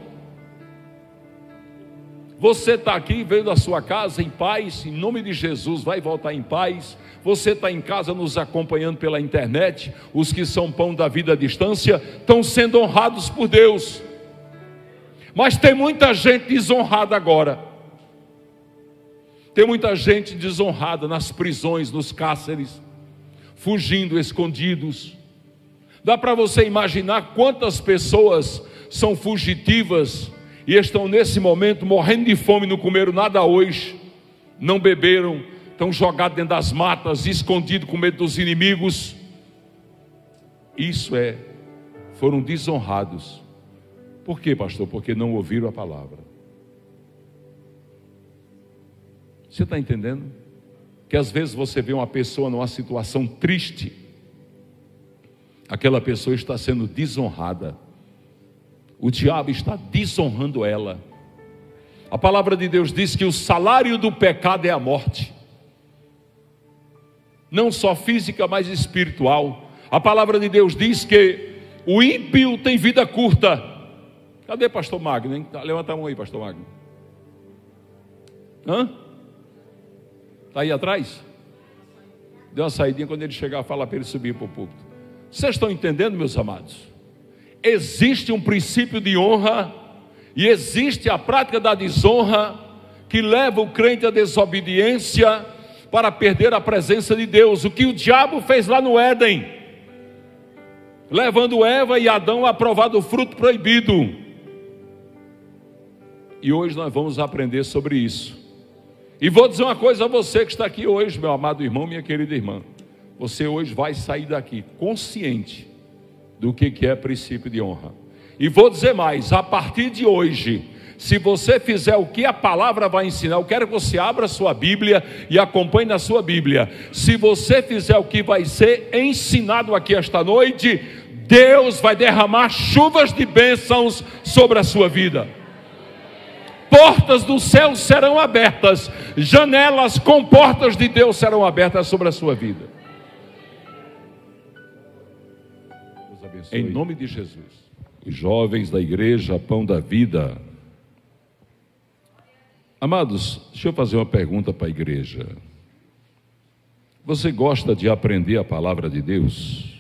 Você está aqui, veio da sua casa em paz, em nome de Jesus, vai voltar em paz. Você está em casa nos acompanhando pela internet. Os que são pão da vida à distância estão sendo honrados por Deus. Mas tem muita gente desonrada agora. Tem muita gente desonrada nas prisões, nos cárceres, fugindo, escondidos. Dá para você imaginar quantas pessoas são fugitivas e estão nesse momento morrendo de fome, não comeram nada hoje, não beberam, estão jogados dentro das matas, escondidos com medo dos inimigos. Isso é, foram desonrados. Por quê, pastor? Porque não ouviram a palavra. Você está entendendo? Que às vezes você vê uma pessoa numa situação triste, aquela pessoa está sendo desonrada o diabo está desonrando ela. A palavra de Deus diz que o salário do pecado é a morte, não só física, mas espiritual. A palavra de Deus diz que o ímpio tem vida curta. Cadê pastor Magno? Hein? Tá, levanta a mão aí, pastor Magno. Hã? Está aí atrás? Deu uma saidinha quando ele chegar, fala para ele subir para o púlpito. Vocês estão entendendo, meus amados? Existe um princípio de honra e existe a prática da desonra que leva o crente à desobediência para perder a presença de Deus. O que o diabo fez lá no Éden, levando Eva e Adão a provar do fruto proibido. E hoje nós vamos aprender sobre isso. E vou dizer uma coisa a você que está aqui hoje, meu amado irmão, minha querida irmã. Você hoje vai sair daqui consciente do que, que é princípio de honra. E vou dizer mais: a partir de hoje, se você fizer o que a palavra vai ensinar, eu quero que você abra a sua Bíblia e acompanhe na sua Bíblia. Se você fizer o que vai ser ensinado aqui esta noite, Deus vai derramar chuvas de bênçãos sobre a sua vida. Portas do céu serão abertas, janelas com portas de Deus serão abertas sobre a sua vida. Em nome de Jesus. Os jovens da igreja Pão da Vida. Amados, deixa eu fazer uma pergunta para a igreja. Você gosta de aprender a palavra de Deus?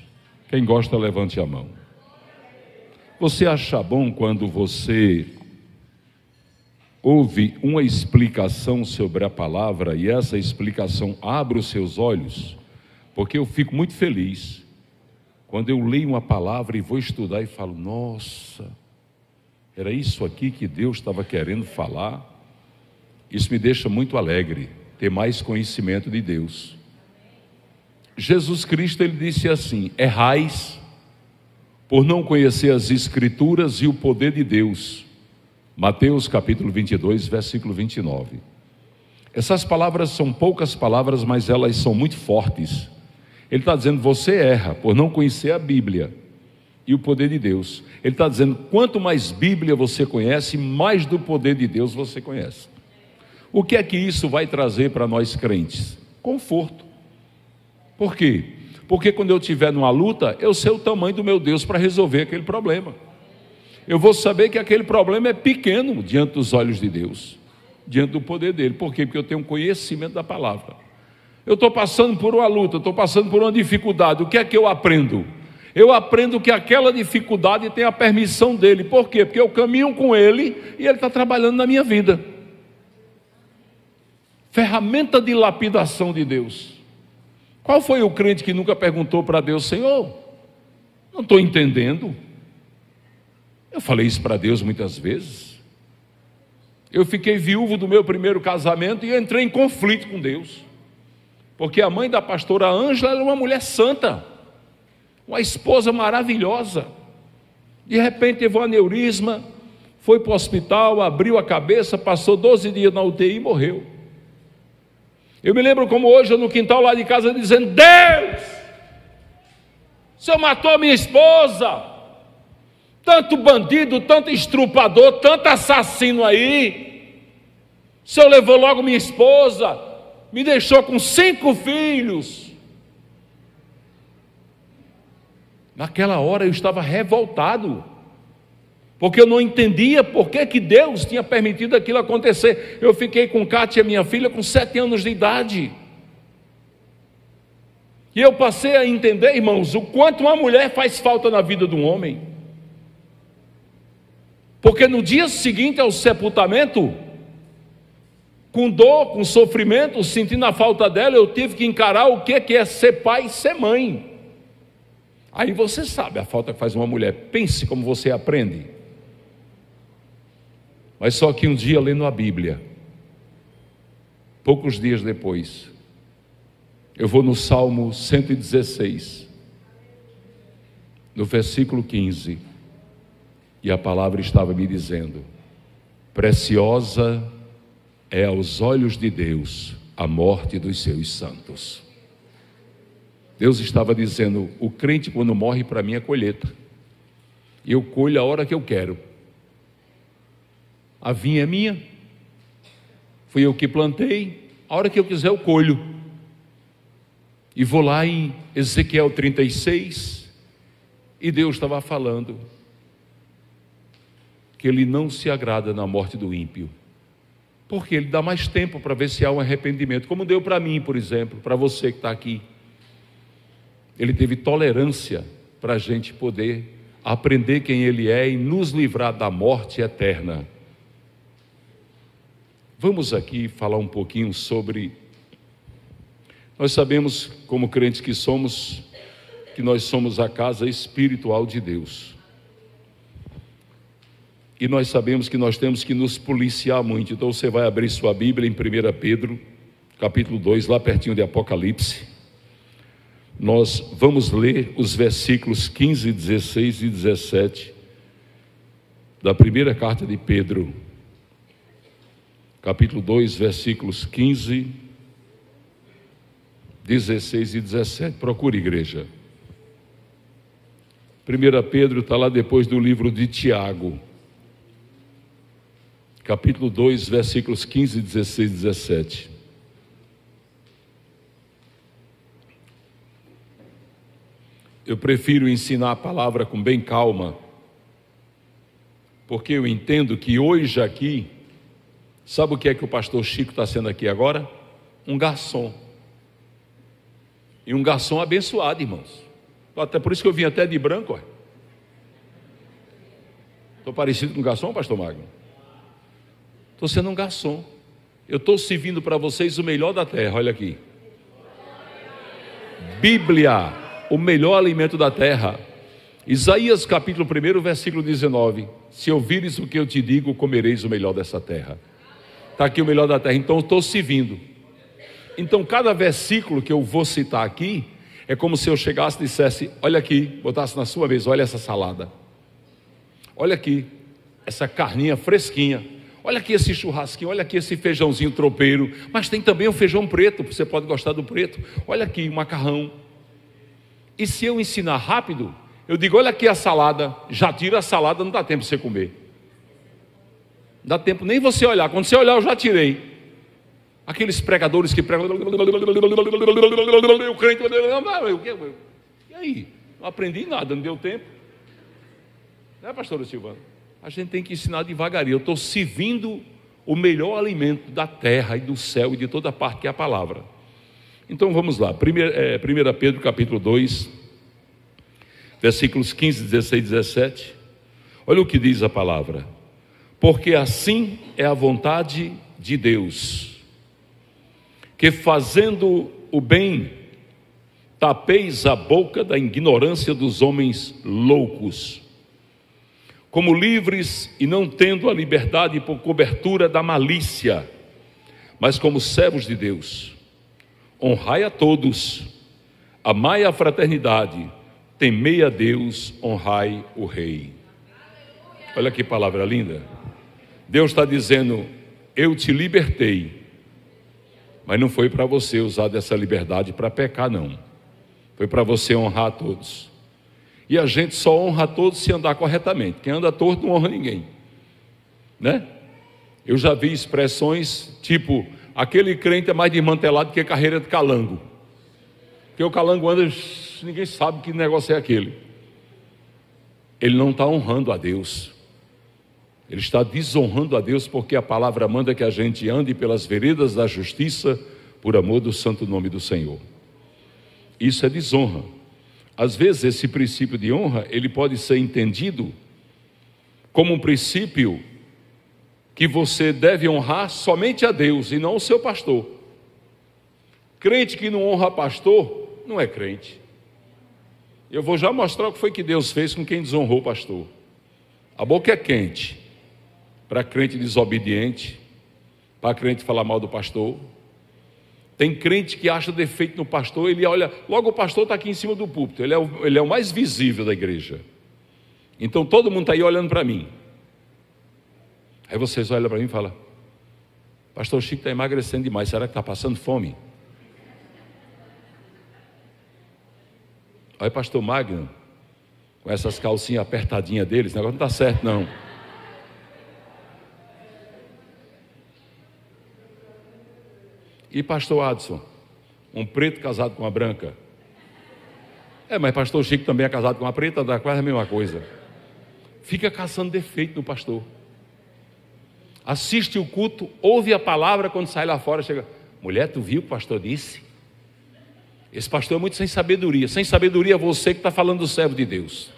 Quem gosta, levante a mão. Você acha bom quando você ouve uma explicação sobre a palavra e essa explicação abre os seus olhos? Porque eu fico muito feliz quando eu leio uma palavra e vou estudar e falo, nossa, era isso aqui que Deus estava querendo falar. Isso me deixa muito alegre, ter mais conhecimento de Deus. Jesus Cristo ele disse assim: errais por não conhecer as Escrituras e o poder de Deus. Mateus capítulo 22, versículo 29. Essas palavras são poucas palavras, mas elas são muito fortes. Ele está dizendo: você erra por não conhecer a Bíblia e o poder de Deus. Ele está dizendo: quanto mais Bíblia você conhece, mais do poder de Deus você conhece. O que é que isso vai trazer para nós crentes? Conforto. Por quê? Porque quando eu estiver numa luta, eu sei o tamanho do meu Deus para resolver aquele problema. Eu vou saber que aquele problema é pequeno diante dos olhos de Deus, diante do poder dele. Por quê? Porque eu tenho conhecimento da palavra. Eu estou passando por uma luta, estou passando por uma dificuldade. O que é que eu aprendo? Eu aprendo que aquela dificuldade tem a permissão dele. Por quê? Porque eu caminho com ele e ele está trabalhando na minha vida. Ferramenta de lapidação de Deus. Qual foi o crente que nunca perguntou para Deus, Senhor, não estou entendendo? Eu falei isso para Deus muitas vezes. Eu fiquei viúvo do meu primeiro casamento e entrei em conflito com Deus. Porque a mãe da pastora Ângela era uma mulher santa, uma esposa maravilhosa. De repente teve um aneurisma, foi para o hospital, abriu a cabeça, passou 12 dias na UTI e morreu. Eu me lembro como hoje, eu no quintal lá de casa, dizendo: Deus, o Senhor matou minha esposa. Tanto bandido, tanto estrupador, tanto assassino aí. O senhor levou logo minha esposa, me deixou com cinco filhos. Naquela hora eu estava revoltado, porque eu não entendia por que, que Deus tinha permitido aquilo acontecer. Eu fiquei com Kátia, minha filha, com sete anos de idade. E eu passei a entender, irmãos, o quanto uma mulher faz falta na vida de um homem. Porque no dia seguinte ao sepultamento, com dor, com sofrimento, sentindo a falta dela, eu tive que encarar o que é ser pai e ser mãe. Aí você sabe a falta que faz uma mulher. Pense como você aprende. Mas só que um dia lendo a Bíblia, poucos dias depois, eu vou no Salmo 116, no versículo 15, e a palavra estava me dizendo: Preciosa é aos olhos de Deus a morte dos seus santos. Deus estava dizendo: o crente, quando morre, para mim é colheita. Eu colho a hora que eu quero. A vinha é minha, fui eu que plantei, a hora que eu quiser eu colho. E vou lá em Ezequiel 36, e Deus estava falando que Ele não se agrada na morte do ímpio, porque Ele dá mais tempo para ver se há um arrependimento, como deu para mim, por exemplo, para você que está aqui. Ele teve tolerância para a gente poder aprender quem Ele é e nos livrar da morte eterna. Vamos aqui falar um pouquinho sobre nós sabemos, como crentes que somos, que nós somos a casa espiritual de Deus. E nós sabemos que nós temos que nos policiar muito. Então você vai abrir sua Bíblia em 1 Pedro, capítulo 2, lá pertinho de Apocalipse. Nós vamos ler os versículos 15, 16 e 17 da primeira carta de Pedro, capítulo 2, versículos 15 16 e 17. Procure igreja. 1 Pedro está lá depois do livro de Tiago, capítulo 2, versículos 15, 16 e 17. Eu prefiro ensinar a palavra com bem calma, porque eu entendo que hoje aqui, sabe o que é que o pastor Chico está sendo aqui agora? Um garçom. E um garçom abençoado, irmãos. Até por isso que eu vim até de branco. Estou parecido com um garçom, pastor Magno? Estou sendo um garçom. Eu estou servindo para vocês o melhor da terra, olha aqui. Bíblia, o melhor alimento da terra. Isaías capítulo 1, versículo 19. Se ouvires o que eu te digo, comereis o melhor dessa terra. Está aqui o melhor da terra. Então estou servindo. Então, cada versículo que eu vou citar aqui é como se eu chegasse e dissesse: Olha aqui, botasse na sua vez, olha essa salada. Olha aqui, essa carninha fresquinha. Olha aqui esse churrasquinho, olha aqui esse feijãozinho tropeiro. Mas tem também o feijão preto, você pode gostar do preto. Olha aqui o macarrão. E se eu ensinar rápido, eu digo: Olha aqui a salada. Já tira a salada, não dá tempo você comer. Não dá tempo nem você olhar. Quando você olhar, eu já tirei. Aqueles pregadores que pregam. O crente. E aí? Não aprendi nada, não deu tempo. Né, pastora Silvana? A gente tem que ensinar devagarinho. Eu estou servindo o melhor alimento da terra e do céu e de toda parte, que é a palavra. Então vamos lá. 1 é, Pedro capítulo 2, versículos 15, 16 e 17. Olha o que diz a palavra. Porque assim é a vontade de Deus que fazendo o bem, tapeis a boca da ignorância dos homens loucos, como livres e não tendo a liberdade por cobertura da malícia, mas como servos de Deus. Honrai a todos, amai a fraternidade, temei a Deus, honrai o Rei. Olha que palavra linda. Deus está dizendo: Eu te libertei mas não foi para você usar dessa liberdade para pecar, não. Foi para você honrar a todos. E a gente só honra a todos se andar corretamente. Quem anda torto não honra ninguém. Né? Eu já vi expressões tipo: aquele crente é mais desmantelado que a carreira de calango. Porque o calango anda, ninguém sabe que negócio é aquele. Ele não está honrando a Deus. Ele está desonrando a Deus porque a palavra manda que a gente ande pelas veredas da justiça por amor do santo nome do Senhor. Isso é desonra. Às vezes esse princípio de honra, ele pode ser entendido como um princípio que você deve honrar somente a Deus e não o seu pastor. Crente que não honra pastor, não é crente. Eu vou já mostrar o que foi que Deus fez com quem desonrou o pastor. A boca é quente para crente desobediente, para crente falar mal do pastor. Tem crente que acha defeito no pastor, ele olha, logo o pastor está aqui em cima do púlpito, ele é, o, ele é o mais visível da igreja. Então todo mundo está aí olhando para mim. Aí vocês olham para mim e falam: Pastor Chico está emagrecendo demais, será que está passando fome? Aí, Pastor Magno, com essas calcinhas apertadinhas deles, esse negócio não está certo, não. E Pastor Adson, um preto casado com uma branca. É, mas Pastor Chico também é casado com uma preta, dá quase a mesma coisa. Fica caçando defeito no pastor assiste o culto, ouve a palavra, quando sai lá fora, chega, mulher, tu viu o que o pastor disse? Esse pastor é muito sem sabedoria. Sem sabedoria, você que está falando do servo de Deus.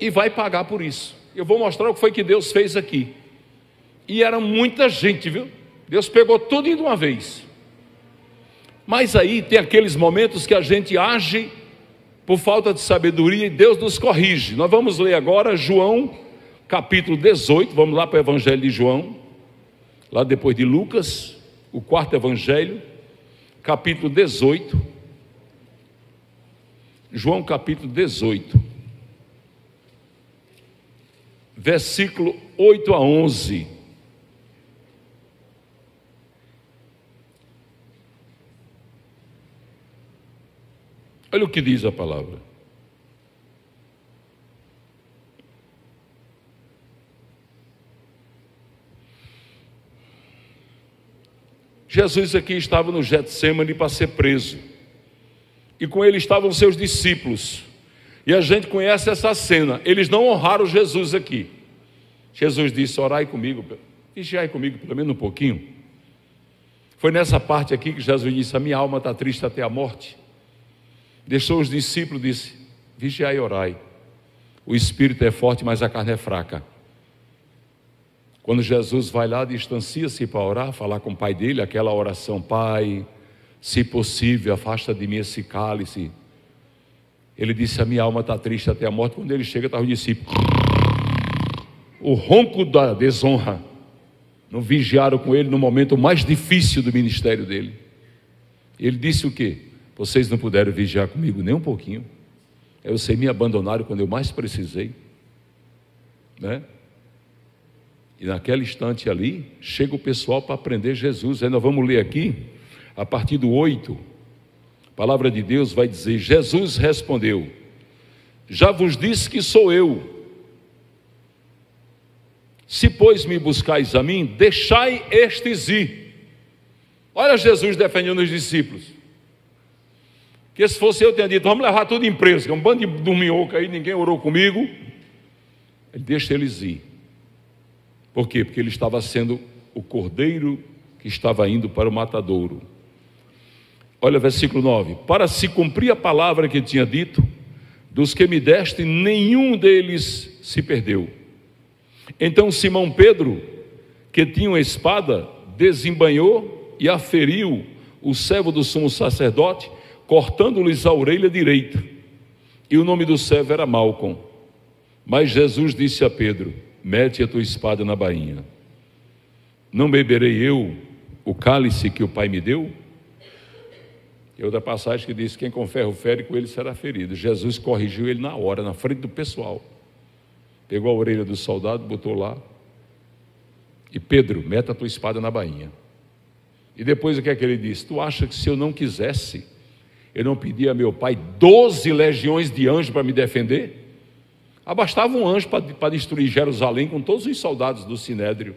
E vai pagar por isso. Eu vou mostrar o que foi que Deus fez aqui. E era muita gente, viu? Deus pegou tudo de uma vez. Mas aí tem aqueles momentos que a gente age por falta de sabedoria e Deus nos corrige. Nós vamos ler agora João capítulo 18, vamos lá para o Evangelho de João, lá depois de Lucas, o quarto Evangelho, capítulo 18. João capítulo 18, versículo 8 a 11. Olha o que diz a palavra. Jesus aqui estava no Getsemane para ser preso. E com ele estavam seus discípulos. E a gente conhece essa cena. Eles não honraram Jesus aqui. Jesus disse: Orai comigo, vigiai comigo pelo menos um pouquinho. Foi nessa parte aqui que Jesus disse: A minha alma está triste até a morte. Deixou os discípulos e disse: Vigiai e orai. O espírito é forte, mas a carne é fraca. Quando Jesus vai lá, distancia-se para orar, falar com o pai dele, aquela oração: Pai, se possível, afasta de mim esse cálice. Ele disse: A minha alma está triste até a morte. Quando ele chega, está o discípulo. O ronco da desonra. Não vigiaram com ele no momento mais difícil do ministério dele. Ele disse o quê? Vocês não puderam vigiar comigo nem um pouquinho. Eu sei me abandonaram quando eu mais precisei. Né? E naquele instante ali, chega o pessoal para aprender Jesus. Aí nós vamos ler aqui, a partir do 8, a palavra de Deus vai dizer: Jesus respondeu: Já vos disse que sou eu. Se, pois, me buscais a mim, deixai estes ir. Olha Jesus defendendo os discípulos. Que se fosse eu, tinha dito: Vamos levar tudo em preso, que é um bando de dorminhoca aí, ninguém orou comigo. Ele deixa eles ir. Por quê? Porque ele estava sendo o cordeiro que estava indo para o matadouro. Olha versículo 9: Para se cumprir a palavra que tinha dito, dos que me deste, nenhum deles se perdeu. Então Simão Pedro, que tinha uma espada, desembanhou e aferiu o servo do sumo sacerdote, cortando-lhes a orelha direita. E o nome do servo era Malcom. Mas Jesus disse a Pedro: mete a tua espada na bainha. Não beberei eu o cálice que o Pai me deu? E outra passagem que diz: quem com ferro fere, com ele será ferido. Jesus corrigiu ele na hora, na frente do pessoal. Pegou a orelha do soldado, botou lá. E Pedro, meta a tua espada na bainha. E depois o que é que ele disse? Tu acha que se eu não quisesse, eu não pedia a meu pai doze legiões de anjos para me defender? Abastava um anjo para destruir Jerusalém com todos os soldados do Sinédrio.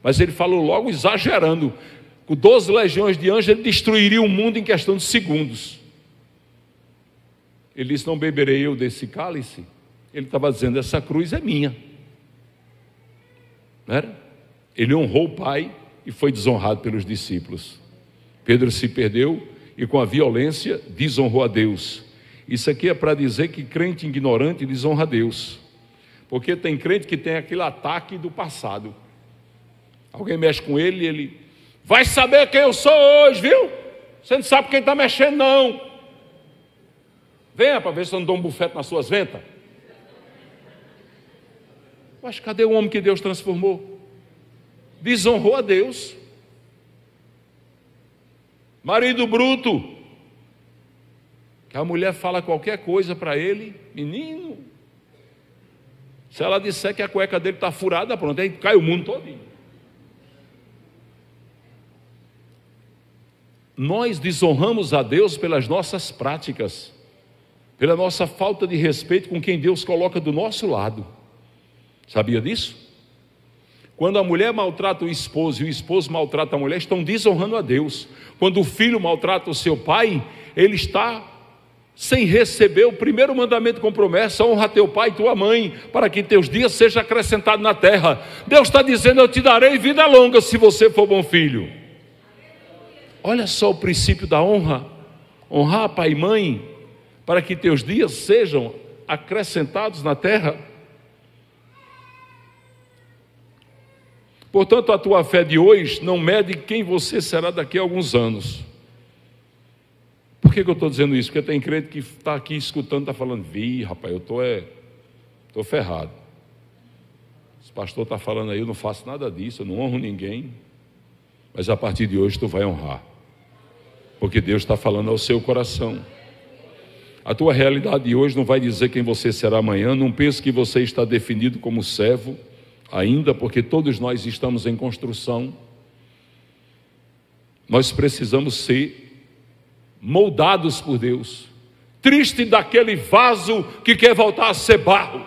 Mas ele falou logo exagerando. Com 12 legiões de anjos, ele destruiria o mundo em questão de segundos. Ele disse: Não beberei eu desse cálice. Ele estava dizendo: Essa cruz é minha. Era? Ele honrou o Pai e foi desonrado pelos discípulos. Pedro se perdeu e, com a violência, desonrou a Deus. Isso aqui é para dizer que crente ignorante desonra a Deus. Porque tem crente que tem aquele ataque do passado. Alguém mexe com ele e ele vai saber quem eu sou hoje, viu? Você não sabe quem está mexendo, não. Venha para ver se eu não dou um bufete nas suas ventas. Mas cadê o homem que Deus transformou? Desonrou a Deus. Marido bruto. Que a mulher fala qualquer coisa para ele, menino. Se ela disser que a cueca dele está furada, pronto, aí cai o mundo todinho. Nós desonramos a Deus pelas nossas práticas, pela nossa falta de respeito com quem Deus coloca do nosso lado. Sabia disso? Quando a mulher maltrata o esposo e o esposo maltrata a mulher, estão desonrando a Deus. Quando o filho maltrata o seu pai, ele está sem receber o primeiro mandamento com promessa: honra teu pai e tua mãe, para que teus dias sejam acrescentados na terra. Deus está dizendo: Eu te darei vida longa se você for bom filho. Olha só o princípio da honra: honrar pai e mãe, para que teus dias sejam acrescentados na terra. Portanto, a tua fé de hoje não mede quem você será daqui a alguns anos. Por que, que eu estou dizendo isso? Porque tem crente que está aqui escutando, está falando, vi, rapaz, eu estou é, tô ferrado. Esse pastor está falando aí, eu não faço nada disso, eu não honro ninguém. Mas a partir de hoje tu vai honrar. Porque Deus está falando ao seu coração. A tua realidade de hoje não vai dizer quem você será amanhã. Não pense que você está definido como servo ainda, porque todos nós estamos em construção, nós precisamos ser moldados por Deus. Triste daquele vaso que quer voltar a ser barro.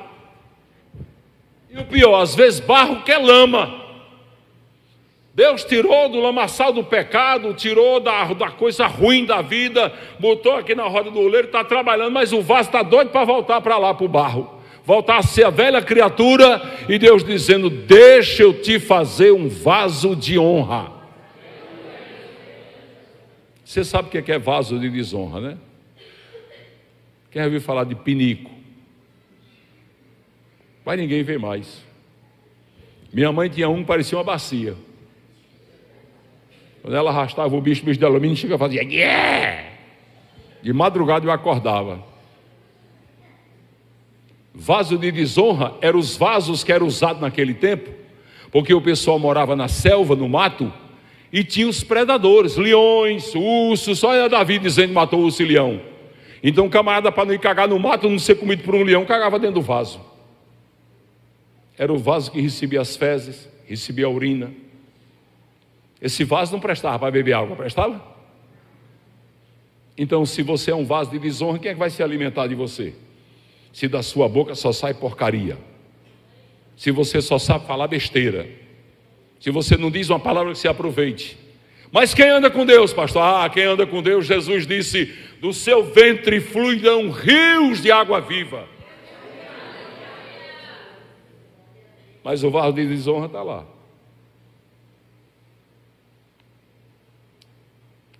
E o pior, às vezes barro que é lama. Deus tirou do lamaçal do pecado, tirou da, da coisa ruim da vida, botou aqui na roda do oleiro, está trabalhando, mas o vaso está doido para voltar para lá, para o barro voltar a ser a velha criatura, e Deus dizendo: Deixa eu te fazer um vaso de honra. Você sabe o que é vaso de desonra, né? Quem ouviu falar de pinico? Mas ninguém vê mais. Minha mãe tinha um que parecia uma bacia. Quando ela arrastava o bicho, o bicho de alumínio chega e fazia yeah! De madrugada eu acordava. Vaso de desonra eram os vasos que eram usados naquele tempo, porque o pessoal morava na selva, no mato, e tinha os predadores, leões, ursos, só era Davi dizendo que matou o urso e leão. Então o camarada, para não ir cagar no mato, não ser comido por um leão, cagava dentro do vaso. Era o vaso que recebia as fezes, recebia a urina. Esse vaso não prestava para beber água, prestava? Então, se você é um vaso de desonra, quem é que vai se alimentar de você? Se da sua boca só sai porcaria, se você só sabe falar besteira, se você não diz uma palavra que se aproveite. Mas quem anda com Deus, pastor? Ah, quem anda com Deus, Jesus disse: do seu ventre fluirão rios de água viva. Mas o vaso de desonra está lá.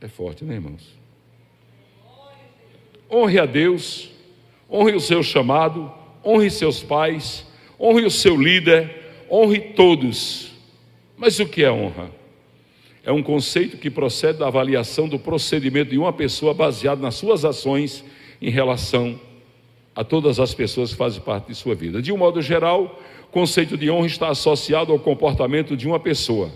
É forte, né, irmãos? Honre a Deus honre o seu chamado, honre seus pais, honre o seu líder, honre todos. Mas o que é honra? É um conceito que procede da avaliação do procedimento de uma pessoa baseado nas suas ações em relação a todas as pessoas que fazem parte de sua vida. De um modo geral, o conceito de honra está associado ao comportamento de uma pessoa.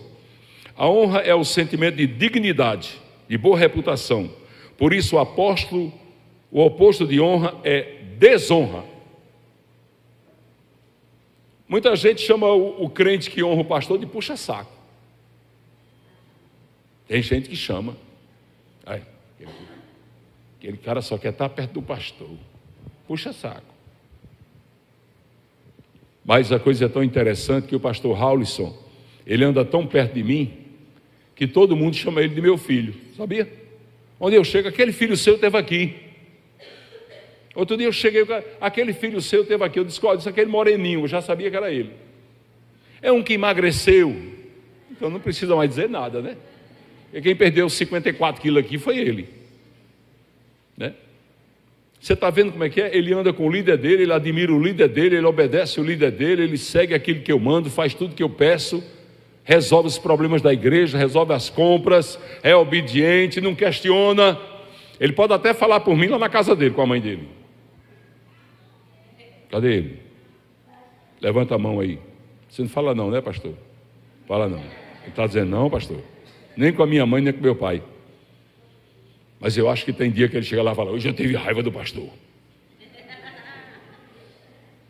A honra é o sentimento de dignidade, de boa reputação. Por isso, o apóstolo, o oposto de honra é desonra. Muita gente chama o, o crente que honra o pastor de puxa-saco. Tem gente que chama. Aí, aquele, aquele cara só quer estar perto do pastor. Puxa-saco. Mas a coisa é tão interessante que o pastor Raulison, Ele anda tão perto de mim que todo mundo chama ele de meu filho, sabia? Onde eu chego, aquele filho seu teve aqui. Outro dia eu cheguei, aquele filho seu teve aqui. Eu disse, olha, disse aquele moreninho, eu já sabia que era ele. É um que emagreceu. Então não precisa mais dizer nada, né? E quem perdeu 54 quilos aqui foi ele. Né? Você está vendo como é que é? Ele anda com o líder dele, ele admira o líder dele, ele obedece o líder dele, ele segue aquilo que eu mando, faz tudo que eu peço, resolve os problemas da igreja, resolve as compras, é obediente, não questiona. Ele pode até falar por mim lá na casa dele, com a mãe dele. Cadê ele? Levanta a mão aí. Você não fala não, né, pastor? Fala não. Ele está dizendo não, pastor. Nem com a minha mãe, nem com meu pai. Mas eu acho que tem dia que ele chega lá e fala: Hoje eu tive raiva do pastor.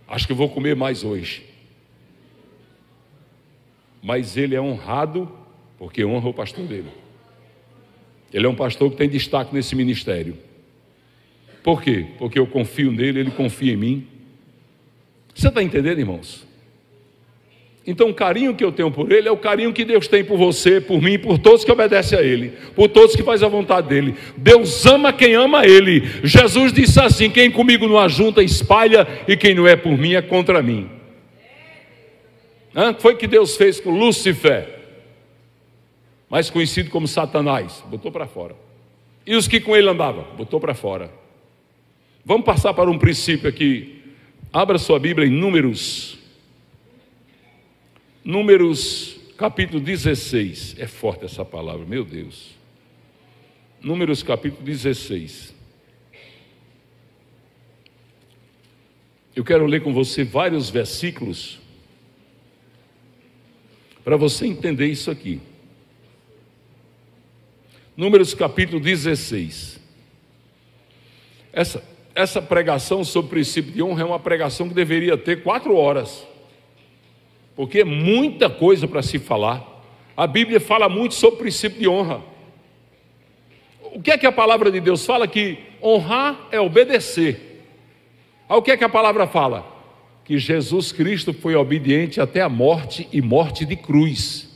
Acho que vou comer mais hoje. Mas ele é honrado porque honra o pastor dele. Ele é um pastor que tem destaque nesse ministério. Por quê? Porque eu confio nele, ele confia em mim. Você está entendendo, irmãos? Então, o carinho que eu tenho por ele é o carinho que Deus tem por você, por mim, por todos que obedecem a ele, por todos que fazem a vontade dele. Deus ama quem ama ele. Jesus disse assim: quem comigo não ajunta, espalha, e quem não é por mim é contra mim. Hã? Foi que Deus fez com Lúcifer, mais conhecido como Satanás, botou para fora. E os que com ele andavam, botou para fora. Vamos passar para um princípio aqui Abra sua Bíblia em Números. Números, capítulo 16. É forte essa palavra, meu Deus. Números, capítulo 16. Eu quero ler com você vários versículos para você entender isso aqui. Números capítulo 16. Essa, essa pregação sobre o princípio de honra é uma pregação que deveria ter quatro horas, porque é muita coisa para se falar. A Bíblia fala muito sobre o princípio de honra. O que é que a palavra de Deus fala? Que honrar é obedecer. Aí o que é que a palavra fala? Que Jesus Cristo foi obediente até a morte e morte de cruz.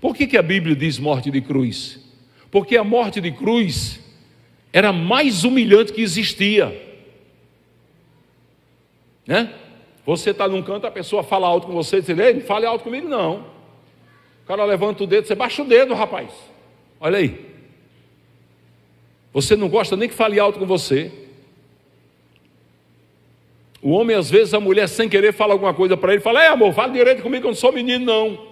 Por que, que a Bíblia diz morte de cruz? Porque a morte de cruz era mais humilhante que existia. Né? Você está num canto, a pessoa fala alto com você, você diz, não fale alto comigo, não. O cara levanta o dedo, você baixa o dedo, rapaz. Olha aí. Você não gosta nem que fale alto com você. O homem, às vezes, a mulher, sem querer, fala alguma coisa para ele, fala, é amor, fala direito comigo, eu não sou menino, não.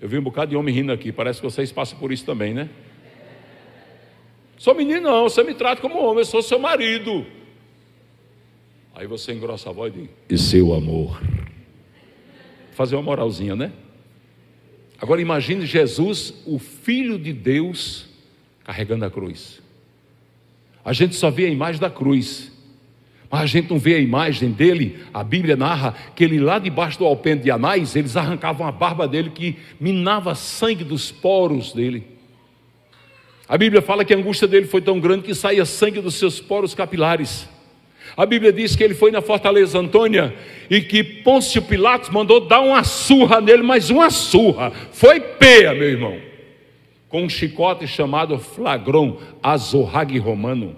Eu vi um bocado de homem rindo aqui, parece que vocês passam por isso também, né? Sou menino, não, você me trata como homem, eu sou seu marido. Aí você engrossa a voz e diz: E seu amor. Fazer uma moralzinha, né? Agora imagine Jesus, o Filho de Deus, carregando a cruz. A gente só vê a imagem da cruz, mas a gente não vê a imagem dele. A Bíblia narra que ele lá debaixo do alpendre de Anás, eles arrancavam a barba dele que minava sangue dos poros dele. A Bíblia fala que a angústia dele foi tão grande que saía sangue dos seus poros capilares. A Bíblia diz que ele foi na fortaleza Antônia e que Pôncio Pilatos mandou dar uma surra nele, mas uma surra. Foi peia, meu irmão. Com um chicote chamado flagron, azorrague romano.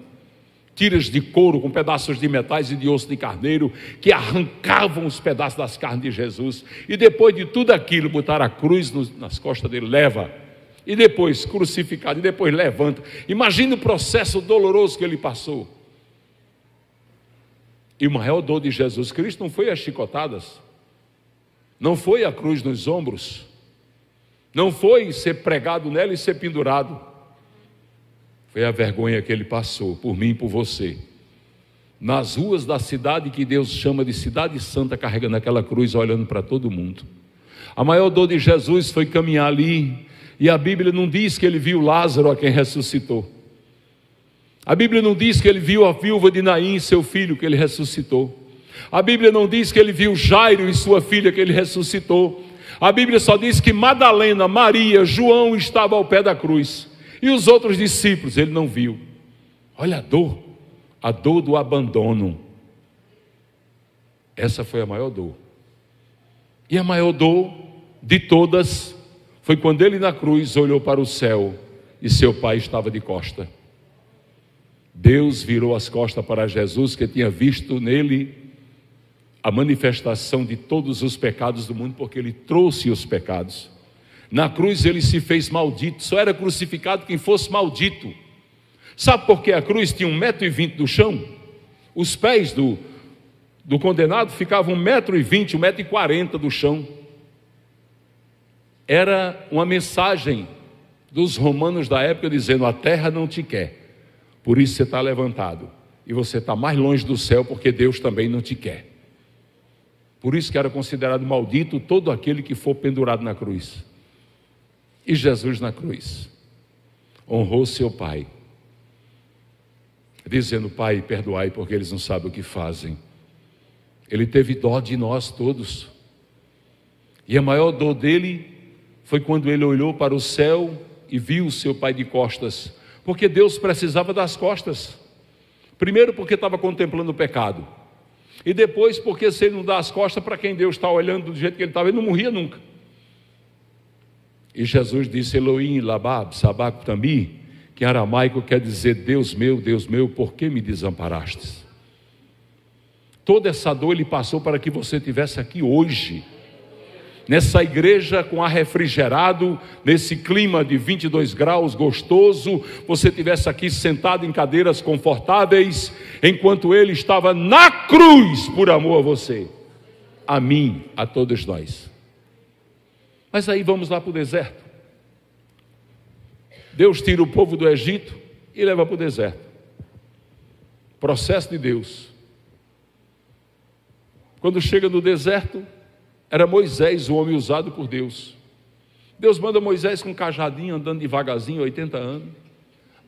Tiras de couro com pedaços de metais e de osso de carneiro que arrancavam os pedaços das carnes de Jesus. E depois de tudo aquilo, botaram a cruz nas costas dele, leva. E depois crucificado, e depois levanta. Imagine o processo doloroso que ele passou. E o maior dor de Jesus Cristo não foi as chicotadas, não foi a cruz nos ombros, não foi ser pregado nela e ser pendurado, foi a vergonha que ele passou por mim e por você. Nas ruas da cidade que Deus chama de Cidade Santa, carregando aquela cruz, olhando para todo mundo. A maior dor de Jesus foi caminhar ali, e a Bíblia não diz que ele viu Lázaro a quem ressuscitou. A Bíblia não diz que ele viu a viúva de Naim, seu filho, que ele ressuscitou. A Bíblia não diz que ele viu Jairo e sua filha, que ele ressuscitou. A Bíblia só diz que Madalena, Maria, João estavam ao pé da cruz. E os outros discípulos ele não viu. Olha a dor, a dor do abandono. Essa foi a maior dor. E a maior dor de todas foi quando ele na cruz olhou para o céu e seu pai estava de costa. Deus virou as costas para Jesus, que tinha visto nele a manifestação de todos os pecados do mundo, porque ele trouxe os pecados. Na cruz ele se fez maldito, só era crucificado quem fosse maldito. Sabe por que a cruz tinha um metro e vinte do chão? Os pés do, do condenado ficavam um metro e vinte, um metro e quarenta do chão. Era uma mensagem dos romanos da época dizendo: a terra não te quer, por isso você está levantado. E você está mais longe do céu porque Deus também não te quer. Por isso que era considerado maldito todo aquele que for pendurado na cruz. E Jesus na cruz honrou seu pai, dizendo: Pai, perdoai porque eles não sabem o que fazem. Ele teve dó de nós todos. E a maior dor dele foi quando ele olhou para o céu e viu seu pai de costas, porque Deus precisava das costas. Primeiro, porque estava contemplando o pecado, e depois, porque se ele não dá as costas para quem Deus está olhando do jeito que ele estava, ele não morria nunca. E Jesus disse: Elohim, Labab, Sabak, Tambi, que em aramaico quer dizer: Deus meu, Deus meu, por que me desamparastes? Toda essa dor ele passou para que você estivesse aqui hoje nessa igreja com ar refrigerado, nesse clima de 22 graus gostoso, você tivesse aqui sentado em cadeiras confortáveis, enquanto ele estava na cruz por amor a você, a mim, a todos nós. Mas aí vamos lá para o deserto. Deus tira o povo do Egito e leva para o deserto. Processo de Deus. Quando chega no deserto, era Moisés, o homem usado por Deus. Deus manda Moisés com um cajadinho andando devagarzinho, 80 anos.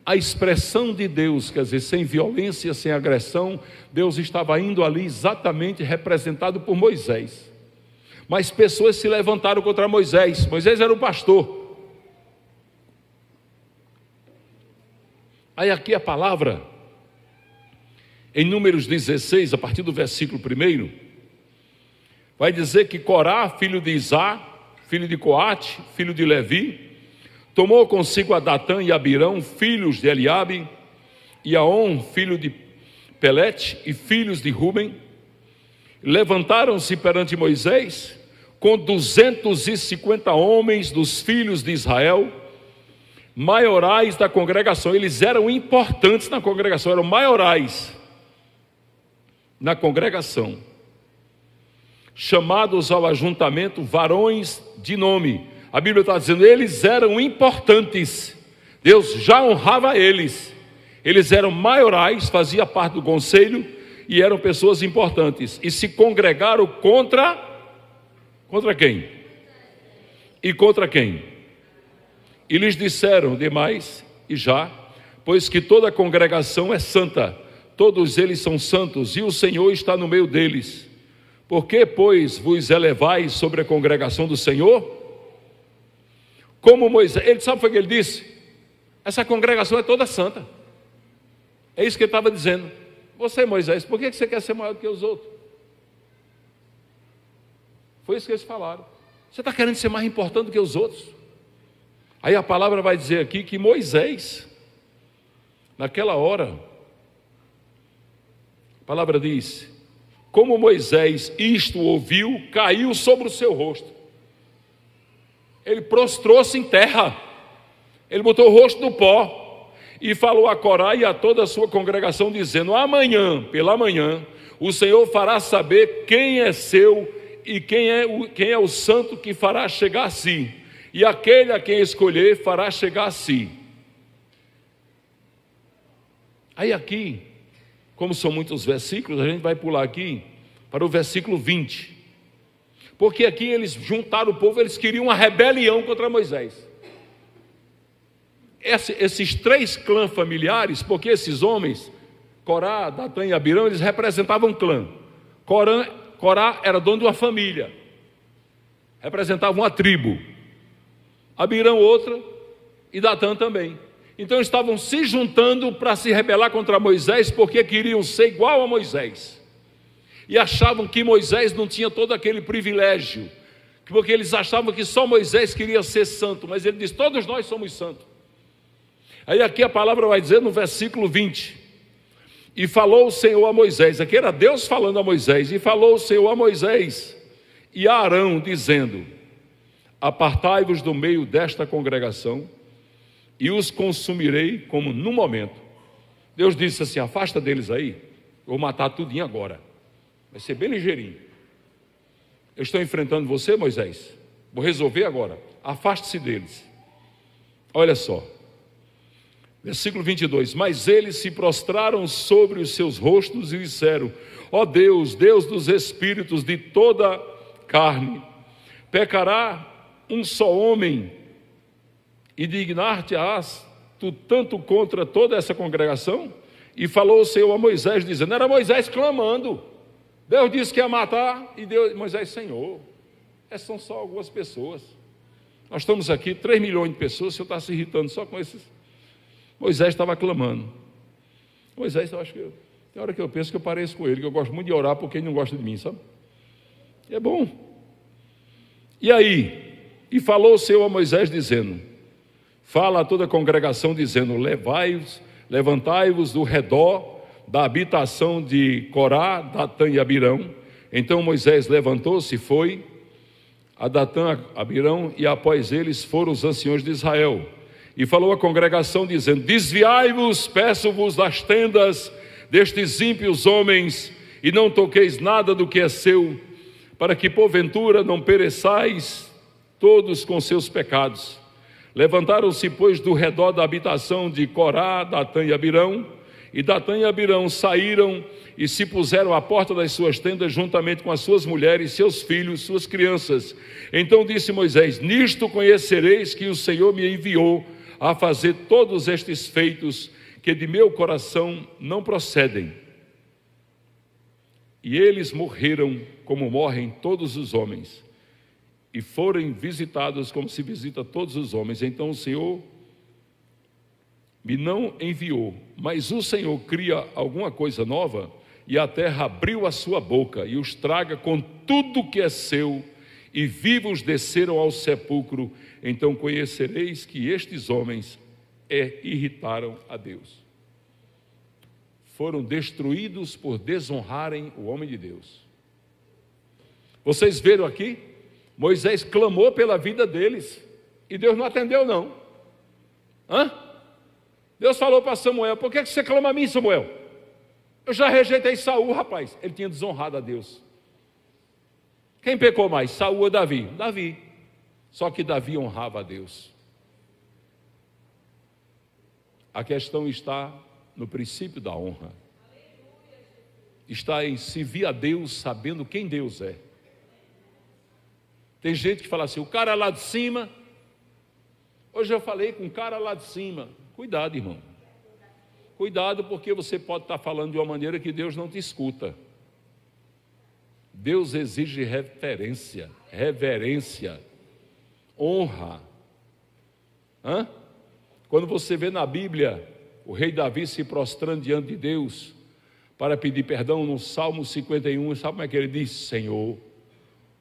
A expressão de Deus, quer dizer, sem violência, sem agressão, Deus estava indo ali exatamente representado por Moisés. Mas pessoas se levantaram contra Moisés. Moisés era o pastor. Aí aqui a palavra, em Números 16, a partir do versículo 1 vai dizer que Corá, filho de Isá, filho de Coate, filho de Levi, tomou consigo a Datã e Abirão, filhos de Eliabe, e Aon, filho de Pelete, e filhos de Ruben, levantaram-se perante Moisés com 250 homens dos filhos de Israel, maiorais da congregação, eles eram importantes na congregação, eram maiorais na congregação chamados ao ajuntamento varões de nome. A Bíblia está dizendo, eles eram importantes, Deus já honrava eles, eles eram maiorais, fazia parte do conselho e eram pessoas importantes, e se congregaram contra, contra quem? E contra quem? E lhes disseram demais, e já, pois que toda a congregação é santa, todos eles são santos, e o Senhor está no meio deles. Por que, pois, vos elevais sobre a congregação do Senhor? Como Moisés, ele sabe o que ele disse? Essa congregação é toda santa. É isso que ele estava dizendo. Você, Moisés, por que você quer ser maior do que os outros? Foi isso que eles falaram. Você está querendo ser mais importante do que os outros? Aí a palavra vai dizer aqui que Moisés, naquela hora, a palavra diz: como Moisés isto ouviu, caiu sobre o seu rosto. Ele prostrou-se em terra. Ele botou o rosto no pó e falou a Corá e a toda a sua congregação, dizendo: Amanhã, pela manhã, o Senhor fará saber quem é seu e quem é o, quem é o santo que fará chegar a si, e aquele a quem escolher fará chegar a si. Aí aqui, como são muitos versículos, a gente vai pular aqui para o versículo 20. Porque aqui eles juntaram o povo, eles queriam uma rebelião contra Moisés. Esse, esses três clãs familiares, porque esses homens, Corá, Datã e Abirão, eles representavam um clã. Corã, Corá era dono de uma família, representava uma tribo. Abirão outra e Datã também. Então estavam se juntando para se rebelar contra Moisés, porque queriam ser igual a Moisés. E achavam que Moisés não tinha todo aquele privilégio, porque eles achavam que só Moisés queria ser santo, mas ele diz: todos nós somos santos. Aí aqui a palavra vai dizer no versículo 20: E falou o Senhor a Moisés, aqui era Deus falando a Moisés, e falou o Senhor a Moisés e a Arão, dizendo: Apartai-vos do meio desta congregação, e os consumirei como no momento. Deus disse assim: afasta deles aí, vou matar tudinho agora. Vai ser bem ligeirinho. Eu estou enfrentando você, Moisés. Vou resolver agora. Afaste-se deles. Olha só. Versículo 22. Mas eles se prostraram sobre os seus rostos e disseram: Ó Deus, Deus dos espíritos de toda carne, pecará um só homem e dignar-te-ás tu tanto contra toda essa congregação? E falou o Senhor a Moisés, dizendo: Era Moisés clamando. Deus disse que ia matar, e Deus, Moisés, Senhor, essas são só algumas pessoas. Nós estamos aqui, 3 milhões de pessoas, o senhor está se irritando só com esses. Moisés estava clamando. Moisés, eu acho que. Eu, tem hora que eu penso que eu pareço com ele, que eu gosto muito de orar porque ele não gosta de mim, sabe? É bom. E aí? E falou o Senhor a Moisés, dizendo: Fala a toda a congregação, dizendo: Levai-vos, levantai-vos do redor da habitação de Corá, Datã e Abirão. Então Moisés levantou-se e foi a Datã, Abirão, e após eles foram os anciões de Israel. E falou à congregação, dizendo: Desviai-vos, peço-vos das tendas destes ímpios homens, e não toqueis nada do que é seu, para que porventura não pereçais todos com seus pecados. Levantaram-se, pois, do redor da habitação de Corá, Datã e Abirão, e Datã e Abirão saíram e se puseram à porta das suas tendas, juntamente com as suas mulheres, seus filhos, suas crianças. Então disse Moisés: Nisto conhecereis que o Senhor me enviou a fazer todos estes feitos que de meu coração não procedem. E eles morreram como morrem todos os homens, e foram visitados como se visita todos os homens. Então o Senhor me não enviou, mas o Senhor cria alguma coisa nova, e a terra abriu a sua boca e os traga com tudo que é seu, e vivos desceram ao sepulcro, então conhecereis que estes homens é, irritaram a Deus. Foram destruídos por desonrarem o homem de Deus. Vocês viram aqui? Moisés clamou pela vida deles e Deus não atendeu, não. Hã? Deus falou para Samuel: Por que você clama a mim, Samuel? Eu já rejeitei Saul, rapaz. Ele tinha desonrado a Deus. Quem pecou mais, Saul ou Davi? Davi. Só que Davi honrava a Deus. A questão está no princípio da honra. Está em se vir a Deus sabendo quem Deus é. Tem gente que fala assim: o cara lá de cima. Hoje eu falei com o cara lá de cima. Cuidado, irmão. Cuidado, porque você pode estar falando de uma maneira que Deus não te escuta. Deus exige reverência, reverência, honra. Hã? Quando você vê na Bíblia o rei Davi se prostrando diante de Deus para pedir perdão no Salmo 51, sabe como é que ele diz? Senhor,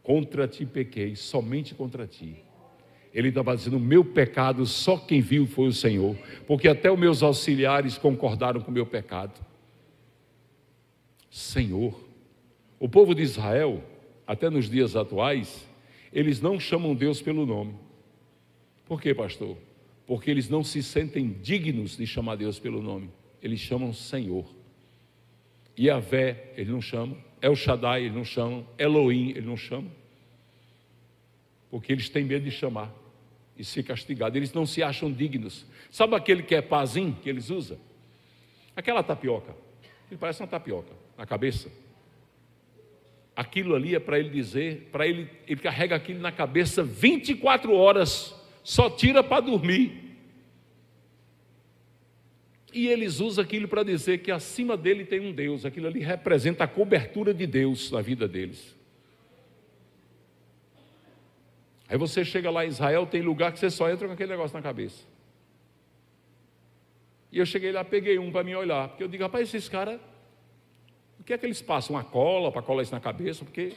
contra ti pequei, somente contra ti. Ele estava dizendo: meu pecado, só quem viu foi o Senhor, porque até os meus auxiliares concordaram com o meu pecado. Senhor, o povo de Israel, até nos dias atuais, eles não chamam Deus pelo nome. Por quê, pastor? Porque eles não se sentem dignos de chamar Deus pelo nome. Eles chamam Senhor. Yahvé, eles não chamam. El Shaddai, eles não chamam. Elohim, eles não chamam porque eles têm medo de chamar e ser castigados. Eles não se acham dignos. Sabe aquele que é pazinho que eles usam? Aquela tapioca. Ele parece uma tapioca na cabeça. Aquilo ali é para ele dizer, para ele, ele carrega aquilo na cabeça 24 horas, só tira para dormir. E eles usam aquilo para dizer que acima dele tem um Deus, aquilo ali representa a cobertura de Deus na vida deles. Aí você chega lá em Israel, tem lugar que você só entra com aquele negócio na cabeça. E eu cheguei lá, peguei um para me olhar, porque eu digo, rapaz, esses caras, o que é que eles passam? Uma cola para colar isso na cabeça? Porque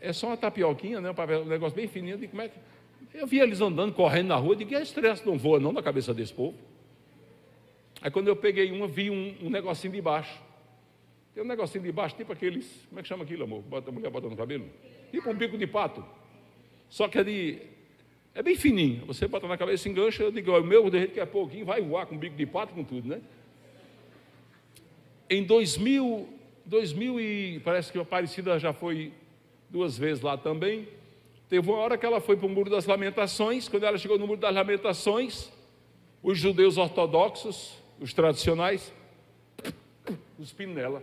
é só uma tapioquinha, né? um, negócio bem fininho. Eu digo, como é que... Eu vi eles andando, correndo na rua, digo, que estresse não voa não na cabeça desse povo. Aí quando eu peguei uma, vi um, um negocinho de baixo. Tem um negocinho de baixo, tipo aqueles. Como é que chama aquilo, amor? Bota, a mulher bota no cabelo? Tipo um bico de pato. Só que é de. É bem fininho. Você bota na cabeça, engancha, eu digo, o meu, de que é pouquinho, vai voar com bico de pato, com tudo, né? Em 2000, 2000 e parece que a Aparecida já foi duas vezes lá também. Teve uma hora que ela foi para o Muro das Lamentações. Quando ela chegou no Muro das Lamentações, os judeus ortodoxos, os tradicionais, cuspindo nela.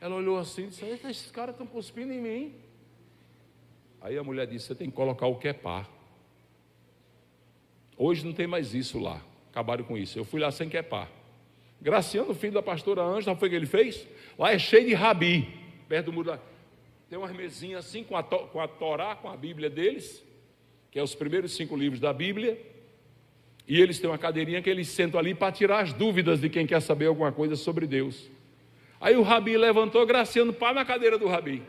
Ela olhou assim e disse: Esses caras estão cuspindo em mim. Aí a mulher disse: Você tem que colocar o quepar. Hoje não tem mais isso lá. Acabaram com isso. Eu fui lá sem quepar. Graciano, filho da pastora Ângela, foi o que ele fez? Lá é cheio de rabi, perto do muro da. Tem umas mesinhas assim com a, com a Torá, com a Bíblia deles, que é os primeiros cinco livros da Bíblia. E eles têm uma cadeirinha que eles sentam ali para tirar as dúvidas de quem quer saber alguma coisa sobre Deus. Aí o Rabi levantou, Graciano, pá na cadeira do Rabi.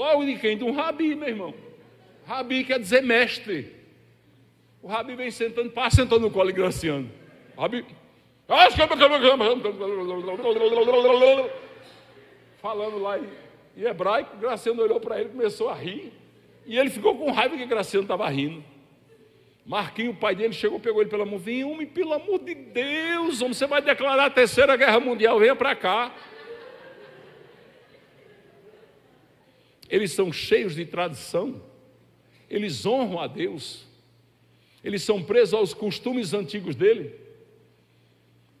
Logo de quem? De um Rabi, meu irmão. Rabi quer dizer mestre. O Rabi vem sentando, pá, sentou no colo de Graciano. Rabi. Falando lá em, em hebraico, Graciano olhou para ele e começou a rir. E ele ficou com raiva que Graciano estava rindo. Marquinho, o pai dele, chegou, pegou ele pela mão. Vem, homem, pelo amor de Deus, homem, você vai declarar a terceira guerra mundial, venha para cá. Eles são cheios de tradição, eles honram a Deus, eles são presos aos costumes antigos dele.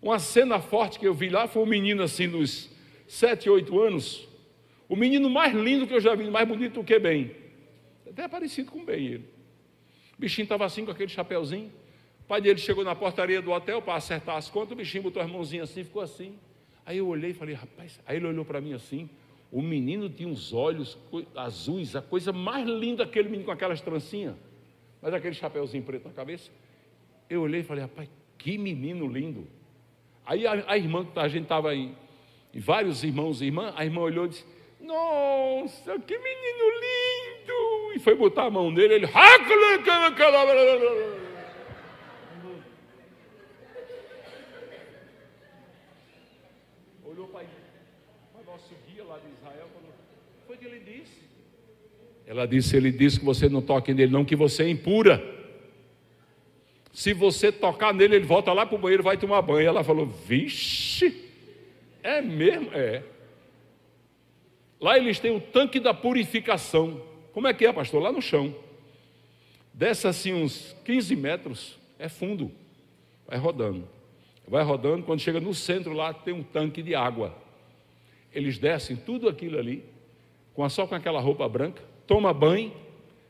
Uma cena forte que eu vi lá foi um menino assim, nos sete, oito anos, o menino mais lindo que eu já vi, mais bonito do que bem, até parecido com bem ele. O bichinho estava assim com aquele chapéuzinho. O pai dele chegou na portaria do hotel para acertar as contas. O bichinho botou as mãozinhas assim, ficou assim. Aí eu olhei e falei, rapaz. Aí ele olhou para mim assim. O menino tinha uns olhos azuis, a coisa mais linda aquele menino com aquelas trancinhas. Mas aquele chapéuzinho preto na cabeça. Eu olhei e falei, rapaz, que menino lindo. Aí a, a irmã, a gente estava em, em vários irmãos e irmã, a irmã olhou e disse, nossa, que menino lindo! E foi botar a mão nele, ele. Olhou para o nosso guia lá de Israel falou: Foi que ele disse? Ela disse: Ele disse que você não toque nele, não, que você é impura. Se você tocar nele, ele volta lá para o banheiro vai tomar banho. Ela falou: Vixe, é mesmo? É. Lá eles têm o tanque da purificação. Como é que é, pastor? Lá no chão. Desce assim uns 15 metros, é fundo. Vai rodando. Vai rodando, quando chega no centro lá tem um tanque de água. Eles descem tudo aquilo ali, com só com aquela roupa branca, toma banho,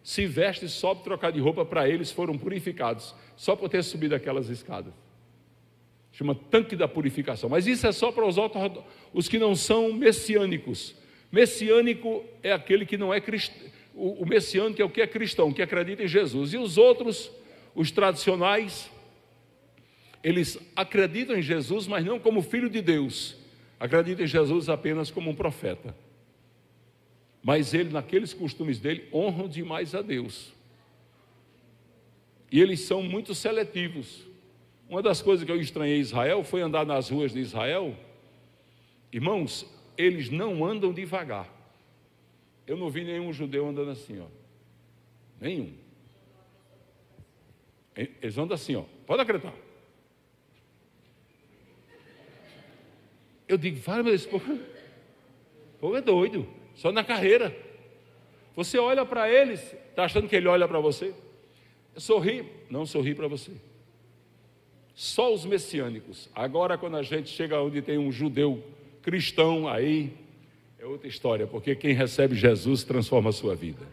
se veste, sobe trocar de roupa para eles, foram purificados, só por ter subido aquelas escadas. Chama tanque da purificação. Mas isso é só para os, os que não são messiânicos. Messiânico é aquele que não é cristão. O, messiânico é o que é cristão, que acredita em Jesus. E os outros, os tradicionais, eles acreditam em Jesus, mas não como filho de Deus. Acreditam em Jesus apenas como um profeta. Mas ele, naqueles costumes dele, honram demais a Deus. E eles são muito seletivos. Uma das coisas que eu estranhei em Israel foi andar nas ruas de Israel. Irmãos, eles não andam devagar. Eu não vi nenhum judeu andando assim, ó. Nenhum. Eles andam assim, ó. Pode acreditar. Eu digo, vai, mas esse povo, povo é doido, só na carreira. Você olha para eles, está achando que ele olha para você? Eu sorri, não sorri para você. Só os messiânicos. Agora, quando a gente chega onde tem um judeu cristão aí é outra história, porque quem recebe Jesus transforma a sua vida.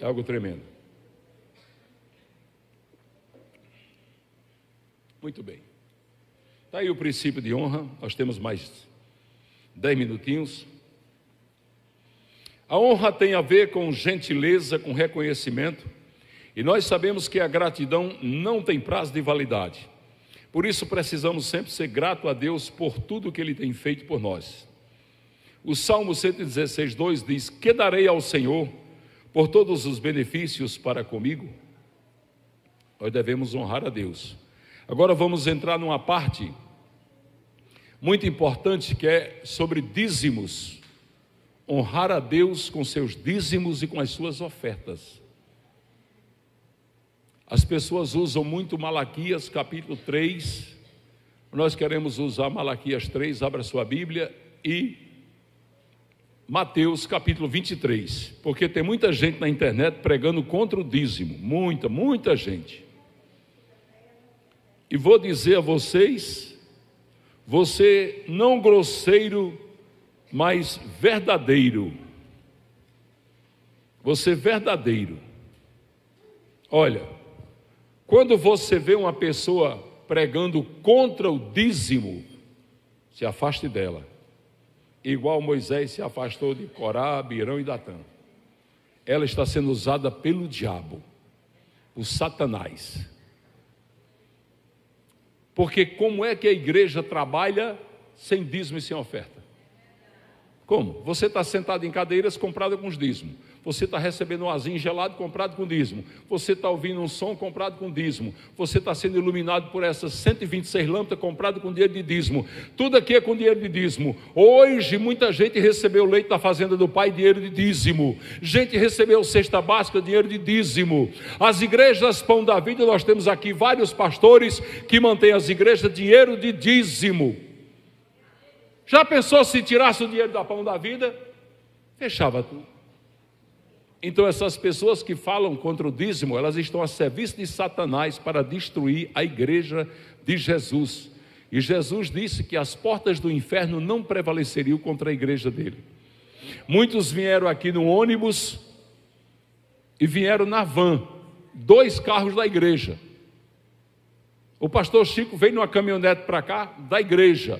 É algo tremendo. Muito bem. Está aí o princípio de honra. Nós temos mais dez minutinhos. A honra tem a ver com gentileza, com reconhecimento. E nós sabemos que a gratidão não tem prazo de validade. Por isso precisamos sempre ser grato a Deus por tudo que Ele tem feito por nós. O Salmo 116, 2 diz: Que darei ao Senhor por todos os benefícios para comigo? Nós devemos honrar a Deus. Agora vamos entrar numa parte muito importante que é sobre dízimos. Honrar a Deus com seus dízimos e com as suas ofertas. As pessoas usam muito Malaquias capítulo 3. Nós queremos usar Malaquias 3, abra sua Bíblia e Mateus capítulo 23, porque tem muita gente na internet pregando contra o dízimo, muita, muita gente. E vou dizer a vocês, você não grosseiro, mas verdadeiro. Você verdadeiro. Olha, quando você vê uma pessoa pregando contra o dízimo, se afaste dela igual Moisés se afastou de Corá, Birão e Datã. Ela está sendo usada pelo diabo, o Satanás. Porque como é que a igreja trabalha sem dízimo e sem oferta? Como? Você está sentado em cadeiras compradas com os dízimos. Você está recebendo um azinho gelado comprado com dízimo. Você está ouvindo um som comprado com dízimo. Você está sendo iluminado por essas 126 lâmpadas compradas com dinheiro de dízimo. Tudo aqui é com dinheiro de dízimo. Hoje, muita gente recebeu leite da fazenda do pai, dinheiro de dízimo. Gente recebeu cesta básica, dinheiro de dízimo. As igrejas Pão da Vida, nós temos aqui vários pastores que mantêm as igrejas dinheiro de dízimo. Já pensou se tirasse o dinheiro da Pão da Vida? Fechava tudo. Então, essas pessoas que falam contra o dízimo, elas estão a serviço de Satanás para destruir a igreja de Jesus. E Jesus disse que as portas do inferno não prevaleceriam contra a igreja dele. Muitos vieram aqui no ônibus e vieram na van, dois carros da igreja. O pastor Chico veio numa caminhonete para cá, da igreja.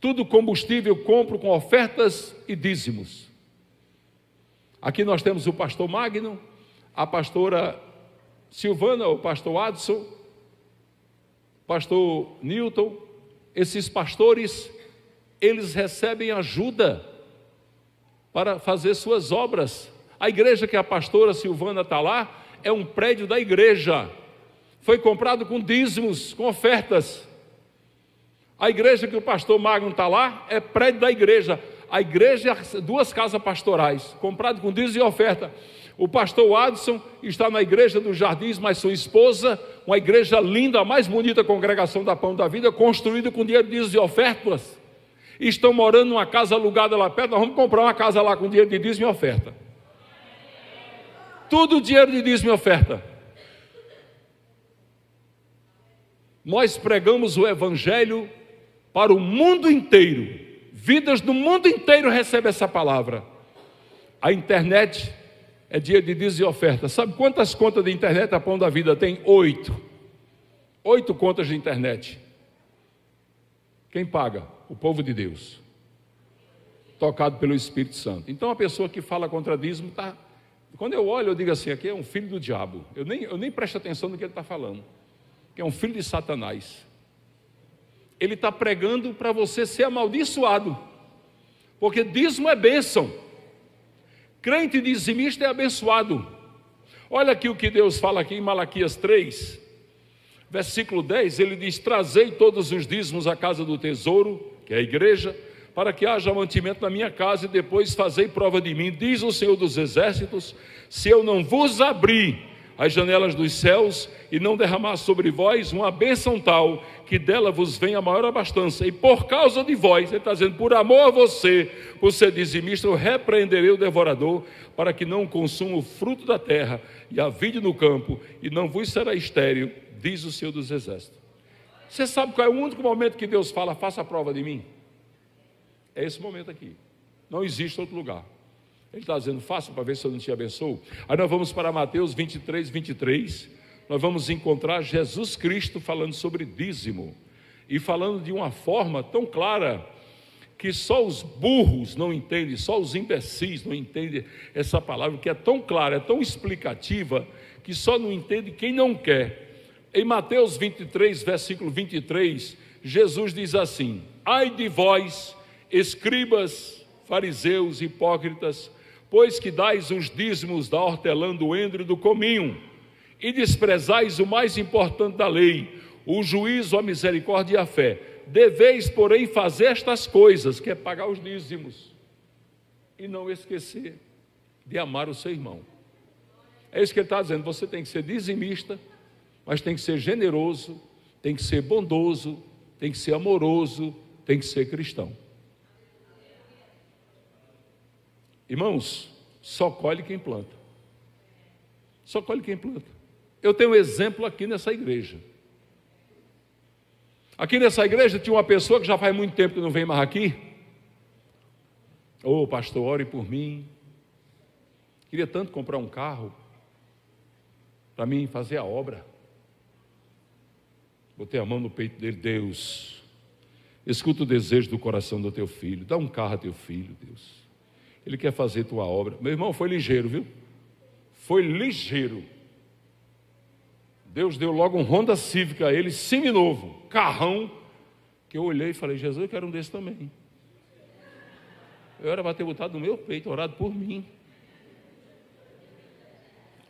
Tudo combustível compro com ofertas e dízimos. Aqui nós temos o pastor Magno, a pastora Silvana, o pastor Adson, pastor Newton, esses pastores, eles recebem ajuda para fazer suas obras. A igreja que a pastora Silvana está lá é um prédio da igreja. Foi comprado com dízimos, com ofertas. A igreja que o pastor Magno está lá é prédio da igreja a igreja, duas casas pastorais, comprado com dízimo e oferta. O pastor Adson está na igreja dos Jardins, mas sua esposa, uma igreja linda, a mais bonita congregação da Pão da Vida, construída com dinheiro de dízimo e ofertas. Estão morando numa casa alugada lá perto, nós vamos comprar uma casa lá com dinheiro de dízimo e oferta. Tudo dinheiro de dízimo e oferta. Nós pregamos o evangelho para o mundo inteiro Vidas do mundo inteiro recebem essa palavra. A internet é dia de dízimo e oferta. Sabe quantas contas de internet a Pão da Vida tem? Oito. Oito contas de internet. Quem paga? O povo de Deus. Tocado pelo Espírito Santo. Então a pessoa que fala contra dízimo está. Quando eu olho, eu digo assim: aqui é um filho do diabo. Eu nem, eu nem presto atenção no que ele está falando. Que é um filho de Satanás ele está pregando para você ser amaldiçoado, porque dízimo é bênção, crente dizimista é abençoado. Olha aqui o que Deus fala aqui em Malaquias 3, versículo 10: ele diz: Trazei todos os dízimos à casa do tesouro, que é a igreja, para que haja mantimento na minha casa, e depois fazei prova de mim, diz o Senhor dos Exércitos, se eu não vos abrir as janelas dos céus e não derramar sobre vós uma bênção tal que dela vos venha maior abastança. E por causa de vós, ele está dizendo, por amor a você, por ser dizimista, eu repreenderei o devorador para que não consuma o fruto da terra e a vide no campo e não vos será estéril, diz o Senhor dos Exércitos. Você sabe qual é o único momento que Deus fala, faça a prova de mim? É esse momento aqui. Não existe outro lugar. Ele está dizendo, faça para ver se eu não te abençoo. Aí nós vamos para Mateus 23, 23. Nós vamos encontrar Jesus Cristo falando sobre dízimo. E falando de uma forma tão clara que só os burros não entendem, só os imbecis não entendem essa palavra, que é tão clara, é tão explicativa, que só não entende quem não quer. Em Mateus 23, versículo 23, Jesus diz assim: Ai de vós, escribas, fariseus, hipócritas, pois que dais os dízimos da hortelã, do endro e do cominho, e desprezais o mais importante da lei, o juízo, a misericórdia e a fé. Deveis, porém, fazer estas coisas, que é pagar os dízimos, e não esquecer de amar o seu irmão. É isso que ele está dizendo. Você tem que ser dizimista, mas tem que ser generoso, tem que ser bondoso, tem que ser amoroso, tem que ser cristão. Irmãos, só colhe quem planta. Só colhe quem planta. Eu tenho um exemplo aqui nessa igreja. Aqui nessa igreja tinha uma pessoa que já faz muito tempo que não vem mais aqui. Ô oh, pastor, ore por mim. Queria tanto comprar um carro para mim fazer a obra. Botei a mão no peito dele, Deus, escuta o desejo do coração do teu filho, dá um carro a teu filho, Deus. Ele quer fazer tua obra. Meu irmão foi ligeiro, viu? Foi ligeiro. Deus deu logo um Honda Civic a ele, seminovo, carrão, que eu olhei e falei, Jesus, eu quero um desse também. Eu era para ter botado no meu peito, orado por mim.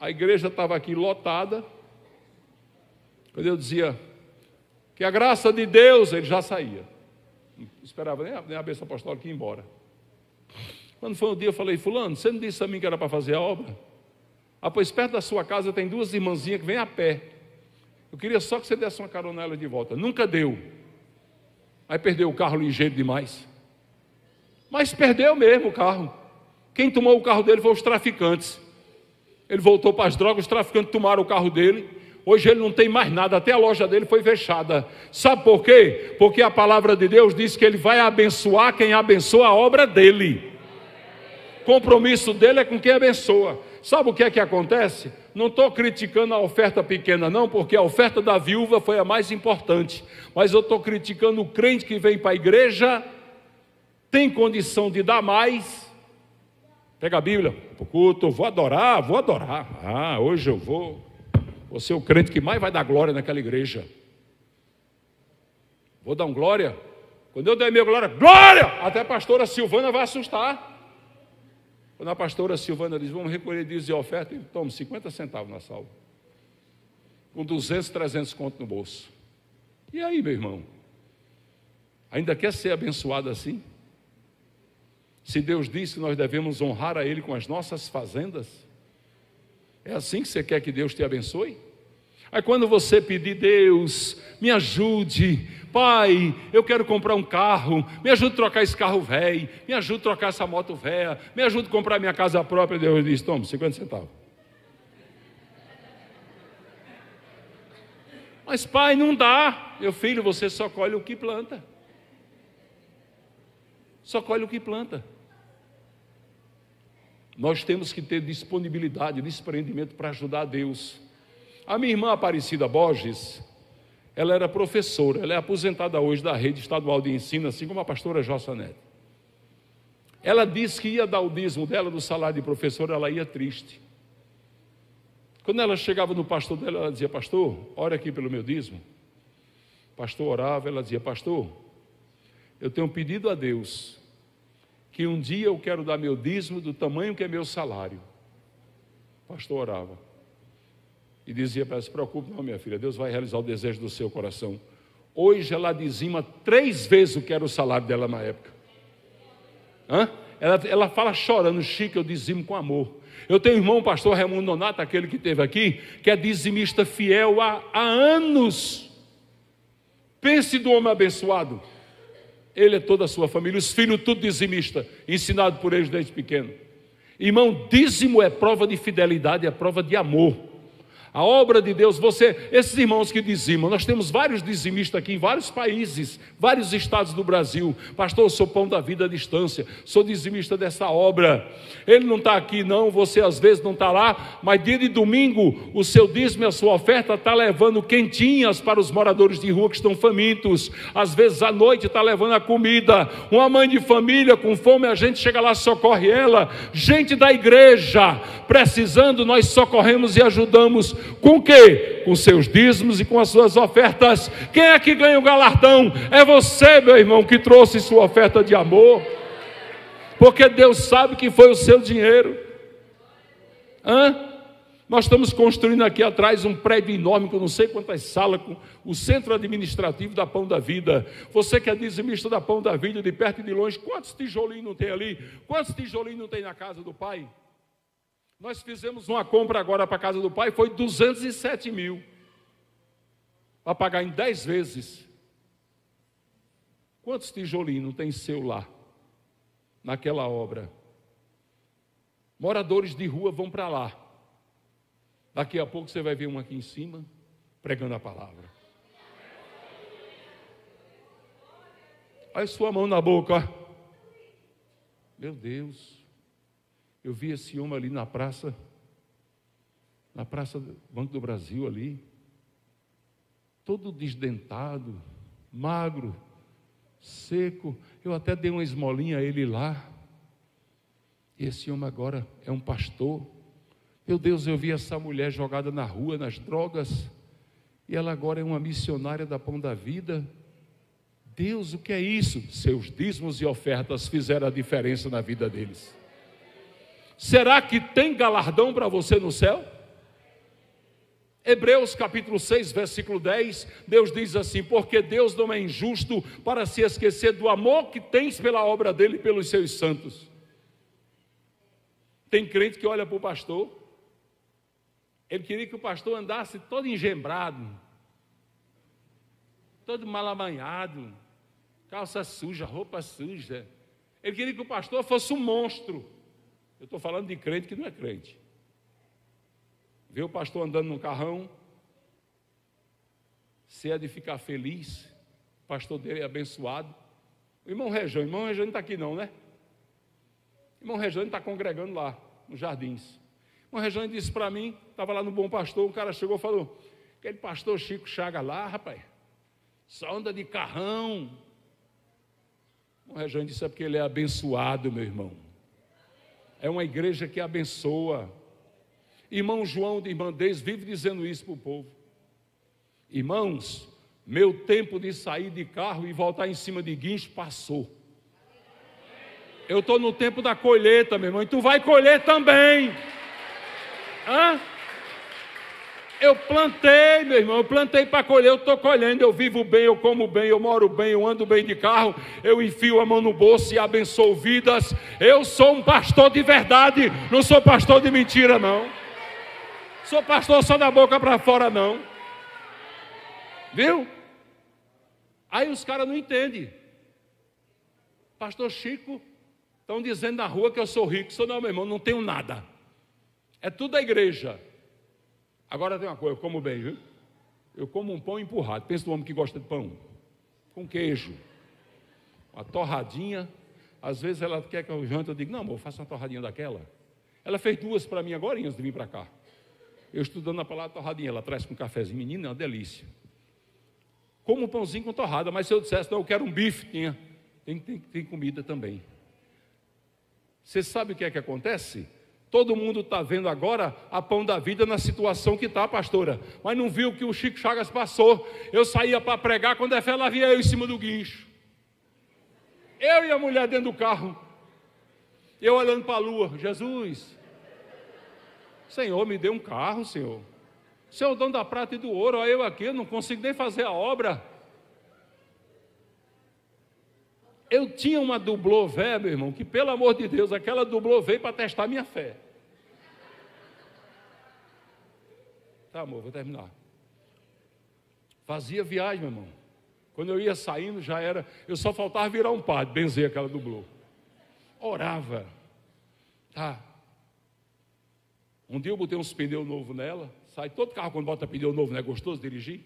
A igreja estava aqui lotada. Quando eu dizia que a graça de Deus, ele já saía. Não esperava nem a, nem a bênção apostólica ir embora. Quando foi um dia, eu falei, fulano, você não disse a mim que era para fazer a obra? Ah, pois perto da sua casa tem duas irmãzinhas que vêm a pé. Eu queria só que você desse uma carona nela de volta. Nunca deu. Aí perdeu o carro ligeiro demais. Mas perdeu mesmo o carro. Quem tomou o carro dele foi os traficantes. Ele voltou para as drogas, os traficantes tomaram o carro dele. Hoje ele não tem mais nada, até a loja dele foi fechada. Sabe por quê? Porque a palavra de Deus diz que ele vai abençoar quem abençoa a obra dele compromisso dele é com quem abençoa. Sabe o que é que acontece? Não estou criticando a oferta pequena, não, porque a oferta da viúva foi a mais importante. Mas eu estou criticando o crente que vem para a igreja, tem condição de dar mais. Pega a Bíblia, para o culto, vou adorar, vou adorar. Ah, hoje eu vou. Vou ser o crente que mais vai dar glória naquela igreja. Vou dar um glória. Quando eu der minha glória, glória! Até a pastora Silvana vai assustar. Quando a pastora Silvana diz, vamos recolher dízimos e oferta, eu tomo 50 centavos na salva. Com 200, 300 conto no bolso. E aí, meu irmão? Ainda quer ser abençoado assim? Se Deus diz que nós devemos honrar a Ele com as nossas fazendas, é assim que você quer que Deus te abençoe? Aí quando você pedir, Deus, me ajude, Pai, eu quero comprar um carro, me ajude a trocar esse carro velho, me ajude a trocar essa moto velha, me ajude a comprar minha casa própria. Deus diz: toma, 50 centavos. Mas, pai, não dá. Meu filho, você só colhe o que planta. Só colhe o que planta. Nós temos que ter disponibilidade, desprendimento para ajudar a Deus. A minha irmã Aparecida Borges, ela era professora, ela é aposentada hoje da rede estadual de ensino, assim como a pastora Jossa Neto. Ela disse que ia dar o dízimo dela do salário de professora, ela ia triste. Quando ela chegava no pastor dela, ela dizia: Pastor, ore aqui pelo meu dízimo. Pastor orava, ela dizia: Pastor, eu tenho pedido a Deus que um dia eu quero dar meu dízimo do tamanho que é meu salário. Pastor orava e dizia para ela: se preocupe, não, minha filha, Deus vai realizar o desejo do seu coração. Hoje ela dizima três vezes o que era o salário dela na época. Hã? Ela, ela fala chorando, Chico, eu dizimo com amor. Eu tenho um irmão, o pastor Raimundo Nonato, aquele que esteve aqui, que é dizimista fiel há, há anos. Pense do homem abençoado. Ele é toda a sua família, os filhos tudo dizimista, ensinado por eles desde pequeno. Irmão, dízimo é prova de fidelidade, é prova de amor. A obra de Deus, você, esses irmãos que dizimam, nós temos vários dizimistas aqui em vários países, vários estados do Brasil. Pastor, eu sou pão da vida à distância, sou dizimista dessa obra. Ele não está aqui, não, você às vezes não está lá, mas dia de domingo, o seu dízimo e a sua oferta está levando quentinhas para os moradores de rua que estão famintos. Às vezes à noite está levando a comida. Uma mãe de família com fome, a gente chega lá, socorre ela. Gente da igreja precisando, nós socorremos e ajudamos com que? Com seus dízimos e com as suas ofertas. Quem é que ganha o galardão? É você, meu irmão, que trouxe sua oferta de amor. Porque Deus sabe que foi o seu dinheiro. Hã? Nós estamos construindo aqui atrás um prédio enorme com não sei quantas salas, com o centro administrativo da Pão da Vida. Você que é dizimista da Pão da Vida, de perto e de longe, quantos tijolinhos não tem ali? Quantos tijolinhos não tem na casa do pai? Nós fizemos uma compra agora para a casa do pai, foi 207 mil. Para pagar em 10 vezes. Quantos tijolinhos tem seu lá? Naquela obra. Moradores de rua vão para lá. Daqui a pouco você vai ver um aqui em cima pregando a palavra. Olha sua mão na boca. Meu Deus. Eu vi esse homem ali na praça, na praça do Banco do Brasil ali, todo desdentado, magro, seco. Eu até dei uma esmolinha a ele lá. E esse homem agora é um pastor. Meu Deus, eu vi essa mulher jogada na rua, nas drogas, e ela agora é uma missionária da Pão da Vida. Deus, o que é isso? Seus dízimos e ofertas fizeram a diferença na vida deles. Será que tem galardão para você no céu? Hebreus capítulo 6, versículo 10, Deus diz assim: Porque Deus não é injusto para se esquecer do amor que tens pela obra dele e pelos seus santos. Tem crente que olha para o pastor, ele queria que o pastor andasse todo engembrado, todo malamanhado, calça suja, roupa suja. Ele queria que o pastor fosse um monstro. Eu estou falando de crente que não é crente. Vê o pastor andando no carrão, se é de ficar feliz, o pastor dele é abençoado. O irmão Rejão, o irmão Rejão não está aqui não, né? O irmão Rejão está congregando lá, nos jardins. O irmão Rejão disse para mim, estava lá no Bom Pastor, um cara chegou e falou, aquele pastor Chico Chaga lá, rapaz, só anda de carrão. O irmão Rejão disse, é porque ele é abençoado, meu irmão. É uma igreja que abençoa. Irmão João de Irmandez vive dizendo isso para o povo. Irmãos, meu tempo de sair de carro e voltar em cima de guincho passou. Eu estou no tempo da colheita, meu irmão, e tu vai colher também. Hã? Eu plantei, meu irmão, eu plantei para colher, eu estou colhendo, eu vivo bem, eu como bem, eu moro bem, eu ando bem de carro, eu enfio a mão no bolso e abençoo vidas. Eu sou um pastor de verdade, não sou pastor de mentira, não. Sou pastor só da boca para fora, não. Viu? Aí os caras não entendem. Pastor Chico, estão dizendo na rua que eu sou rico. Sou não, meu irmão, não tenho nada. É tudo da igreja. Agora tem uma coisa, eu como bem, viu? Eu como um pão empurrado. Pensa no homem que gosta de pão. Com queijo. Uma torradinha. Às vezes ela quer que eu jante, eu digo, não, amor, faça uma torradinha daquela. Ela fez duas para mim agora antes de vir para cá. Eu estudando a palavra torradinha, ela traz com um cafezinho, menino, é uma delícia. Como um pãozinho com torrada, mas se eu dissesse, não, eu quero um bife, tinha. Tem, tem, tem comida também. Você sabe o que é que acontece? Todo mundo está vendo agora a pão da vida na situação que está, pastora. Mas não viu que o Chico Chagas passou. Eu saía para pregar, quando é fé, ela via eu em cima do guincho. Eu e a mulher dentro do carro. Eu olhando para a lua. Jesus, Senhor, me dê um carro, Senhor. Senhor, dono da prata e do ouro, olha eu aqui, eu não consigo nem fazer a obra. Eu tinha uma dublô velha, meu irmão, que pelo amor de Deus, aquela dublô veio para testar minha fé. Tá, amor, vou terminar. Fazia viagem, meu irmão. Quando eu ia saindo, já era. Eu só faltava virar um padre, benzer aquela dublô. Orava. Tá. Um dia eu botei uns pneus novos nela. Sai todo carro quando bota pneu novo, não é gostoso dirigir?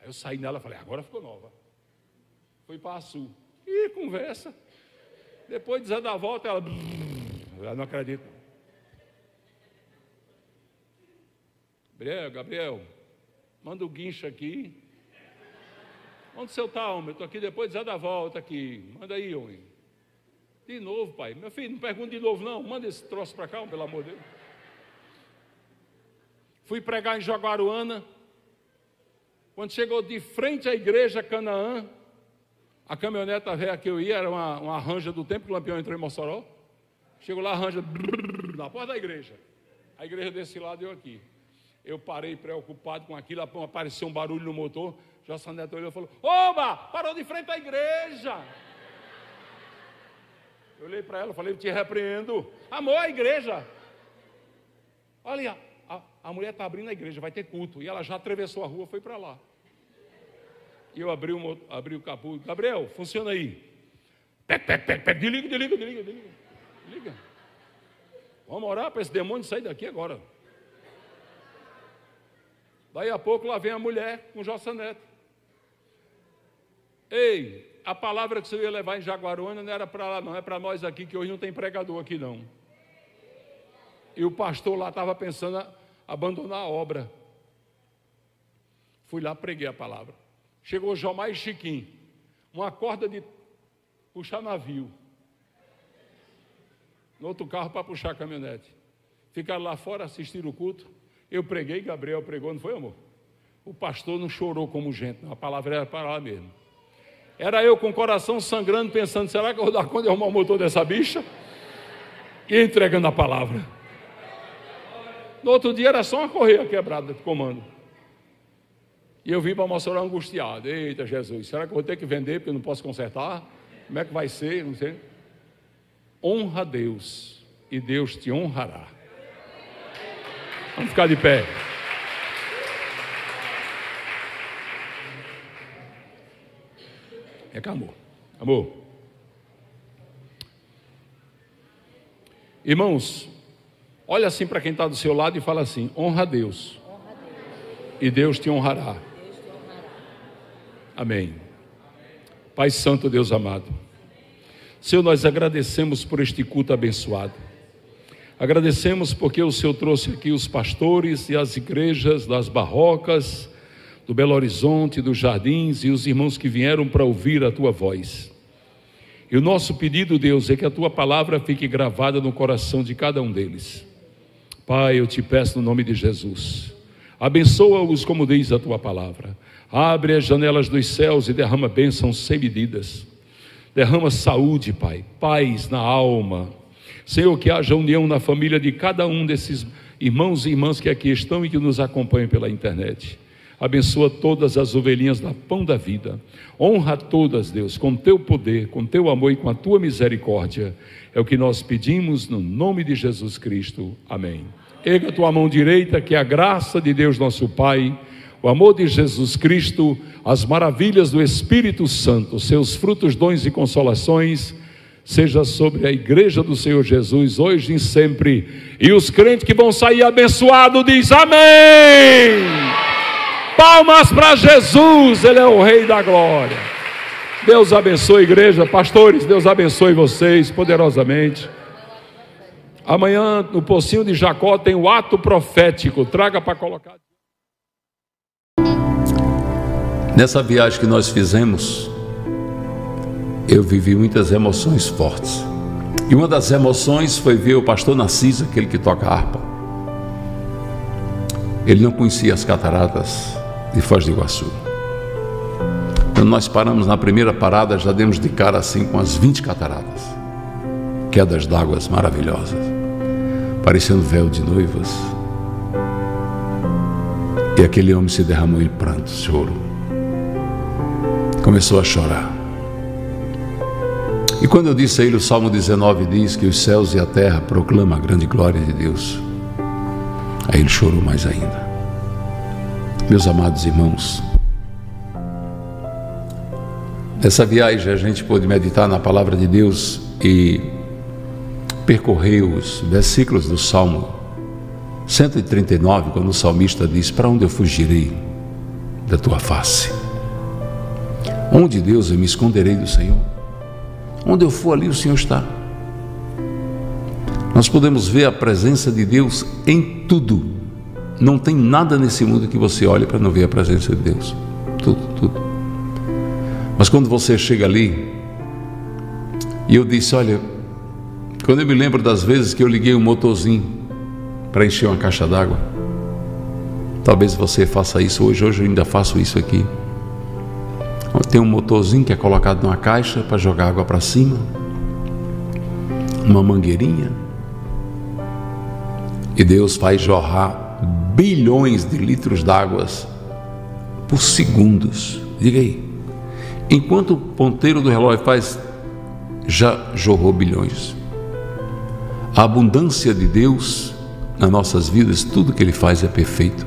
Aí eu saí nela e falei, agora ficou nova. Fui para a Sul. E conversa. Depois de a volta, ela. Eu não acredito. Gabriel, Gabriel, manda o guincho aqui. Onde seu está, homem? Eu estou aqui depois de dar a volta aqui. Manda aí, homem. De novo, pai. Meu filho, não pergunta de novo, não. Manda esse troço para cá, pelo amor de Deus. Fui pregar em Jaguaruana. Quando chegou de frente à igreja Canaã, a caminhoneta velha que eu ia era uma, uma ranja do tempo que o Lampião entrou em Mossoró. Chego lá, arranja na porta da igreja. A igreja desse lado e eu aqui. Eu parei preocupado com aquilo, apareceu um barulho no motor. Jossa Neto olhou e falou: Oba, parou de frente à igreja. Eu olhei para ela falei: te repreendo. Amor, a igreja. Olha, a, a mulher está abrindo a igreja, vai ter culto. E ela já atravessou a rua, foi para lá. E eu abri o, abri o capô. Gabriel, funciona aí. Pec, pec, pec, pec. Desliga, desliga, desliga. desliga. Vamos orar para esse demônio sair daqui agora. Daí a pouco lá vem a mulher com Jossa Neto. Ei, a palavra que você ia levar em Jaguarona não era para lá, não, é para nós aqui, que hoje não tem pregador aqui, não. E o pastor lá estava pensando em abandonar a obra. Fui lá, preguei a palavra. Chegou o João mais Chiquinho, uma corda de puxar navio. No outro carro para puxar a caminhonete. Ficaram lá fora, assistiram o culto. Eu preguei, Gabriel pregou, não foi, amor? O pastor não chorou como gente, não. a palavra era para lá mesmo. Era eu com o coração sangrando, pensando: será que eu vou dar conta de arrumar o motor dessa bicha? E entregando a palavra. No outro dia era só uma correia quebrada de comando. E eu vim para mostrar angustiado. Eita Jesus, será que eu vou ter que vender porque eu não posso consertar? Como é que vai ser? Não sei. Honra a Deus e Deus te honrará. Vamos ficar de pé. É amor. Amor. Irmãos, olha assim para quem está do seu lado e fala assim: honra a Deus. E Deus te honrará. Deus te honrará. Amém. Pai Santo, Deus amado. Senhor, nós agradecemos por este culto abençoado. Agradecemos porque o Senhor trouxe aqui os pastores e as igrejas das barrocas do Belo Horizonte, dos Jardins e os irmãos que vieram para ouvir a tua voz. E o nosso pedido, Deus, é que a tua palavra fique gravada no coração de cada um deles. Pai, eu te peço no nome de Jesus. Abençoa-os como diz a tua palavra. Abre as janelas dos céus e derrama bênçãos sem medidas. Derrama saúde, Pai, paz na alma. Senhor, que haja união na família de cada um desses irmãos e irmãs que aqui estão e que nos acompanham pela internet. Abençoa todas as ovelhinhas da pão da vida. Honra todas, Deus, com teu poder, com teu amor e com a tua misericórdia. É o que nós pedimos no nome de Jesus Cristo. Amém. Erga tua mão direita, que a graça de Deus, nosso Pai, o amor de Jesus Cristo, as maravilhas do Espírito Santo, seus frutos, dons e consolações, seja sobre a igreja do Senhor Jesus, hoje e sempre. E os crentes que vão sair abençoados, diz amém. Palmas para Jesus, Ele é o Rei da Glória. Deus abençoe a igreja, pastores, Deus abençoe vocês poderosamente. Amanhã no Pocinho de Jacó tem o ato profético, traga para colocar. Nessa viagem que nós fizemos, eu vivi muitas emoções fortes. E uma das emoções foi ver o pastor Narciso, aquele que toca harpa. Ele não conhecia as cataratas de Foz do Iguaçu. Quando nós paramos na primeira parada, já demos de cara assim com as 20 cataratas. Quedas d'água maravilhosas, parecendo véu de noivas. E aquele homem se derramou em pranto, choro. Começou a chorar. E quando eu disse a ele, o Salmo 19 diz que os céus e a terra proclamam a grande glória de Deus. Aí ele chorou mais ainda. Meus amados irmãos, nessa viagem a gente pôde meditar na palavra de Deus e percorrer os versículos do Salmo 139, quando o salmista diz: Para onde eu fugirei da tua face? Onde, Deus, eu me esconderei do Senhor? Onde eu for ali, o Senhor está. Nós podemos ver a presença de Deus em tudo não tem nada nesse mundo que você olhe para não ver a presença de Deus. Tudo, tudo. Mas quando você chega ali, e eu disse: Olha, quando eu me lembro das vezes que eu liguei um motorzinho para encher uma caixa d'água, talvez você faça isso hoje, hoje eu ainda faço isso aqui. Tem um motorzinho que é colocado numa caixa para jogar água para cima. uma mangueirinha, e Deus faz jorrar bilhões de litros d'água por segundos. Diga aí. Enquanto o ponteiro do relógio faz, já jorrou bilhões. A abundância de Deus nas nossas vidas, tudo que Ele faz é perfeito,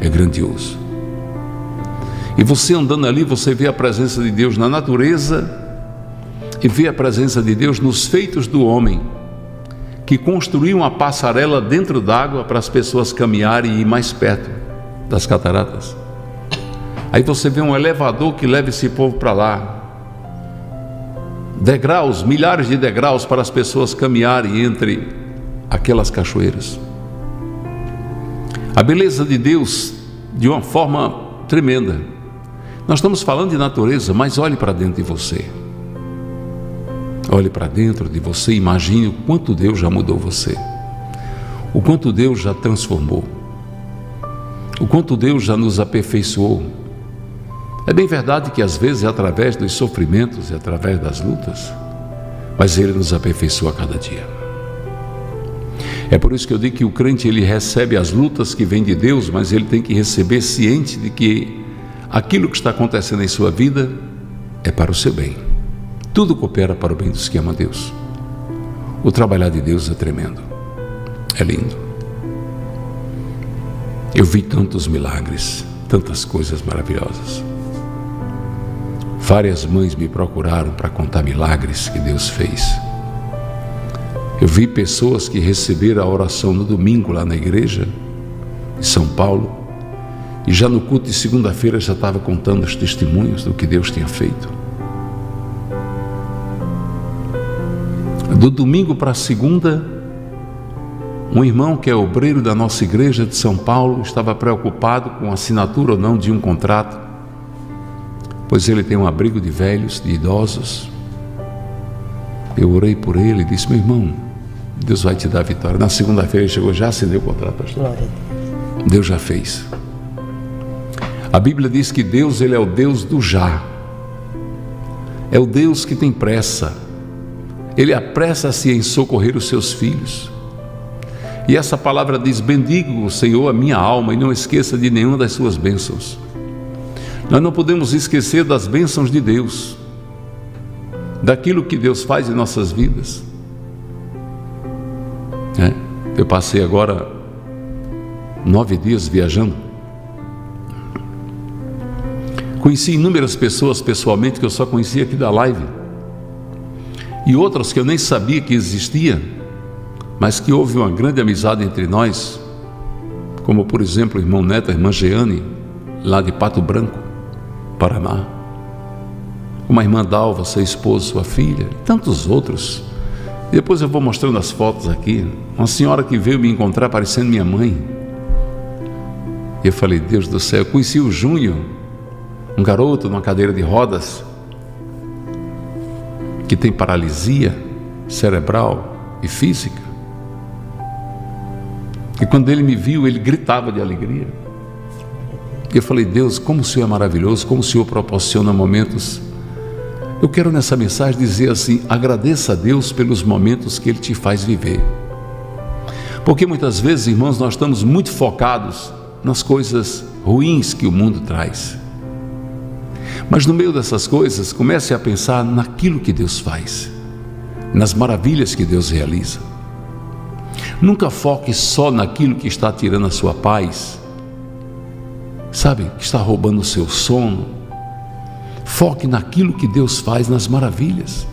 é grandioso. E você andando ali, você vê a presença de Deus na natureza e vê a presença de Deus nos feitos do homem, que construiu uma passarela dentro d'água para as pessoas caminharem e ir mais perto das cataratas. Aí você vê um elevador que leva esse povo para lá. Degraus, milhares de degraus para as pessoas caminharem entre aquelas cachoeiras. A beleza de Deus de uma forma tremenda. Nós estamos falando de natureza, mas olhe para dentro de você. Olhe para dentro de você imagine o quanto Deus já mudou você. O quanto Deus já transformou. O quanto Deus já nos aperfeiçoou. É bem verdade que às vezes é através dos sofrimentos e através das lutas, mas Ele nos aperfeiçoa a cada dia. É por isso que eu digo que o crente ele recebe as lutas que vêm de Deus, mas ele tem que receber ciente de que aquilo que está acontecendo em sua vida é para o seu bem. Tudo coopera para o bem dos que amam a Deus. O trabalhar de Deus é tremendo. É lindo. Eu vi tantos milagres, tantas coisas maravilhosas. Várias mães me procuraram para contar milagres que Deus fez. Eu vi pessoas que receberam a oração no domingo lá na igreja de São Paulo e já no culto de segunda-feira já estava contando os testemunhos do que Deus tinha feito. Do domingo para a segunda, um irmão que é obreiro da nossa igreja de São Paulo estava preocupado com a assinatura ou não de um contrato, pois ele tem um abrigo de velhos, de idosos. Eu orei por ele e disse: Meu irmão, Deus vai te dar a vitória. Na segunda-feira ele chegou, já assinei o contrato, pastor. Deus já fez. A Bíblia diz que Deus ele é o Deus do já. É o Deus que tem pressa. Ele apressa-se em socorrer os seus filhos. E essa palavra diz: Bendigo o Senhor a minha alma e não esqueça de nenhuma das suas bênçãos. Nós não podemos esquecer das bênçãos de Deus, daquilo que Deus faz em nossas vidas. Né? Eu passei agora nove dias viajando. Conheci inúmeras pessoas pessoalmente que eu só conhecia aqui da live. E outras que eu nem sabia que existia, mas que houve uma grande amizade entre nós, como por exemplo o irmão Neto, a irmã Jeane, lá de Pato Branco, Paraná. Uma irmã Dalva, seu esposo, sua filha, e tantos outros depois eu vou mostrando as fotos aqui. Uma senhora que veio me encontrar parecendo minha mãe. Eu falei, Deus do céu, eu conheci o Júnior, um garoto numa cadeira de rodas, que tem paralisia cerebral e física. E quando ele me viu, ele gritava de alegria. Eu falei, Deus, como o Senhor é maravilhoso, como o Senhor proporciona momentos eu quero nessa mensagem dizer assim: agradeça a Deus pelos momentos que Ele te faz viver. Porque muitas vezes, irmãos, nós estamos muito focados nas coisas ruins que o mundo traz. Mas no meio dessas coisas, comece a pensar naquilo que Deus faz, nas maravilhas que Deus realiza. Nunca foque só naquilo que está tirando a sua paz, sabe, que está roubando o seu sono, Foque naquilo que Deus faz, nas maravilhas.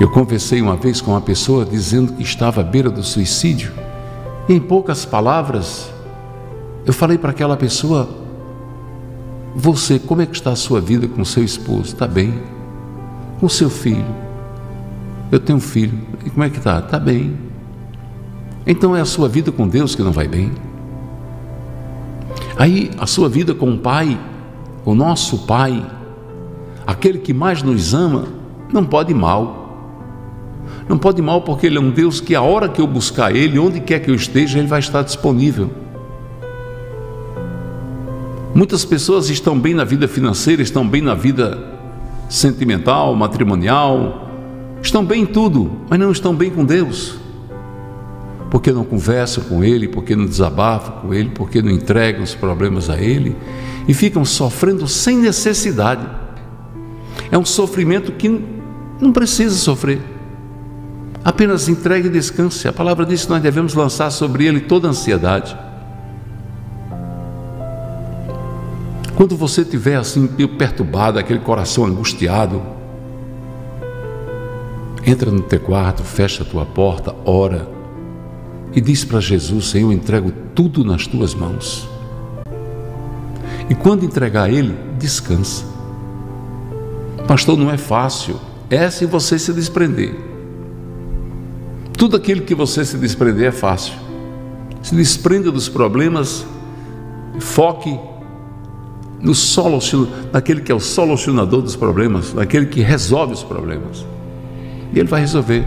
Eu conversei uma vez com uma pessoa dizendo que estava à beira do suicídio. E em poucas palavras, eu falei para aquela pessoa: Você, como é que está a sua vida com seu esposo? Está bem. Com seu filho? Eu tenho um filho. E como é que está? Está bem. Então é a sua vida com Deus que não vai bem. Aí a sua vida com o Pai, o nosso Pai, aquele que mais nos ama, não pode mal. Não pode mal porque Ele é um Deus que a hora que eu buscar Ele, onde quer que eu esteja, Ele vai estar disponível. Muitas pessoas estão bem na vida financeira, estão bem na vida sentimental, matrimonial, estão bem em tudo, mas não estão bem com Deus. Porque não conversam com Ele, porque não desabafam com Ele, porque não entregam os problemas a Ele e ficam sofrendo sem necessidade. É um sofrimento que não precisa sofrer. Apenas entregue e descanse. A palavra diz que nós devemos lançar sobre Ele toda a ansiedade. Quando você estiver assim perturbado, aquele coração angustiado, entra no teu quarto, fecha a tua porta, ora e diz para Jesus: Senhor, entrego tudo nas tuas mãos. E quando entregar a Ele, descansa. Pastor, não é fácil. É se você se desprender. Tudo aquilo que você se desprender é fácil. Se desprenda dos problemas, foque no solucion, naquele que é o solucionador dos problemas, naquele que resolve os problemas. E ele vai resolver.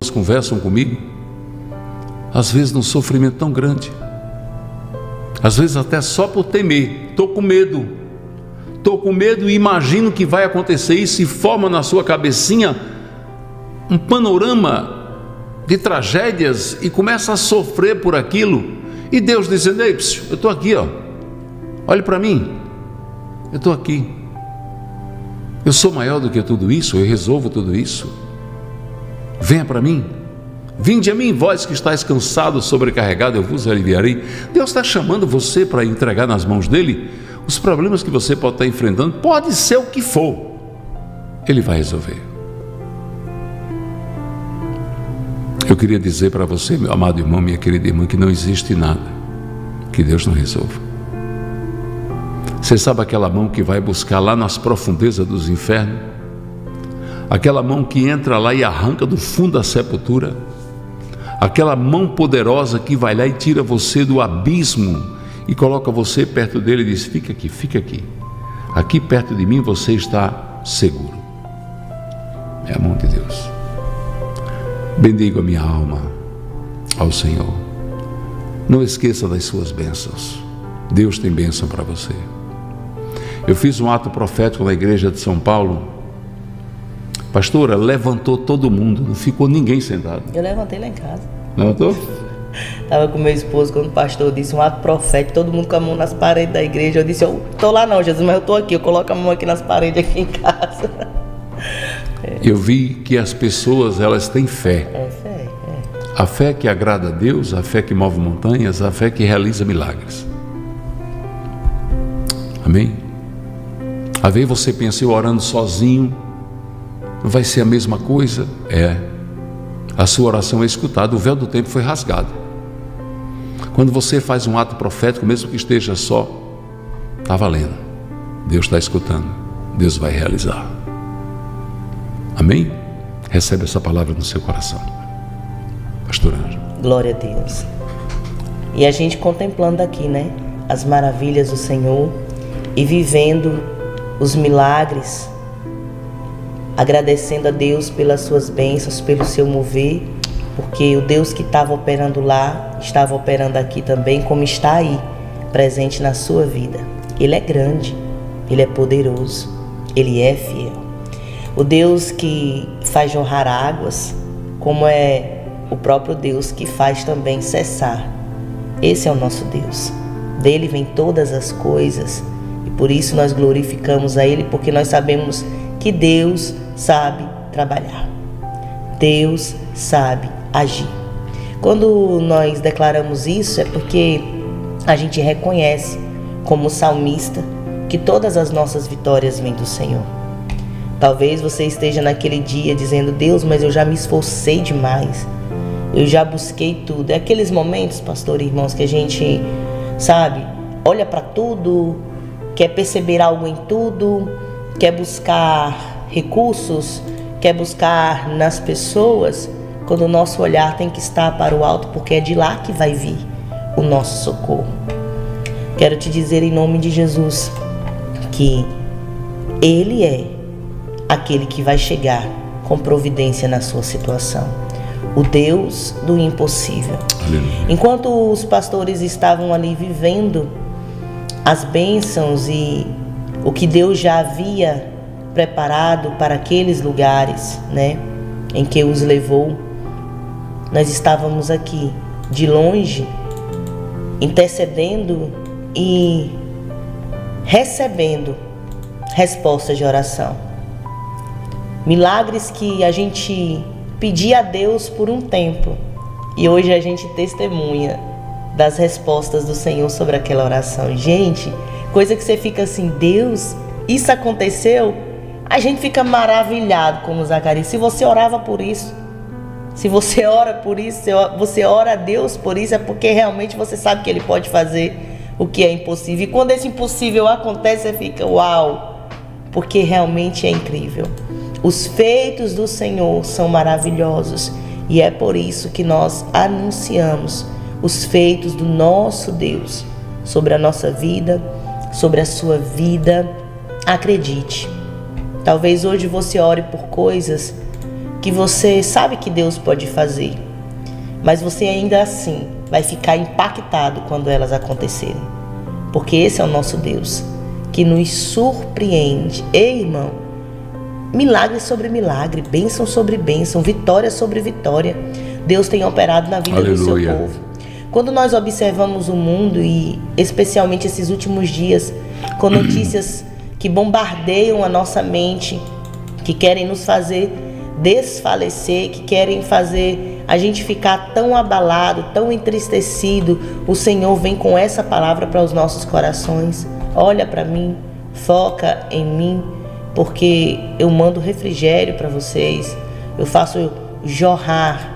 Eles conversam comigo, às vezes num sofrimento tão grande, às vezes até só por temer, estou com medo, estou com medo e imagino que vai acontecer isso e forma na sua cabecinha um panorama de tragédias e começa a sofrer por aquilo e Deus dizendo: Ei, eu estou aqui, ó. olhe para mim, eu estou aqui. Eu sou maior do que tudo isso, eu resolvo tudo isso. Venha para mim. Vinde a mim, vós que estáis cansado, sobrecarregado, eu vos aliviarei. Deus está chamando você para entregar nas mãos dele os problemas que você pode estar enfrentando, pode ser o que for, ele vai resolver. Eu queria dizer para você, meu amado irmão, minha querida irmã, que não existe nada que Deus não resolva. Você sabe aquela mão que vai buscar lá nas profundezas dos infernos? Aquela mão que entra lá e arranca do fundo da sepultura? Aquela mão poderosa que vai lá e tira você do abismo e coloca você perto dele e diz: Fica aqui, fica aqui. Aqui perto de mim você está seguro. É a mão de Deus. Bendigo a minha alma ao Senhor. Não esqueça das suas bênçãos. Deus tem bênção para você. Eu fiz um ato profético na igreja de São Paulo. Pastora, levantou todo mundo, não ficou ninguém sentado. Eu levantei lá em casa. Levantou? Estava com meu esposo quando o pastor disse um ato profético, todo mundo com a mão nas paredes da igreja. Eu disse, eu tô lá não, Jesus, mas eu tô aqui, eu coloco a mão aqui nas paredes aqui em casa. Eu vi que as pessoas elas têm fé. É fé, é. A fé que agrada a Deus, a fé que move montanhas, a fé que realiza milagres. Amém? Às vezes você pensa, eu orando sozinho, vai ser a mesma coisa? É. A sua oração é escutada, o véu do tempo foi rasgado. Quando você faz um ato profético, mesmo que esteja só, está valendo. Deus está escutando, Deus vai realizar. Amém? Recebe essa palavra no seu coração. Pastor Anjo. Glória a Deus. E a gente contemplando aqui, né? As maravilhas do Senhor e vivendo os milagres, agradecendo a Deus pelas suas bênçãos, pelo seu mover, porque o Deus que estava operando lá estava operando aqui também, como está aí, presente na sua vida. Ele é grande, ele é poderoso, ele é fiel o Deus que faz jorrar águas, como é o próprio Deus que faz também cessar. Esse é o nosso Deus. Dele vem todas as coisas e por isso nós glorificamos a Ele, porque nós sabemos que Deus sabe trabalhar. Deus sabe agir. Quando nós declaramos isso é porque a gente reconhece, como salmista, que todas as nossas vitórias vêm do Senhor. Talvez você esteja naquele dia dizendo: Deus, mas eu já me esforcei demais. Eu já busquei tudo. É aqueles momentos, pastor e irmãos, que a gente, sabe, olha para tudo, quer perceber algo em tudo, quer buscar recursos, quer buscar nas pessoas, quando o nosso olhar tem que estar para o alto, porque é de lá que vai vir o nosso socorro. Quero te dizer em nome de Jesus que Ele é aquele que vai chegar com providência na sua situação. O Deus do impossível. Aleluia. Enquanto os pastores estavam ali vivendo as bênçãos e o que Deus já havia preparado para aqueles lugares, né, em que os levou. Nós estávamos aqui de longe, intercedendo e recebendo respostas de oração. Milagres que a gente pedia a Deus por um tempo e hoje a gente testemunha das respostas do Senhor sobre aquela oração. Gente, coisa que você fica assim, Deus, isso aconteceu? A gente fica maravilhado como Zacarias. Se você orava por isso, se você ora por isso, você ora a Deus por isso, é porque realmente você sabe que Ele pode fazer o que é impossível. E quando esse impossível acontece, você fica, uau, porque realmente é incrível. Os feitos do Senhor são maravilhosos e é por isso que nós anunciamos os feitos do nosso Deus sobre a nossa vida, sobre a sua vida. Acredite. Talvez hoje você ore por coisas que você sabe que Deus pode fazer, mas você ainda assim vai ficar impactado quando elas acontecerem. Porque esse é o nosso Deus que nos surpreende. Ei, irmão, milagre sobre milagre, bênção sobre bênção, vitória sobre vitória. Deus tem operado na vida Aleluia. do seu povo. Quando nós observamos o mundo e especialmente esses últimos dias, com notícias que bombardeiam a nossa mente, que querem nos fazer desfalecer, que querem fazer a gente ficar tão abalado, tão entristecido, o Senhor vem com essa palavra para os nossos corações. Olha para mim, foca em mim, porque eu mando refrigério para vocês, eu faço jorrar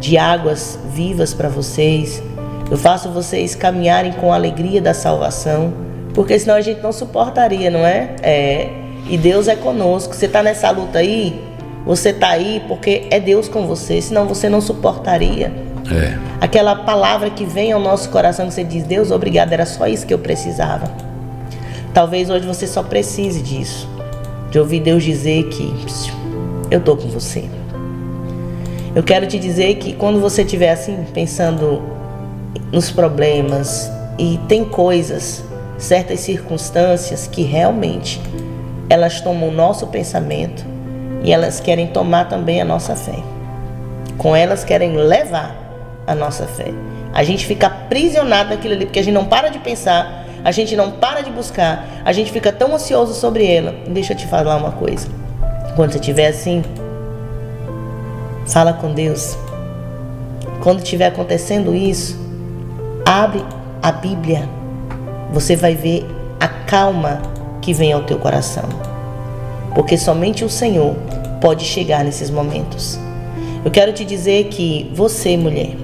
de águas vivas para vocês, eu faço vocês caminharem com a alegria da salvação, porque senão a gente não suportaria, não é? É. E Deus é conosco. Você está nessa luta aí? Você está aí porque é Deus com você, senão você não suportaria. É. Aquela palavra que vem ao nosso coração que você diz: Deus, obrigado, era só isso que eu precisava. Talvez hoje você só precise disso de ouvir Deus dizer que eu estou com você. Eu quero te dizer que quando você estiver assim, pensando nos problemas e tem coisas, certas circunstâncias que realmente elas tomam o nosso pensamento e elas querem tomar também a nossa fé. Com elas querem levar a nossa fé. A gente fica aprisionado naquilo ali porque a gente não para de pensar a gente não para de buscar, a gente fica tão ansioso sobre ela. Deixa eu te falar uma coisa. Quando você estiver assim, fala com Deus. Quando estiver acontecendo isso, abre a Bíblia. Você vai ver a calma que vem ao teu coração. Porque somente o Senhor pode chegar nesses momentos. Eu quero te dizer que você, mulher,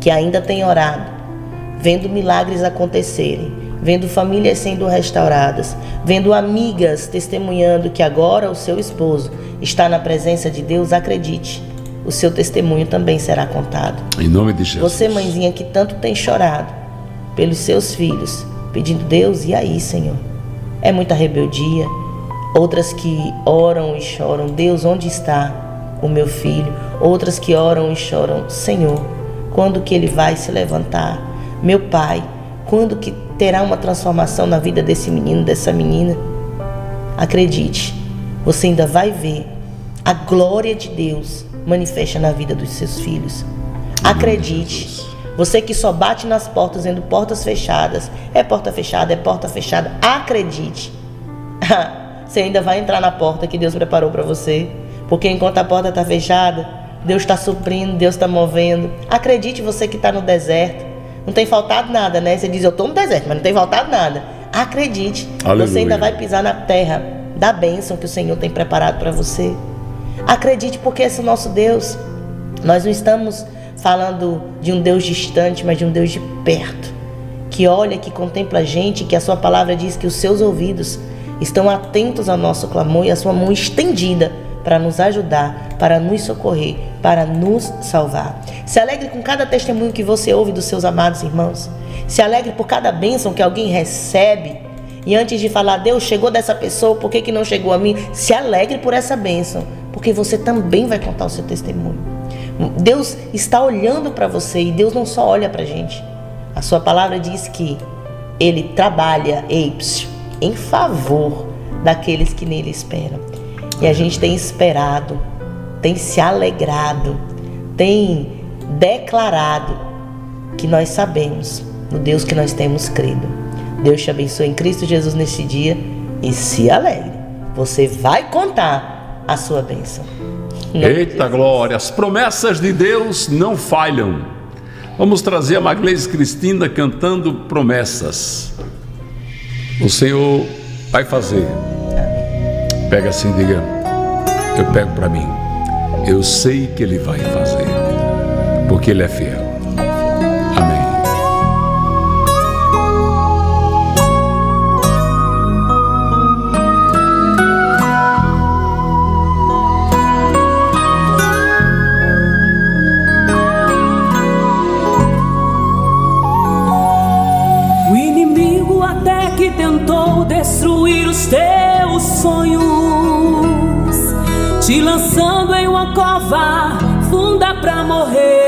que ainda tem orado, vendo milagres acontecerem, vendo famílias sendo restauradas, vendo amigas testemunhando que agora o seu esposo está na presença de Deus, acredite, o seu testemunho também será contado. Em nome de Jesus. Você, mãezinha, que tanto tem chorado pelos seus filhos, pedindo Deus, e aí, Senhor? É muita rebeldia. Outras que oram e choram, Deus, onde está o meu filho? Outras que oram e choram, Senhor, quando que ele vai se levantar? Meu pai, quando que terá uma transformação na vida desse menino, dessa menina? Acredite, você ainda vai ver a glória de Deus manifesta na vida dos seus filhos. Acredite. Você que só bate nas portas vendo portas fechadas, é porta fechada, é porta fechada. Acredite. Você ainda vai entrar na porta que Deus preparou para você, porque enquanto a porta está fechada, Deus está suprindo, Deus está movendo. Acredite você que está no deserto. Não tem faltado nada, né? Você diz, eu estou no deserto, mas não tem faltado nada. Acredite, Aleluia. você ainda vai pisar na terra da bênção que o Senhor tem preparado para você. Acredite, porque esse é o nosso Deus. Nós não estamos falando de um Deus distante, mas de um Deus de perto. Que olha, que contempla a gente, que a sua palavra diz que os seus ouvidos estão atentos ao nosso clamor e a sua mão estendida para nos ajudar, para nos socorrer, para nos salvar. Se alegre com cada testemunho que você ouve dos seus amados irmãos. Se alegre por cada bênção que alguém recebe. E antes de falar, Deus chegou dessa pessoa, por que, que não chegou a mim? Se alegre por essa bênção, porque você também vai contar o seu testemunho. Deus está olhando para você e Deus não só olha para a gente. A sua palavra diz que Ele trabalha, em favor daqueles que nele esperam. E a gente tem esperado, tem se alegrado, tem declarado que nós sabemos no Deus que nós temos crido. Deus te abençoe em Cristo Jesus neste dia e se alegre. Você vai contar a sua bênção. Eita glória, as promessas de Deus não falham. Vamos trazer a Maglês Cristina cantando promessas. O Senhor vai fazer. Pega assim, diga. Eu pego para mim. Eu sei que Ele vai fazer, porque Ele é fiel. Amém. O inimigo até que tentou destruir os teus sonhos, lançando em uma cova funda pra morrer.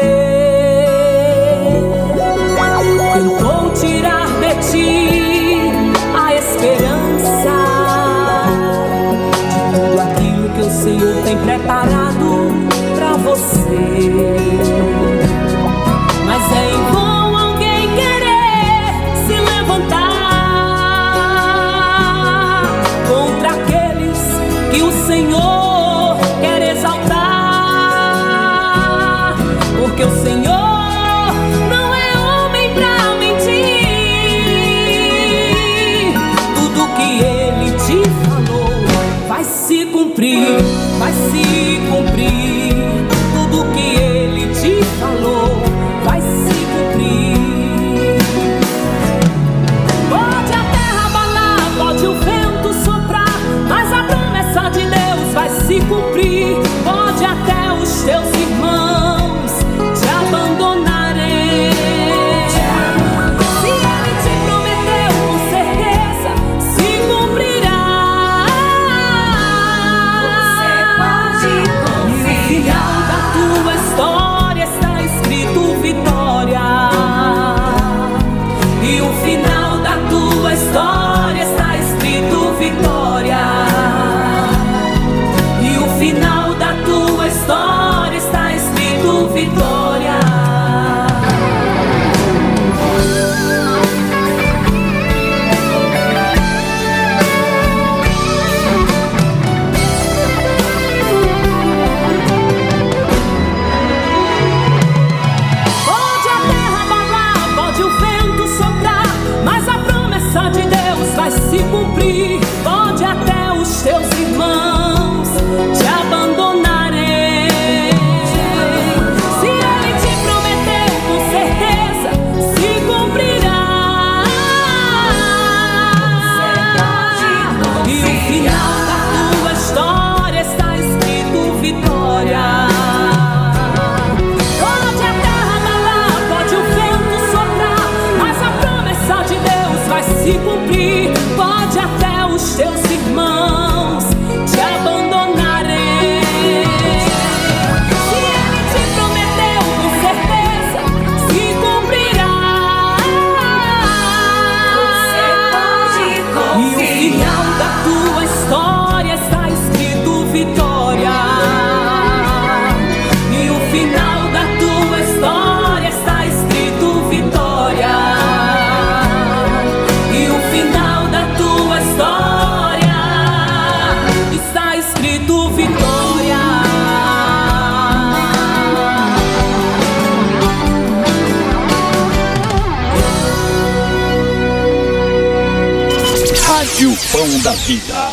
Pão da Vida.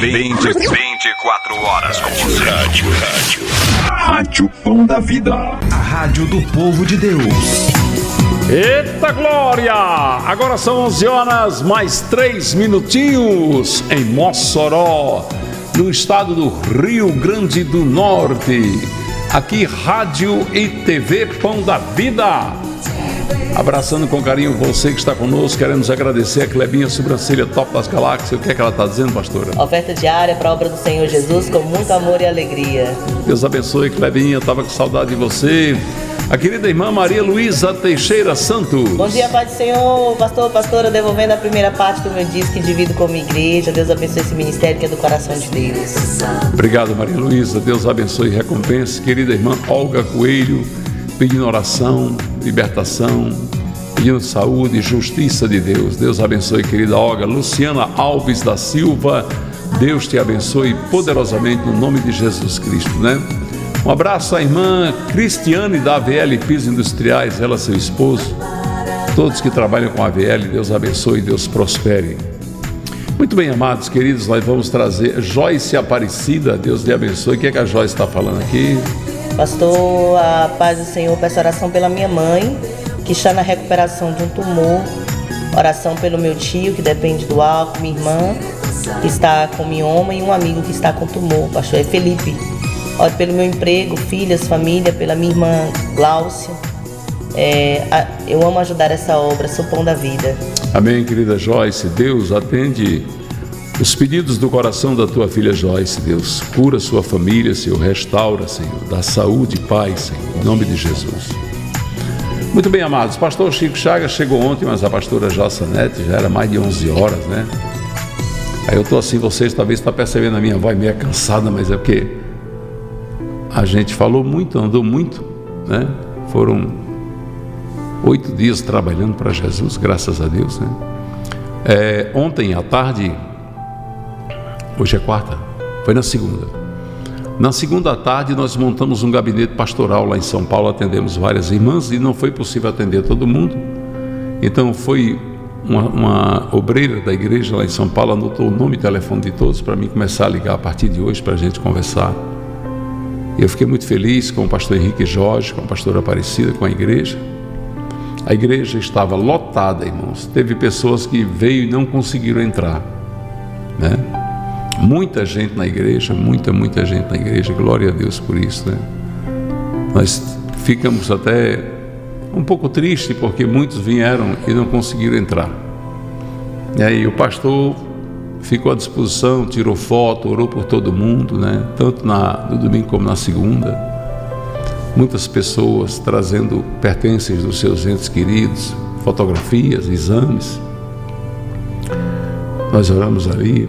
20, 24 horas com você. Rádio, rádio. Rádio Pão da Vida. A rádio do povo de Deus. Eita glória! Agora são 11 horas mais 3 minutinhos em Mossoró, no estado do Rio Grande do Norte. Aqui, Rádio e TV Pão da Vida. Abraçando com carinho você que está conosco, queremos agradecer a Clebinha Sobrancelha Top das Galáxias. O que é que ela está dizendo, pastora? Oferta diária para a obra do Senhor Jesus com muito amor e alegria. Deus abençoe, Clebinha. Estava com saudade de você. A querida irmã Maria Luísa Teixeira Santos. Bom dia, Pai do Senhor, pastor, pastora, devolvendo a primeira parte do meu disco que divido como igreja. Deus abençoe esse ministério que é do coração de Deus. Obrigado, Maria Luísa. Deus abençoe e recompense. Querida irmã Olga Coelho, pedindo oração, libertação, pedindo saúde e justiça de Deus. Deus abençoe, querida Olga. Luciana Alves da Silva, Deus te abençoe poderosamente no nome de Jesus Cristo, né? Um abraço à irmã Cristiane da AVL Pisos Industriais, ela seu esposo. Todos que trabalham com a AVL, Deus abençoe e Deus prospere. Muito bem, amados, queridos, nós vamos trazer Joyce Aparecida, Deus lhe abençoe. O que é que a Joyce está falando aqui? Pastor, a paz do Senhor, peço oração pela minha mãe, que está na recuperação de um tumor. Oração pelo meu tio, que depende do álcool, minha irmã, que está com mioma, e um amigo que está com tumor. Pastor, é Felipe. Ore pelo meu emprego, filhas, família, pela minha irmã Gláucia. É, eu amo ajudar essa obra, sou pão da vida. Amém, querida Joyce. Deus atende os pedidos do coração da tua filha Joyce, Deus. Cura sua família, Senhor. Restaura, Senhor. Dá saúde e paz, Senhor. Em nome de Jesus. Muito bem, amados. Pastor Chico Chagas chegou ontem, mas a pastora Jassanete já era mais de 11 horas, né? Aí eu tô assim, vocês talvez estão percebendo a minha voz meio cansada, mas é porque a gente falou muito, andou muito, né? Foram oito dias trabalhando para Jesus, graças a Deus, né? É, ontem à tarde, hoje é quarta, foi na segunda. Na segunda tarde nós montamos um gabinete pastoral lá em São Paulo, atendemos várias irmãs e não foi possível atender todo mundo. Então foi uma, uma obreira da igreja lá em São Paulo, anotou o nome e telefone de todos para mim começar a ligar a partir de hoje para a gente conversar. Eu fiquei muito feliz com o pastor Henrique Jorge, com a pastora Aparecida, com a igreja. A igreja estava lotada, irmãos. Teve pessoas que veio e não conseguiram entrar, né? Muita gente na igreja, muita, muita gente na igreja. Glória a Deus por isso, né? Nós ficamos até um pouco tristes porque muitos vieram e não conseguiram entrar. E aí o pastor ficou à disposição, tirou foto, orou por todo mundo, né? Tanto na, no domingo como na segunda. Muitas pessoas trazendo pertences dos seus entes queridos, fotografias, exames. Nós oramos ali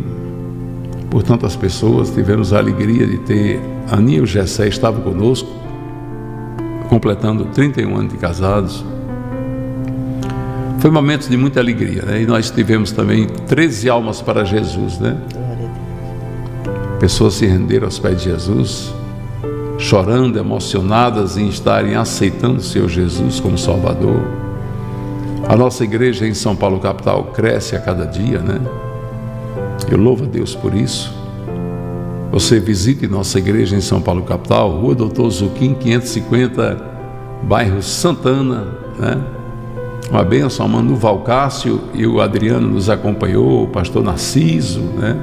por tantas pessoas, tivemos a alegria de ter Aninha e o Gessé estavam conosco, completando 31 anos de casados. Foi momentos de muita alegria, né? E nós tivemos também 13 almas para Jesus, né? Pessoas se renderam aos pés de Jesus, chorando, emocionadas em estarem aceitando o Senhor Jesus como Salvador. A nossa igreja em São Paulo capital cresce a cada dia, né? Eu louvo a Deus por isso. Você visite nossa igreja em São Paulo capital, Rua Doutor Zuquim, 550, bairro Santana, né? Uma benção, a Manu Valcácio e o Adriano nos acompanhou, o pastor Narciso, né?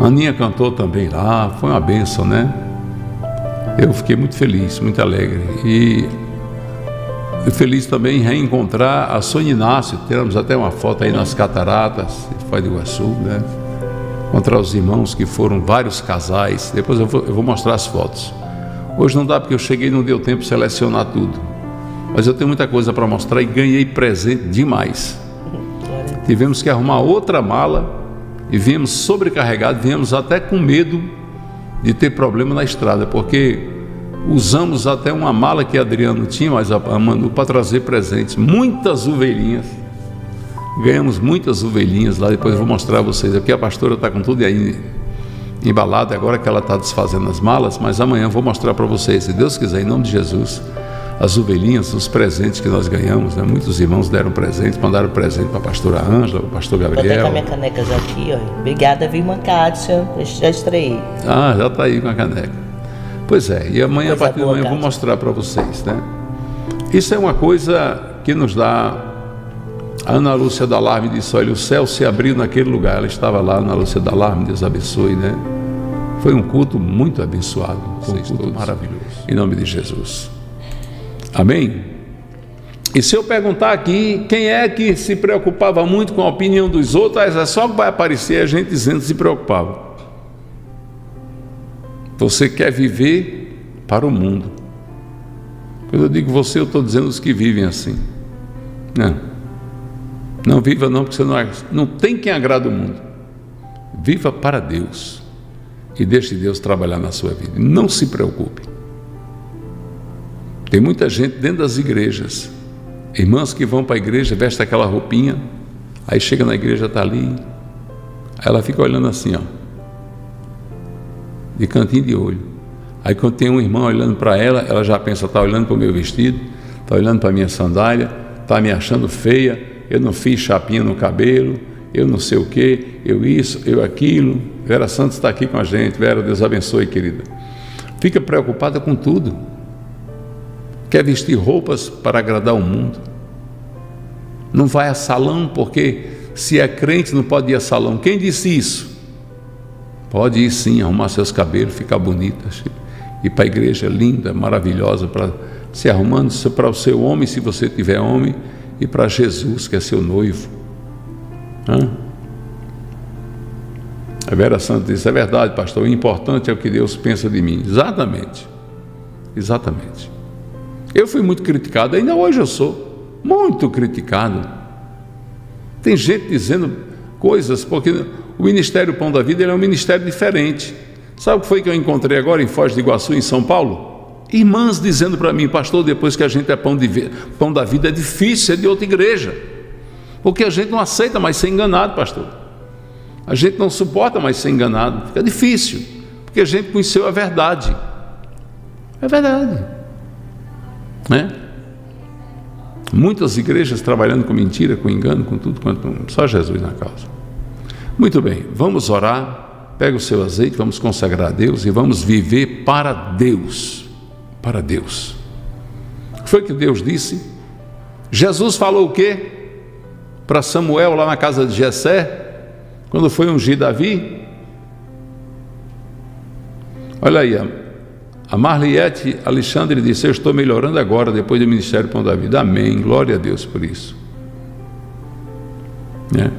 A Aninha cantou também lá, foi uma benção, né? Eu fiquei muito feliz, muito alegre. E feliz também em reencontrar a Sônia Inácio. Temos até uma foto aí nas cataratas de Foz do Iguaçu, né? Encontrar os irmãos que foram vários casais. Depois eu vou, eu vou mostrar as fotos. Hoje não dá porque eu cheguei e não deu tempo de selecionar tudo. Mas eu tenho muita coisa para mostrar e ganhei presente demais. Tivemos que arrumar outra mala e viemos sobrecarregados, viemos até com medo de ter problema na estrada, porque usamos até uma mala que Adriano tinha, mas a Manu, para trazer presentes. Muitas ovelhinhas. Ganhamos muitas ovelhinhas lá, depois eu vou mostrar a vocês. Aqui a pastora está com tudo aí embalado, agora que ela está desfazendo as malas, mas amanhã eu vou mostrar para vocês, se Deus quiser, em nome de Jesus, as ovelhinhas, os presentes que nós ganhamos. Né? Muitos irmãos deram presentes, mandaram presente para a pastora Ângela, para o pastor Vou a Gabriel. minha caneca já aqui, ó. Obrigada, Vilma Kátia. Eu Já estreiei. Ah, já está aí com a caneca. Pois é, e amanhã, a Coisa partir de amanhã, eu vou mostrar para vocês, né? Isso é uma coisa que nos dá. A Ana Lúcia da Alarme disse: Olha, o céu se abriu naquele lugar. Ela estava lá, Ana Lúcia da Alarme, Deus abençoe, né? Foi um culto muito abençoado, um culto maravilhoso. Em nome de Jesus. Amém? E se eu perguntar aqui, quem é que se preocupava muito com a opinião dos outros, é só que vai aparecer a gente dizendo que se preocupava. Você quer viver para o mundo. Quando eu digo você, eu estou dizendo os que vivem assim. Não. Não viva não, porque você não, não tem quem agrada o mundo. Viva para Deus. E deixe Deus trabalhar na sua vida. Não se preocupe. Tem muita gente dentro das igrejas. Irmãs que vão para a igreja, vestem aquela roupinha, aí chega na igreja, está ali. Aí ela fica olhando assim, ó. De cantinho de olho. Aí quando tem um irmão olhando para ela, ela já pensa, está olhando para o meu vestido, está olhando para a minha sandália, está me achando feia, eu não fiz chapinha no cabelo, eu não sei o que, eu isso, eu aquilo. Vera Santos está aqui com a gente. Vera, Deus abençoe, querida. Fica preocupada com tudo. Quer vestir roupas para agradar o mundo. Não vai a salão porque se é crente não pode ir a salão. Quem disse isso? Pode ir sim, arrumar seus cabelos, ficar bonita, ir para a igreja linda, maravilhosa, para se arrumando para o seu homem, se você tiver homem, e para Jesus, que é seu noivo. Hã? A Vera Santos disse: é verdade, pastor, o importante é o que Deus pensa de mim. Exatamente. Exatamente. Eu fui muito criticado, ainda hoje eu sou. Muito criticado. Tem gente dizendo coisas, porque o Ministério Pão da Vida é um ministério diferente. Sabe o que foi que eu encontrei agora em Foz do Iguaçu, em São Paulo? Irmãs dizendo para mim, pastor, depois que a gente é pão, de, pão da vida, é difícil, é de outra igreja. Porque a gente não aceita mais ser enganado, pastor. A gente não suporta mais ser enganado. Fica difícil, porque a gente conheceu a verdade. É verdade. Né? Muitas igrejas trabalhando com mentira, com engano, com tudo quanto. Só Jesus na causa. Muito bem, vamos orar. Pega o seu azeite, vamos consagrar a Deus e vamos viver para Deus. Para Deus. Foi que Deus disse? Jesus falou o quê? Para Samuel lá na casa de Jessé, quando foi ungir Davi. Olha aí, a Marliette Alexandre disse: Eu estou melhorando agora, depois do Ministério Pão da Vida. Amém. Glória a Deus por isso. Né?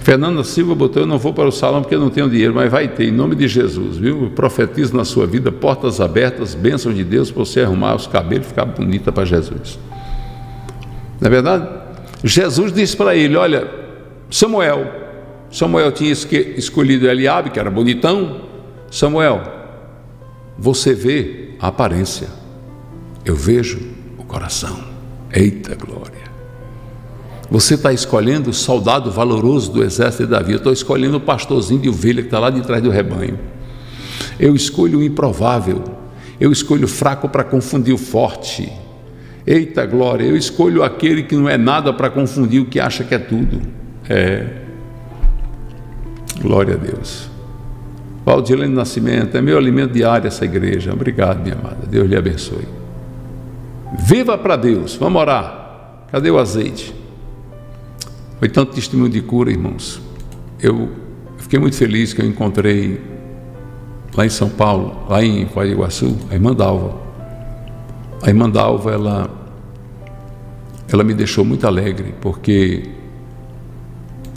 Fernanda Silva botou: Eu não vou para o salão porque eu não tenho dinheiro, mas vai ter, em nome de Jesus, viu? Eu profetizo na sua vida portas abertas, bênçãos de Deus para você arrumar os cabelos e ficar bonita para Jesus. Não é verdade? Jesus disse para ele: Olha, Samuel, Samuel tinha escolhido Eliabe, que era bonitão. Samuel, você vê a aparência, eu vejo o coração. Eita glória! Você está escolhendo o soldado valoroso do exército de Davi. Eu estou escolhendo o pastorzinho de ovelha que está lá de trás do rebanho. Eu escolho o improvável. Eu escolho o fraco para confundir o forte. Eita glória, eu escolho aquele que não é nada para confundir o que acha que é tudo. É. Glória a Deus. Valdilene Nascimento, é meu alimento diário essa igreja. Obrigado, minha amada. Deus lhe abençoe. Viva para Deus. Vamos orar. Cadê o azeite? Foi tanto testemunho de cura, irmãos. Eu fiquei muito feliz que eu encontrei lá em São Paulo, lá em Foz do Iguaçu, a irmã Dalva. A irmã Dalva, ela, ela me deixou muito alegre, porque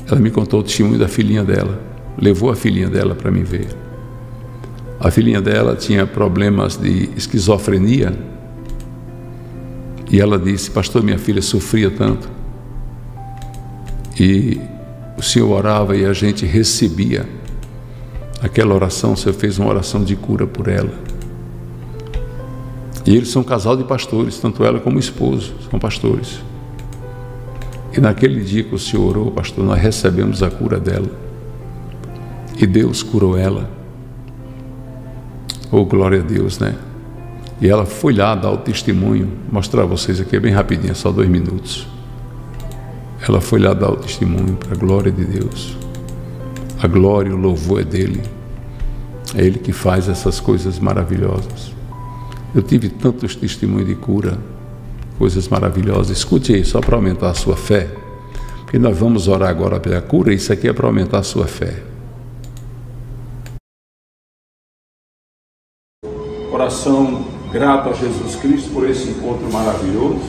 ela me contou o testemunho da filhinha dela, levou a filhinha dela para me ver. A filhinha dela tinha problemas de esquizofrenia, e ela disse: Pastor, minha filha sofria tanto e o Senhor orava e a gente recebia aquela oração. O Senhor fez uma oração de cura por ela. E eles são um casal de pastores, tanto ela como o esposo são pastores. E naquele dia que o Senhor orou, pastor, nós recebemos a cura dela. E Deus curou ela. Oh, glória a Deus, né? E ela foi lá dar o testemunho, mostrar a vocês aqui, é bem rapidinho, é só dois minutos. Ela foi lá dar o testemunho para a glória de Deus. A glória e o louvor é dele. É ele que faz essas coisas maravilhosas. Eu tive tantos testemunhos de cura, coisas maravilhosas. Escute aí, só para aumentar a sua fé. Porque nós vamos orar agora pela cura, isso aqui é para aumentar a sua fé. Coração grato a Jesus Cristo por esse encontro maravilhoso.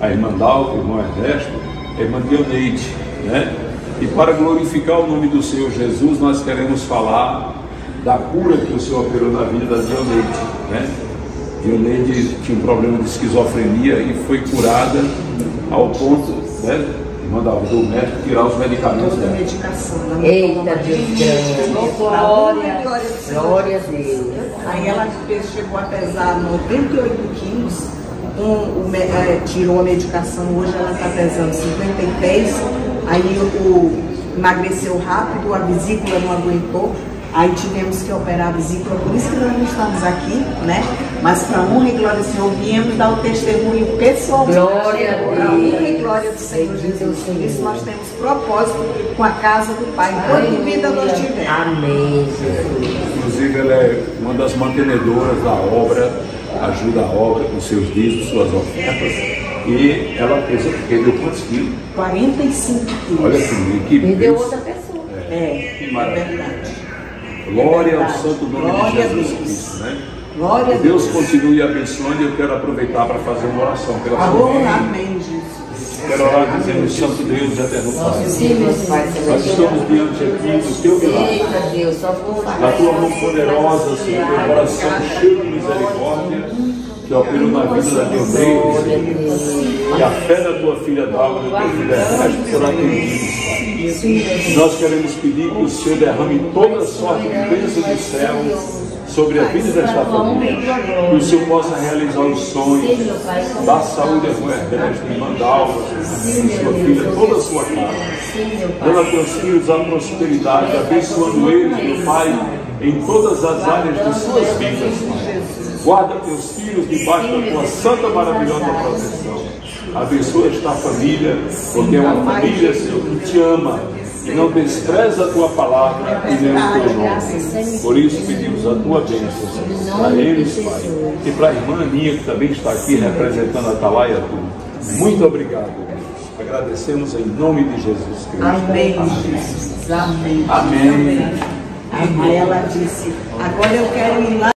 A irmã Dalva, o irmão Ernesto, a irmã Dioneide, né? E para glorificar o nome do Senhor Jesus, nós queremos falar da cura que o Senhor operou na vida da Dioneide, né? Dioneide tinha um problema de esquizofrenia e foi curada ao ponto, né? de Mandar o médico tirar os medicamentos dela. medicação. Eita, Deus grande. Glória, Glória a Deus. Aí ela chegou a pesar 98 quilos, um, me- eh, tirou a medicação, hoje ela está pesando 53, aí o, emagreceu rápido, a vesícula não aguentou, aí tivemos que operar a vesícula, por isso que nós não estamos aqui, né? Mas para honra e glória do Senhor, viemos dar o testemunho pessoal. Glória a honra e glória do Senhor Jesus. Por isso nós temos propósito com a casa do Pai. Enquanto vida nós. Amém, Jesus. Inclusive, ela é uma das mantenedoras da obra, ajuda a obra com seus dízimos, suas ofertas. E ela pesa, perdeu quantos quilos? 45 quilos. Olha que, que Me deu bênção. outra pessoa. É, Que maravilha. verdade. Glória ao santo nome Glória de Jesus. Cristo, né? Glória a Que Deus Deus. continue abençoando e eu quero aproveitar para fazer uma oração pela sua família. amém, Jesus. Quero orar dizendo, Santo Deus e Eterno Pai. Nós estamos diante aqui do Teu milagre. Da Tua mão poderosa, Senhor, teu coração cheio de misericórdia, que operou na vida da minha Senhor. E a fé da Tua filha Dálvida e do Teu filho Ernesto por atendidos, Pai. Nós queremos pedir que o Senhor derrame toda sorte de bênção do céu sobre a vida desta família. Que o Senhor possa realizar os sonhos, dar saúde à sua Ernesto, irmã Dálvida, sua filha, toda a sua casa. Dando a teus filhos a prosperidade, abençoando eles, meu Pai, em todas as áreas de suas vidas, Pai. Guarda teus filhos debaixo da tua santa, maravilhosa proteção. Abençoa esta família, porque é uma família, Senhor, que te ama não despreza a tua palavra e nem o teu nome. Por isso pedimos a tua bênção, para eles, Pai, e para a irmã Aninha, que também está aqui representando a Atalaia Tu. Muito obrigado. Agradecemos em nome de Jesus Cristo. Amém, Jesus. Amém. Amém. Aí ela disse, agora eu quero ir lá.